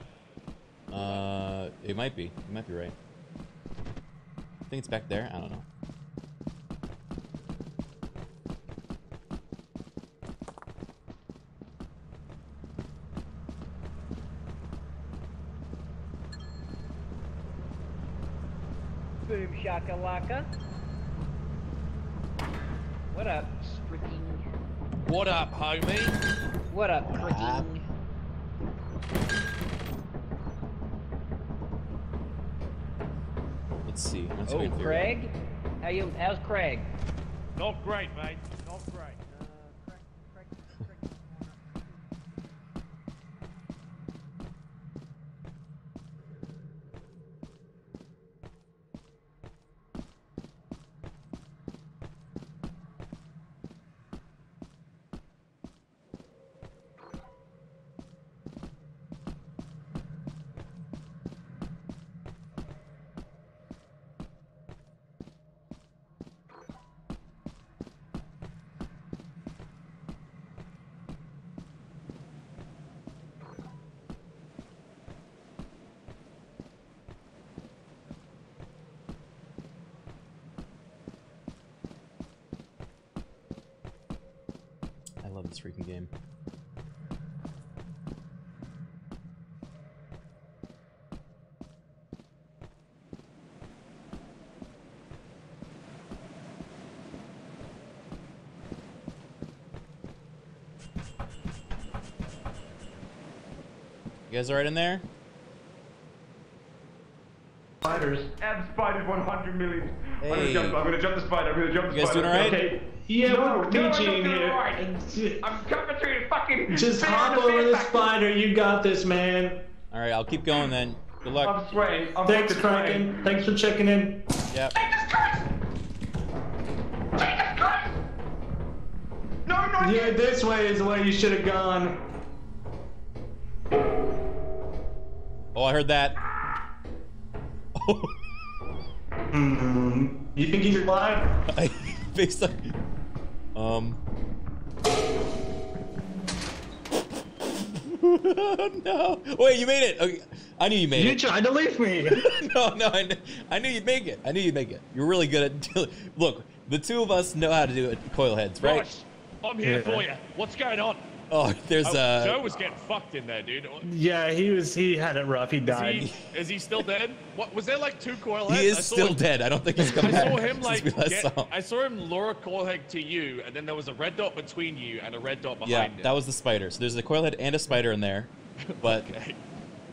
Uh, it might be. You might be right. I think it's back there. I don't know. Boom shakalaka. What up, Stricking? What up, homie? What up, Criken? Let's see. Let's Oh, wait for- Craig? How you? How's Craig? Not great, mate. Not great. I love this freaking game. You guys alright in there? Spiders. Ab spiders 100 million. I'm gonna Hey. jump. I'm gonna jump the spider. I'm gonna jump the You guys spider. doing alright? Okay. Yeah, no, we're no, Peachy no, here. right. I'm coming through the fucking. Just hop over the back. spider. You got this, man. All right, I'll keep going then. Good luck. I'm sweating. I'm Thanks. Criken. Thanks for checking in. Yep. No, no. Yeah, this way is the way you should have gone. Oh, I heard that. Mm, you think he's alive? I based on. Um. no. Wait, you made it. Okay. I knew you made You it. You tried to leave me. no, no, I, kn- I knew you'd make it. I knew you'd make it. You're really good at. Look, the two of us know how to do it. Coil heads, right? Ross, I'm here Yeah. for you. What's going on? Oh, there's Oh, uh. Joe was getting fucked in there, dude. Yeah, he was. He had it rough. He Is died. he, is he still dead? What was there like two coil heads? He heads? is still him- dead. I don't think he's come I back saw him like get. I saw him lure a coil head to you, and then there was a red dot between you and a red dot behind Yeah, him. that was the spider. So there's a coil head and a spider in there. But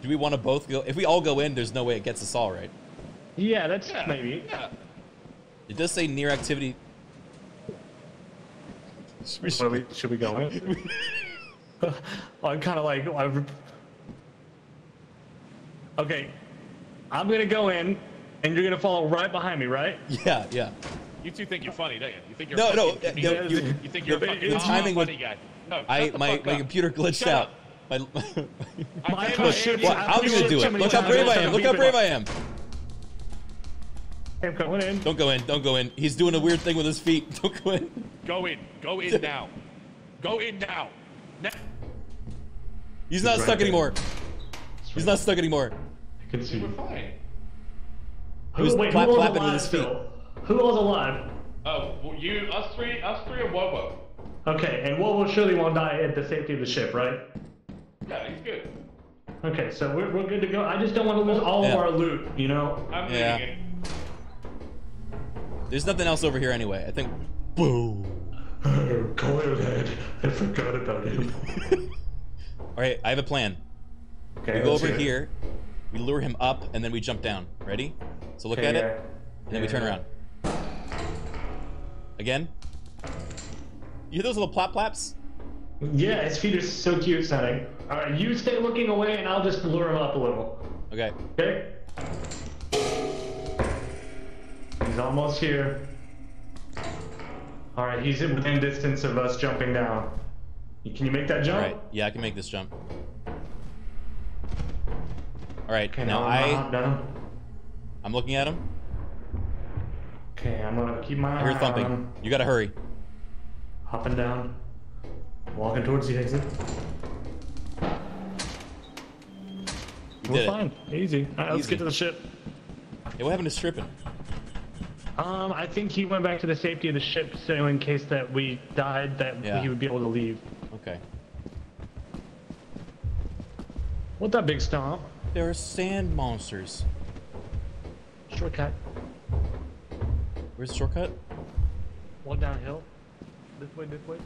do we want to both go? If we all go in, there's no way it gets us all, right? Yeah, that's maybe. Yeah. It does say near activity. Should we, should we go in? I'm kind of like. I'm... Okay, I'm gonna go in, and you're gonna follow right behind me, right? Yeah, yeah. You two think you're funny, don't you? You think you're No, a no, fucking no, you, you- you think you're a the- fucking the timing was- funny guy. No, I my my computer glitched Shut out. up. My, I My can't push hear it- you. Well, I'm gonna do it. Look how brave I am. Look how brave I am. I'm going in. Don't go in. Don't go in. He's doing a weird thing with his feet. Don't go in. Go in. Go in now. Go in now. Now. He's not right stuck there. anymore. He's not stuck anymore. I can see. We're fine. He was Wait, flap- who all's flapping with alive his feet. still? Who all's alive? Oh, well, you, us three, us three, and Wobo. Okay, and Wobo surely won't die at the safety of the ship, right? Yeah, he's good. Okay, so we're, we're good to go. I just don't want to lose all Yeah. of our loot, you know? I'm Yeah. leaving it. There's nothing else over here anyway. I think. Boom. Coilhead, I forgot about him. All right, I have a plan. Okay, we go over here, we lure him up, and then we jump down. Ready? So look Okay, at yeah. it, and then we turn around. Again. You hear those little plop plaps? Yeah, his feet are so cute sounding. Alright, you stay looking away and I'll just lure him up a little. Okay. Okay? He's almost here. Alright, he's within distance of us jumping down. Can you make that jump? All right. Yeah, I can make this jump. All right. Okay, now now I'm I. gonna hop down. I'm looking at him. Okay, I'm gonna keep my I hear eye on thumping. him. You gotta hurry. Hopping down. Walking towards the exit. You We're did it. fine. Easy. Alright, let's get to the ship. Hey, what happened to Strippin? Um, I think he went back to the safety of the ship, so in case that we died, that Yeah. he would be able to leave. Okay. What that big stomp? There are sand monsters. Shortcut. Where's the shortcut? One downhill. This way, this way.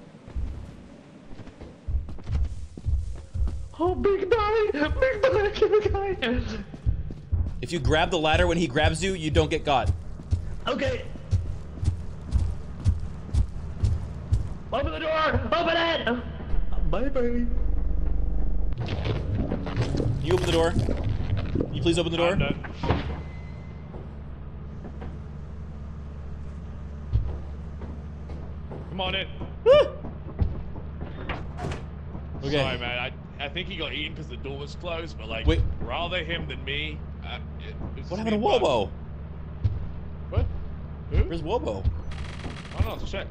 Oh, big guy! Big guy! Big guy! If you grab the ladder when he grabs you, you don't get caught. Okay. Open the door! Open it! Bye, baby. Can you open the door? Can you please open the door? Come on in. Okay. Sorry, man. I, I think he got eaten because the door was closed, but like, Wait. rather him than me. Uh, it, it's What happened to me, but- Wobo? What? Who? Where's Wobo? I don't know. Let's check.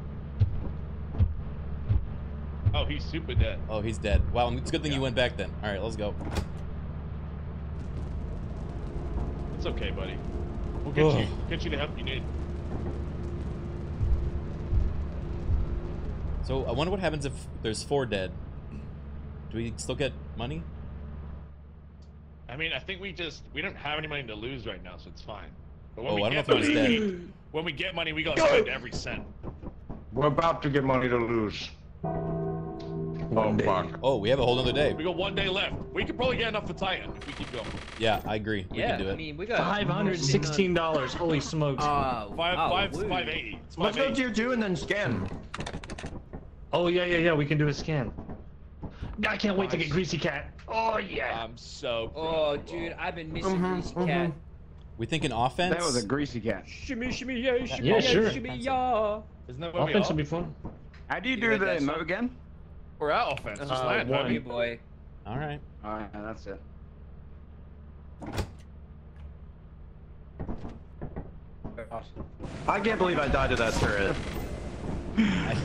Oh, he's super dead. Oh, he's dead. Wow, it's a good thing you went back then. All right, let's go. It's okay, buddy. We'll get Ugh. you get you the help you need. So I wonder what happens if there's four dead. Do we still get money? I mean, I think we just we don't have any money to lose right now, so it's fine. But when Oh, we I don't know get if anyone's money, dead. when we get money, we gotta spend every cent. We're about to get money to lose. Oh fuck. Oh, we have a whole other day. We got one day left. We could probably get enough for Titan if we keep going. Yeah, I agree. We yeah, can do it. I mean, we got Five hundred sixteen dollars. Holy smokes! Uh, Five, oh, five, woo. five eighty. It's Let's five go eighty. tier two and then scan. Oh yeah, yeah, yeah. We can do a scan. I can't wait to get Greasy Cat. Oh yeah. I'm so. Oh, dude, I've been missing Mhm, Greasy Cat. We thinking offense? That was a greasy cat. Shimmy, shimmy, yeah, shimmy, Yeah, yeah, sure. shimmy, yeah. Isn't that what Offense are? will be fun. How do you You do the that move again? We're at offense. Just Uh, land, one. homie. Boy. All right. Alright, that's it. I can't believe I died to that turret.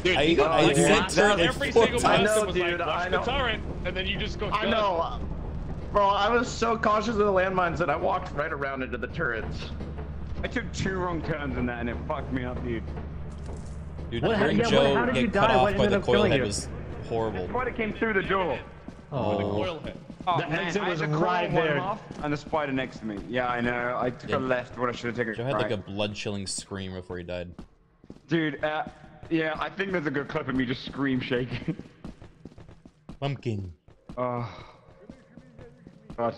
Dude, I- you got I like said one- turret every single person I know, dude, like, watch I the know. turret, and then you just go. I gun. know. Bro, I was so cautious of the landmines that I walked right around into the turrets. I took two wrong turns in that and it fucked me up, dude. Dude, What- hearing yeah, what- Joe how did you get cut die? off What by the up killing coilhead you? was horrible. That's why it came through the door. Oh, the Oh, coil hit. Oh, The man, exit was the coil right there. off and the spider next to me. Yeah, I know. I took Yeah. a left when I should have taken a Joe had like a blood-chilling scream before he died. Dude, uh, yeah, I think there's a good clip of me just scream shaking. Pumpkin. Oh. God.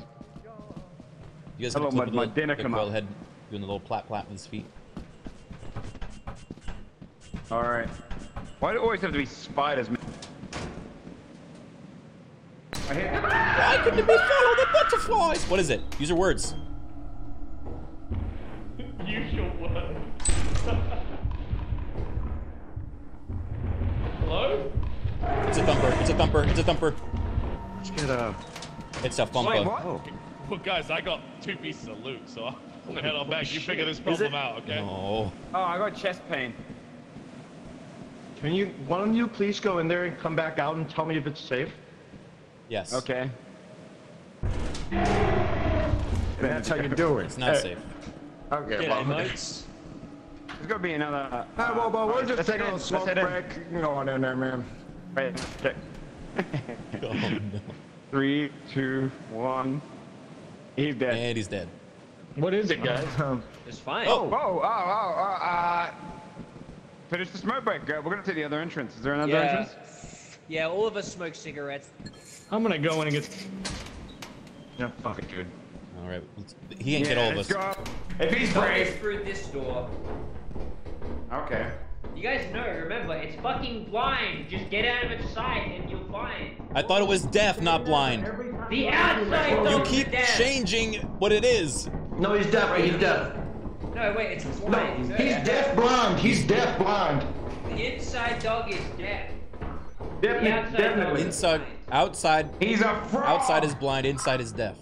You guys Hello, have a clip of my- the, my dinner come up. coilhead doing the little plap plap with his feet. Alright. Why do it always have to be spiders, man? I hit Why couldn't it be follow the butterflies? What is it? Use your words. Use your word. Hello? It's a thumper. It's a thumper. It's a thumper. Let's get a. It's a thumper. Wait, what? Well, guys, I got two pieces of loot, so I'm gonna head on back. You shit. figure this problem out, okay? Oh. Oh, I got chest pain. Can you, one of you please go in there and come back out and tell me if it's safe? Yes. Okay. And that's how you do it. It's not safe. Okay, well. mates. There's gotta be another. Uh, Hey, well, well, we're alright, just taking a in, smoke let's in. break. You go on in there, man. Right, okay. Oh no. Three, two, one. He's dead. And he's dead. What is it, guys? Um, It's fine. Oh, oh, oh, oh, oh, uh. Finish the smoke break. Uh, We're gonna take the other entrance. Is there another Yeah. entrance? Yeah, all of us smoke cigarettes. I'm gonna go in and get. yeah, fuck it, dude. All right. Let's- He ain't get all of let's go. If he's brave. through this door. Okay. You guys know, remember, it's fucking blind. Just get out of its sight and you'll find. I thought it was deaf, not blind. The outside You keep deaf. changing what it is. No, he's deaf. He's deaf. No, wait, it's blind. No, blind. he's deaf blind. He's deaf blind. The inside dog is deaf. Definitely, outside definitely. is Inside, blind. outside, He's a fraud. outside is blind. Inside is deaf.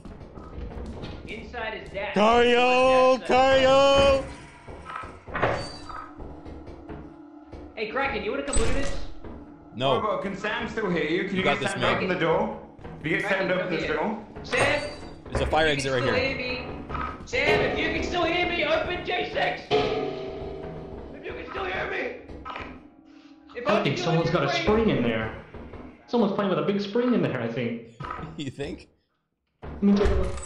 Inside is deaf. Cario, Inside Cario. Deaf. Hey, Criken, you wanna come look at this? No. Robo, can Sam still hear you? Can you, You got get Sam open the door? Can you get Sam open come this door? Sam, There's a fire exit you right can here. hear me. Sam, if you can still hear me, open J6. If you can still hear me. If I only think someone's got a spring in there. Someone's playing with a big spring in there. I think. You think? Let me take a look.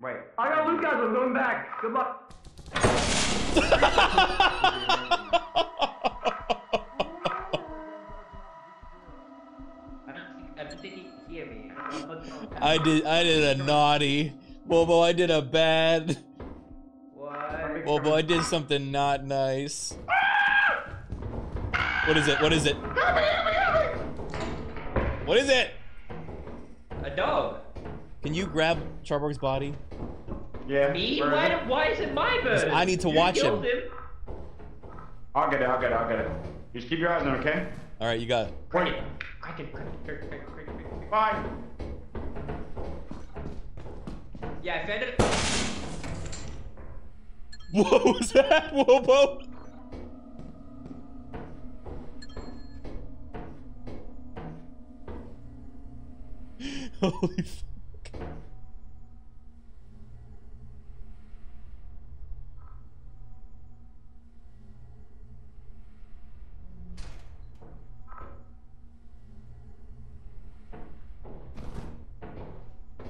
Wait. I got loot, guys. I'm going back. Good luck. I don't think, I don't think he can hear me. I did. I did a naughty. Wobo, I did a bad. What? Wobo, I did something not nice. What is it? What is it? What is it? A dog. Can you grab Charborg's body? Yeah. Me? Why, why is it my bird? I need to You watch killed him. I'll get it, I'll get it, I'll get it. Just keep your eyes on it, okay? All right, you got it. Wait. Kraken, Kraken, Kraken, Kraken, Kraken, Kraken. Bye. Yeah, I found it. What was that, Wobo? Holy fuck.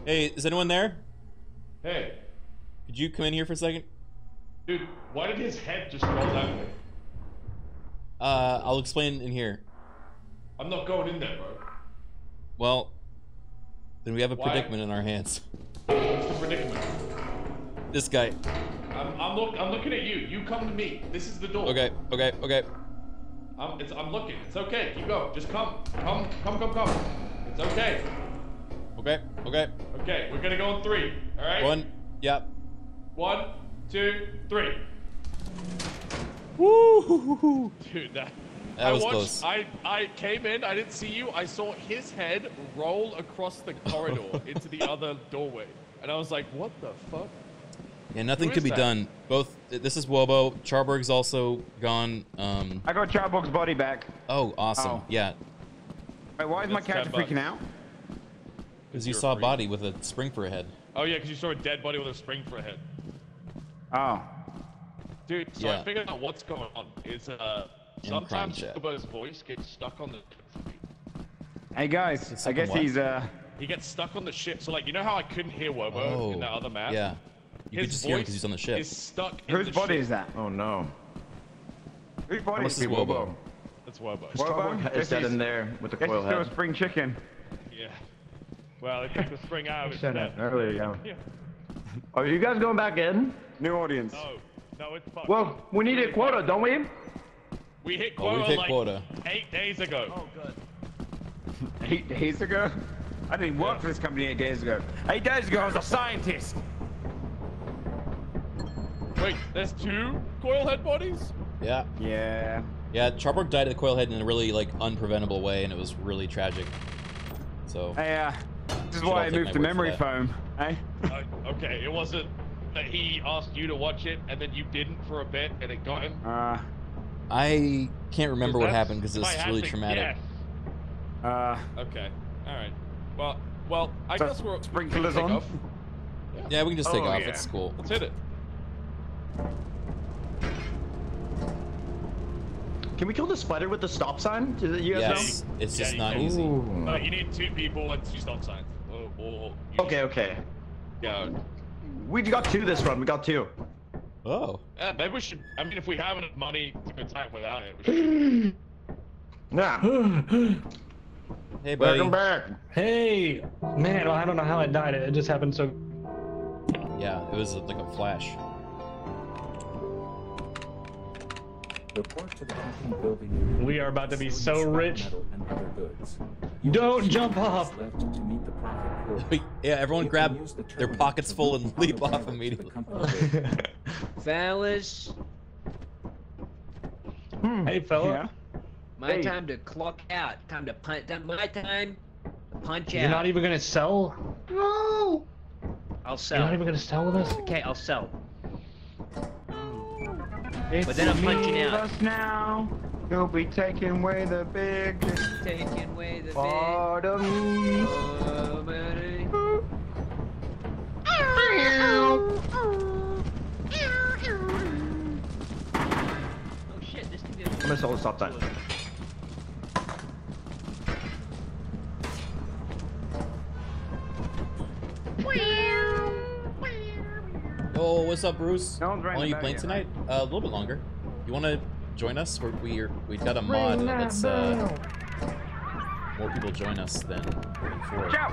Hey, is anyone there? Hey, Could you come in here for a second? dude, why did his head just roll down? Uh, I'll explain in here. I'm not going in there, bro. Well, then we have a Why? predicament in our hands. What's the predicament? This guy. I'm, I'm, look, I'm looking at you. You come to me. This is the door. Okay, okay, okay. I'm, it's, I'm looking. It's okay. You go. Just come. Come, come, come, come. It's okay. Okay, okay. Okay, we're gonna go on three. All right. One, yep. One, two, three. Woo! Dude, that. That I was watched, close. I, I came in, I didn't see you, I saw his head roll across the corridor into the other doorway. And I was like, what the fuck? Yeah, nothing Who could be that? done. Both. This is Wobo. Charborg's also gone. Um. I got Charborg's body back. Oh, awesome. Oh. Yeah. Wait, why is my character freaking out? Because you saw a body with a spring for a head. Oh yeah, because you saw a dead body with a spring for a head. Oh. Dude, so Yeah. I figured out what's going on. Is uh, sometimes chat. Voice gets stuck on the. Hey guys, I guess what? he's uh. He gets stuck on the ship. So like, you know how I couldn't hear Wobo Oh, in that other map? yeah. You could His just hear him voice 'cause he's on the ship. Is stuck. in Whose the body ship. is that? Oh no. Whose body Unless is it's it? Wobo. That's Wobo. Wobo? Is that in there with the Guess coil he's still a spring chicken. Yeah. Well, it took the spring out of You his said head. earlier, yeah. Yeah. Are you guys going back in? New audience. No, no, it's fucked. Well, we need a quota, don't we? We hit Oh, quota we've hit like quota. eight days ago. Oh, good. Eight days ago? I didn't work for this company eight days ago. Eight days ago, I was a scientist. Wait, there's two coil head bodies? Yeah. Yeah. Yeah. Charborg died of the coil head in a really like unpreventable way, and it was really tragic. So. Hey, uh, this is Should why I moved my to memory foam. Hey? Uh, okay, it wasn't that he asked you to watch it and then you didn't for a bit and it got him. Uh, I can't remember what happened because if I it's really traumatic. guess- uh, Okay, all right. Well, well, I So, guess we're sprinklers we on? off. Yeah, we can just take Oh, off. yeah. It's cool. Let's hit it. Can we kill the spider with the stop sign? Do you guys Yes, know? it's just you not easy. Ooh. Uh, you need two people and two stop signs. Or, or you Okay, okay. Yeah. We got two this run. We got two. Oh. Yeah, maybe we should. I mean, if we have enough money to attack without it, we should. Yeah. Hey, buddy. Welcome back. Hey, man, I don't know how I died. It just happened so. Yeah, it was like a flash. Report to the company building We are about to be so rich. and other goods. Don't jump off. Left to meet the profit yeah, everyone grab the their pockets full and leap off pilot to the immediately. company building. Fellas, hmm. Hey, fella. Yeah. my Hey. time to clock out. Time to punch. My time to punch out. You're not even gonna sell? No. I'll sell. You're not even gonna sell with us? Okay, I'll sell. It's But then I'm punching leave out. us now. You'll be taking away the big Taking away the big. part of me. Oh, man. Oh shit, this can be a I'm gonna sell stop sign. What's up, Bruce? No one's How ringing long are you playing tonight? yet, Uh, a little bit longer. You want to join us? We're, we're we've got a mod Ring that that's uh, more people join us than before. Watch out!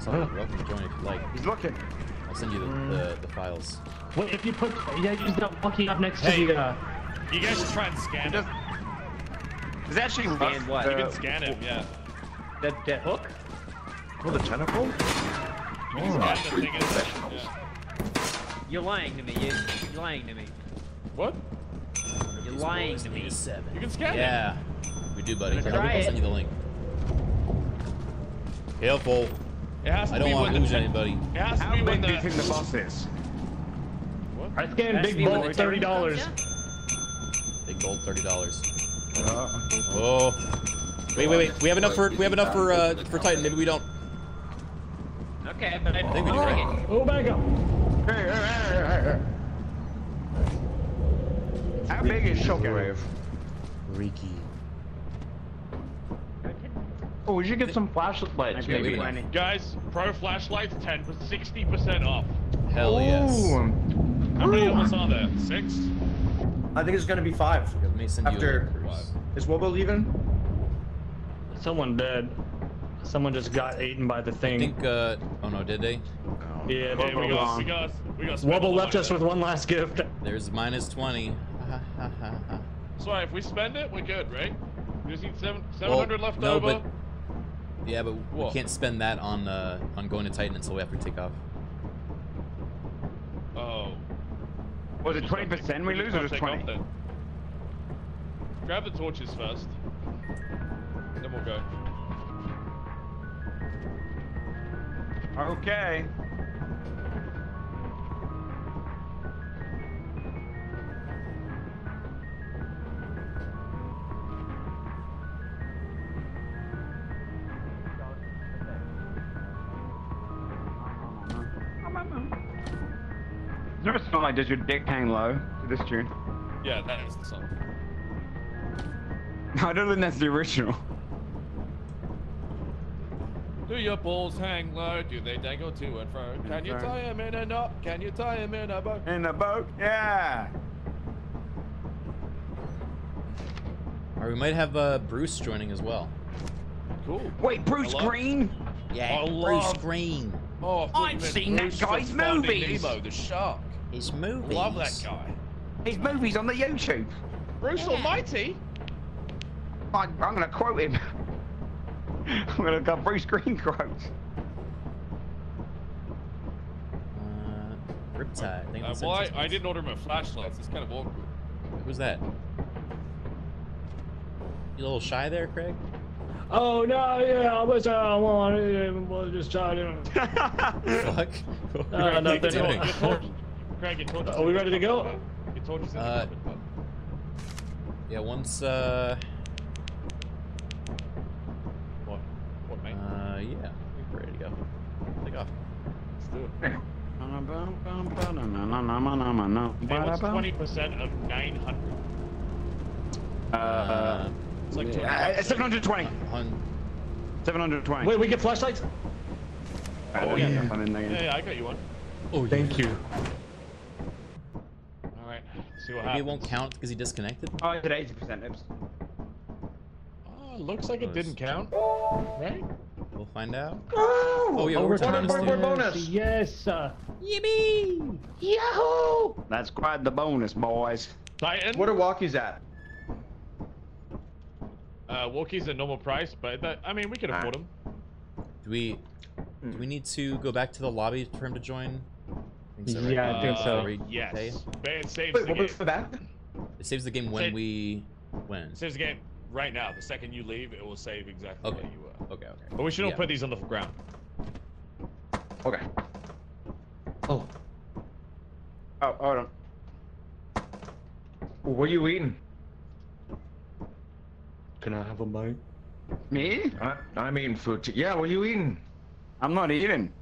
So you're welcome to join if you like. He's looking. I'll send you the, the, the files. What if you put yeah, use that monkey up next Hey. to the uh, You guys should try and scan it. Is that actually Scan what? You can scan him, yeah. that, that hook? Oh, the tentacle? You can scan the thing in yeah. You're lying to me. You, you're lying to me. What? You're lying to me. You can scan it. Yeah, we do, buddy. Here, Try I'll send you the link. Careful. It has to I don't want to lose anybody. It has to How be when big do you the. think the boss is? I scanned Big me when Bull the thirty terminal dollars. comes Big gold, thirty dollars. Uh, Oh. Wait, wait, wait. We have enough for we have enough for uh for Titan. Maybe we don't. Okay, but I, think we do, right? Oh, back up. How big is Shockwave? Riki. Oh, we should get some flashlights, Yeah, maybe. Guys, pro flashlights 10 for 60% off. Hell yes. Ooh. How many of us are there? Six? I think it's gonna be five. Let me send you After is Wobo leaving? Someone dead. Someone just got eaten by the I thing. think. Uh, oh no, did they? Yeah, Hey, we got, we got, we got. spend a Wubble left us with one last gift. There's minus twenty. So if we spend it, we're good, right? We just need seven, Well, 700 left no, over. but yeah, but we can't spend that on uh, on going to Titan until we have to take off. Oh. Was it 20% we lose or just 20? Grab the torches first. Then we'll go. Okay. Is there a song like Does Your Dick Hang Low to this tune? Yeah, that is the song. I don't think that's the original. Do your balls hang low? Do they dangle to and fro? Can you fro. tie him in a knot? Can you tie him in a bow? In a boat? Yeah. Or we might have uh, Bruce joining as well. Cool. Wait, Bruce I love- Green? Yeah, I Bruce love- Green. Oh, I thought I've seen that Bruce from guy's Finding movies. Nemo, the shark. His movies. Love that guy. His movies on the YouTube. Bruce Almighty. I, I'm gonna quote him. I'm gonna go Bruce Greene quotes. Uh, Riptide. I think Uh, well, I. I didn't order him a flashlight. It's kind of awkward. Who's that? You a little shy there, Craig? Oh no, yeah, I was. Uh, I wanted was just trying to. Fuck. Uh, nothing. Your torch- your torch- Craig, your torch is Are we ready to go? cupboard. Your torch is in the Uh. Yeah, once, uh, What? What, mate? uh, yeah, we're ready to go. Take off. Let's do it. Hey, what's 20% of 900? Uh, It's like uh, 720. 720. Wait, we get flashlights? Oh, yeah. I'm in there. Yeah, yeah, I got you one. Oh, Thank you. All right. See what Maybe it won't count because he disconnected? Oh, it's at 80%. Oops. Oh, looks like it didn't count. Right? We'll find out. Oh, Oh, yeah, overtime overtime bonus. bonus. Yes. Uh, Yippee! Yahoo! That's quite the bonus, boys. Titan. What are walkies at? Uh, Walkie's a normal price, but that, I mean, we can afford them. Do we, do we need to go back to the lobby for him to join? Think so, right? Yeah, I think so. Uh, Re- yes. pay? But it saves Wait, the what game. was the back? It saves the game when Save- we win. Saves the game right now. The second you leave, it will save exactly Okay. where you were. Okay, okay. But we should all Yeah. put these on the ground. Okay. Oh, Oh, hold on. what are you eating? Can I have a bite? Me? I, I'm eating food. Too. Yeah, what are you eating? I'm not eating.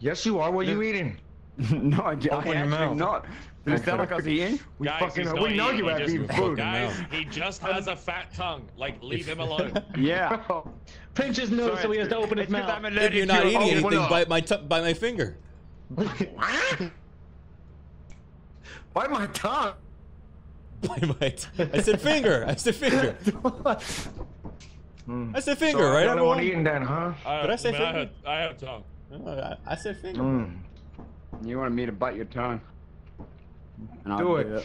Yes, you are. What are you eating? no, I, I Open your actually mouth. not. Did it sound like I was eating? We Guys, fucking we know eating, you he have just- eaten food. Guys, he just has a fat tongue. Like, leave him alone. Yeah. Pinch his nose Sorry, so he has to open his mouth. I'm If you're not eating oh, anything, what up? bite my, t- bite my finger. Bite my tongue. Bite my t- I said finger. I said finger. I said finger, so right? I don't want everyone? eating then, huh? I, Did I say man, I finger? had, I had tongue. No, I, I said finger. Mm. You wanted me to bite your tongue. And I'll Do it. it.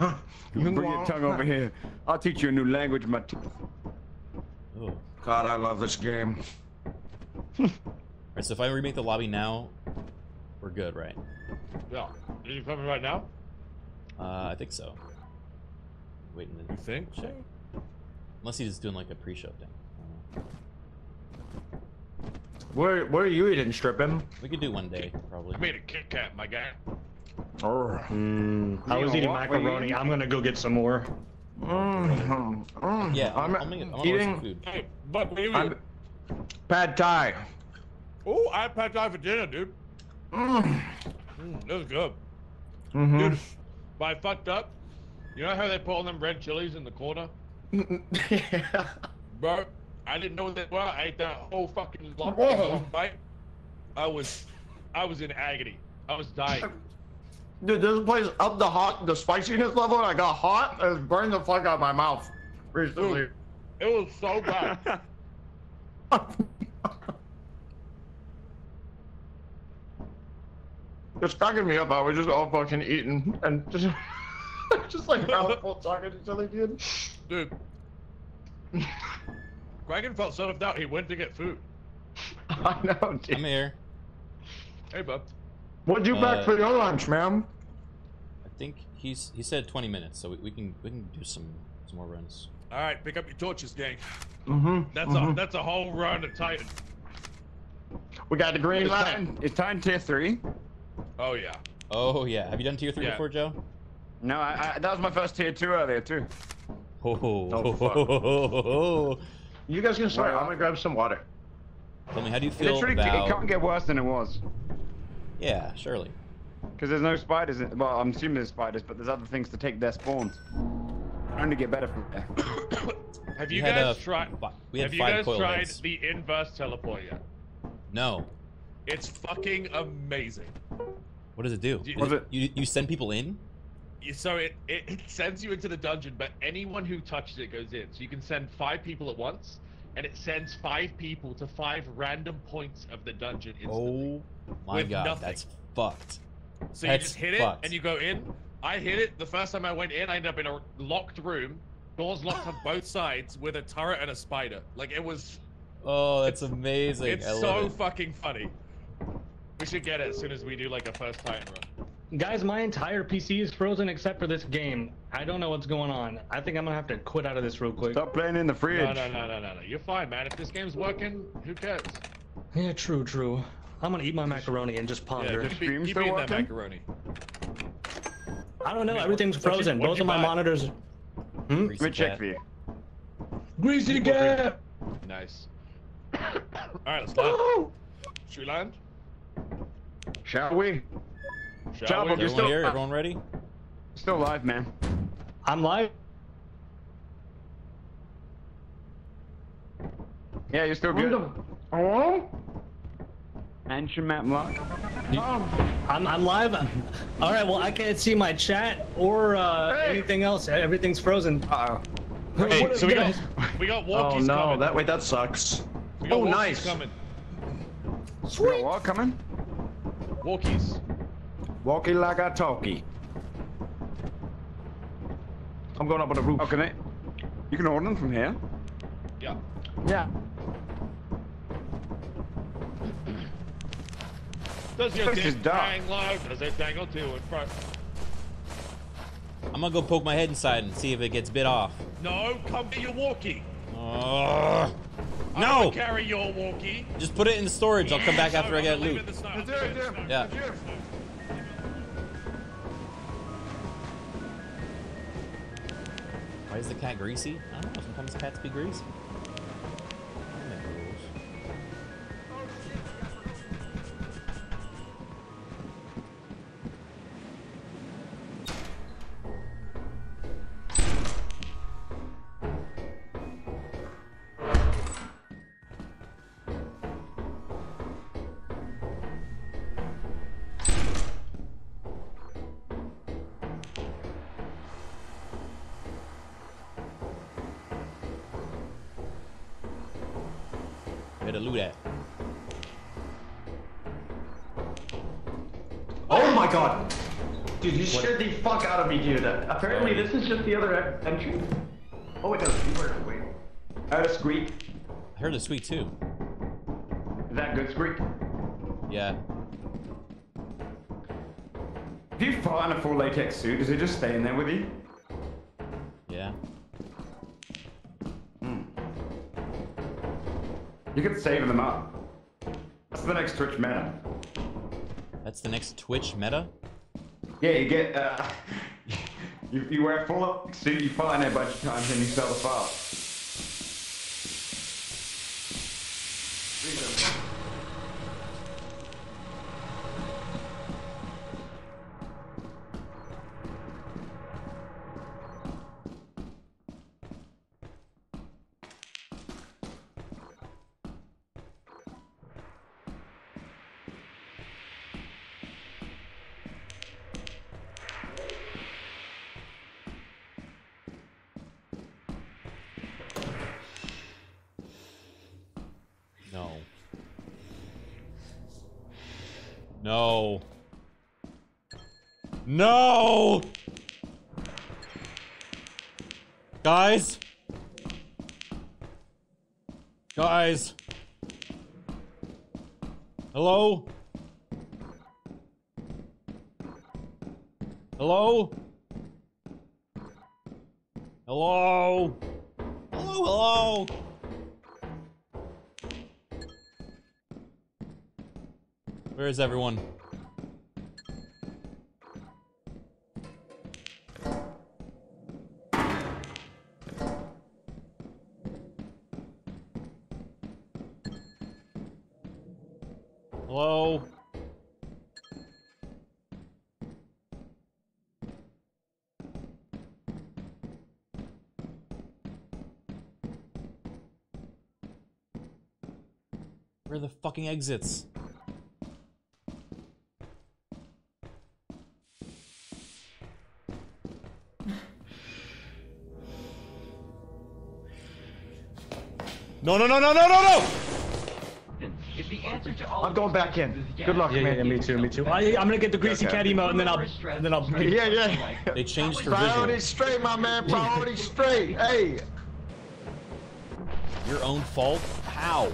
You Bring your tongue over here. I'll teach you a new language, my t- Oh. God, I love this game. Alright, so if I remake the lobby now, we're good, right? Yeah. Are you coming right now? Uh, I think so. Waiting to You think? check. Unless he's doing like a pre-show thing. I don't know. Where Where are you eating, Strippin? We could do one day, probably. I made a Kit Kat, my guy. Oh. Mm, I was eating what macaroni. eating? I'm gonna go get some more. Mm, mm. Yeah, I'm I'll make it. I'm gonna order some eating food. Hey, Buck, what I'm, pad thai. Oh, I had pad thai for dinner, dude. Mm. Mm, that was good. Mm-hmm. Dude, but I fucked up. You know how they put all them red chilies in the corner? yeah. Bro, I didn't know that. Well. I ate that whole fucking lump Whoa. in one bite. I was, I was in agony. I was dying. Dude, this place up the hot, the spiciness level, and I got hot. and It burned the fuck out of my mouth recently. It was so bad. It's cracking me up I we're just all fucking eating and just, just like mouthful talking to each other, dude. Dude. Dragon felt so left out. He went to get food. I know, dude. I'm here. Hey, bub. What'd you Uh, back for your lunch, ma'am? I think he's he said 20 minutes, so we, we can we can do some some more runs. All right, pick up your torches, gang. Mm-hmm. That's a that's a whole run of Titan. We got the green Is light. Titan, is Titan tier three? Oh yeah. Oh yeah. Have you done tier three Yeah. before, Joe? No, I, I, that was my first tier two earlier too. Oh, You guys can start. Well, I'm gonna grab some water. Tell me, how do you feel Literally, about? it can't get worse than it was. Yeah, surely. Because there's no spiders. In, well, I'm assuming there's spiders, but there's other things to take their spawns. Only get better from there. Have We you had, guys uh, tried? we had have you five guys tried heads. the inverse teleport yet? No. It's fucking amazing. What does it do? Do you- Is Was it, you you send people in? So it, it, sends you into the dungeon, but anyone who touches it goes in. So you can send five people at once, and it sends five people to five random points of the dungeon instantly. Oh my god, nothing. that's fucked. So you just hit fucked. it and you go in. I hit it. The first time I went in, I ended up in a locked room, doors locked on both sides, with a turret and a spider. Like it was. Oh, that's amazing. It's I love so it. fucking funny. We should get it as soon as we do like a first Titan run. Guys, my entire PC is frozen except for this game. I don't know what's going on. I think I'm gonna have to quit out of this real quick. Stop playing in the fridge. No, no, no, no, no, no. You're fine, man. If this game's working, who cares? Yeah, true, true. I'm gonna eat my macaroni and just ponder. Yeah, just be, keep eating that macaroni. I don't know. Wait, Everything's what'd you- frozen. Both of my buy? monitors. Hmm? Let me check for you. Greasy the gap. Nice. All right, let's land. Should we land? Shall we? Shall Chopper, we? you're Everyone still, here? Everyone ready? still live, man. I'm live. Yeah, you're still good. Hello? Mansion map lock. I'm, I'm live. All right. Well, I can't see my chat or uh, anything else. Everything's frozen. Uh Hey, so we got we got walkies coming. Oh no, coming. that wait, that sucks. We got Oh, walkies nice. coming. Sweet. What coming? Walkies. Walkie like I talkie. I'm going up on the roof. Okay, can they? You can order them from here. Yeah. Yeah. Does your This is dick dark. hang low? Does it dangle too in front? I'm gonna go poke my head inside and see if it gets bit off. No, come get your walkie. Ugh. I no! will carry your walkie. Just put it in the storage. I'll come back after I get it loot. in the. It's here, it's here. Yeah. Why is the cat greasy? I don't know. Sometimes cats be greasy. Scared the fuck out of me, dude. Apparently, this is just the other entry. Oh wait, no, you were wait. a squeak. I heard a squeak too. Is that good squeak? Yeah. If you fought in a full latex suit, does it just stay in there with you? Yeah. Hmm. You could save them up. That's the next Twitch meta. That's the next Twitch meta. Yeah, you get uh, you, you wear a full suit, you in there a bunch of times, and you sell the file. No. No! Guys? Guys? Hello? Where is everyone? Hello? Where are the fucking exits? No, no, no, no, no, no, no! I'm going back in. Good luck, Yeah, man. yeah, me too, me too. I, I'm gonna get the greasy Okay. cat emote and then I'll, and then I'll. Yeah, yeah. They changed her Priority visual. straight, my man. Priority straight. Hey. Your own fault? How?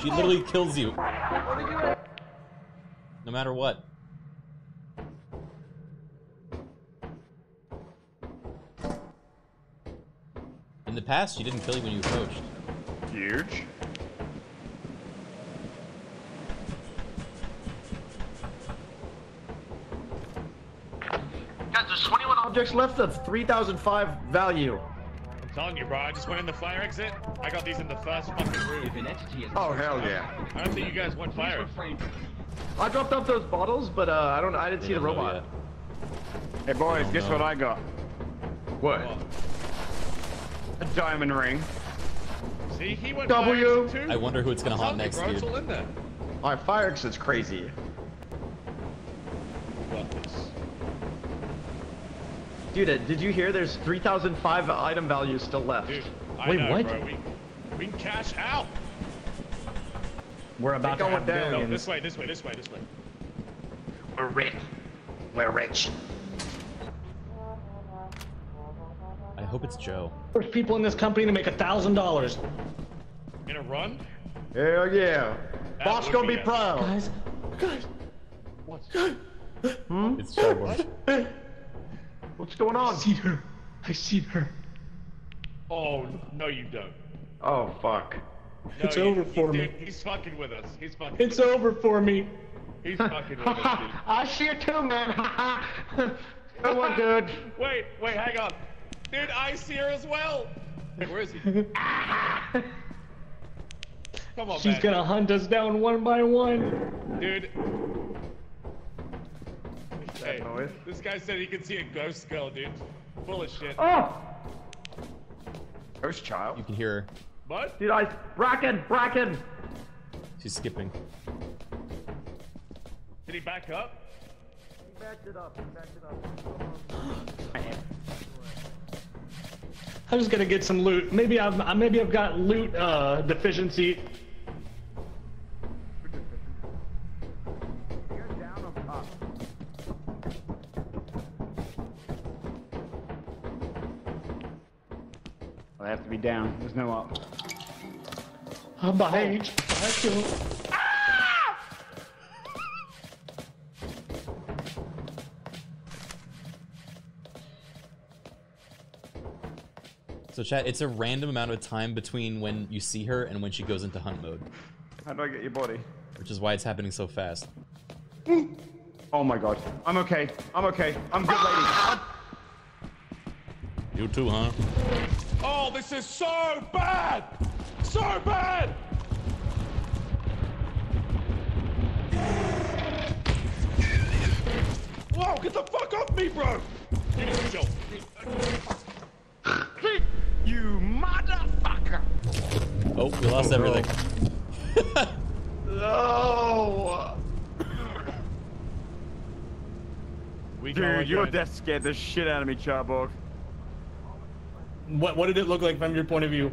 She literally kills you. No matter what. In the past, she didn't kill you when you approached. Huge. Guys, there's 21 objects left of 3005 value. I'm telling you, bro. I just went in the fire exit. I got these in the first fucking room. Oh hell yeah. I don't think you guys went fire. I dropped off those bottles, but uh, I don't. I didn't see the robot. Hey boys, guess no. what I got? What? A diamond ring. See, he went W. fire. I wonder who it's gonna haunt I'm telling next, bro, it's dude. all. My fire exit's crazy. Dude, uh, did you hear? There's 3005 item values still left. Dude, I Wait, know, what? bro. We, we can cash out. We're about to going have down. No, this way, this way, this way, this way. We're rich. We're rich. Joe. First people in this company to make a thousand dollars. In a run? Hell yeah. That Boss gonna be be proud. Guys, guys. Hmm? It's Joe. Boy. What's going on? I see her. I see her. Oh, no, you don't. Oh fuck. No, It's you- over you for me. did- He's fucking with us. He's fucking. It's with us. over for me. He's fucking with us, dude. I see it too, man. Good one, dude. Wait, wait, hang on. Dude, I see her as well. Wait, where is he? Come on, She's man. gonna hunt us down one by one. Dude. Hey, noise? this guy said he could see a ghost girl, dude. Full of shit. Oh. Ghost child. You can hear her. What? Dude, I Bracken, Bracken. She's skipping. Did he back up? He Backed it up. He Backed it up. I'm just gonna get some loot. Maybe I've maybe I've got loot uh, deficiency. I have to be down. There's no up. I'm behind. Behind you. So chat, it's a random amount of time between when you see her and when she goes into hunt mode, How do I get your body? which is why it's happening so fast. Oh my god. I'm okay. I'm okay. I'm good, lady. You too, huh? Oh, this is so bad! So bad! Whoa, get the fuck off me, bro! You need to chill. You motherfucker. Oh, we lost oh, everything. No. We Dude, your again. death scared the shit out of me, Charborg. What what did it look like from your point of view?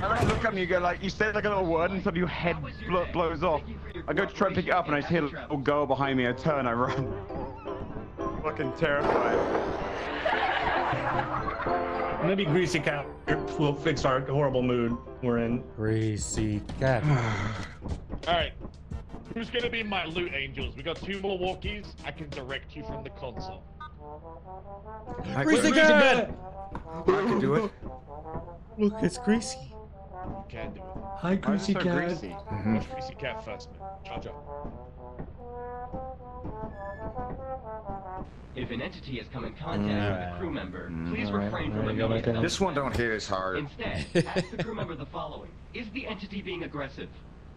I look up and you go like, you say like a little word and suddenly your head blo blows off. I go to try and pick it up and I just hear a little girl behind me. I turn, I run. Fucking terrified. Maybe Greasy Cat will fix our horrible mood we're in. Greasy Cat. All right. Who's gonna be my loot angels? We got two more walkies. I can direct you from the console. Greasy Greasy Cat! I can do it. Look, it's Greasy. You can do it. Hi, Greasy so Cat. Greasy? Watch Greasy Cat first, man. Charge up. If an entity has come in contact with a crew member, Mm, please alright, refrain from alright, go revealing back in. itself. This one don't hit as hard. Instead, ask the crew member the following. Is the entity being aggressive?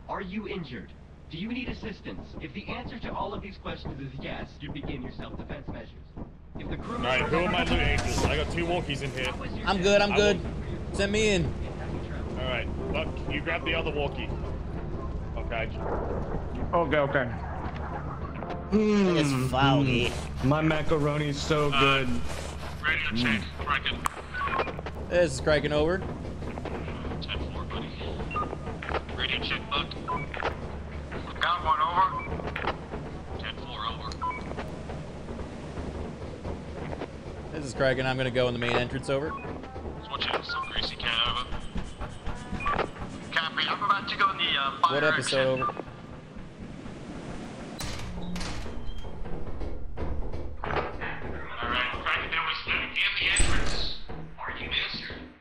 Are you injured? Do you need assistance? If the answer to all of these questions is yes, you begin your self-defense measures. If the crew All right, who are my loot angels? I got two walkies in here. I'm good, I'm good. Send me in. All right, Buck, you grab the other walkie. Okay. Okay, okay. It's foggy. My macaroni's so good. Radio check, Criken. This is Criken over. 10-4, buddy. Radio check, Buck. Got one over. 10-4, over. This is Criken. I'm gonna go in the main entrance over. Switch it, some greasy cat over. Copy. I'm about to go in the uh, fire What episode over?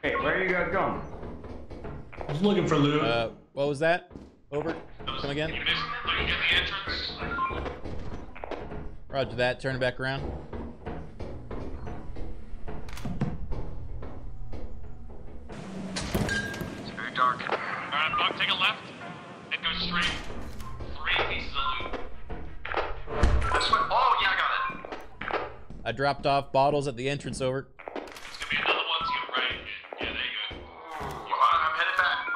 Hey, where are you guys going? I was looking for loot. Uh, what was that? Over. Come again. You missed loot in the entrance. Roger that. Turn it back around. It's very dark. Alright, Buck, take a left and go straight. Three pieces of loot. This way. Oh, yeah, I got it. I dropped off bottles at the entrance over. There's gonna be another one to your right. Yeah, there you go. You are. I'm headed back.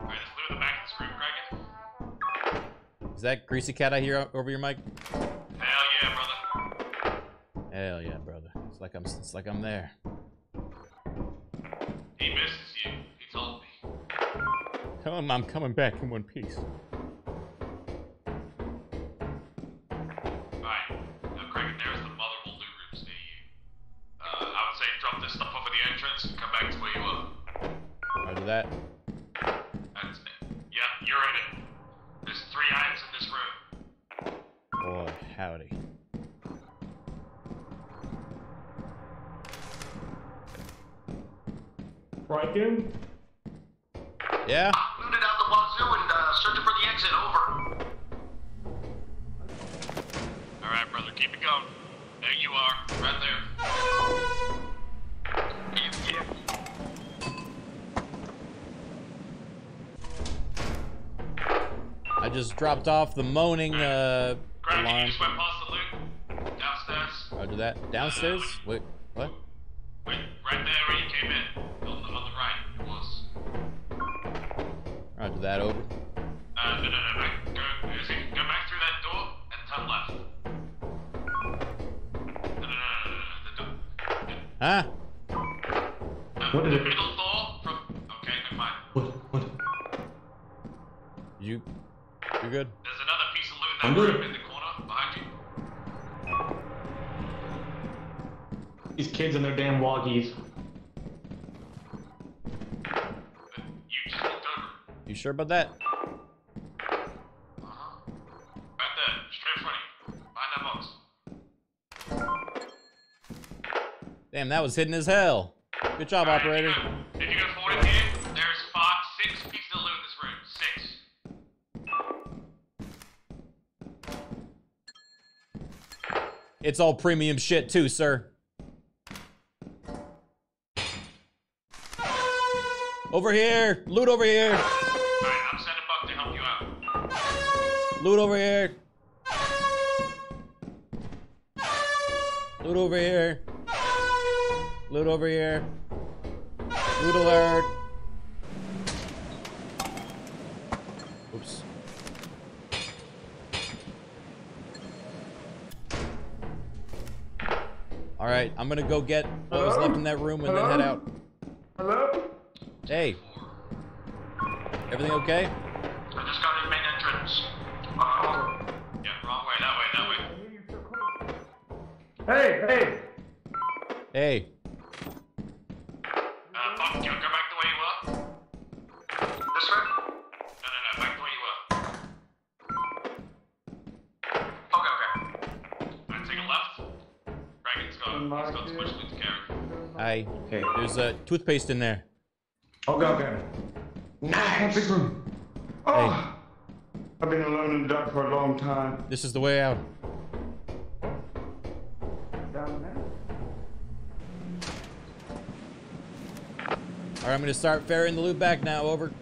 Alright, there's loot in the back of this room, Criken. Is that greasy cat I hear over your mic? Hell yeah, brother. Hell yeah, brother. It's like I'm. It's like I'm there. He misses you. He told me. Tell him I'm coming back in one piece. The entrance and come back to where you are. Roger that. That's it. Yep, you're in it. There's three items in this room. Boy, howdy. Criken? Yeah. Looted out the wazoo and uh, searching for the exit. Over. Alright, brother, keep it going. There you are, right there. Just dropped off the moaning uh, Criken, you alarm. just went past the loot. Downstairs. Roger that. Downstairs? Wait, what? Wait, right there where you came in. On the, on the right, it was. Roger that. Over. Uh, no, no, no, no. Go, is go back through that door and turn left. No, no, no, no, no, no, the. Huh? Uh, What the is it? middle door from. Okay, never mind. What? What? You. You're good. There's another piece of loot in I'm that good. room in the corner behind you. These kids and their damn walkies. You just looked over. You sure about that? Uh-huh. Right there, straight in front of you. Behind that box. Damn, that was hidden as hell. Good job, operator. It's all premium shit too, sir. Over here! Loot over here! Alright, I'm sending Buck to help you out. Loot over here! Loot over here! Loot over here! Loot alert! Oops. All right, I'm gonna go get what was left in that room and then head out. Hello? Hey. Everything okay? I just got in main entrance. Uh, yeah, wrong way, that way, that way. Hey, hey! Hey. Carry. Okay. There's a toothpaste in there. Okay, okay. Nice! Big room. Oh! I've been alone in the dark for a long time. This is the way out. Down there? All right, I'm gonna start ferrying the loot back now. Over.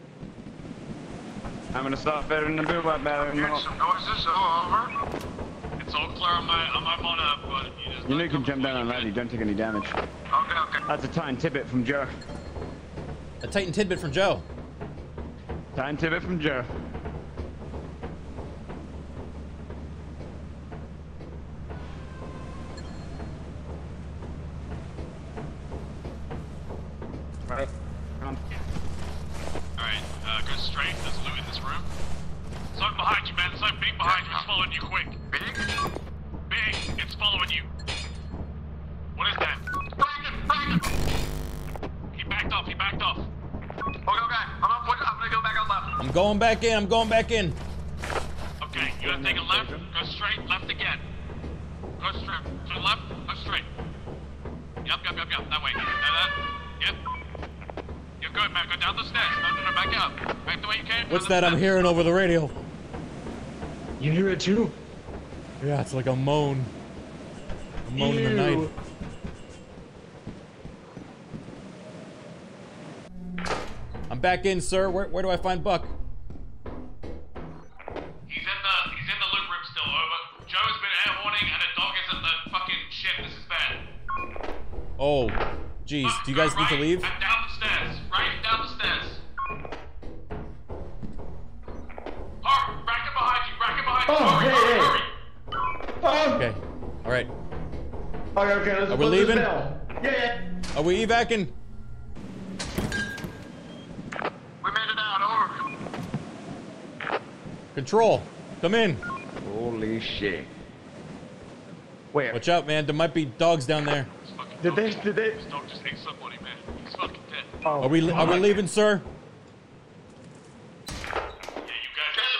I'm gonna start ferrying the loot back better. Hearing some noises, oh, over. It's all clear on my, on my monitor, but you just You know you can jump down on that, you don't take any damage. Okay, okay. That's a Titan tidbit from Joe. A Titan tidbit from Joe. Titan tidbit from Joe. Right. Um, Alright, uh, go straight. There's loot in this room. Something behind you, man. Something big behind you. It's following you quick. Going back in. I'm going back in. Okay, you gotta take a left. Go straight. Left again. Go straight. To left. Go straight. Yep, yep, yep, yep. That way. That, that. Yep. You're good, man. Go down the stairs. No, no, no. Back up. Back the way you came. What's that I'm hearing over the radio? You hear it too? Yeah, it's like a moan. A moan in the night. Ew. I'm back in, sir. Where, where do I find Buck? Geez. Do you guys need to leave? And down the stairs. Right down the stairs. Hurry! Bracken behind you. Bracken behind you. Oh, hurry, hey, hurry, hey. hurry. Oh! Okay. All right. Okay, okay, let's Are we leaving? Yeah, yeah. Are we evacing? We made it out. Over. Control. Come in. Holy shit. Where? Watch out, man. There might be dogs down there. Did they, did they? This dog just ate somebody, man. He's fucking dead. Oh, Are we are we leaving, sir? Game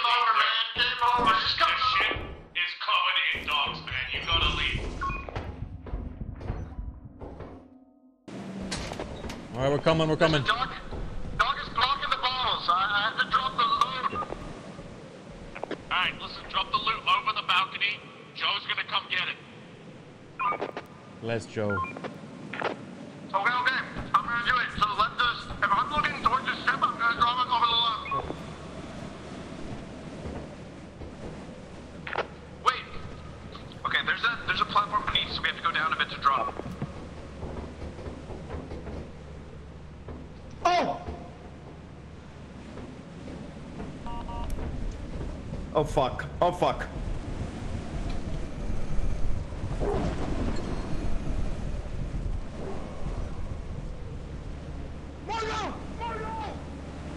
over, man. Game over. This, this shit is covered in dogs, man. You gotta leave. All right, we're coming. We're coming. Dog, dog is blocking the bottles. I, I have to drop the loot. Alright, listen, drop the loot over the balcony. Joe's gonna come get it. Let's Joe. Okay, okay. I'm gonna do it. So let this. If I'm looking towards the ship, I'm gonna drop it over the left. Wait. Okay, there's a there's a platform beneath, so we have to go down a bit to drop. Oh! Oh fuck. Oh fuck. Margo! Margo!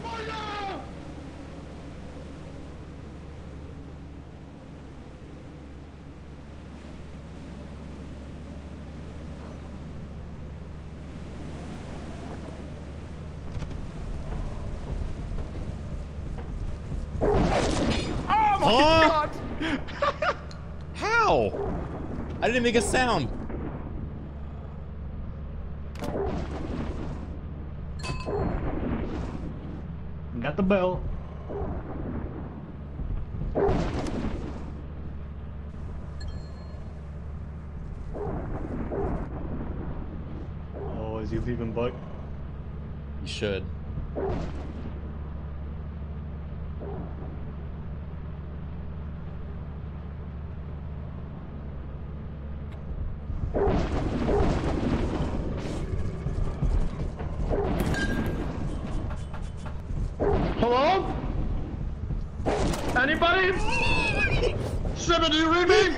Margo! Oh my god! How? I didn't make a sound. Got the bell. Oh, is he leaving Buck? You should.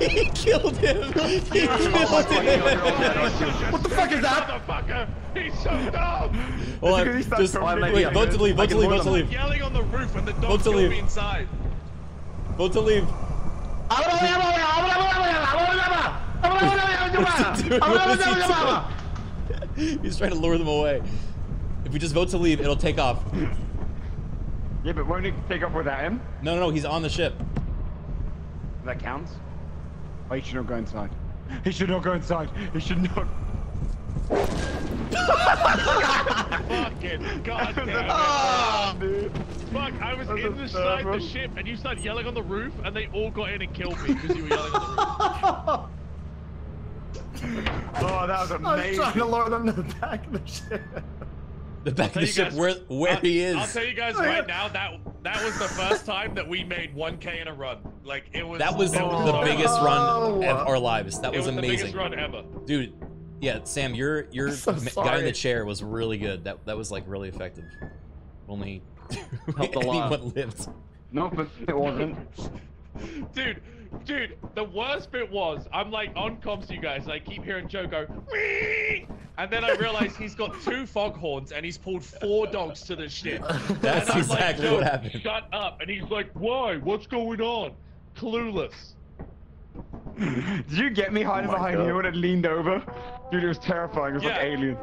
He killed him. He killed him. What the fuck is that? Motherfucker! He's so dumb! Hold on. Just wait. Vote to leave. Vote to leave. Vote to leave. Yelling on the roof and the Vote dog to killed leave. me inside. Vote to leave. Dude, what is he doing? He's trying to lure them away. If we just vote to leave, it'll take off. Yeah, but won't it take off without him? No, no, no. He's on the ship. That counts? Oh, he should not go inside. He should not go inside. He should not. Fucking goddamn it. Ah, Fuck, I was That's a inside the ship and you started yelling on the roof and they all got in and killed me because you were yelling on the roof. Oh, that was amazing. I was amazing. trying to lure them to the back of the ship. The back of the ship guys- where where I'll- he is. I'll tell you guys right now that that was the first time that we made 1k in a run. Like it was. That was it the so biggest fun. run oh. of our lives. That It was was the amazing. biggest run ever. Dude, yeah, Sam, your your so ma- guy in the chair was really good. That that was like really effective. Only Helped a lot. anyone lived. No, but it wasn't. Dude, dude, the worst bit was I'm like on comms to you guys. I keep hearing Joe go, Wee! and then I realize he's got two foghorns and he's pulled four dogs to the ship. That's exactly like, what happened. Shut up! And he's like, Why? What's going on? Clueless. Did you get me hiding Oh behind God. here when it leaned over? Dude, it was terrifying. It was like alien.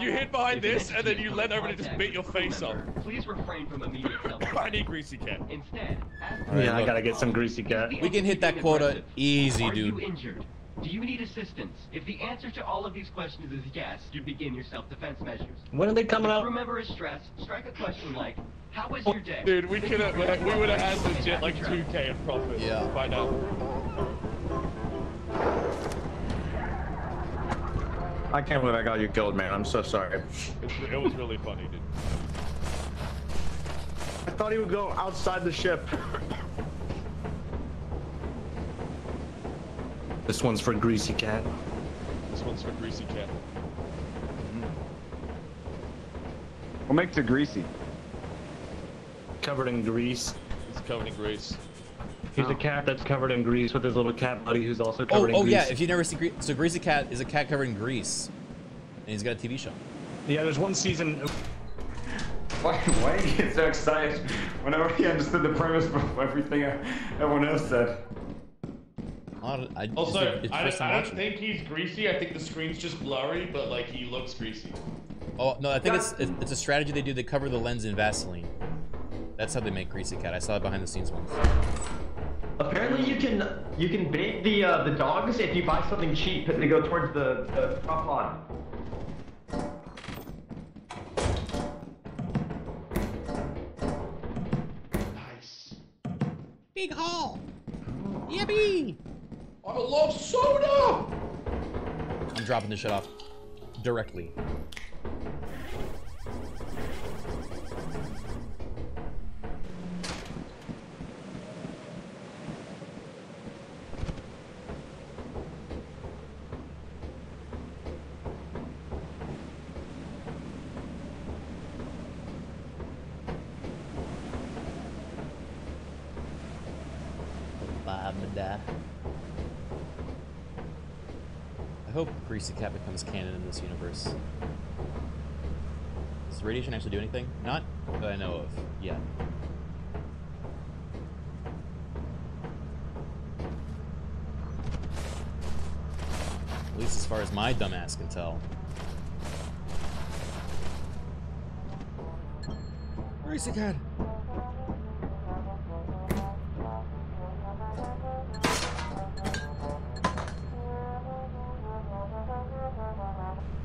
You hid behind this and then you leant over to just bit your face off. Please refrain from immediate self I need greasy cat. Instead, ask All right, yeah, I gotta get some greasy cat. We can hit that quota easy, dude. Are you dude. injured? Do you need assistance? If the answer to all of these questions is yes, you begin your self-defense measures. When are they coming If out? Remember his stress. Strike a question like, "How was your day?" Dude, we could have, we would have had legit like 2k in profit Yeah. by now. I can't believe I got you killed, man. I'm so sorry. It, it was really funny, dude. I thought he would go outside the ship. This one's for Greasy Cat. This one's for greasy cat. Mm-hmm. What makes it greasy? Covered in grease. It's covered in grease. He's a oh. cat that's covered in grease with his little cat buddy who's also Oh, covered in oh grease. yeah. If you never see, Gre- so Greasy Cat is a cat covered in grease, and he's got a TV show. Yeah, there's one season. Why, why do you get so excited when I he understood the premise of everything everyone else said? I, I, Also, it's the- I, I don't think he's greasy. I think the screen's just blurry, but like he looks greasy. Oh no, I think it's it's it's a strategy they do. They cover the lens in Vaseline. That's how they make Greasy Cat. I saw it behind the scenes once. Apparently, you can you can bait the uh, the dogs if you buy something cheap and they go towards the, the top lawn. Big hole. Yippee! I love soda. I'm dropping this shit off directly. Ba-ba-da. I hope Greasy Cat becomes canon in this universe. Does radiation actually do anything? Not that I know of yet. At least as far as my dumbass can tell. Greasy Cat!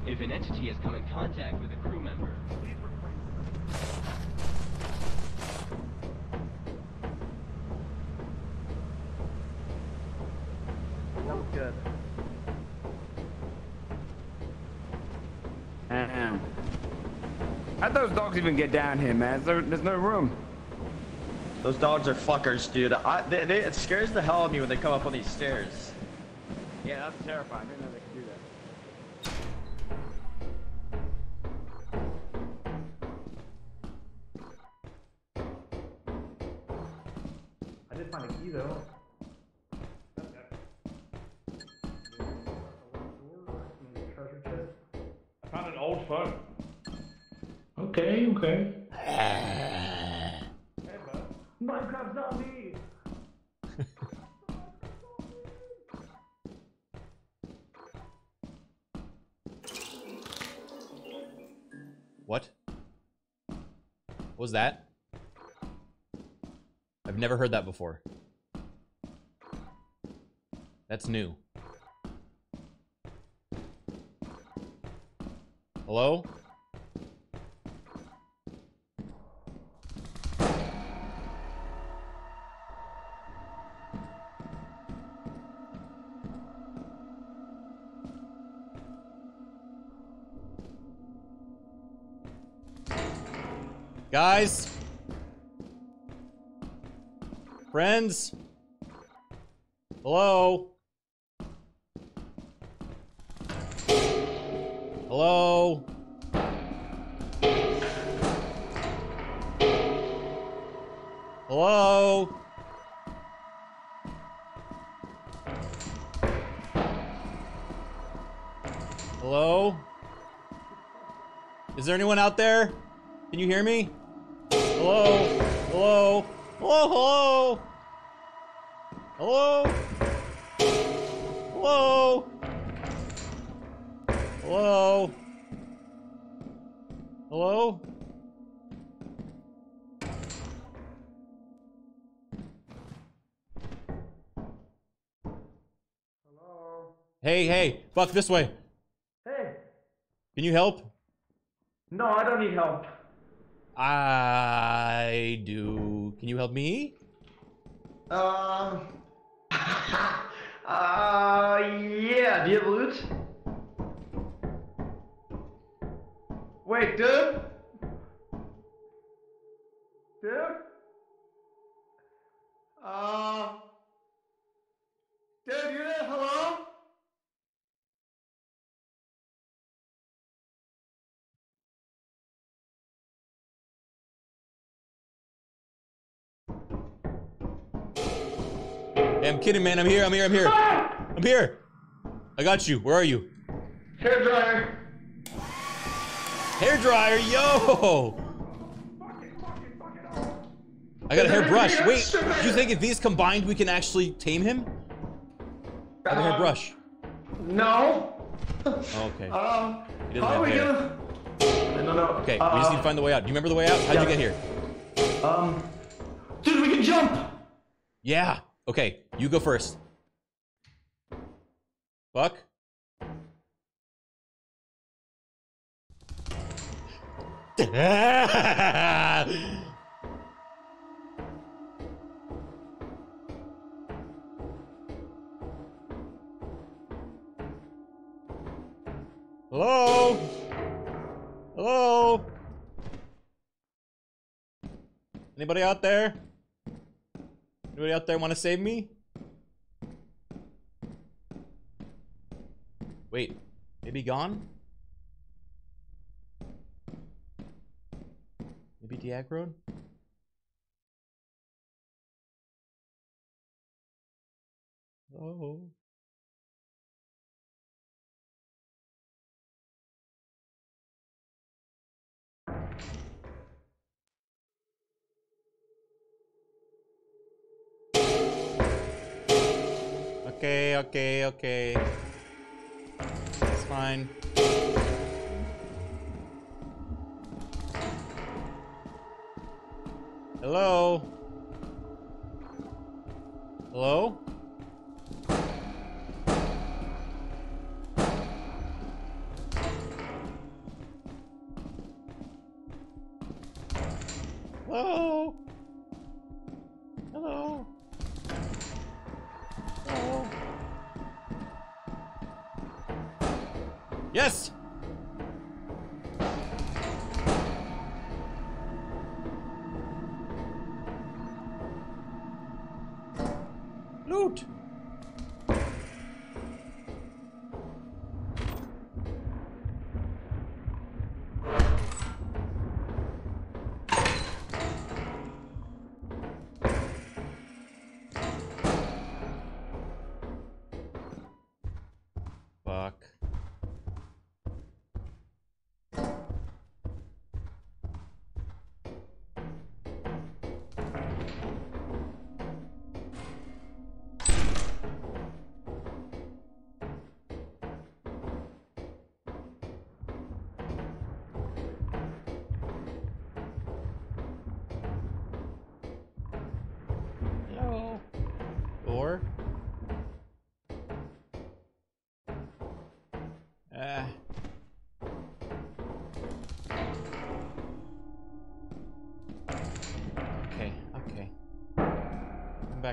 If an entity has come in contact with a crew member, please That was good. Damn. How'd those dogs even get down here, man? There, there's no room. Those dogs are fuckers, dude. I, they, they, it scares the hell out of me when they come up on these stairs. Yeah, that's terrifying. though. I found an old phone. Okay, okay. Minecraft zombie! what? What was that? I've never heard that before. That's new. Hello? Guys? Friends? Hello? Hello? Hello? Hello? Is there anyone out there? Can you hear me? Hello? Hello? Hello? Hello? Hello? Hello? Hello? Hello? Hello? Hey, hey, fuck this way. Hey! Can you help? No, I don't need help. I do. Can you help me? Um. uh, yeah, do you have loot? Wait, dude? Dude? Uh. Dude, you there? Hello? Hey, I'm kidding, man. I'm here. I'm here. I'm here. I'm here. I got you. Where are you? Hair dryer. Hair dryer, yo! I got a hairbrush. Wait, do you think if these combined we can actually tame him? I have a Um, hairbrush. No. Oh, okay. Um. how are we hair. gonna? No, no. Okay, we just need to find the way out. Do you remember the way out? How'd you get here? Um. Dude, we can jump. Yeah. Okay, you go first. Fuck. Hello? Hello? Anybody out there? Anybody out there want to save me? Wait, maybe gone? Deaggroed? Oh. Okay, okay, okay. It's fine. Hello? Hello?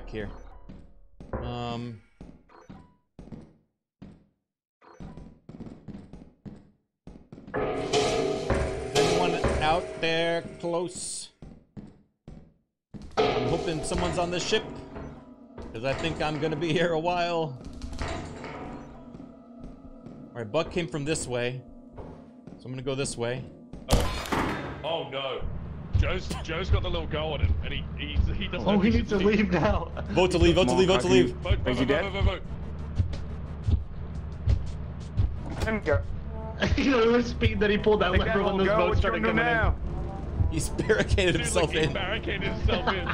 Back here. Um. Anyone out there close? I'm hoping someone's on the ship. Because I think I'm gonna be here a while. Alright, Buck came from this way. So I'm gonna go this way. Oh no. Joe's Joe's got the little girl on him, and he he's, he doesn't. Oh, have he needs to see. leave now. Vote to leave, vote to leave, vote to leave. Vote, vote, Is he vote, dead? vote, vote, vote. you know the speed that he pulled that lever that when little those girl, boats started gonna do coming now? He's barricaded Dude, himself like, he in. barricaded himself in.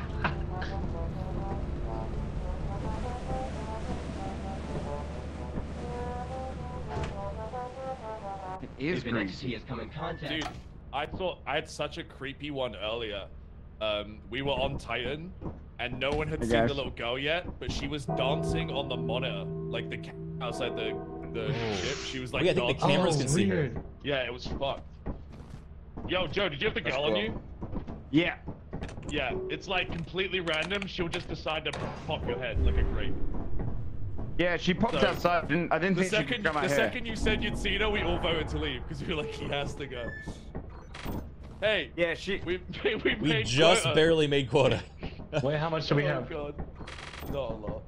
is If an has come in contact, Dude, I thought I had such a creepy one earlier. Um, we were on Titan, and no one had Hey, seen guys. the little girl yet, but she was dancing on the monitor, like the outside the the ship. She was oh, like Oh, yeah, I think the dancing. cameras can see her. Yeah, it was fucked. Yo, Joe, did you have the girl on you? Yeah. Yeah, it's like completely random. She'll just decide to pop your head like a grape. Yeah, she popped So, outside. Didn't, I didn't The think she second, could come the out here. second you said you'd seen her, we all voted to leave because we were like, he has to go. Hey, Yeah, she. we we, we, We made just quota. barely made quota. Wait, how much do we oh have? god, not a lot.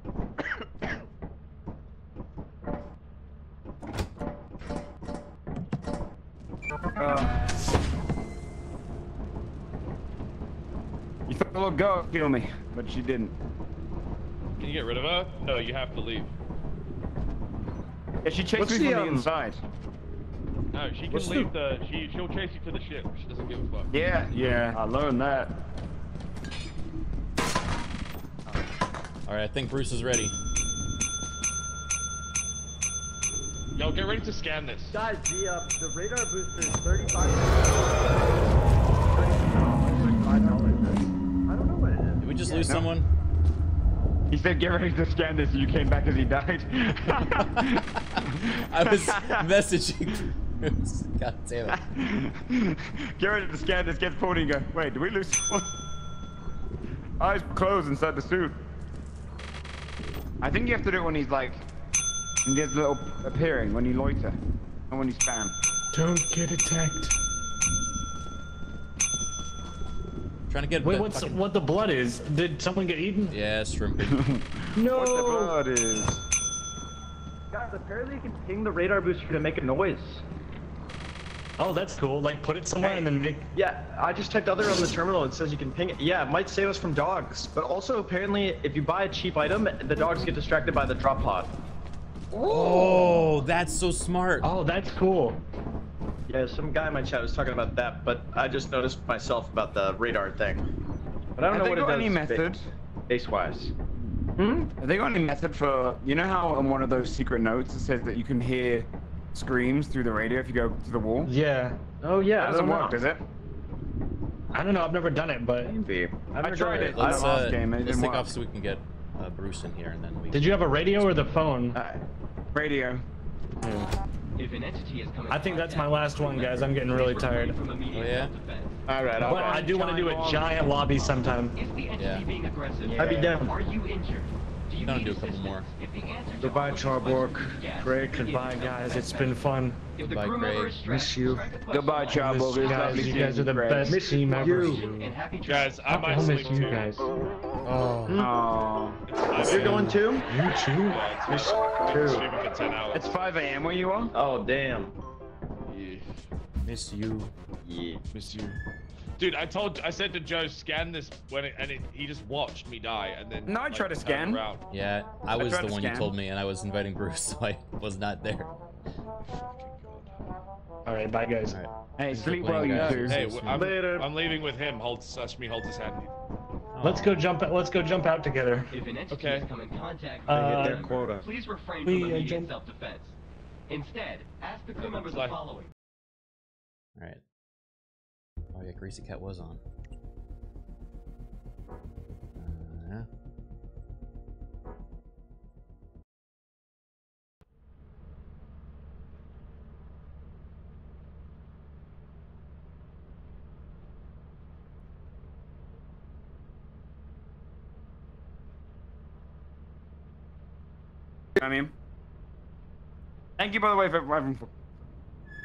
Uh, you thought the little girl would kill me, but she didn't. Can you get rid of her? No, you have to leave. Yeah, she chased What's me the, from the um, inside. No, she can What's the- leave the. She she'll chase you to the ship. She doesn't give a fuck. Yeah, yeah, I learned that. Alright, I think Bruce is ready. Yo, get ready to scan this. Guys, the uh, the radar booster is thirty-five. I don't know what it is. Did we just Yeah, lose no. someone? He said, get ready to scan this, and you came back as he died. I was messaging Bruce. God damn it. get ready to scan this, get pulled, and you go, wait, did we lose someone? Eyes closed inside the suit. I think you have to do it when he's like, when there's little appearing, when you loiter, and when you spam. Don't get attacked. Trying to get Wait, the what's fucking- what the blood is? Did someone get eaten? Yeah, shrimp. No. What the blood is? Guys, apparently you can ping the radar booster to make a noise. Oh, that's cool. Like put it somewhere and then make. Yeah, I just typed other on the terminal. It says you can ping it. Yeah, it might save us from dogs. But also, apparently, if you buy a cheap item, the dogs get distracted by the drop pod. Oh, that's so smart. Oh, that's cool. Yeah, some guy in my chat was talking about that, but I just noticed myself about the radar thing. But I don't Have know they what it got does. any ba- method? Base-wise. Hmm? Have they got any method for, you know how on one of those secret notes it says that you can hear screams through the radio if you go to the wall? Yeah. Oh yeah, That doesn't work, know. does it? I don't know. I've never done it, but Maybe. I've I tried done it. Let's, I last uh, game, it let's take work. off so we can get uh, Bruce in here, and then we. did you have a radio or the phone? Uh, radio. if an entity has come in I think that's my last one, guys. I'm getting really tired. Oh, yeah? self-defense. Alright, But I do want to do a giant lobby sometime. Is the entity Yeah. being aggressive? I'd be down. Are you injured? Do you Gonna do a couple more. If the answer to Goodbye, all these Charborg. questions Greg, goodbye, guys. It's been fun. If the Goodbye, crew Greg. Miss you. strike a question Goodbye, mark. Charles. Miss It was you guys. You guys are the Greg. best team ever. And happy Guys, I might I'll sleep miss you too. guys. Oh. Oh. You're going too? You too. Yeah, it's I've been sleeping for 10 hours. It's 5 a.m. where you are? Oh damn. Yeah. Miss you. Yeah. Miss you. Dude, I told, I said to Joe, scan this when it, and it, he just watched me die, and then. No, I like, tried to scan. Around. Yeah, I I was tried the to one you told me, and I was inviting Bruce, so I was not there. All right, bye, guys. All right. Hey, sleep well, you two. Hey, w- I'm, Later. I'm leaving with him. Hold, touch me, hold his hand. Let's go jump. Out let's go jump out together. If an Okay. come in contact Uh, with They get their quota. please refrain We, from uh, immediate jump- self-defense. Instead, ask the crew members the following. All right. Oh yeah, Greasy Cat was on. Uh, I mean, thank you by the way for everyone for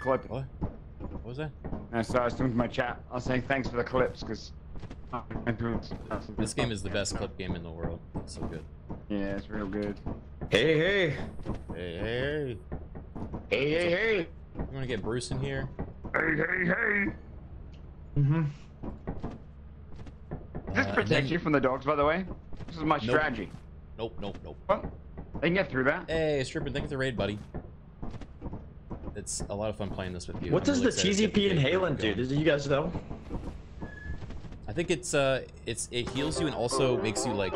clipping. What? What was that? I saw I was doing my chat. I was saying thanks for the clips because. This game is the best clip game in the world. It's so good. Yeah, it's real good. Hey, hey. Hey, hey, Hey, hey, hey. You want to get Bruce in here? Hey, hey, hey. Mm-hmm. Does this Uh, protect then- you from the dogs, by the way? This is my Nope. strategy. Nope, nope, nope. What? They can get through that. Hey, Strippin, thank you for the raid, buddy. It's a lot of fun playing this with you. What I'm does really the excited to get TZP inhalant do? Did you guys know? I think it's uh, it's it heals you and also makes you like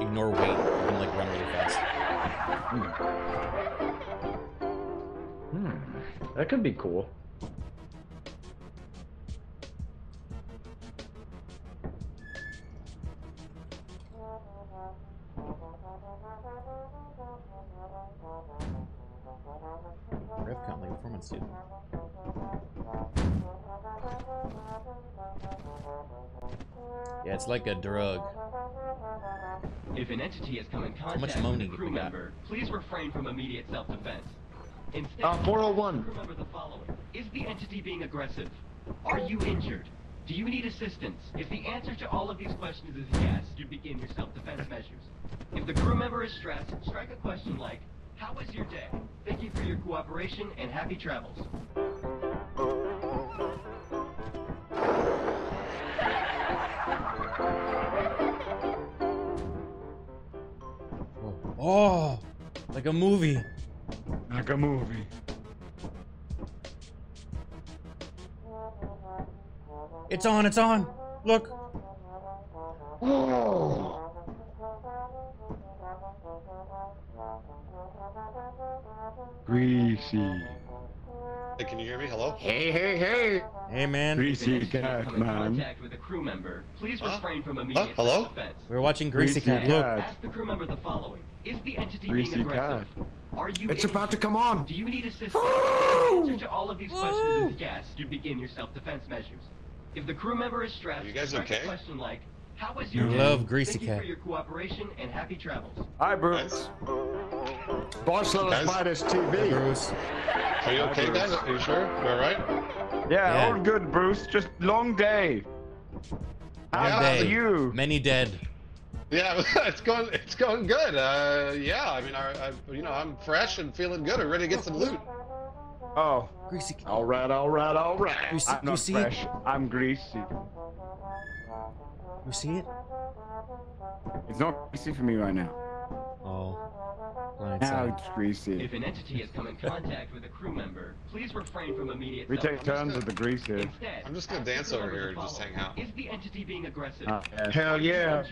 ignore weight. Can like run really fast. Hmm. That could be cool. RevCon like. Yeah, it's like a drug. If an entity has come in contact much with a crew member, please refrain from immediate self-defense. Instead, Uh, 401. remember the following. Is the entity being aggressive? Are you injured? Do you need assistance? If the answer to all of these questions is yes, you begin your self-defense measures. If the crew member is stressed, strike a question like, how was your day? Thank you for your cooperation and happy travels. Oh, like a movie. Like a movie. It's on, it's on. Look. Oh. Greasy. Hey, can you hear me? Hello? Hey, hey, hey. Hey, man. Greasy If an entity has cat, man. contact with a crew member, please Huh? refrain from Huh? immediate Hello? self-defense. We're watching Greasy Greasy Cat. Look. Ask the crew member the following. Is the entity Greasy being aggressive? cat. Are you It's about to come on. Do you need assistance? if the answer to all of these questions is yes, you begin your self-defense measures. If the crew member is stressed, You guys okay? a question like, how was your You day? love Greasy Thank you Cat. for your cooperation and happy travels. Hi, Bruce. Boss, let us Guys? buy Hey, TV. Bruce. Are you okay, guys? Are you sure? You alright? Yeah, Yeah. all good, Bruce. Just long day. How Yeah, about Day. you? Many dead. Yeah, it's going. It's going good. Uh, yeah. I mean, I, I, you know, I'm fresh and feeling good. I'm ready to get some loot. Oh, Greasy Cat. All right, all right, all right. You see, I'm you not see fresh. I'm greasy. You see it? It's not greasy for me right now. Oh. Blind Now side. it's greasy. If an entity has come in contact with a crew member, please refrain from immediate We take self-defense. turns with the grease here. Instead, I'm just gonna dance over here and just hang out. Is the entity being aggressive? Uh, yes. Hell yeah.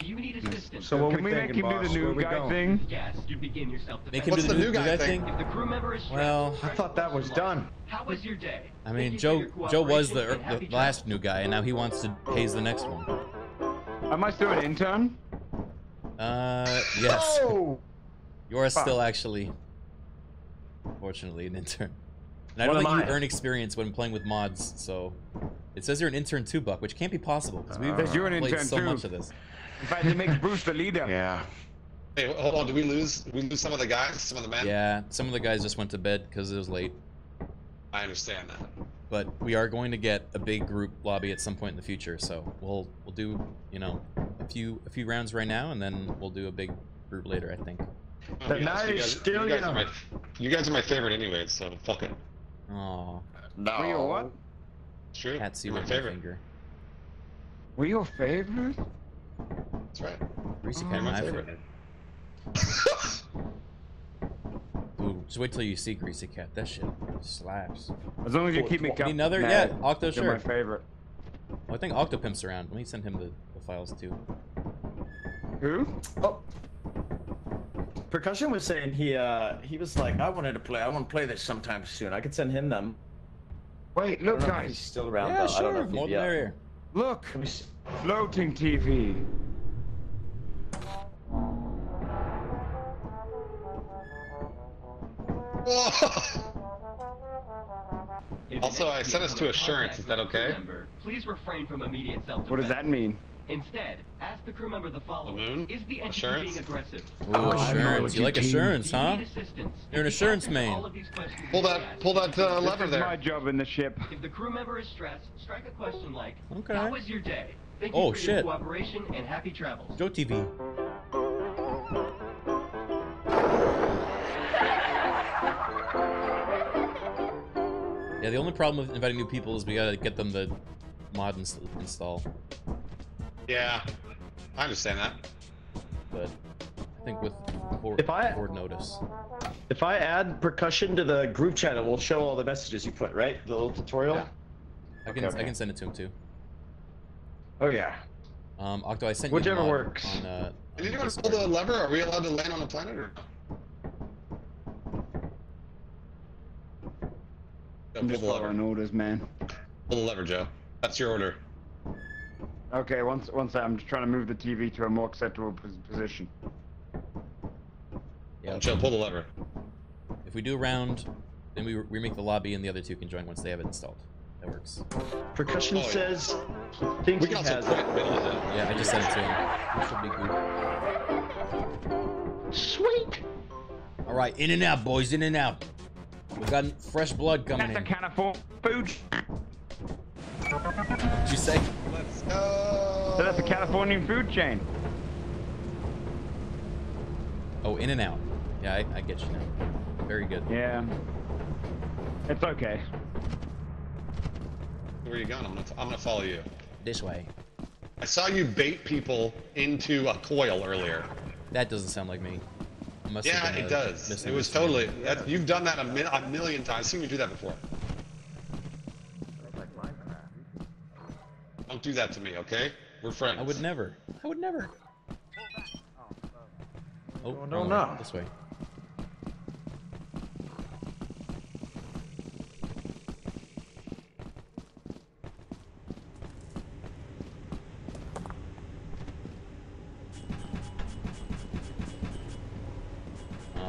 Injured? Do you need assistance? So what Can we we make thinking, him do boss? the Where new we guy going? thing? Yes, you begin your self-defense. Make him What's do the the new new guy guy thing? thing? If the crew member is Well, I thought that was done. How was your day? I mean, Joe Joe was the, and the last new guy, and now he wants to haze the next one. Am I still an intern? Uh, yes. Oh! You are still actually, fortunately, an intern. And I don't think am you earn experience when playing with mods, so it says you're an intern too, Buck, which can't be possible because we've Says you're an played intern so too. much of this. In fact, it makes Bruce the leader. Yeah. Hey, hold on. Did we lose? Did we lose some of the guys? Some of the men? Yeah, some of the guys just went to bed because it was late, I understand that. but we are going to get a big group lobby at some point in the future, so we'll we'll do you know a few a few rounds right now, and then we'll do a big group later, I think. I'll The be honest, night you is guys- still you guys, are young. my, you guys are my favorite anyway, so fuck it. Aw, No. Were you what? It's true. Patsy You're my with my favorite. finger. Were your favorite? That's right. Greasy Oh, cat, my my favorite. favorite. Ooh, just wait till you see Greasy Cat. That shit slaps. As long as you Cool, keep me cool. com- Need another? mad, Yeah, Octo, You're my favorite. Oh, I think Octopimp's around. Let me send him the, the files too. Who? Oh. Percussion was saying he uh he was like I wanted to play I want to play this sometime soon. I could send him them. Wait, look, don't know if he's still around. yeah, though. I don't know sure. if More he'd be up. Look. Let me see. Floating TV. Also, I entity sent us to assurance. Is that with a crew okay? member, Please refrain from immediate self-defense. What does that mean? Instead, ask the crew member the following. moon? Is the entity Assurance? being aggressive? Ooh, assurance. You like assurance, Do you huh? need? You're an assurance answer man. all of these questions Pull that, pull that uh, lever is there. my job in the ship. If the crew member is stressed, strike a question like, Okay. How was your day? Thank you Oh, for shit. your cooperation and happy travels. Joe TV. Yeah, the only problem with inviting new people is we gotta get them the mod ins- install. Yeah, I understand that. But I think with board, If I- board notice. If I add percussion to the group chat, it will show all the messages you put, right? The little tutorial. I can Okay, I can send it to him too. Oh yeah. Um, Octo, I sent Whichever you the mod works. On, uh, Did on you want to Discord. pull the lever? Are we allowed to land on the planet or? I'm pull just the lever. following orders, man. Pull the lever, Joe. That's your order. Okay, once once I'm just trying to move the TV to a more acceptable position. Yeah. Joe, pull the lever. If we do a round, then we we make the lobby and the other two can join once they have it installed. That works. Percussion Oh, yeah. says he thinks We he can has it. middle of that. Yeah, I just sent it to him. It should be good. Sweet. All right, in and out, boys, in and out. We got fresh blood coming That's a in. can of food. What'd you say? Let's go. So that's a Californian food chain. Oh, in and out. Yeah, I, I get you now. Very good. Yeah. It's okay. Where are you going? I'm gonna, I'm gonna follow you. This way. I saw you bait people into a coil earlier. That doesn't sound like me. I must Yeah, have it uh, does. It was totally. That, you've done that a, mi- a million times. I've seen you do that before. Don't do that to me, okay? We're friends. I would never. I would never. Oh, no, oh, no. way. This way.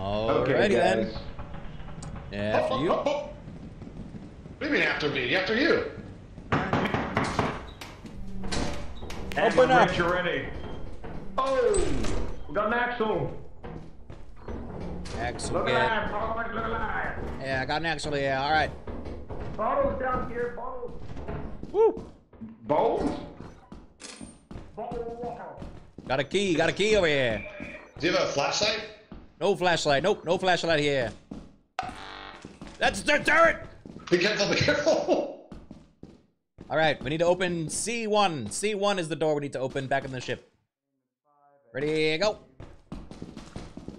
Alrighty then. Yeah, after you. What do you mean after me? After you. Open up. You're ready. Oh, we got an axle. Axel, Look get. alive, look alive. Yeah, I got an axle here. All right. Bottles down here, bottles. Woo. Bowls? Bottles. Got a key. Got a key over here. Do you have a flashlight? No flashlight. Nope. No flashlight here. That's the turret. Be careful, be careful. All right. We need to open C1. C1 is the door we need to open back in the ship. Ready? Go.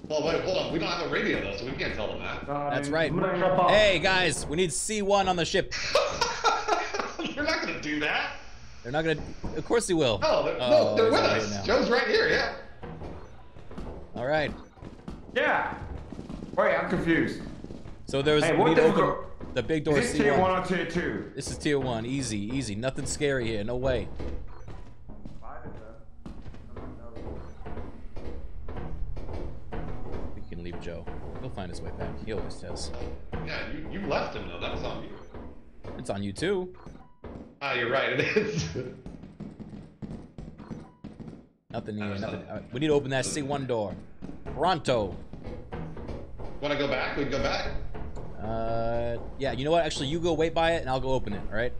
Well, wait, hold on. We don't have a radio though, so we can't tell them that. That's right. I'm gonna jump off. Hey guys, we need C1 on the ship. You're not gonna do that. They're not gonna. Of course they will. No, they're, Oh, no, they're with us. Joe's right here. Yeah. All right. Yeah. Wait, I'm confused. So there's Hey, we what the open the big door Is this tier C1. or tier two? This is tier one. Easy, easy. Nothing scary here. No way. We can leave Joe. He'll find his way back. He always does. Yeah, you, you left him though. That was on you. It's on you too. Ah, you're right. It is. Nothing here. Nothing. All right, we need to open that C1 door. Pronto. Want to go back? We can go back. Uh, yeah. You know what? Actually, you go wait by it, and I'll go open it. All right.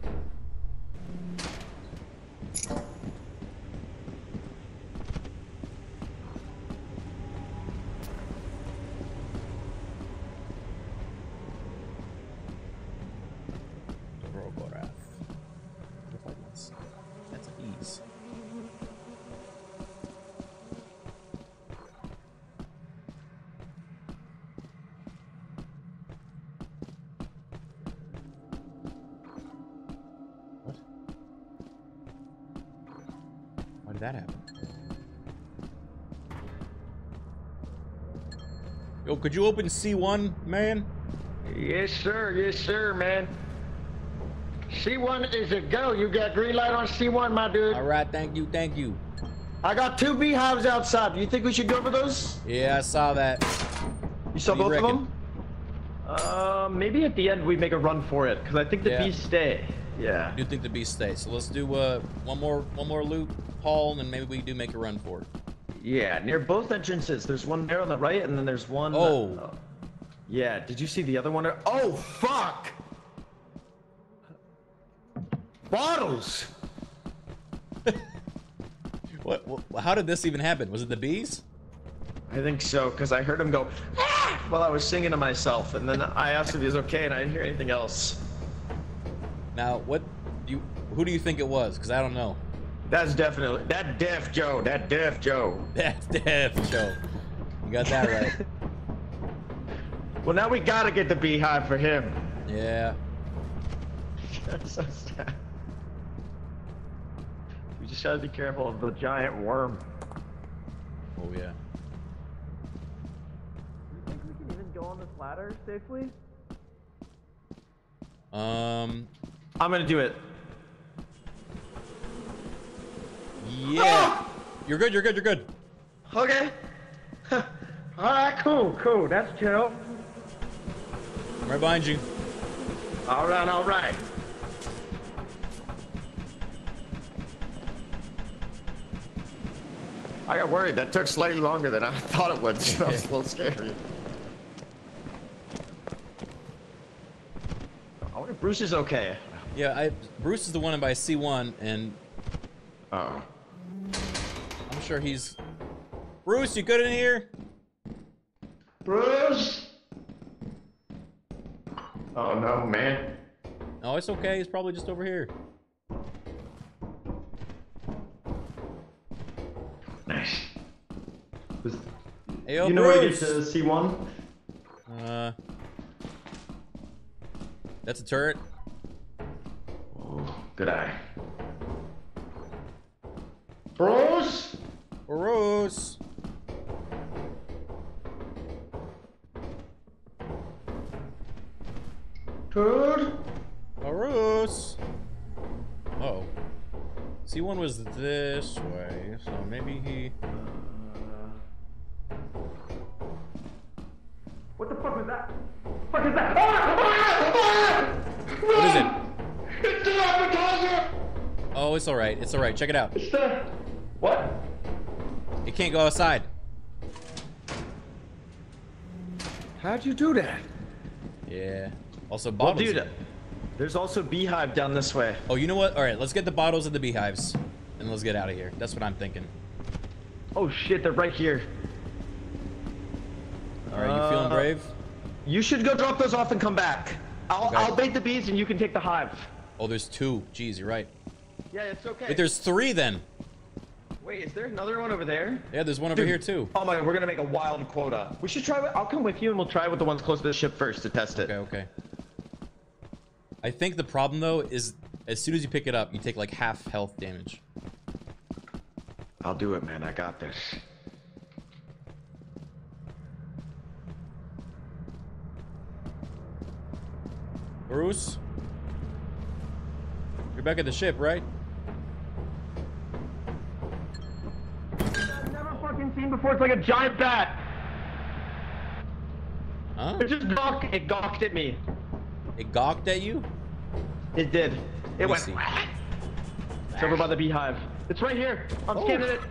Could you open C1, man? Yes, sir. Yes, sir, man. C1 is a go. You got green light on C1, my dude. All right, thank you, thank you. I got two beehives outside. Do you think we should go for those? Yeah, I saw that. You saw do you both of them? Uh, maybe at the end we make a run for it, because I think the Yeah. bees stay. Yeah. I do think the bees stay. So let's do uh, one more one more loop haul, and then maybe we do make a run for it. Yeah, near both entrances. There's one there on the right, and then there's one. Oh. uh, yeah. Did you see the other one? There? Oh fuck! Bottles. What, what? How did this even happen? Was it the bees? I think so, because I heard him go "Ah!" while I was singing to myself, and then I asked if he was okay, and I didn't hear anything else. Now, what do you? Who do you think it was? Because I don't know. That's definitely that deaf Joe. That deaf Joe. That's deaf Joe. You got that right. Well, now we gotta get the beehive for him. Yeah. That's so sad. We just gotta be careful of the giant worm. Oh yeah. Do you think we can even go on this ladder safely? Um. I'm gonna do it. Yeah. You're good. You're good. You're good. Okay. All right, cool, cool. That's chill. I'm right behind you. All right, all right. I got worried. That took slightly longer than I thought it would. So that was a little scary. I wonder if Bruce is okay. Yeah. I. Bruce is the one in by C1, and. Oh. I'm sure he's. Bruce, you good in here? Bruce. Oh no, man. No, it's okay. He's probably just over here. Nice. Hey, yo, you know where to Bruce. get to C1? Uh. That's a turret. Oh, good eye. Bruce. Bruce. Dude. Uh oh. C1 was this way, so maybe he. What the fuck was that? Fuck is that? What is it? It's the appetizer! Oh, it's alright. It's alright. Check it out. It's the... What? It can't go outside. How'd you do that? Yeah. Also, bottles. Well, bottles. dude, there's also beehive down this way. Oh, you know what? Alright, let's get the bottles of the beehives. And let's get out of here. That's what I'm thinking. Oh shit, they're right here. Alright, you feeling Uh, brave? You should go drop those off and come back. I'll, Okay. I'll bait the bees and you can take the hive. Oh, there's two. Jeez, you're right. Yeah, it's okay. Wait, there's three then. Wait, is there another one over there? Yeah, there's one over Dude. here too. Oh my god, we're gonna make a wild quota. We should try. with- I'll come with you and we'll try with the ones close to the ship first to test it. Okay, okay. I think the problem though is as soon as you pick it up, you take like half health damage. I'll do it, man. I got this. Bruce? You're back at the ship, right? I've never fucking seen before. It's like a giant bat. Huh? It just gawked. It gawked at me. It gawked at you? It did. It went. see. It's over by the beehive. It's right here. I'm Oh. scanning it.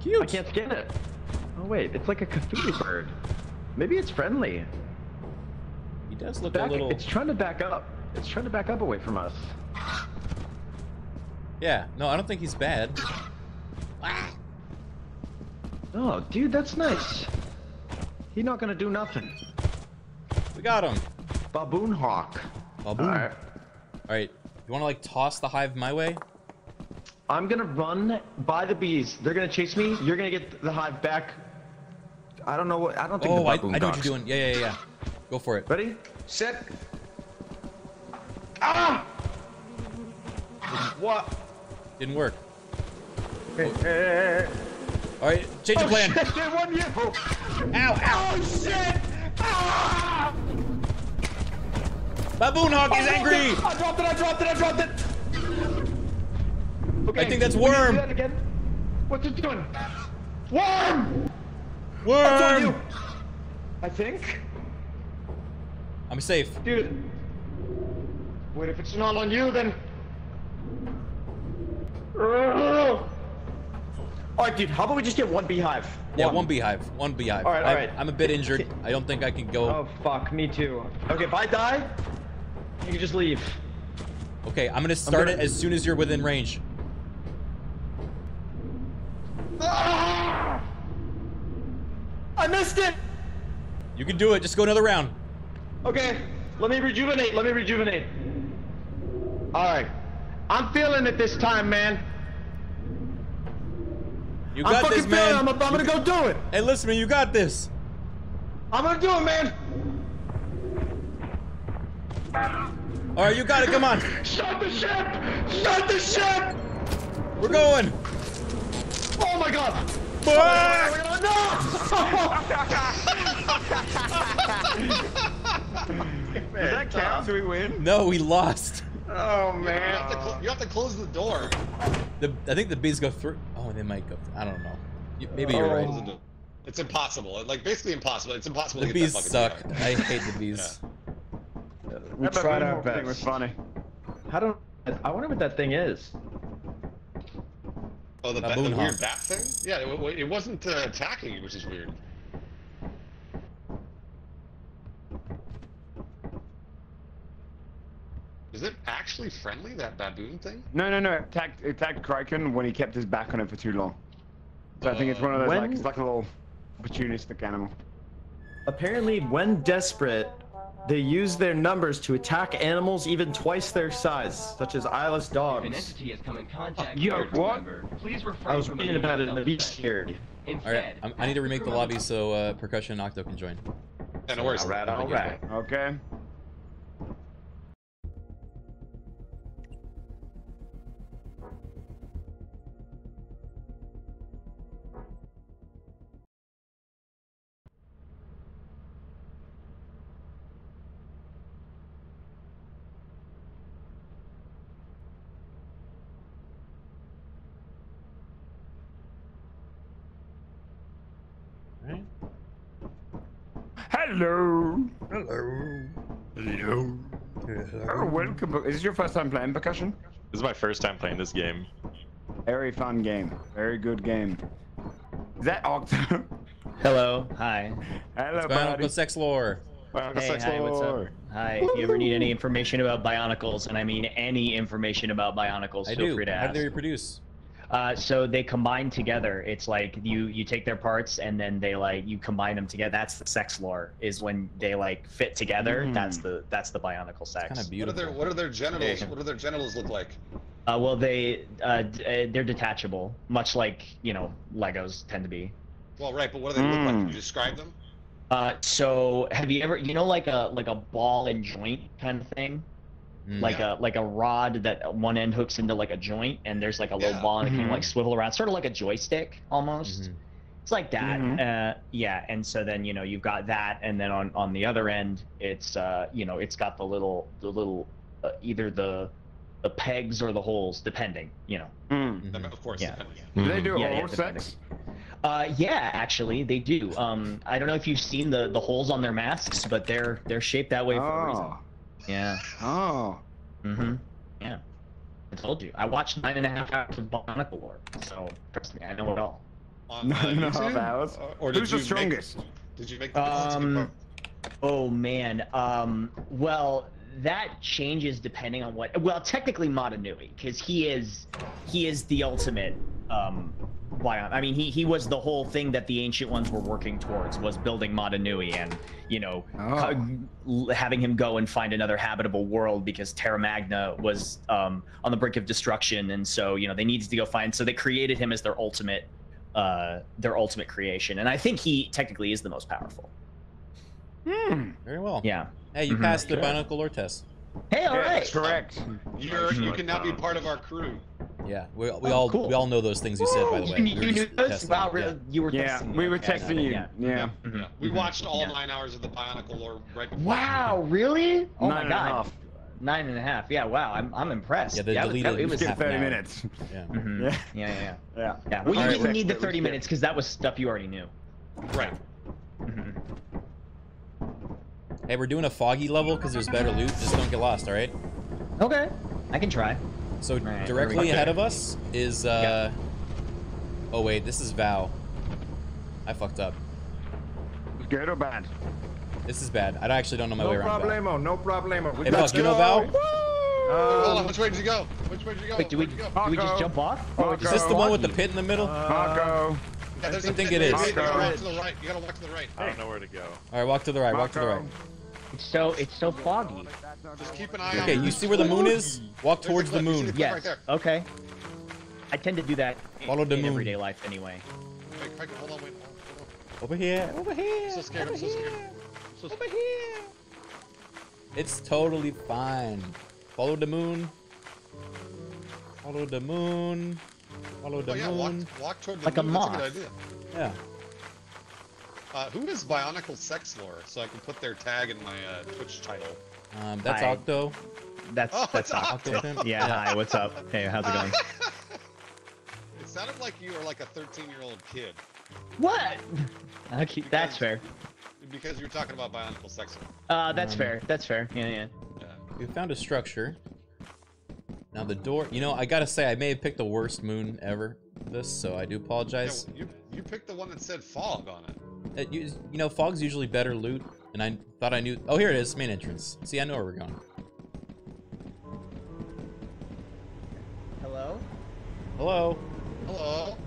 Cute. I can't scan it. Oh wait, it's like a Cthulhu bird. Maybe it's friendly. He does look Back- a little. It's trying to back up. It's trying to back up away from us. Yeah, no, I don't think he's bad. Oh, dude, that's nice. He's not gonna do nothing. We got him. Baboon hawk. Baboon. Alright. Alright, you wanna like toss the hive my way? I'm gonna run by the bees. They're gonna chase me. You're gonna get the hive back. I don't know what. I don't think Oh, the I, I baboon know what you're doing. Yeah, yeah, yeah. Go for it. Ready? Set. Ah! What? Didn't work. Hey, Alright, change the oh, plan. Shit, they won you. Ow, ow. Oh shit! Ah! Baboon Hawk is angry! it, I dropped it. I dropped it. I dropped it. Okay. I think that's to do worm. that again. What's it doing? Worm! Worm! You. I think. I'm safe. Dude. Wait, if it's not on you, then. Alright, dude, how about we just get one beehive? Yeah, one beehive. One beehive. All right, all I'm- I'm a bit injured. I don't think I can go. Oh, fuck, me too. Okay, if I die, you can just leave. Okay, I'm gonna start gonna- it as soon as you're within range. Ah! I missed it! You can do it. Just go another round. Okay, let me rejuvenate. Let me rejuvenate. All right, I'm feeling it this time, man. You I'm got fucking this, man. I'm, I'm gonna go do it. Hey, listen, man, you got this. I'm gonna do it, man. All right, you got it. Come on. Start the ship! Start the ship! We're going. Oh my god! Oh Does that count? Do we win? No, we lost. Oh You have, to cl- you have to close the door. The I think the bees go through. Oh, they might go. I don't know. You- Maybe you're right. It's impossible. Like basically impossible. It's impossible The to get bees that suck. I hate the bees. We That tried our hawk thing best. was funny. How do I wonder what that thing is? Oh, the, bat, the weird bat thing? Yeah, it, it wasn't uh, attacking which is weird. Is it actually friendly, that baboon thing? No, no, no. It attacked, it attacked Kraken when he kept his back on it for too long. So I think it's one of those, When- like, it's like a little opportunistic animal. Apparently, when desperate, they use their numbers to attack animals even twice their size, such as eyeless If an dogs. entity has come in contact Yo, with a what? member, please refrain I was from reading about it in the yourself beach scared. All right, I'm, I need to remake the lobby so uh, percussion and Octo can join. Yeah, no worries. Alright, alright. Okay. Hello. Hello. Hello. Oh, welcome. Is this your first time playing percussion? This is my first time playing this game. Very fun game. Very good game. Is that Octo? Hello. Hi. Hello, Bionicle buddy. sex lore. Hey, hi, what's up? Hi. If you ever need any information about Bionicles, and I mean any information about Bionicles, I feel do. free to ask. How ask. do they reproduce? Uh, so they combine together. It's like you you take their parts and then they like you combine them together. That's the sex lore. Is when they like fit together. Mm. That's the that's the Bionicle sex. Kind of What are their What are their genitals? Yeah. What do their genitals look like? Uh, well, they uh, d- uh, they're detachable, much like you know Legos tend to be. Well, right, but what do they look like? Can you describe them? Uh, so have you ever you know like a like a ball and joint kind of thing? Mm. like a like a rod that one end hooks into like a joint and there's like a little Yeah. ball and it can Mhm. like swivel around sort of like a joystick almost Mhm. it's like that Mhm. uh yeah and so then you know you've got that and then on on the other end it's uh you know it's got the little the little uh, either the the pegs or the holes depending you know Mm. Mhm. Of course. Yeah. depending. Do they do Yeah, yeah, oral depending. sex? uh yeah actually they do um i don't know if you've seen the the holes on their masks but they're they're shaped that way for a reason Oh. Yeah Oh. Mm-hmm. Yeah. I told you. I watched nine and a half hours of Bionicle lore, so trust me, I know it all. On, Nine uh, and a half YouTube? hours? Or, or did Who's the you make- strongest? did you make the that's Um. Oh man. Um. Well, that changes depending on what. Well, technically Mata Nui, because he is he is the ultimate um Bion. I mean, he he was the whole thing that the ancient ones were working towards was building Mata Nui and you know Oh. co- having him go and find another habitable world because Terra Magna was um on the brink of destruction, and so you know they needed to go find. So they created him as their ultimate uh their ultimate creation, and I think he technically is the most powerful. Hmm. Very well. Yeah. Hey, you Mhm. passed the Sure. Bionicle lore test. Hey, all Yeah, right. that's correct. You're, you can now be part of our crew. Yeah, we, we Oh, all cool. we all know those things you said by the way. You, We were you knew just testing Wow, really? yeah. You were Yeah, testing me. we were Okay, texting you. yeah. Yeah. Yeah. We Mhm. watched all Yeah. nine hours of the Bionicle lore right before. Wow, really? Oh Nine my god. half. Nine and a half. Yeah, wow. I'm I'm impressed. Yeah, they yeah, it was- deleted it was half Skip an 30 hour. minutes. Yeah. Mhm. Yeah. Yeah, yeah, yeah. Yeah. Yeah. Well, you Alright, didn't we- need the 30 minutes because that was stuff you already knew. Right. Mhm. Hey, we're doing a foggy level because there's better loot. Just don't get lost, all right? Okay, I can try. So Alright, here we directly ahead of us is uh Oh wait, this is Val. I fucked up. Good or bad? This is bad. I actually don't know my no way around No problemo, no problemo. Hey, Buck, you know Val? Hold on, Um, which way did you go? Which way did you go? Wait, do we Where'd you go? do we just jump off? Marco. Is this the one with the pit in the middle? Marco. Yeah, there's I a think pit it there. is. You gotta walk Marco. to the right. You gotta walk to the right. I don't know where to go. All right, walk to the right. Walk to the right. It's so it's so foggy. Just keep an eye on Okay, you see where the moon is? Walk There's towards the cliff. You see moon. Yes. Right there. Okay. I tend to do that in, Follow the in moon. everyday life anyway. Wait, Frank, hold on, wait. Hold on. Over here. Over here. I'm so scared. I'm so scared. I'm so Over here. It's totally fine. Follow the moon. Follow the moon. Follow the Oh yeah, walk, moon. walk toward the Like a moon. That's moth. a good idea. Yeah. Uh, who is Bionicle Sex Lore? So I can put their tag in my uh, Twitch title. Um, that's Hi. Octo. That's Oh, that's Octo. Octo. Yeah, hi, what's up? Hey, how's it going? It sounded like you were like a 13-year-old kid what? Okay, that's fair. because you were talking about Bionicle Sex Lore. Uh, that's Um, fair. That's fair. Yeah, yeah. Yeah. We found a structure. Now the door. You know, I gotta say, I may have picked the worst moon ever. This, so I do apologize. well, you you picked the one that said fog on it. Uh, you, you know, fog's usually better loot, and I thought I knew. Oh, here it is, main entrance. See, I know where we're going. Hello? Hello, Hello.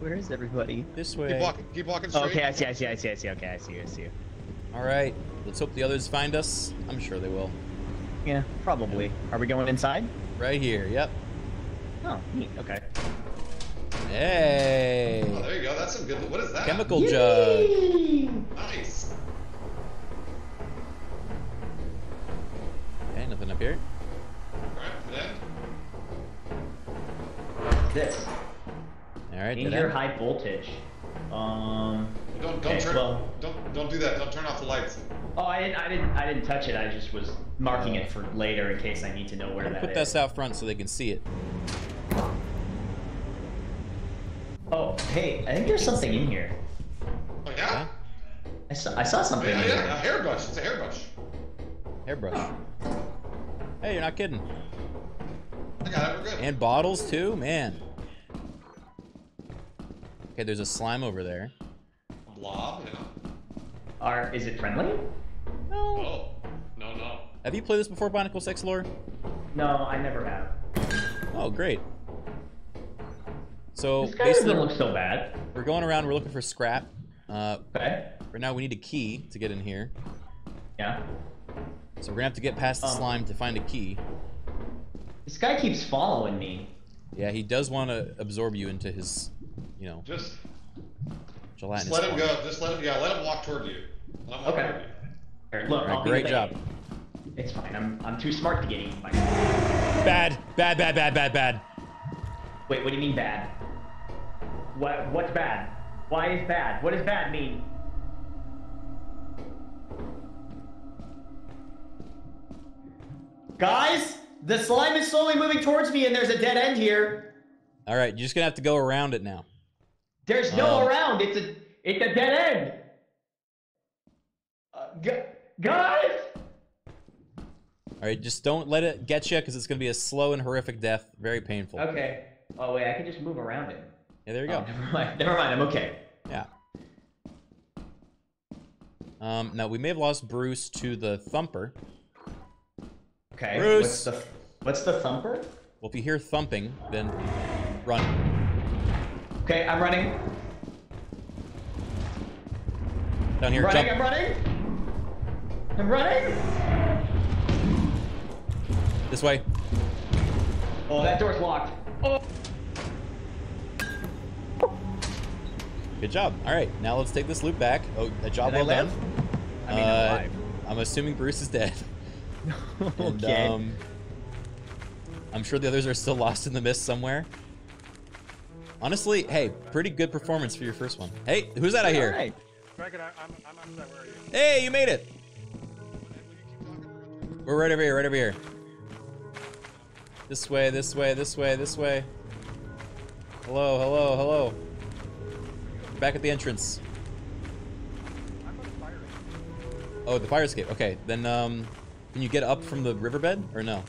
Where is everybody? this way. Keep way. walking. Keep walking straight. Okay, I see, I see, I see, I see. Okay, I see, I see. All right, let's hope the others find us. I'm sure they will. Yeah, probably. Are we going inside? Right here. Yep. Oh, neat. Okay. Hey. Oh, there you go. That's some good. What is that? Chemical jug. Nice. Okay, nothing up here. Alright, then. This. All right. dead Danger high voltage. Um. Don't don't Okay, turn. well- Don't don't do that. Don't turn off the lights. Oh, I didn't, I didn't, I didn't touch it. I just was marking it for later in case I need to know where that Put is. this out front so they can see it. Oh, hey, I think there's something in here. Oh yeah. I saw, I saw something Yeah, in yeah. A hairbrush. It's a hairbrush. Hairbrush. Hey, you're not kidding. I got it. We're good. And bottles too, man. Okay, there's a slime over there. A blob. Yeah. Are, is it friendly? No. Oh. No no. Have you played this before, Bionicle Sex Lore? No, I never have. Oh, great. So This guy basically, doesn't look so bad. we're going around. We're looking for scrap. Uh, Okay. right now, we need a key to get in here. Yeah. So we're gonna have to get past the Um. slime to find a key. This guy keeps following me. Yeah, he does want to absorb you into his, you know, Just, gelatinous. just let him go. Just let him. Yeah. Let him walk toward you. Let him walk Okay. toward you. Look, All right, I'll great late. job. It's fine. I'm, I'm too smart to get eaten by. Bad, bad, bad, bad, bad, bad. Wait, what do you mean bad? What, what's bad? Why is bad? What does bad mean? Guys, the slime is slowly moving towards me, and there's a dead end here. All right, you're just gonna have to go around it now. There's no Um, around. It's a, it's a dead end. Uh, gu- guys. All right, just don't let it get you because it's gonna be a slow and horrific death, very painful. Okay. Oh wait, I can just move around it. Yeah, there you go. Oh, never mind. Never mind. I'm okay. Yeah. Um, now we may have lost Bruce to the thumper. Okay. Bruce. What's the What's the thumper? Well, if you hear thumping, then run. Okay, I'm running. Down here, running. jump. I'm running. I'm running. This way. Oh, that door's locked. Oh. Good job. All right, now let's take this loop back. Oh, a job Did well done. I mean, I'm Uh, alive. I'm assuming Bruce is dead. And, Okay. um, I'm sure the others are still lost in the mist somewhere. Honestly, hey, pretty good performance for your first one. Hey, who's that I hear? Hey, you made it. We're right over here, right over here. This way, this way, this way, this way. Hello, hello, hello. Back at the entrance. Oh, the fire escape. Okay, then um, can you get up from the riverbed or no?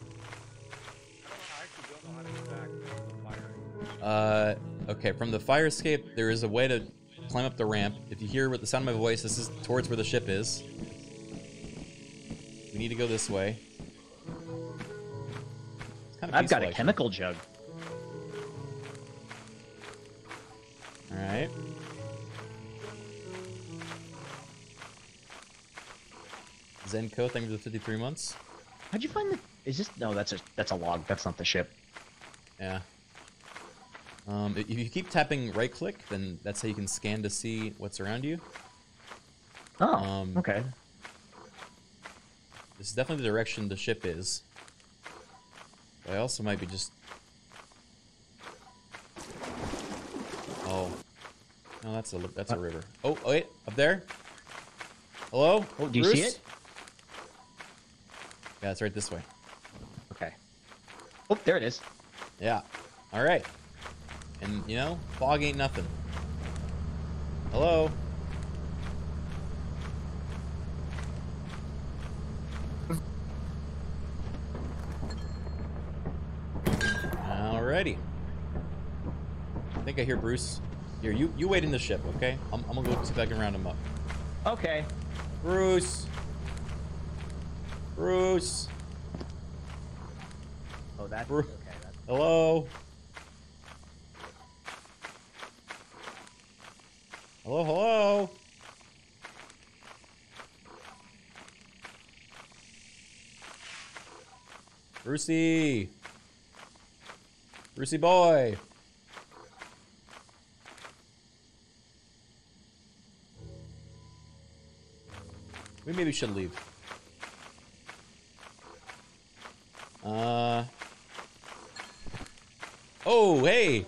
Uh, okay, from the fire escape, there is a way to climb up the ramp. If you hear what the sound of my voice, this is towards where the ship is. We need to go this way. Kind of I've got a chemical jug. All right. Zenko, thank you for the 53 months. How'd you find the? Is this? No, that's a that's a log. That's not the ship. Yeah. Um, if you keep tapping right click, then that's how you can scan to see what's around you. Oh, um, okay. This is definitely the direction the ship is. But I also might be just. Oh. No, that's a that's a river. Oh, oh wait, up there. Hello? Oh, do you see it? Yeah, it's right this way. Okay. Oh, there it is. Yeah. All right. And you know, fog ain't nothing. Hello. Alrighty. I think I hear Bruce. Here, you you wait in the ship, okay? I'm, I'm gonna go see if I can round him up. Okay. Bruce. Bruce. Oh, that's Bru- okay. That's... Hello. Hello, hello. Brucey. Brucey boy. We maybe should leave. Uh. Oh, hey.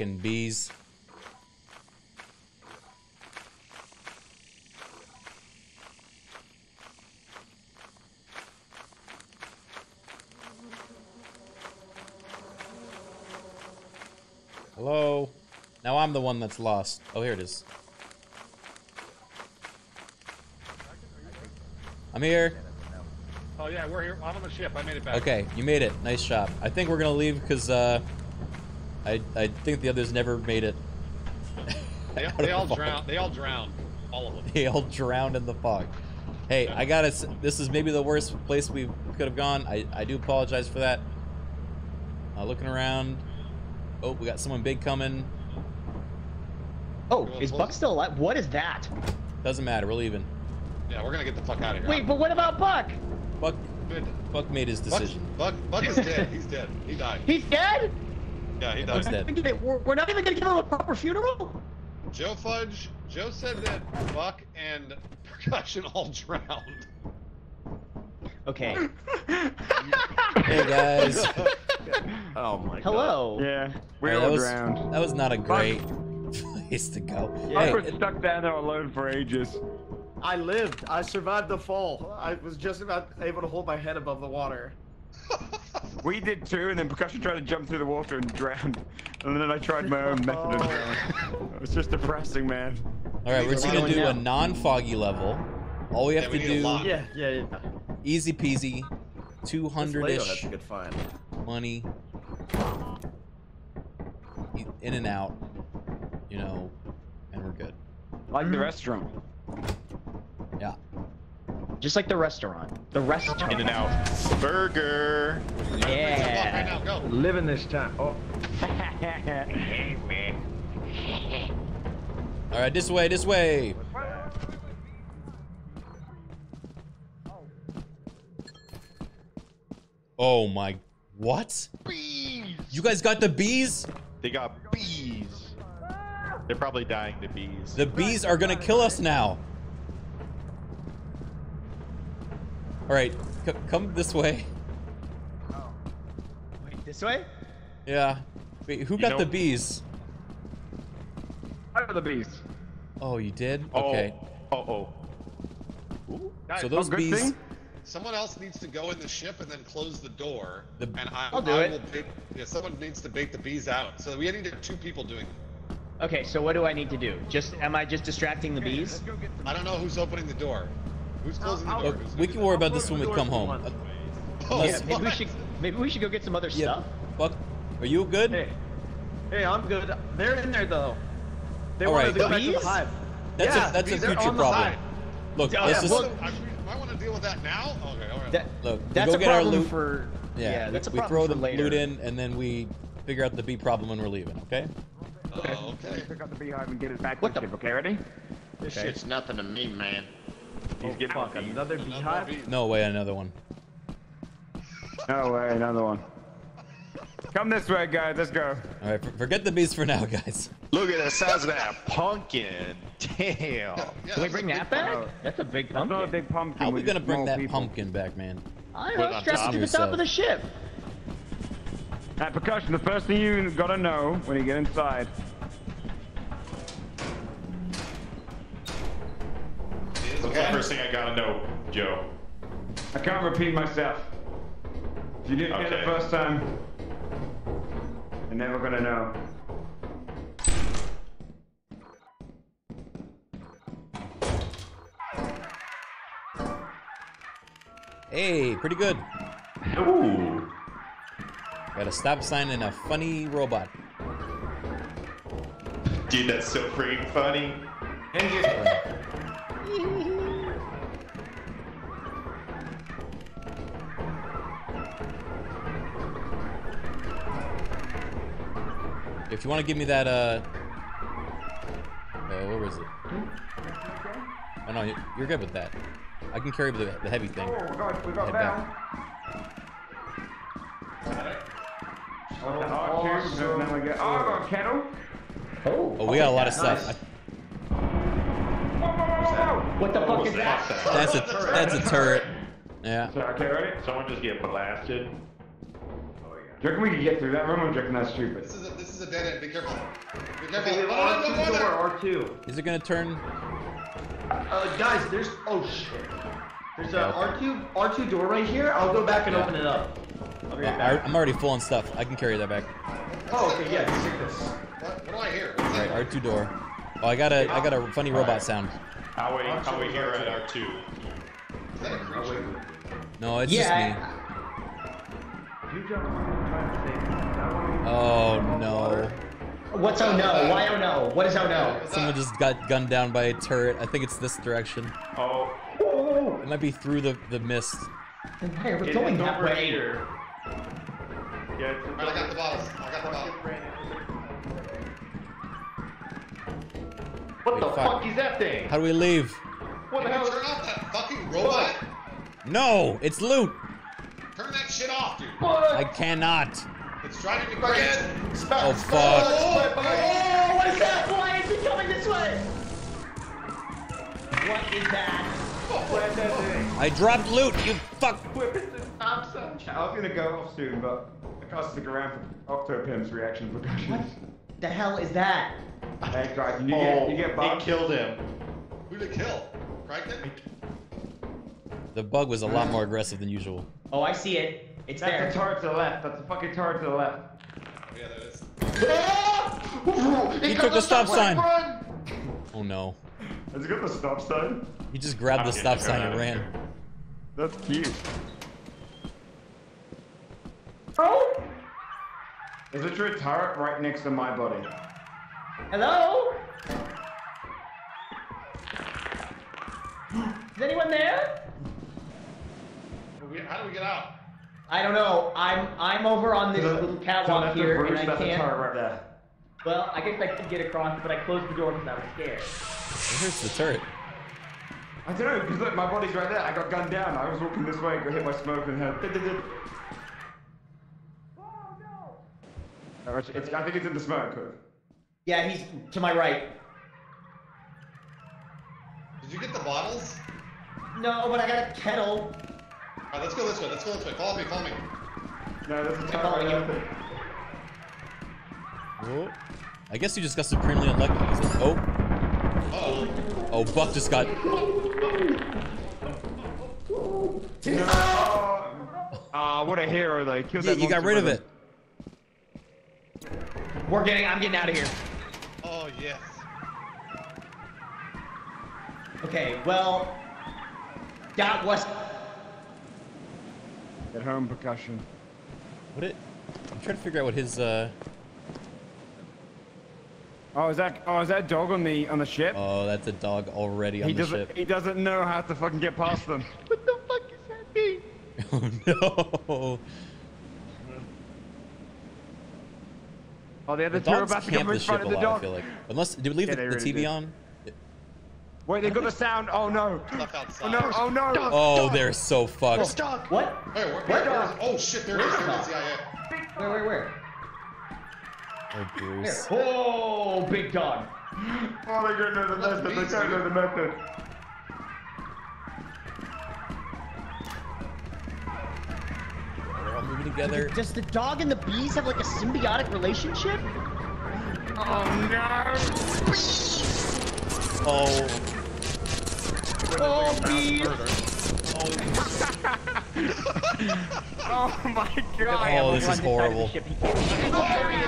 Fucking bees. Hello? Now I'm the one that's lost. Oh, here it is. I'm here. Oh yeah, we're here. I'm on the ship. I made it back. Okay, you made it. Nice job. I think we're gonna leave because uh, I I think the others never made it. They, out they of all the fog. drowned. They all drowned. All of them. They all drowned in the fog. Hey, I gotta. This is maybe the worst place we could have gone. I I do apologize for that. Uh, looking around. Oh, we got someone big coming. Oh, is Buck still alive? What is that? Doesn't matter. We're leaving. Yeah, we're gonna get the fuck out of here. Wait, but what about Buck? Buck. Good. Buck made his Buck, decision. Buck, Buck is dead. He's dead. He died. He's dead? Yeah, he Buck's died. dead. We're, we're not even gonna give him a proper funeral? Joe Fudge. Joe said that Buck and Percussion all drowned. Okay. Hey guys. Oh my Hello. Yeah, we Alright, all that was, drowned. That was not a great place to go. I Hey, was stuck down there alone for ages. I lived. I survived the fall. I was just about able to hold my head above the water. We did too, and then Percussion tried to jump through the water and drowned. And then I tried my own method of oh. drowning. It was just depressing, man. all right, we're just gonna do a non-foggy level. All we have Yeah, we to need a do, lock. Yeah, yeah, yeah. easy peasy, two This hundred Lego, ish That's a good find. money, in and out, you know, and we're good. Like the mm-hmm. restaurant. Yeah. Just like the restaurant. The restaurant. In and out. Burger. Yeah. Right now, go. Living this time. Oh. All right, this way, this way. Oh my, what? Bees. You guys got the bees? They got bees. They're probably dying the bees. The bees are gonna kill us now. All right, c- come this way. Oh. Wait, this way? Yeah. Wait, who You got know- the bees? Out of the bees. Oh, you did? Oh, Okay. Oh, oh. Guys, So those good bees. thing? Someone else needs to go in the ship and then close the door. The- and I, I'll do I it. Will bait, yeah, someone needs to bait the bees out. So we need two people doing. it. Okay, so what do I need to do? Just am I just distracting the bees? I don't know who's opening the door. Who's closing the door? Look, we can worry about this when we come home. Uh, Yeah, maybe we should maybe we should go get some other yeah, stuff. Buck, are you good? Hey, hey, I'm good. They're in there though. They All want right. to go back to the Bees? hive. That's yeah, a that's a future problem. hive. Look, Yeah, let's yeah, just well, I, I want to deal with that now. Okay, all right. That, look. that's go a get our loot. for yeah, yeah, we- that's a we, throw the later. loot in, and then we figure out the bee problem when we're leaving. Okay? Oh, okay. Pick up the beehive and get it back What to the- ship. Okay, ready? This Okay. shit's nothing to me, man. He's getting Fuck, another beehive? No way, another one. No way, another one. Come this way, guys. Let's go. All right, forget the bees for now, guys. Look at the size of that pumpkin. Damn. Yeah, Can we bring that big- back? That's a big It's not a pumpkin. big pumpkin. How are we gonna bring that people. pumpkin back, man? I Put don't it know, on strap top it to the top yourself. of the ship. At percussion, the first thing you gotta know when you get inside. What's the first thing I gotta know, Joe? I can't repeat myself. If you didn't get it the first time, you're never gonna know. Hey, pretty good. Ooh. Got a stop sign and a funny robot. Dude, that's so freaking funny. If you want to give me that, uh, uh, where was it? Oh no, you- you're good with that. I can carry the, the heavy thing. Oh, we got, we got Head Val. back. Oh, the hot tube, and then we get. Oh, I got a kettle. Oh, Oh, we got a lot of stuff. nice. I- What the fuck is that? that's a that's a turret. Yeah. So, okay, ready? Someone just get blasted. Do you reckon we can get through that room, or do you reckon that's stupid? This is a, this is a dead end. Be careful. Be careful. Okay, we have Oh, no, no, R2 no, no, door, no. R2. Is it gonna turn? Uh, guys, there's oh shit. There's a Okay, R2 R2 door right here. I'll go back and Yeah. open it up. I'll be right I, back. I'm already full on stuff. I can carry that back. Oh, okay, yeah, just take this. What, what do I hear? All right, R2 door. Oh, I got a I got a funny robot sound. How we how we here at R2? Is that a creature? No, it's Yeah. just me. Oh no. What's oh no? Why oh no? What is oh no? Someone just got gunned down by a turret. I think it's this direction. Oh. It might be through the, the mist. Then why are we It's going that way? here. Yeah, it's, All right, I got the bottles. I got the bottles. What Wait, the fuck. fuck is that thing? How do we leave? What the hell? turn off that fucking robot? No, it's loot. Turn that shit off, dude. I cannot. It's driving me crazy. Oh, oh fuck. Oh, what is that? Why is it coming this way? What is that? What is that thing? I dropped loot. You fuck. I was gonna go off soon, but I can't stick around for Octopimp's reaction percussion. The hell is that? Hey guys, you oh, get you get oh, it bugged. killed him. Who did it kill? Criken? The bug was a lot more aggressive than usual. Oh, I see it. It's That's there. the turret to the left. That's the fucking turret to the left. Oh, yeah, there it is. He took the stop sign. Oh no. Has it got the stop sign? He just grabbed the I'm stop sign and ran. here. That's cute. Oh, There's a true turret right next to my body. hello? Is anyone there? We- How do we get out? I don't know. I'm I'm over on this little catwalk that's here, Bruce, and I that's the can't. right there. Well, I guess I could get across, but I closed the door because I was scared. Where's the turret. I don't know, because look, my body's right there. I got gunned down. I was walking this way, got hit by smoke and head. Oh, it's, it's, I think it's in the smoke. Yeah, he's to my right. Did you get the bottles? No, but I got a kettle. All right, let's go this way. Let's go this way. Follow me. Follow me. No, there's a turret following right you. there. Oh. I guess you just got supremely unlucky. Is it- Oh. Uh-oh. Oh, Buck just got. Ah, what a hero though. He killed Yeah, that you got monster rid of it. We're getting. I'm getting out of here. Oh, Yes. Okay, well, that was. At home percussion. What it? I'm trying to figure out what his uh. Oh, is that oh is that dog on the on the ship? Oh, that's a dog already on he the doesn't ship. he doesn't know how to fucking get past them. What the fuck is happening? Oh no. Oh, the other The two are dogs about to camp come in the front ship of a the lot. I dog. feel like. Unless, did we leave Yeah, the, the really TV did. on? Wait, they got the sound. Oh no. Oh no. Oh no. Oh, they're so fucked. What? Hey, where, What? where, where, oh shit, there it is. There it is. Yeah, yeah. Where, where, where? Oh, Bruce. Here. Oh, big dog. Oh, they don't know the method. They don't know the method. They're all moving together. Does the dog and the bees have like a symbiotic relationship? Oh no. Oh. Oh, bees. Oh my god. Oh, this is horrible.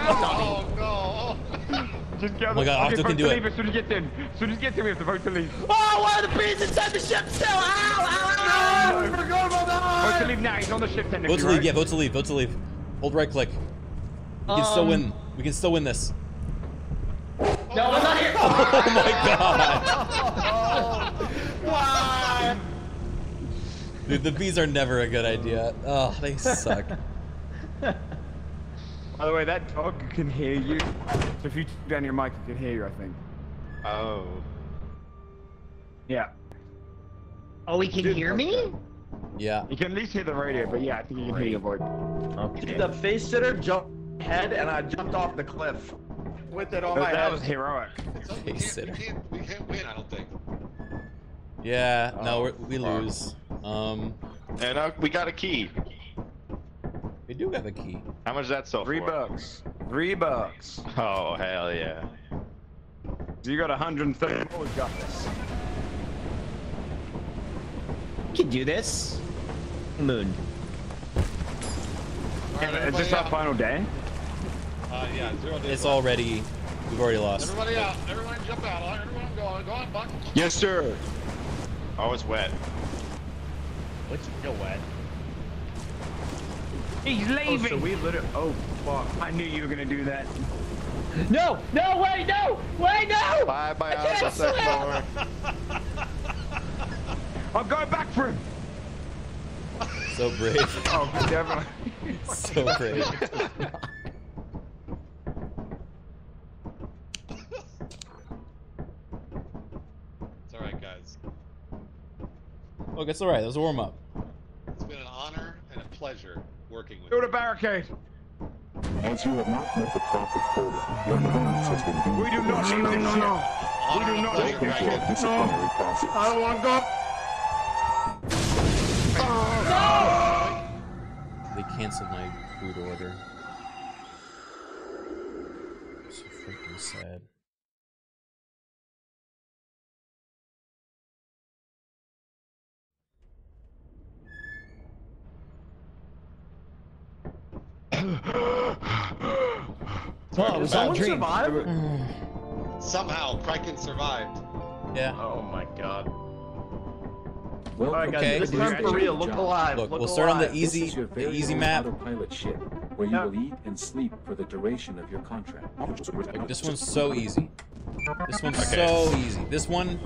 Oh no. Just get Oh my God, okay, Octo can vote do to it. leave As soon as you get in. As soon as you get in, we have to vote to leave. Oh, one of the bees inside the ship still. Ow, ow, ow. I forgot about that. Vote to leave now. He's on the ship technically, Vote to leave. right? Yeah, vote to leave. Vote to leave. Hold right click. We can still Um, win. We can still win this. No, I'm not here. Oh my god. Why? Dude, the bees are never a good idea. Oh, they suck. By the way, that dog can hear you. So if you turn down your mic, it can hear you. I think. Oh. Yeah. Oh, he can hear me? Yeah. You can at least hear the radio, but yeah, I think you can hear your voice. Okay. The face sitter jumped head and I jumped off the cliff with it on my That, that was heroic. We Face can't, we, sitter. can't, we can't win, I don't think. Yeah, no, Oh, we're, we fuck. lose. Um, And uh, we got a key. we do have a key. How much is that so Three for? bucks. Three bucks. Oh hell yeah. So you got 130. Oh, we got this. You can do this. Moon. Alright, Is this our out. final day? Uh, yeah, zero It's left. already. We've already lost. Everybody out. Everyone jump out. Everyone go on. Go on, Buck. Yes, sir. Oh, it's wet. What's still wet? He's leaving. Oh, leaving. so we literally. Oh, fuck. I knew you were gonna do that. No! No! Wait! No! Wait! No! Bye bye, I can't swim! I'm going back for him. So brave. Oh, definitely. so brave. It's alright, guys. Look, it's alright. That was a warm up. It's been an honor and a pleasure working with Build you. a barricade. As you have not met the profit quota, your advance has been deemed We do not need this shit. We do not need this to shit. disciplinary process. I don't want to go. They canceled my food order. So freaking sad. Oh, it was all Someone dream. survive? Somehow, Criken survived. Yeah. Oh my god. Well, Alright, guys, Okay. this time for real. Look alive. Look, look we'll start on the easy, this is your the easy map. autopilot ship, where you Yeah. will eat and sleep for the duration of your contract. Like, this one's so easy. This one's so easy. This one,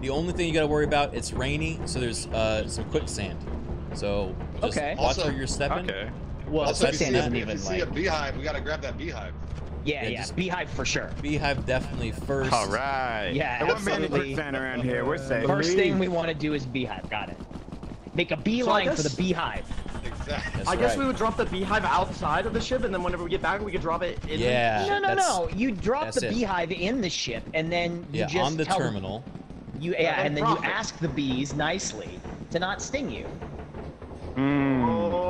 the only thing you gotta worry about, it's rainy, so there's uh, some quicksand. So just Okay. watch Also- where you're stepping. Okay. Well, Also, if you, quicksand see, isn't a, if even you see a like. beehive, we gotta grab that beehive. Yeah, Yeah, yeah. just- Beehive for sure. Beehive definitely first. All right. Yeah, There won't be any absolutely. around here. We're safe. First thing we want to do is beehive. Got it. Make a beeline for guess- the beehive. Exactly. That's I guess right. we would drop the beehive outside of the ship, and then whenever we get back, we could drop it in. Yeah. no, no, no. You drop that's the it. beehive in the ship, and then you Yeah, just on the tell terminal. You yeah, And and then you ask the bees nicely to not sting you. Mm. Oh.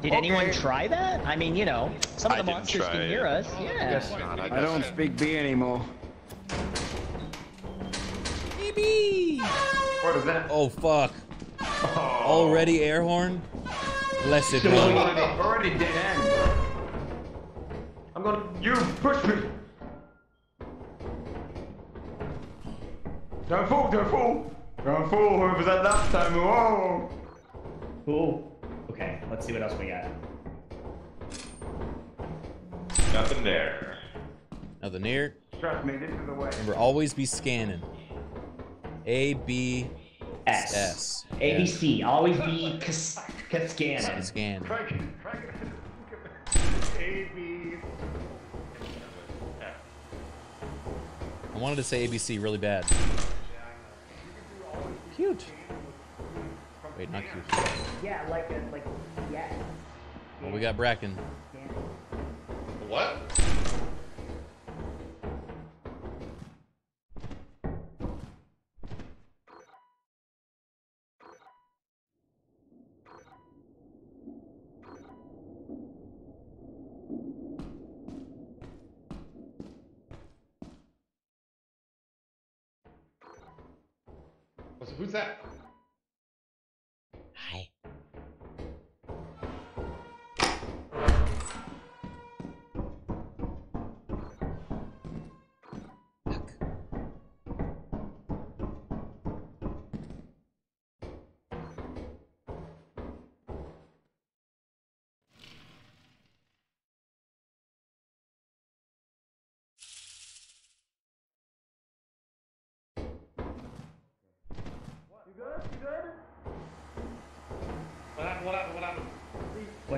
Did anyone try that? I mean, you know, some of the monsters can it. hear us. Yeah. Guess not. I don't speak bee anymore. BB! What is that? Oh fuck! Oh. Already air horn. Blessed We're one. already, already dead end. I'm gonna. You push me. Don't fall, don't fall. Don't fall, whoever's at that last time. Whoa. Cool. Okay, let's see what else we got. Nothing there. Nothing here. Trust me, this is the way. Remember, always be scanning. A B S. S. ABC. Always be cas- cas- Yeah. scanning. Scan. A, B. I wanted to say ABC really bad. Cute. Wait, not cute. Yeah, like a, like yeah. Well, we got Bracken. What? Who's that?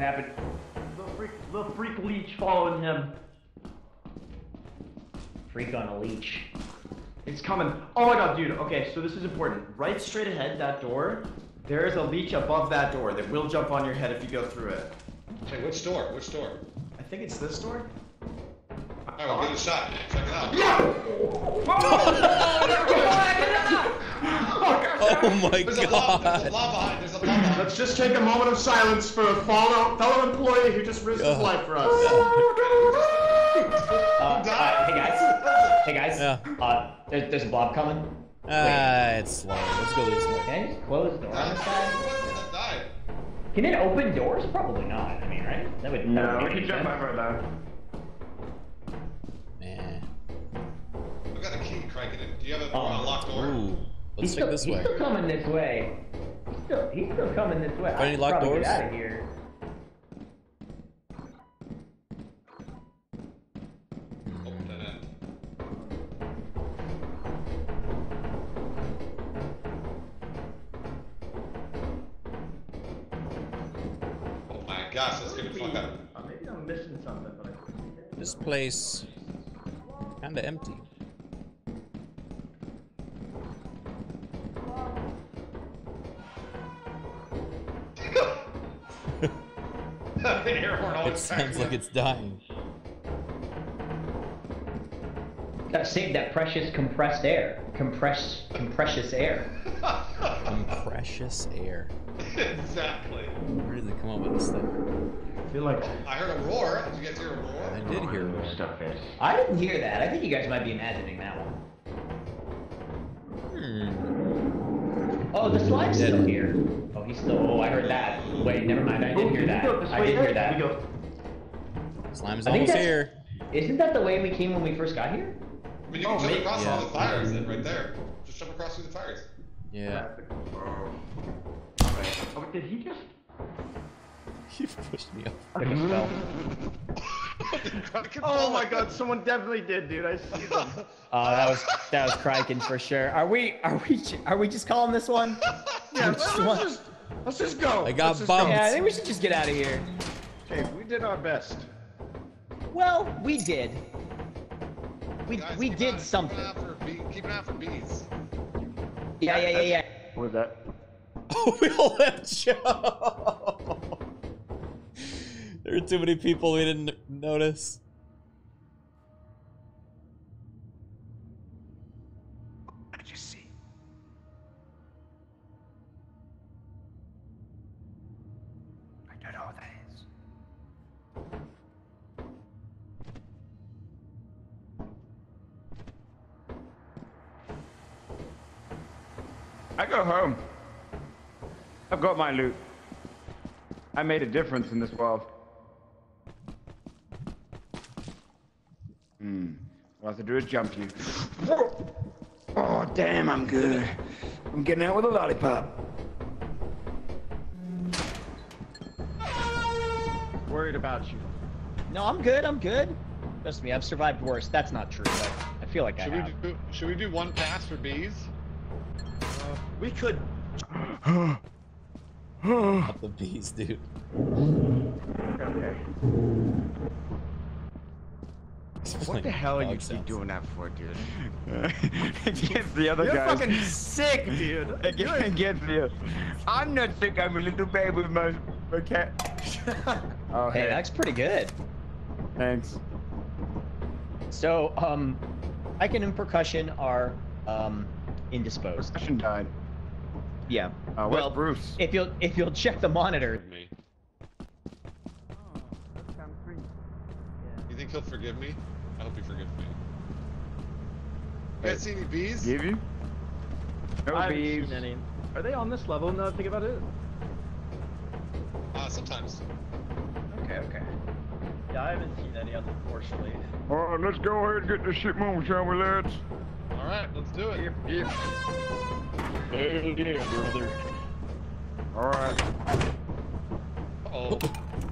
What happened? The freak, the freak leech following him. Freak on a leech. It's coming. Oh my god, dude. Okay, so this is important. Right straight ahead, that door, there is a leech above that door that will jump on your head if you go through it. Hey, which door? Which door? I think it's this door. Alright, we'll get a shot. Check it out. Oh my There's a lava, there's a god. behind, there's a lava behind. Let's just take a moment of silence for a fellow, fellow employee who just risked his Yeah. life for us. Uh, uh, hey guys. Hey guys. Yeah. Uh, there's, there's a blob coming. Ah, it's slow. Let's go this way. Can I just close the door on this side? Can it open doors? Probably not. I mean, right? That would. No, we make can jump over it though. Nah. I've got a key cranking it. Do you have a, Um, a locked door? Ooh. Let's he's take still, this way. he's way. still coming this way. He's still, he's still coming this way. Find any I should locked probably doors? Get out of here. Uh, place kind of Oh It always sounds like it's dying. Gotta save that precious compressed air. Compress, comprecious air. Precious air. exactly. Where did they come up with this thing? I feel like I heard a roar. Did you guys hear a roar? I did hear a roar. stuff is. I didn't hear that. I think you guys might be imagining that one. Hmm. Oh, the slime's Dead. still here. Oh, he's still. Oh, I heard that. Wait, never mind. I didn't hear that. I didn't hear that. Slime's I think almost that's- here. Isn't that the way we came when we first got here? I mean, you Oh, can jump mate. across Yeah. all the fires then, right there. Just jump across through the fires. Yeah. Alright. Oh, did he just? He pushed me off. I just fell. Oh my god, someone definitely did, dude. I see them. Oh, that was that was Criken for sure. Are we are we are we just calling this one? Yeah, Just let's, one- let's just let's just go. I got Let's bumped. Yeah, I think we should just get out of here. Okay, we did our best. Well, we did. We Guys, we did an- something. Keep an eye for, bee, keep an eye for bees. Yeah, yeah, yeah, yeah. What was that? Oh, we all left Joe. there were too many people we didn't notice. I go home. I've got my loot. I made a difference in this world. Hmm. All I have to do is jump you. Oh, damn, I'm good. I'm getting out with a lollipop. Worried about you. No, I'm good. I'm good. Trust me, I've survived worse. That's not true, but I feel like Should I we have. do? Should we do one pass for bees? We could. Not the bees, dude. Okay. What the hell are you keep doing that for, dude? against the other You're guys. fucking sick, dude. Against, against you. I'm not sick. I'm a little baby with my, my cat. oh, Hey, that's pretty good. Thanks. So, um, Icon and Percussion are um indisposed. Percussion died. Yeah. Uh, where's well, Bruce? if you'll if you'll check the monitor. You think he'll forgive me? I hope he forgives me. You guys see any bees? Give you? No I haven't bees. seen any. Are they on this level? Now that I think about it. Uh, sometimes. Okay, okay. Yeah, I haven't seen any, unfortunately. Oh, let's go ahead and get this shit moving, shall we, lads? All right, let's do it. Yep. Hell yeah, brother. All right. Oh,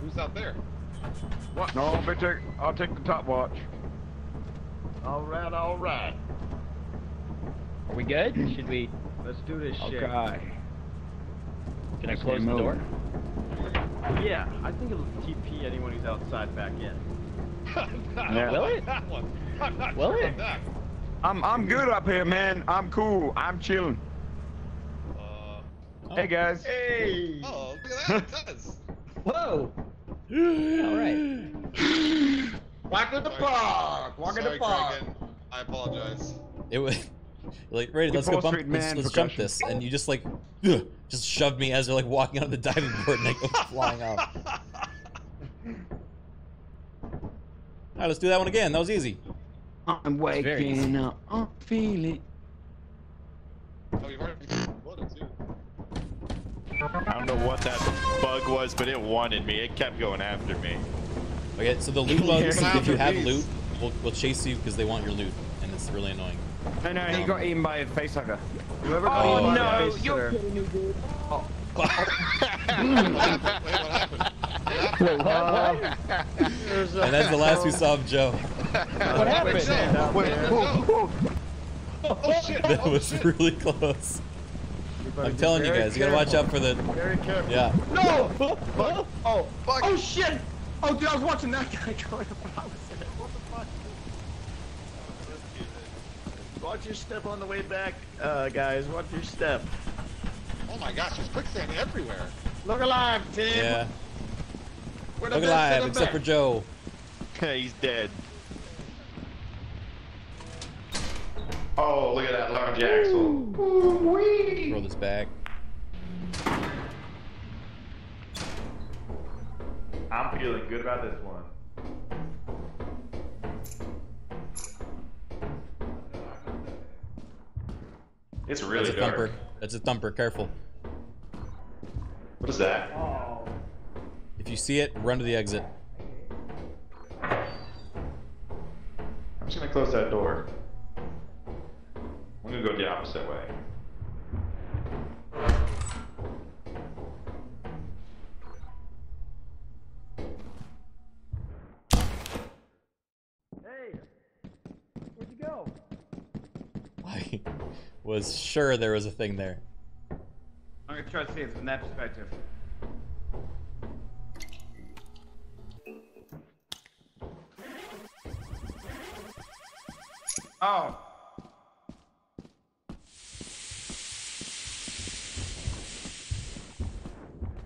who's out there? What? No, I'll, be take, I'll take the top watch. All right, all right. Are we good? Should we? Let's do this shit. Okay. Can I close the door? Yeah, I think it'll TP anyone who's outside back in. Yeah. Will it? That one. I'm not Will sure it? About that. I'm I'm good up here, man. I'm cool. I'm chilling. Uh, Hey guys. Hey! oh, look at that. Does. Whoa. All right. Walk in the Sorry. park. Walk in the park. Criken. I apologize. It was like, ready, We let's go bump, Street let's, let's jump this, and you just like, ugh, just shoved me as they're like walking on the diving board and I go flying out. All right, let's do that one again. That was easy. I'm waking up. I feel oh, it. Oh, you've already exploded too. I don't know what that bug was, but it wanted me. It kept going after me. Okay, so the loot bugs, if you have loot, will, will chase you because they want your loot, and it's really annoying. I know he got eaten by a facehugger. Whoever Oh, got eaten by no, the you're babysitter- kidding me, dude. Oh. Wait, what happened? There's a- And that's the last we saw of Joe. what happened? Stand out Wait, there. whoa, whoa. Oh shit! That oh, was shit. really close. Everybody I'm telling you very guys, you gotta watch out for the. Very careful. Yeah. No! Oh, Oh, Fuck. oh shit! Oh, dude, I was watching that guy going when I was in it. What the fuck? Watch your step on the way back, uh, guys. Watch your step. Oh my gosh, there's quicksand everywhere. Look alive, Tim. Yeah. We're the Look alive, of the except for best. Joe. He's dead. Oh, look at that large axle. Throw this back. I'm feeling good about this one. It's really That's a dark. thumper. That's a thumper. Careful. What is that? Oh. If you see it, run to the exit. I'm just gonna close that door. I'm gonna go the opposite way. Hey, where'd you go? I was sure there was a thing there. I'm gonna try to see it from that perspective. Oh.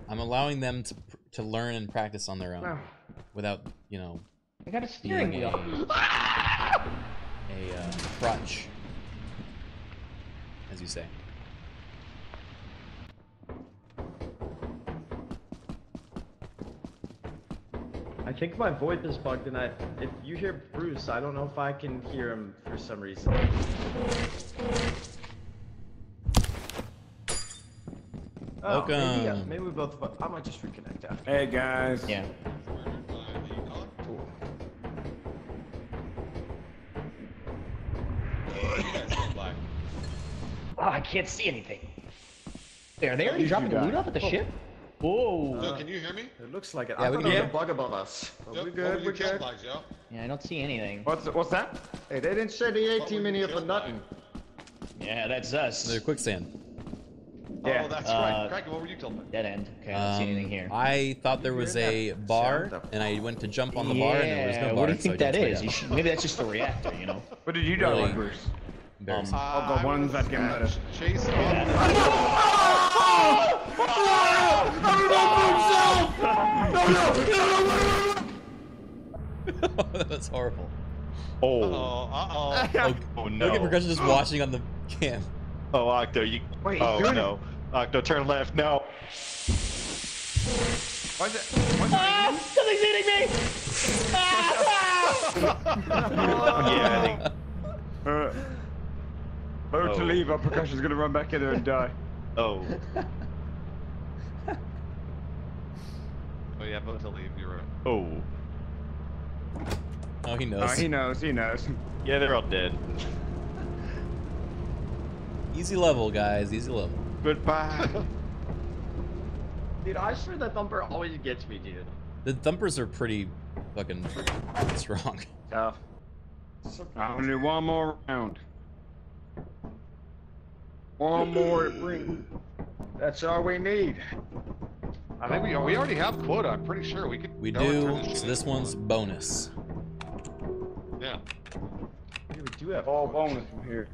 I'm allowing them to to learn and practice on their own, Oh. without you know I got a steering being a, wheel. a uh, crutch, as you say. I think my VoIP is bugged, and I, if you hear Bruce, I don't know if I can hear him for some reason. Oh, maybe, uh, maybe we both. I might just reconnect after. Hey guys. Yeah. Oh, I can't see anything. There, they already You dropping the died. loot off at the ship? Whoa. Joe, can you hear me? It looks like it. Yeah, I we thought can- there was a bug above us. But Yep, we what good, we're killed good. by, Joe? Yeah, I don't see anything. What's what's that? Hey, they didn't say the 18 minute for nothing. Yeah, that's us. They're quicksand. Oh, that's Uh, right. Criken, what were you killed by? Dead end. Okay, I don't see anything here. Um, I thought there was a bar, and I went to jump on the bar, and there was no bar. what do you so think I that jumped You out. should, maybe that's just a reactor, you know? What did you die Really on, Bruce? Embarrassing. Oh, the ones that get murdered. Chase That's horrible. Oh. Uh-oh, uh-oh. Oh, Oh, Look no. at Progression just watching on the cam. Oh, Octo, you. Wait, he's oh doing no. Octo, turn left. No. What's it? What's Ah, something's eating me! yeah, I think. Uh, vote Oh. to leave, or Percussion's gonna run back in there and die. Oh. Oh yeah, vote to leave. You're right. Oh. Oh, he knows. Oh, he knows, he knows. Yeah, they're all dead. Easy level, guys. Easy level. Goodbye. Dude, I swear that thumper always gets me, dude. The thumpers are pretty fucking strong. Tough. I'm gonna do one more round. One more ring. That's all we need. I think we oh, we already have quota. I'm pretty sure we could. We go and turn do. this So this in. one's bonus. Yeah. We do have all bonus from here.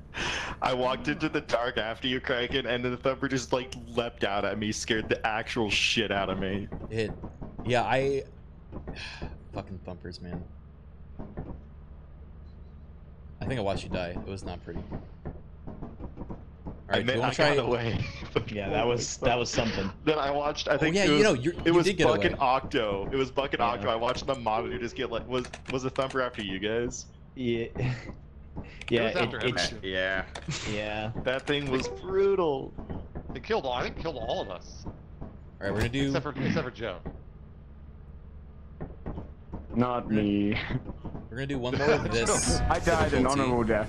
I walked into the dark after you, Criken, and then the thumper just like leapt out at me, scared the actual shit out of me. It. Yeah, I. Fucking thumpers, man. I think I watched you die. It was not pretty. All right, I, do meant you I want to try? got away. Yeah, that was that was something. Then I watched. I oh, think yeah, it you was, know, you're- it you was did get fucking away. Octo. It was fucking Yeah. Octo. I watched the monitor just get like was was a thumper after you guys? Yeah. Yeah, was it, after him, it's, Yeah. yeah. That thing was brutal. It killed all. I think it killed all of us. All right, we're gonna do. Except for except for Joe. Not me. We're gonna do one more of this. I died an difficulty. honorable death.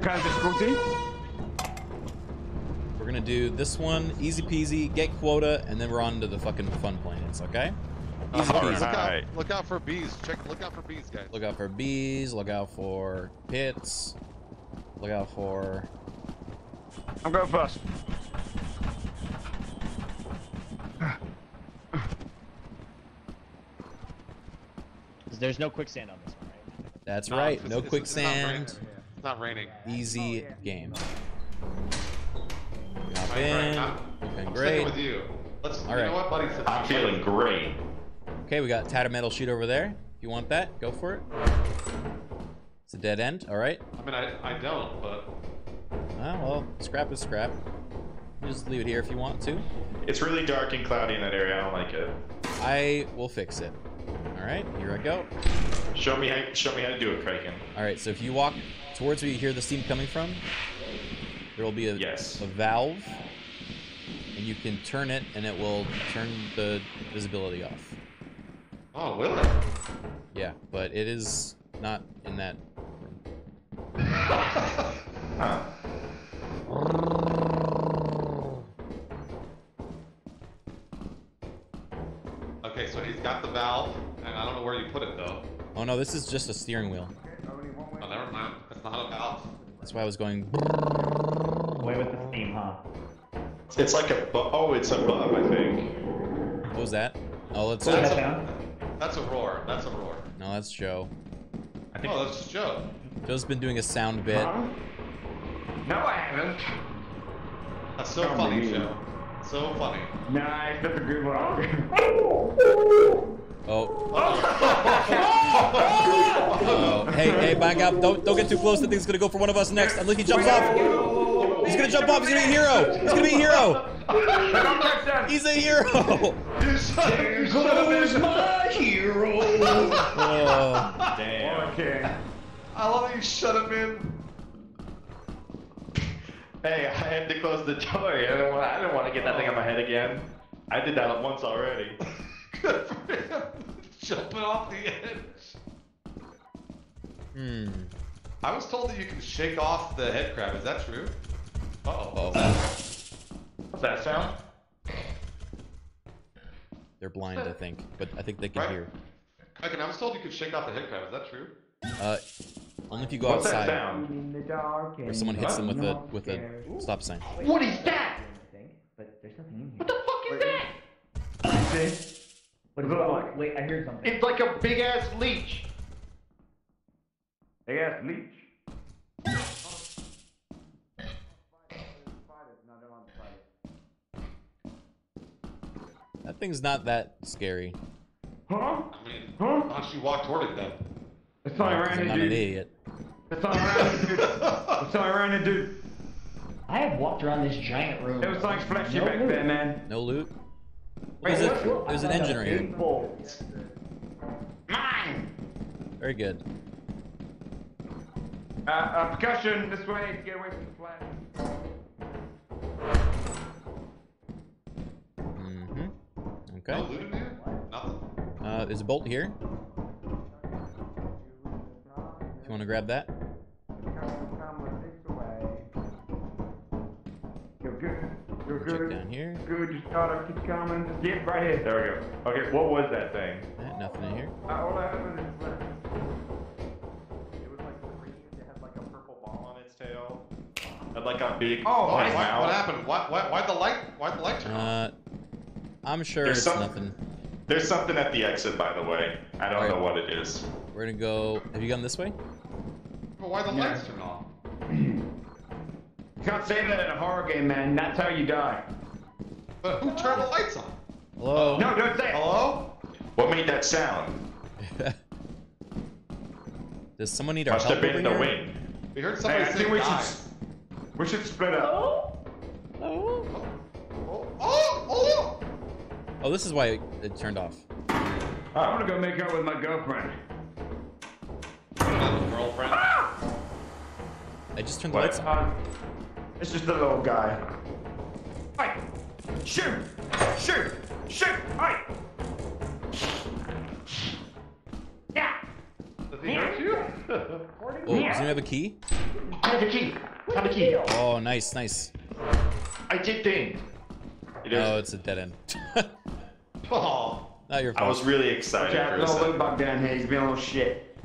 Kind of difficulty? We're gonna do this one, easy peasy, get quota, and then we're on to the fucking fun planets, okay? Easy peasy. look, out, look out for bees. Check. Look out for bees, guys. Look out for bees, look out for pits, look out for. I'm going first. There's no quicksand on this one, right? That's No, right, it's- no it's- it's not raining. quicksand, It's not raining. easy game. Hop Right, in, right. I'm, looking I'm great. sticking with you. Let's. All you right. know what, buddy? I'm feeling great. Okay, we got tattered metal sheet over there. If you want that, go for it. It's a dead end, all right. I mean, I, I don't, but Ah, well, scrap is scrap. You Just leave it here if you want to. It's really dark and cloudy in that area. I don't like it. I will fix it. All right, here I go. Show me how. Show me how to do it, Criken. All right, so if you walk towards where you hear the steam coming from, there will be a, Yes. a valve, and you can turn it, and it will turn the visibility off. oh, will it? Yeah, but it is not in that room. Huh. Okay, so he's got the valve, and I don't know where you put it though. Oh no, this is just a steering wheel. Oh, never mind. It's not a valve. That's why I was going. Away with the steam, huh? It's like a. Bu- oh, it's above. I think. What was that? Oh, let's. That's a, that's a roar. That's a roar. No, that's Joe. I think. Oh, that's Joe. Joe's been doing a sound bit. No, I haven't. That's so Oh, funny. Joe. So funny. Nice, that's a good one. Oh. Hey, hey, back up. Don't don't get too close. The thing's gonna go for one of us next. Unless he jumps off. He's gonna jump off. He's gonna be a hero. He's gonna be a hero. He's a hero. Who's my hero? Oh. Damn. Okay. I love how you shut him in. Hey, I had to close the door. I didn't want. I didn't want to get that thing on my head again. I did that once already. Good for him. Jumping off the edge. Hmm. I was told that you can shake off the head crab. Is that true? Uh-oh. What's that sound? They're blind, I think, but I think they can Right. hear. Criken, I was told you could shake off the head crab. Is that true? Uh, only if you go What's that outside. sound? Or someone hits them with a with a stop sign. What is that? But there's nothing in here. What the fuck is that? What does it look like? Wait, I heard something. It's like a big ass leech. Big ass leech. That thing's not that scary. Huh? I mean, why don't you walk toward it then? That's all Uh, 'cause around I'm it, not an idiot. That's all around it, dude. That's all around it, dude. I have walked around this giant room. There was something fleshy No back loot. there, man. No loot. Wait, There's, what- a, there's an engine right here. bolt. Mine! Very good. Uh, uh, percussion, this way to get away from the flag. Mm-hmm. No Okay. loot in here? Nothing. Uh, there's a bolt here. If you want to grab that. Good. You're Check good. down here. Good, just gotta keep coming. Just get right here. There we go. Okay, what was that thing? Eh, nothing in here. Uh, all that happened is left. It was like green. It had like a purple ball on its tail. Had like a big. Oh, Why, why, what happened? Why, why, why'd the light? Why'd the light turn off? Uh, I'm sure There's it's some- nothing. There's something at the exit, by the way. I don't Alright. know what it is. We're gonna go. Have you gone this way? But why the lights turn off? You can't say that in a horror game, man. That's how you die. But who turned the lights on? Hello. No, don't say it. Hello? What made that sound? Does someone need our Must help have over been the here? wind. We heard Hey, somebody I say think we should, die. s- we should split up. Oh, oh! Oh, Oh, this is why it turned off. I'm gonna go make out with my girlfriend. Girlfriend. Ah! I just turned the What? lights on. It's just a little guy. Hey! Shoot! Shoot! Shoot! Hey! Yeah! Does he hurt you? Oh, does anyone have a key? I have a key. I have a key. Oh, nice, nice. I did things. It Oh, is. it's a dead end. oh. Not your I was really excited Jack, for a little second. loot bug down here. He's being a little shit.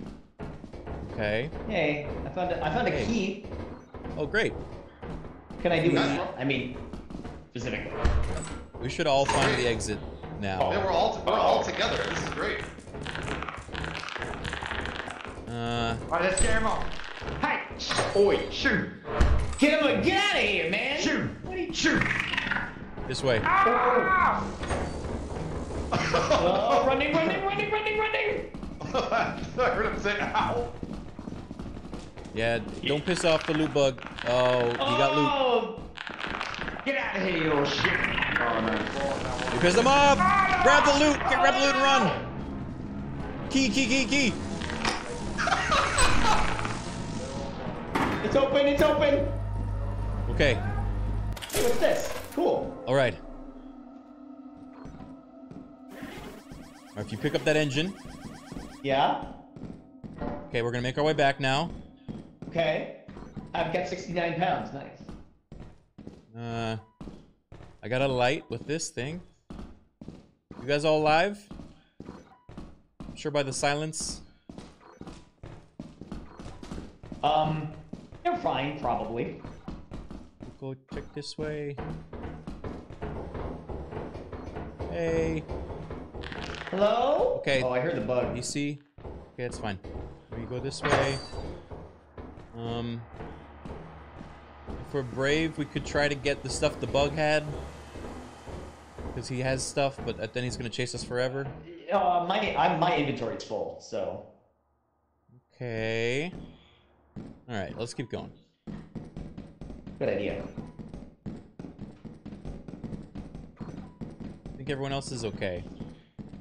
Okay. Hey, I found a, I found a Hey. key. Oh, great. What can I do with Nice. I mean, specifically. We should all find the exit now. Yeah, we're all we're all together. This is great. Uh, Alright, let's get him off. Hey! Oi, shoot! Get him! Get out of here, man! Shoot! What are you? Shoot! this way. Ah! Oh, running, running, running, running, running! I heard him say ow. Yeah, don't piss off the loot bug. Oh, you got loot. Oh, Get out of here, you little shit! Oh, no. You pissed them off! Grab the loot! Get, grab the loot and run! Key, key, key, key! it's open, it's open! Okay, Hey, what's this? Cool. alright. If you pick up that engine, Yeah? okay, we're gonna make our way back now. Okay. I've got 69 pounds, nice. Uh, I got a light with this thing. You guys all alive? I'm sure by the silence. Um, they're fine, probably. Go check this way. Hey. Hello? Okay. Oh, I heard the bug. You see? Okay, that's fine. We go this way. Um, if we're brave, we could try to get the stuff the bug had. Because he has stuff, but then he's gonna chase us forever. Uh, my I'm, my inventory's full, so. Okay. Alright, let's keep going. Good idea. I think everyone else is okay.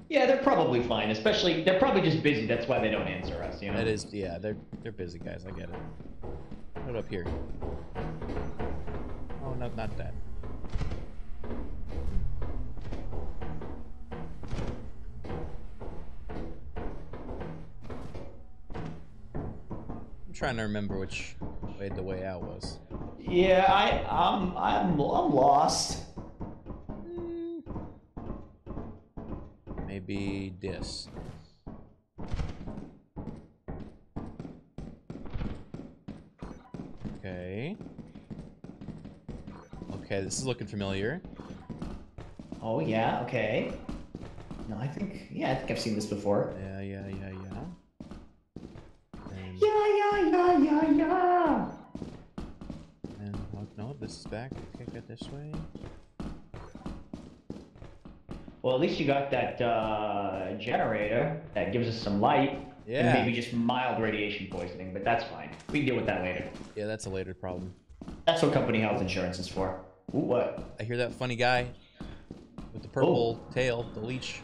Yeah, they're probably fine. Especially, they're probably just busy. That's why they don't answer us. You know. That is, yeah, they're they're busy guys. I get it. What up here? Oh, not not that. I'm trying to remember which way the way out was. Yeah, I, I'm, I'm, I'm lost. Maybe this. Okay. Okay, this is looking familiar. Oh yeah, okay. No, I think, yeah, I think I've seen this before. Yeah, yeah, yeah, yeah. And, Yeah, yeah, yeah, yeah, yeah. and what? No, this is back. Okay, go this way. Well, at least you got that uh, generator that gives us some light. Yeah. And maybe just mild radiation poisoning, but that's fine. We can deal with that later. Yeah, that's a later problem. That's what company health insurance is for. Ooh, what? I hear that funny guy with the purple tail, the leech.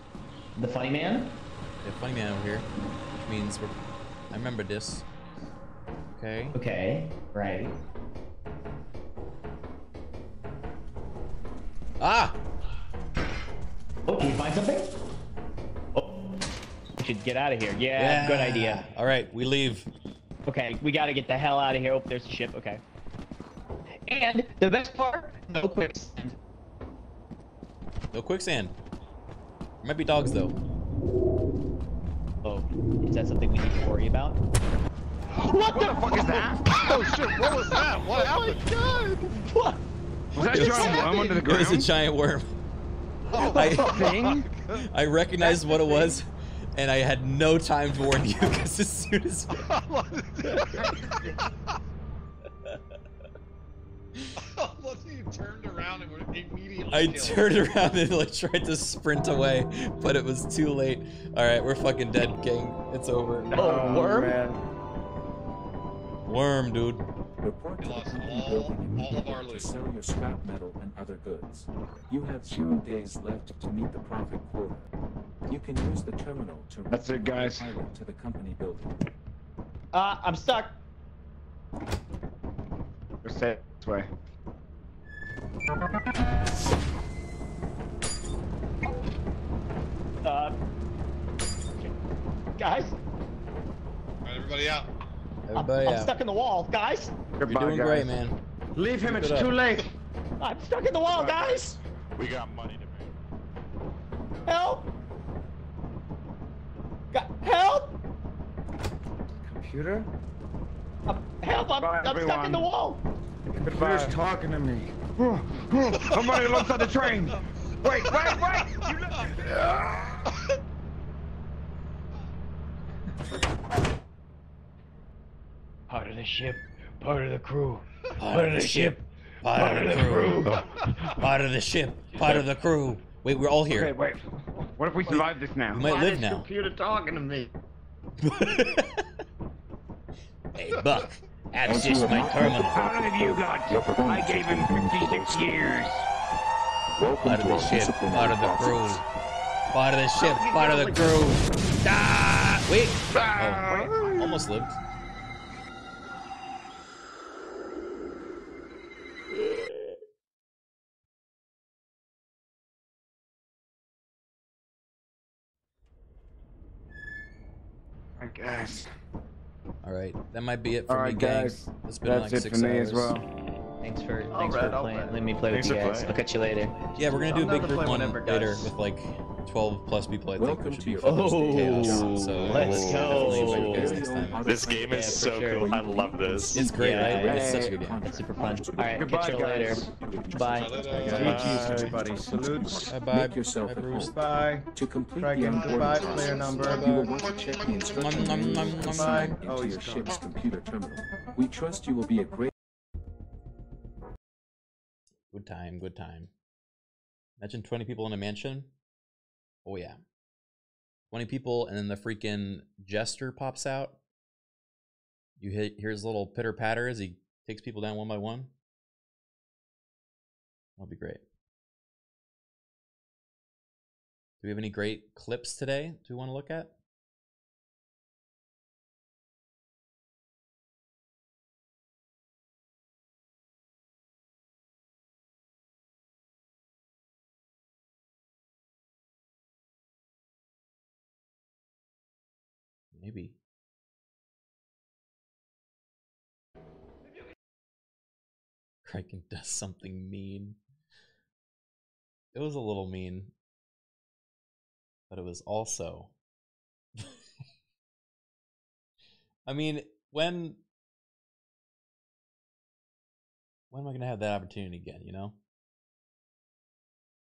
The funny man? The funny man over here, which means we're. I remember this. Okay. Okay, right. Ah! Oh, did you find something? Oh, we should get out of here. Yeah, good idea. All right, we leave. Okay, we gotta get the hell out of here. Oh, there's a ship. Okay. And the best part, no quicksand. No quicksand. Might be dogs though. Oh, is that something we need to worry about? What, the fuck is that? Oh shit! What was that? What oh happened? God! What? Was that a giant worm under the It was a giant worm. Oh, I, thing? I recognized what it was, and I had no time to warn you because as soon as Once you turned around and immediately I killed. turned around and like tried to sprint away, but it was too late. All right, we're fucking dead, gang. It's over. Oh, worm? Worm, dude. Report to the company building immediately to sell your scrap metal and other goods. You have zero days left to meet the profit quota. You can use the terminal to That's it, guys. pilot to the company building. Uh, I'm stuck. Let's say this way. Uh, guys, Alright, everybody out. Everybody I'm out. stuck in the wall, guys. You're doing great, man. Leave him, Keep it's it too late. I'm stuck in the wall, guys. We got money to pay. Help! Gu- help! Computer? Uh, help! I'm, Bye, I'm stuck in the wall. The computer's talking to me. Somebody alongside the train. Wait, wait, wait! You Part of the ship, part of the crew. Part of the ship, part of the crew. Part of the ship, part of the crew. Wait, we're all here. Okay, wait. What if we survive this now? We might live now. Computer talking to me. Hey, Buck, Once access you have my not met the terminal. have you got? I gave him 56 years. Welcome Part of the ship, part of the crew. Part of the ship, part of the crew. Ah! Wait. Oh, almost lived. All right, that might be it for All me, right, guys. It's been That's like it six for me as well. Thanks for All thanks right, for I'll playing. play. Letting me play Thanks with you for guys. playing. I'll catch you later. Yeah, we're gonna do I'm a big to group play one whenever, later guys. with like 12 plus people. I think, Welcome which would to be your fun. first Chaos. Oh, So let's we'll go. definitely invite you guys next time. This game is Yeah, for so sure. cool. I love this. It's great, Yeah, right? It's such a good game. It's super fun. All right, Goodbye, catch you later. guys. Bye. GG's, everybody. Salutes. Bye bye. Make yourself Bye, at Bruce. home. Bye. To complete Try the again. onboarding Goodbye, process, player number. you will want to check the instruction Nom, nom, manual nom, nom, nom. into Oh, your he's ship's computer terminal. We trust you will be a great Good time, good time. Imagine 20 people in a mansion. Oh, yeah. 20 people, and then the freaking jester pops out. You hear his little pitter patter as he takes people down one by one. That'll be great. Do we have any great clips today? Do we want to look at? maybe Criken does something mean. It was a little mean, but it was also. I mean, when when am I gonna have that opportunity again? You know.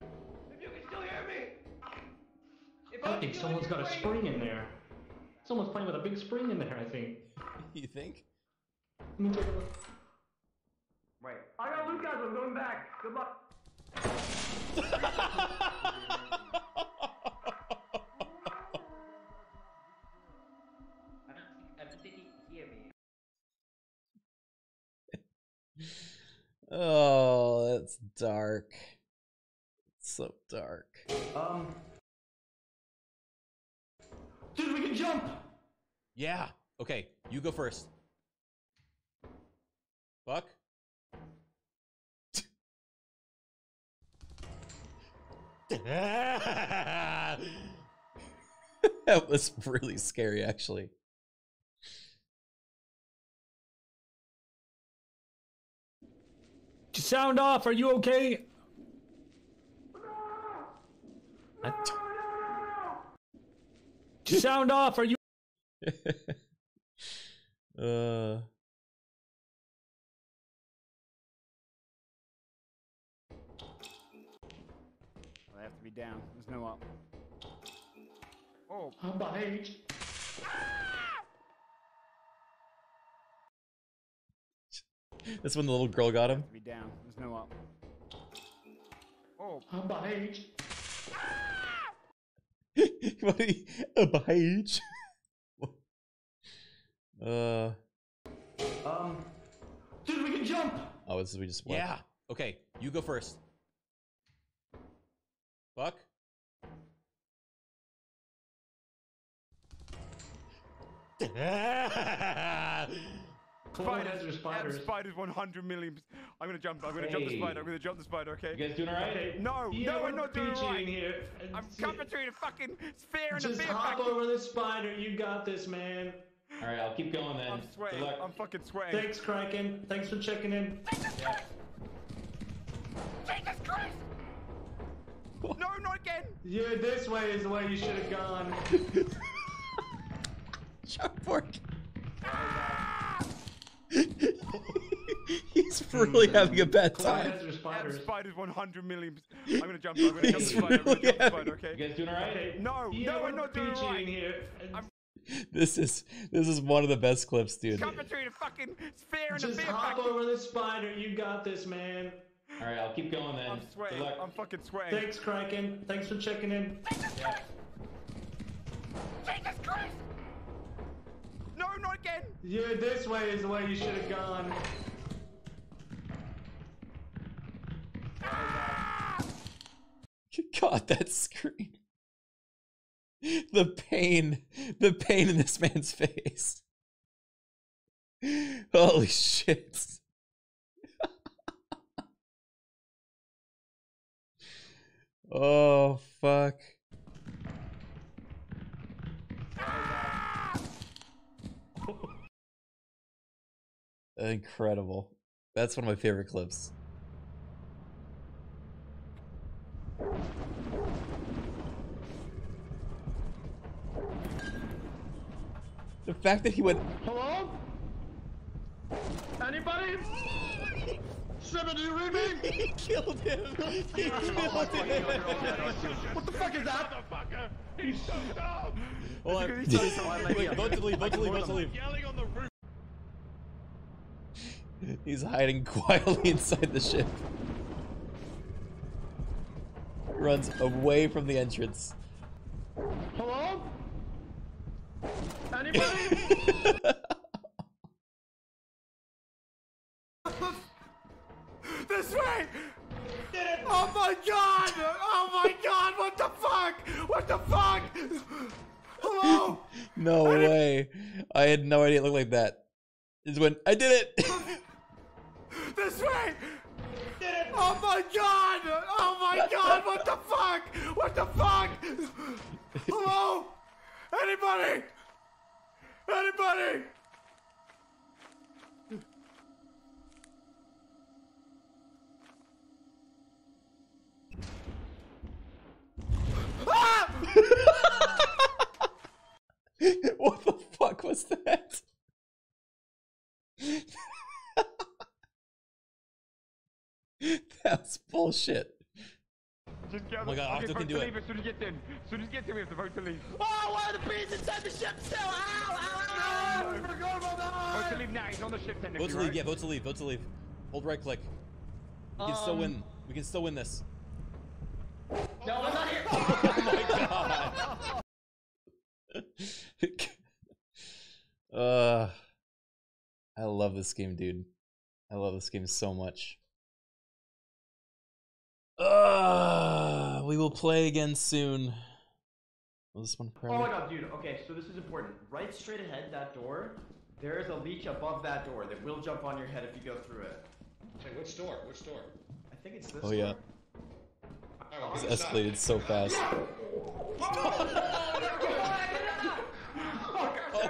If you can still hear me. If I think someone's got a spring in there. Someone's playing with a big spring in there, I think. You think? Let me take a look. Wait. I got loot, guys. I'm going back. Good luck. Oh, that's dark. It's so dark. Um. Dude, we can jump! Yeah. Okay, you go first. Buck. that was really scary, actually. To sound off, are you okay? Sound off, are you uh. I have to be down. There's no up. Oh. I'm behind. That's when the little girl got him. Be down. There's no up. Oh. behind. what are you, a beige? Uh. Um. Dude, we can jump! Oh, this is we just. What? Yeah. Okay, you go first. Buck. Spiders, are spiders. Yeah, spiders 100 million. I'm gonna jump. I'm gonna jump the spider. I'm gonna jump the spider. Okay. You guys doing alright? Okay. No, Yeah, no, we're I'm not doing beaching alright. here. I'm caught between a fucking sphere and a Just beer hop packet. over the spider. You got this, man. All right, I'll keep going then. I'm sweating. Good luck. I'm fucking sweating. Thanks, Criken. Thanks for checking in. Jesus Christ! No, not again! Yeah, this way is the way you should have gone. Charborg. Ah! He's really mm-hmm. having a bad time. Yeah, the spiders 100 million. I'm gonna jump. I'm gonna jump the spider. I'm gonna jump the spider. Okay. You guys doing alright? No, Yeah, no, we're I'm not doing beaching alright. here. I'm This is this is one of the best clips, dude. caught between a fucking sphere and a Just hop packet. over the spider. You got this, man. All right, I'll keep going then. I'm Good sweating. luck. I'm fucking sweating. Thanks, Criken. Thanks for checking in. Jesus Christ! No, not again! Yeah, this way is the way you should have gone. Ah! God, that scream. The pain, the pain in this man's face. Holy shit. oh, fuck. Incredible. That's one of my favorite clips. The fact that he went. Hello? Anybody? Shibba, do you read me? he killed him. He killed him. What the fuck is that? Motherfucker! He's so dumb! Hold on. He's. Wait, vote to leave, vote to leave, vote to leave. Yelling on the roof. He's hiding quietly inside the ship. Runs away from the entrance. Hello? Anybody? This way! Oh my god! Oh my god! What the fuck? What the fuck? Hello? No way. I had no idea it looked like that. Is when I did it. This way! Oh my god! Oh my god! What the fuck? What the fuck? Hello? Anybody? Anybody! what the fuck was that? That's bullshit. Just get Oh my God, okay, Octo can to do it. leave as soon as he gets in. As soon as he gets in, we have to vote to leave. Oh, one of the bees inside the ship still! Ow, ow, ow! I forgot about that! Vote to leave now. He's on the ship technically, Vote to leave. right? Yeah, vote to leave. Vote to leave. Hold right click. We can still Um, win. We can still win this. No, I'm not here! Oh my god. uh, I love this game, dude. I love this game so much. Uh, we will play again soon. Will this one Oh my god, dude. Okay, so this is important. Right straight ahead, that door, there is a leech above that door that will jump on your head if you go through it. Hey, which door? Which door? I think it's this Oh yeah. door. It's escalated so fast.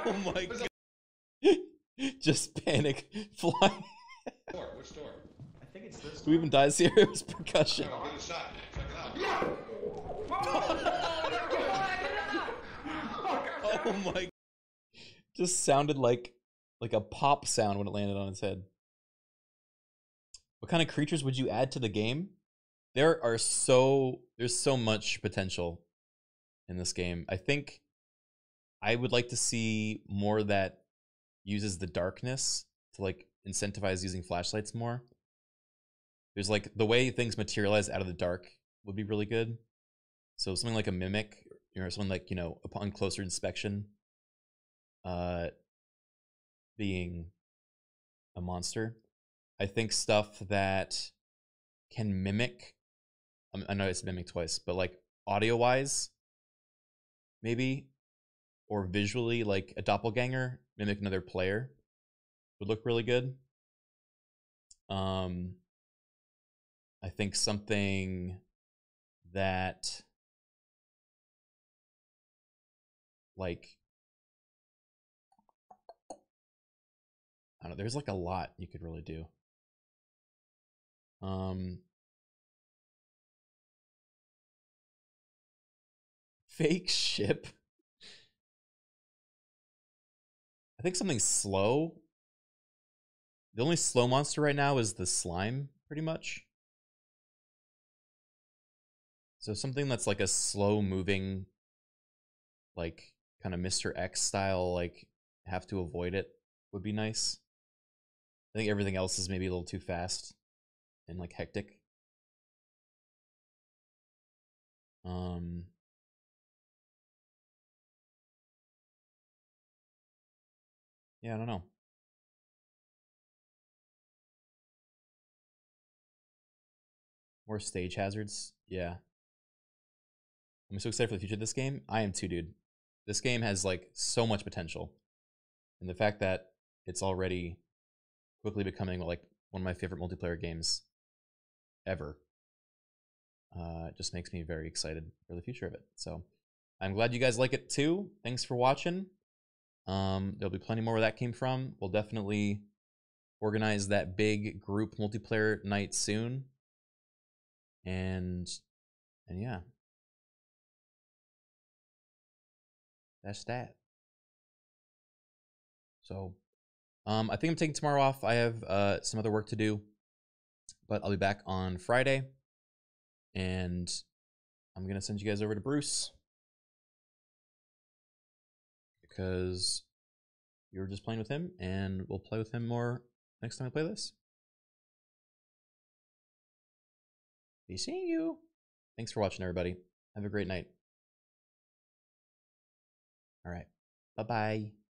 Oh my god. Just panic. Fly. Door? Which door? This Who even dies here? It was percussion. Oh my. Just sounded like like a pop sound when it landed on its head. What kind of creatures would you add to the game? There are so there's so much potential in this game. I think I would like to see more that uses the darkness to like incentivize using flashlights more. There's like the way things materialize out of the dark would be really good. So something like a mimic or something like, you know, upon closer inspection, uh being a monster. I think stuff that can mimic um, I know it's mimic twice, but like audio wise, maybe, or visually, like a doppelganger mimic another player would look really good. Um, I think something that like I don't know, there's like a lot you could really do. Um fake ship. I think something slow. The only slow monster right now is the slime, pretty much. So something that's like a slow moving, like kind of Mr. X style, like have to avoid it would be nice. I think everything else is maybe a little too fast and like hectic. Um Yeah, I don't know. More stage hazards. Yeah. I'm so excited for the future of this game. I am too, dude. This game has like so much potential. And the fact that it's already quickly becoming like one of my favorite multiplayer games ever uh, just makes me very excited for the future of it. So I'm glad you guys like it too. Thanks for watching. Um, there'll be plenty more where that came from. We'll definitely organize that big group multiplayer night soon. And and yeah. That's that. So um I think I'm taking tomorrow off. I have uh some other work to do. But I'll be back on Friday. And I'm gonna send you guys over to Bruce. Because you were just playing with him, and we'll play with him more next time I play this. Be seeing you. Thanks for watching, everybody. Have a great night. All right. Bye bye.